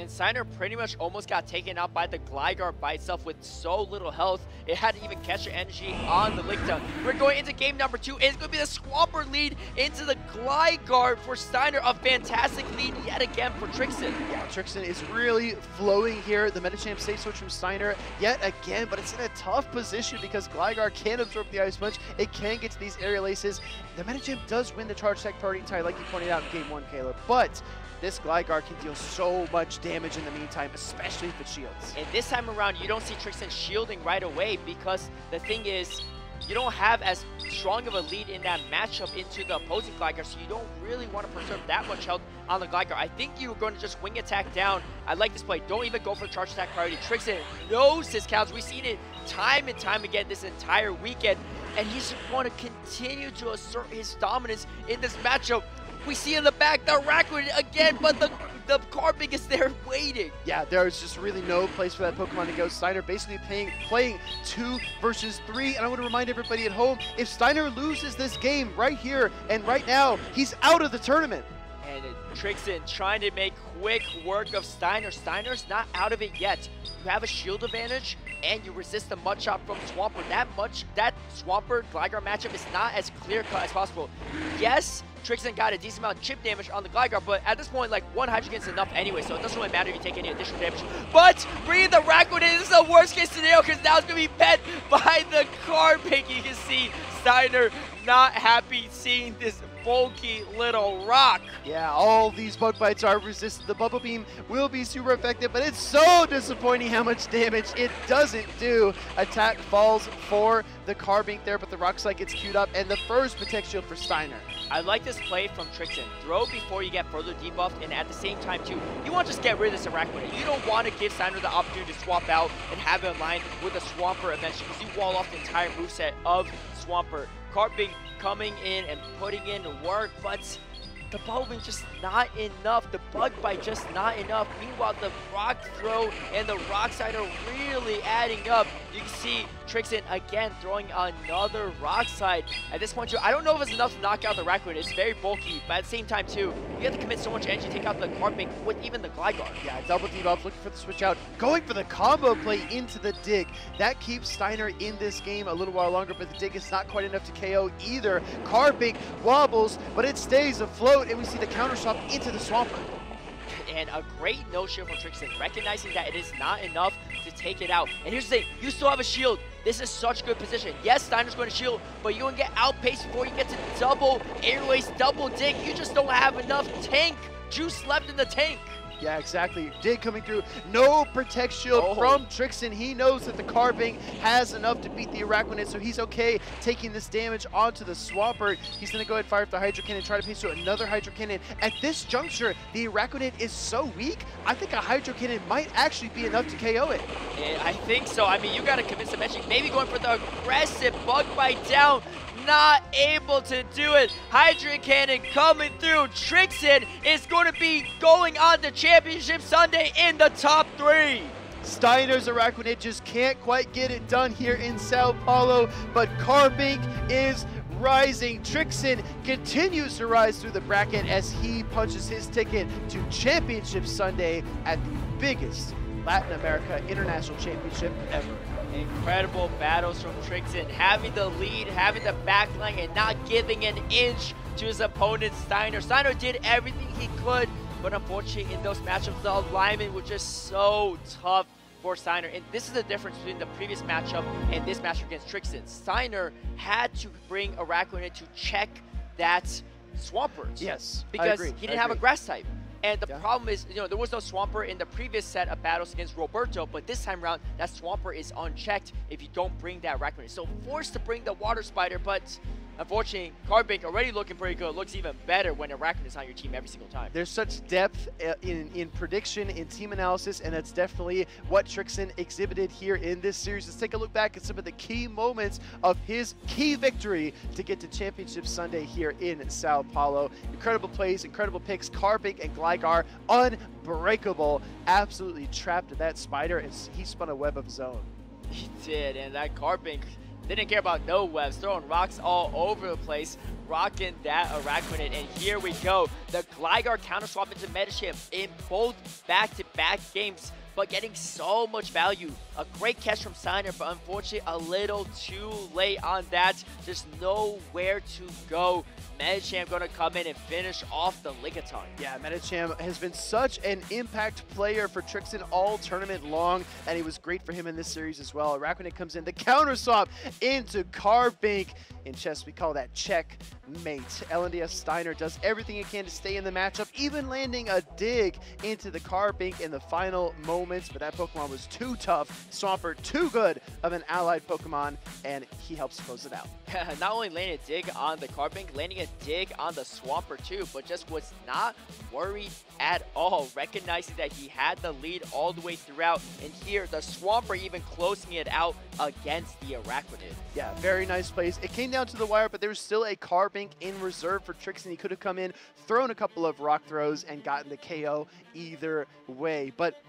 And Steiner pretty much almost got taken out by the Gligar by itself with so little health. It had to even catch the energy on the Licta. We're going into game number two. It's going to be the Swampert lead into the Gligar for Steiner. A fantastic lead yet again for Trixton.
Yeah, Trixton is really flowing here. The Medicham safe switch from Steiner yet again, but it's in a tough position because Gligar can absorb the Ice Punch. It can get to these aerial aces. The Medicham does win the charge tech party tie, like you pointed out in game one, Caleb, but this Gligar can deal so much damage in the meantime, especially if it shields.
And this time around, you don't see Trixton shielding right away because the thing is, you don't have as strong of a lead in that matchup into the opposing Gligar, so you don't really want to preserve that much health on the Gligar. I think you're going to just wing attack down. I like this play. Don't even go for charge attack priority. Trixton knows his counts. We've seen it time and time again this entire weekend, and he's going to continue to assert his dominance in this matchup. We see in the back the Rakuten again, but the the Carbink is there waiting.
Yeah, there's just really no place for that Pokemon to go. Steiner basically playing, playing two versus three. And I want to remind everybody at home, if Steiner loses this game right here and right now, he's out of the tournament.
And Trixton trying to make quick work of Steiner. Steiner's not out of it yet. You have a shield advantage, and you resist the Mud Shot from Swampert. That much, that Swampert Gligar matchup is not as clear cut as possible. Yes, Trixton got a decent amount of chip damage on the Gligar, but at this point, like, one Hydro Cannon is enough anyway, so it doesn't really matter if you take any additional damage. But bringing the Rakuten in, is the worst case scenario, because now it's going to be pet by the Carbink. You can see Steiner not happy seeing this bulky little rock.
Yeah, all these bug bites are resistant. The bubble beam will be super effective, but it's so disappointing how much damage it doesn't do. Attack falls for the Carbink there, but the Rock Slide gets queued up, and the first Protect Shield for Steiner.
I like this play from Trixton. Throw before you get further debuffed, and at the same time, too, you want to just get rid of this Araquanid. You don't want to give Steiner the opportunity to swap out and have it aligned with a Swampert eventually, because you wall off the entire moveset of Swampert. Carbink coming in and putting in the work, but the Bowman just not enough. The Bug Bite just not enough. Meanwhile, the Rock Throw and the Rock Slide are really adding up. You can see Trixton again throwing another Rock Slide. At this point, too, I don't know if it's enough to knock out the Raccoon. It's very bulky, but at the same time, too, you have to commit so much energy to take out the Carbink with even the Gligar.
Yeah, double debuff, looking for the switch out, going for the combo play into the dig. That keeps Steiner in this game a little while longer, but the dig is not quite enough to KO either. Carbink wobbles, but it stays afloat, and we see the counter swap into the Swampert
and a great no-shield from Trixton, recognizing that it is not enough to take it out. And here's the thing, you still have a shield. This is such good position. Yes, Steiner's going to shield, but you can get outpaced before you get to double airways, double dig. You just don't have enough tank juice left in the tank.
Yeah, exactly. Dig coming through. No Protect Shield oh. from Trixton. He knows that the Carbink has enough to beat the Araquanid, so he's okay taking this damage onto the Swampert. He's going to go ahead and fire up the Hydro Cannon, try to pace to another Hydro Cannon. At this juncture, the Araquanid is so weak, I think a Hydro Cannon might actually be enough to KO it.
Yeah, I think so. I mean, you got to commit convince him. Maybe going for the aggressive Bug Bite down not able to do it. Hydro Cannon coming through. Trixton is going to be going on to Championship Sunday in the top three.
Steiner's Araquanid just can't quite get it done here in Sao Paulo, but Carbink is rising. Trixton continues to rise through the bracket as he punches his ticket to Championship Sunday at the biggest Latin America International Championship ever.
Incredible battles from Trixton, having the lead, having the backline, and not giving an inch to his opponent, Steiner. Steiner did everything he could, but unfortunately in those matchups, the alignment was just so tough for Steiner. And this is the difference between the previous matchup and this matchup against Trixton. Steiner had to bring Araquanid to check that Swampert.
Yes,
Because he didn't have a grass type. And the yeah. problem is, you know, there was no Swampert in the previous set of battles against Roberto, but this time around, that Swampert is unchecked if you don't bring that Raccoon. So forced to bring the Water Spider, but Unfortunately, Carbink already looking pretty good. Looks even better when Araquanid is on your team every single time.
There's such depth uh, in, in prediction, in team analysis, and that's definitely what Trixen exhibited here in this series. Let's take a look back at some of the key moments of his key victory to get to Championship Sunday here in Sao Paulo. Incredible plays, incredible picks. Carbink and Gligar, unbreakable. Absolutely trapped that spider, and he spun a web of his own.
He did, and that Carbink didn't care about no webs, throwing rocks all over the place, rocking that Araquanid. And here we go. The Gligar counter swap into Medicham in both back-to-back -back games but getting so much value. A great catch from Steiner, but unfortunately a little too late on that. Just nowhere to go. Medicham going to come in and finish off the Lickitung.
Yeah, Medicham has been such an impact player for Trixen all tournament long, and he was great for him in this series as well. Araquanid comes in, the counter swap into Carbink. In chess, we call that checkmate. LNDS Steiner does everything he can to stay in the matchup, even landing a dig into the Carbink in the final moments, but that Pokemon was too tough. Swampert too good of an allied Pokemon, and he helps close it out.
not only landing a dig on the Carbink, landing a dig on the Swampert too, but just was not worried at all, recognizing that he had the lead all the way throughout. And here, the Swampert even closing it out against the Araquanid.
Yeah, very nice plays. It came down to the wire, but there was still a Carbink in reserve for Trixen. He could have come in, thrown a couple of rock throws, and gotten the KO either way. But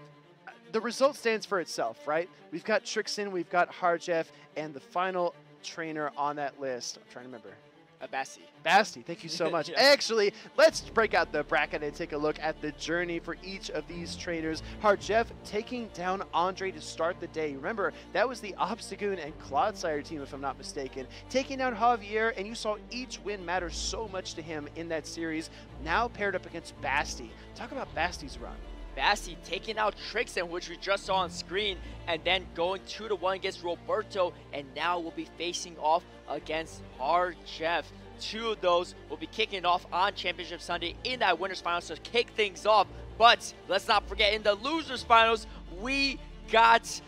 the result stands for itself, right? We've got Trixen, we've got Harjeff, and the final trainer on that list. I'm trying to remember.
Uh, Basti.
Basti, thank you so much. yeah. Actually, let's break out the bracket and take a look at the journey for each of these trainers. Harjeff taking down Andre to start the day. Remember, that was the Obstagoon and Clodsire team, if I'm not mistaken. Taking down Javier, and you saw each win matter so much to him in that series. Now paired up against Basti. Talk about Basti's run.
Basti taking out Trixen, which we just saw on screen, and then going 2 to 1 against Roberto, and now we'll be facing off against Hard Jeff. Two of those will be kicking off on Championship Sunday in that winners finals to kick things off. But let's not forget, in the losers finals, we got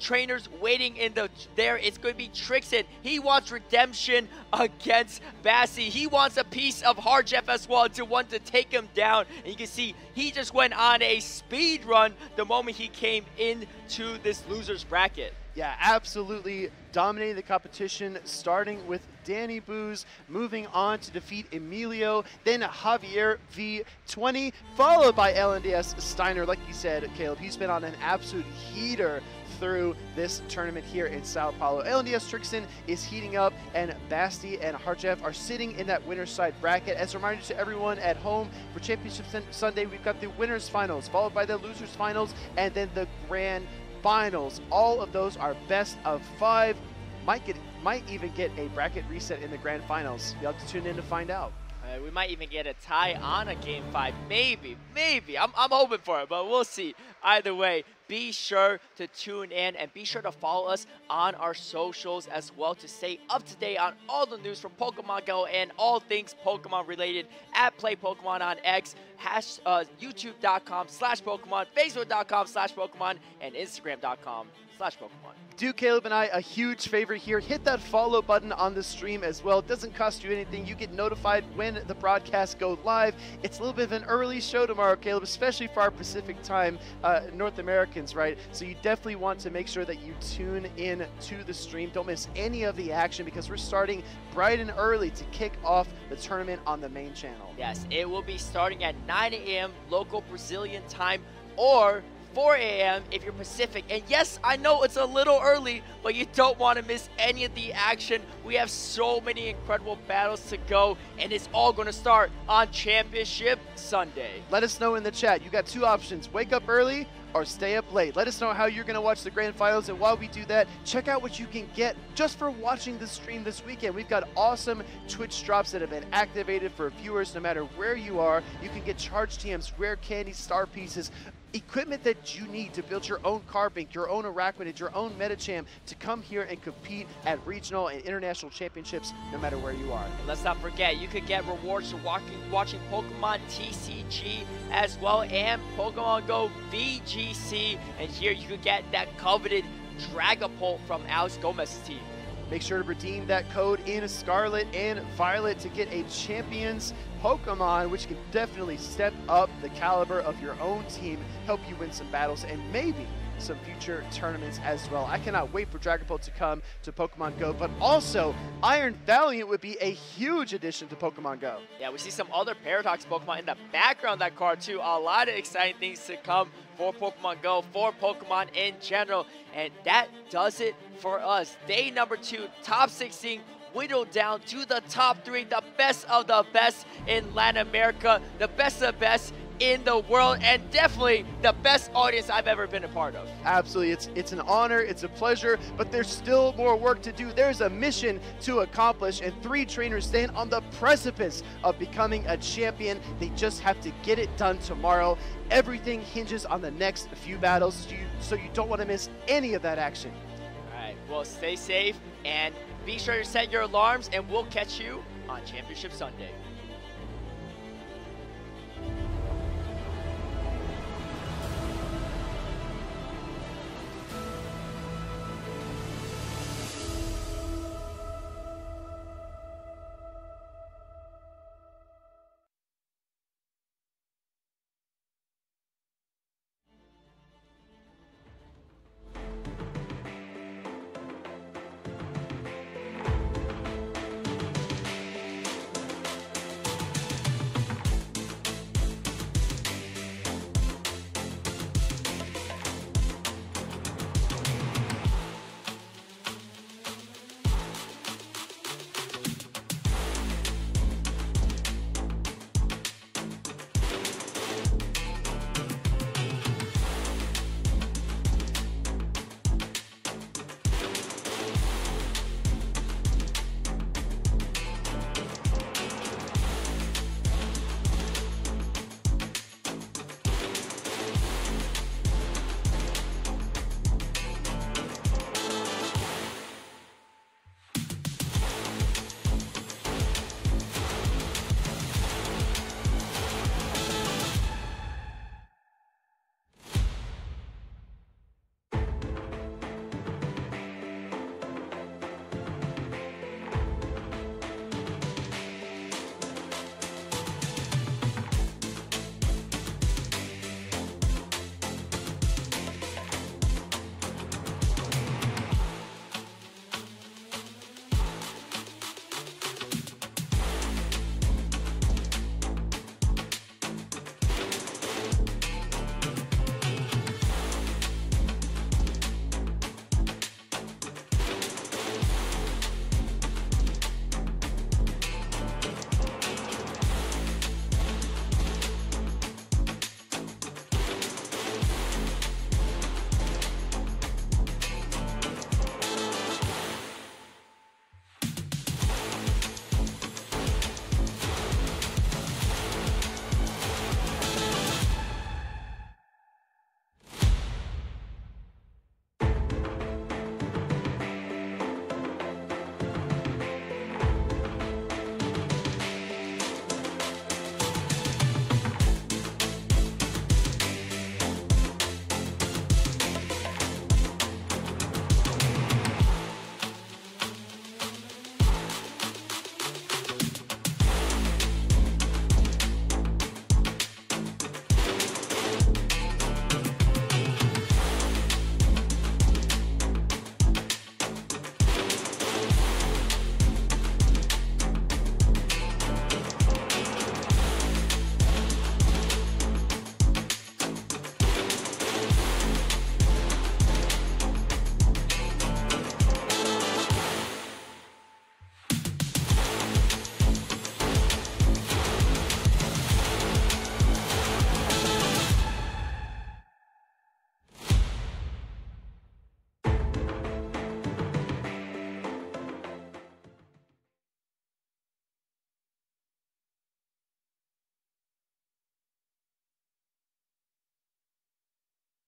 trainers waiting in the there. It's going to be Trixen. He wants redemption against Basti. He wants a piece of Harjeff as well to want to take him down. And you can see he just went on a speed run the moment he came into this loser's bracket.
Yeah, absolutely dominating the competition, starting with Danny Booz, moving on to defeat Emilio, then Javier V20, followed by LNDS Steiner. Like you said, Caleb, he's been on an absolute heater through this tournament here in Sao Paulo. LNDS Trixen is heating up, and Basti and Harjeff are sitting in that winner's side bracket. As a reminder to everyone at home, for Championship Sunday, we've got the winners finals, followed by the losers finals, and then the grand finals. All of those are best of five. Might get might even get a bracket reset in the grand finals. You'll have to tune in to find out.
Uh, we might even get a tie on a game five. Maybe, maybe. I'm, I'm hoping for it, but we'll see. Either way, be sure to tune in and be sure to follow us on our socials as well to stay up to date on all the news from Pokemon Go and all things Pokemon related at Play Pokemon on X, hash, uh, youtube.com slash Pokemon, facebook.com slash Pokemon, and instagram.com slash Pokemon.
Do Caleb and I a huge favor here. Hit that follow button on the stream as well. It doesn't cost you anything. You get notified when the broadcasts go live. It's a little bit of an early show tomorrow, Caleb, especially for our Pacific time uh, North Americans, right? So you definitely want to make sure that you tune in to the stream. Don't miss any of the action because we're starting bright and early to kick off the tournament on the main channel.
Yes, it will be starting at 9 a.m. local Brazilian time or 4 a.m. if you're Pacific. And yes, I know it's a little early, but you don't want to miss any of the action. We have so many incredible battles to go, and it's all going to start on Championship Sunday.
Let us know in the chat. You got two options. Wake up early or stay up late. Let us know how you're going to watch the grand finals. And while we do that, check out what you can get just for watching the stream this weekend. We've got awesome Twitch drops that have been activated for viewers no matter where you are. You can get charge TMs, rare candy, star pieces, equipment that you need to build your own Carbink, your own Araquanid, your own Medicham to come here and compete at regional and international championships no matter where you are.
And let's not forget, you could get rewards for walking, watching Pokemon TCG as well and Pokemon Go VGC. And here you could get that coveted Dragapult from Alex Gomez's team.
Make sure to redeem that code in Scarlet and Violet to get a Champions Pokemon, which can definitely step up the caliber of your own team, help you win some battles, and maybe some future tournaments as well. I cannot wait for Dragon Dragapult to come to Pokemon Go, but also Iron Valiant would be a huge addition to Pokemon Go.
Yeah, we see some other Paradox Pokemon in the background that card too. A lot of exciting things to come for Pokemon Go, for Pokemon in general. And that does it for us. Day number two, top 16 whittled down to the top three, the best of the best in Latin America, the best of the best in the world and definitely the best audience I've ever been a part of.
Absolutely. It's it's an honor, it's a pleasure, but there's still more work to do. There's a mission to accomplish and three trainers stand on the precipice of becoming a champion. They just have to get it done tomorrow. Everything hinges on the next few battles, so you don't want to miss any of that action.
All right. Well, stay safe and be sure to set your alarms and we'll catch you on Championship Sunday.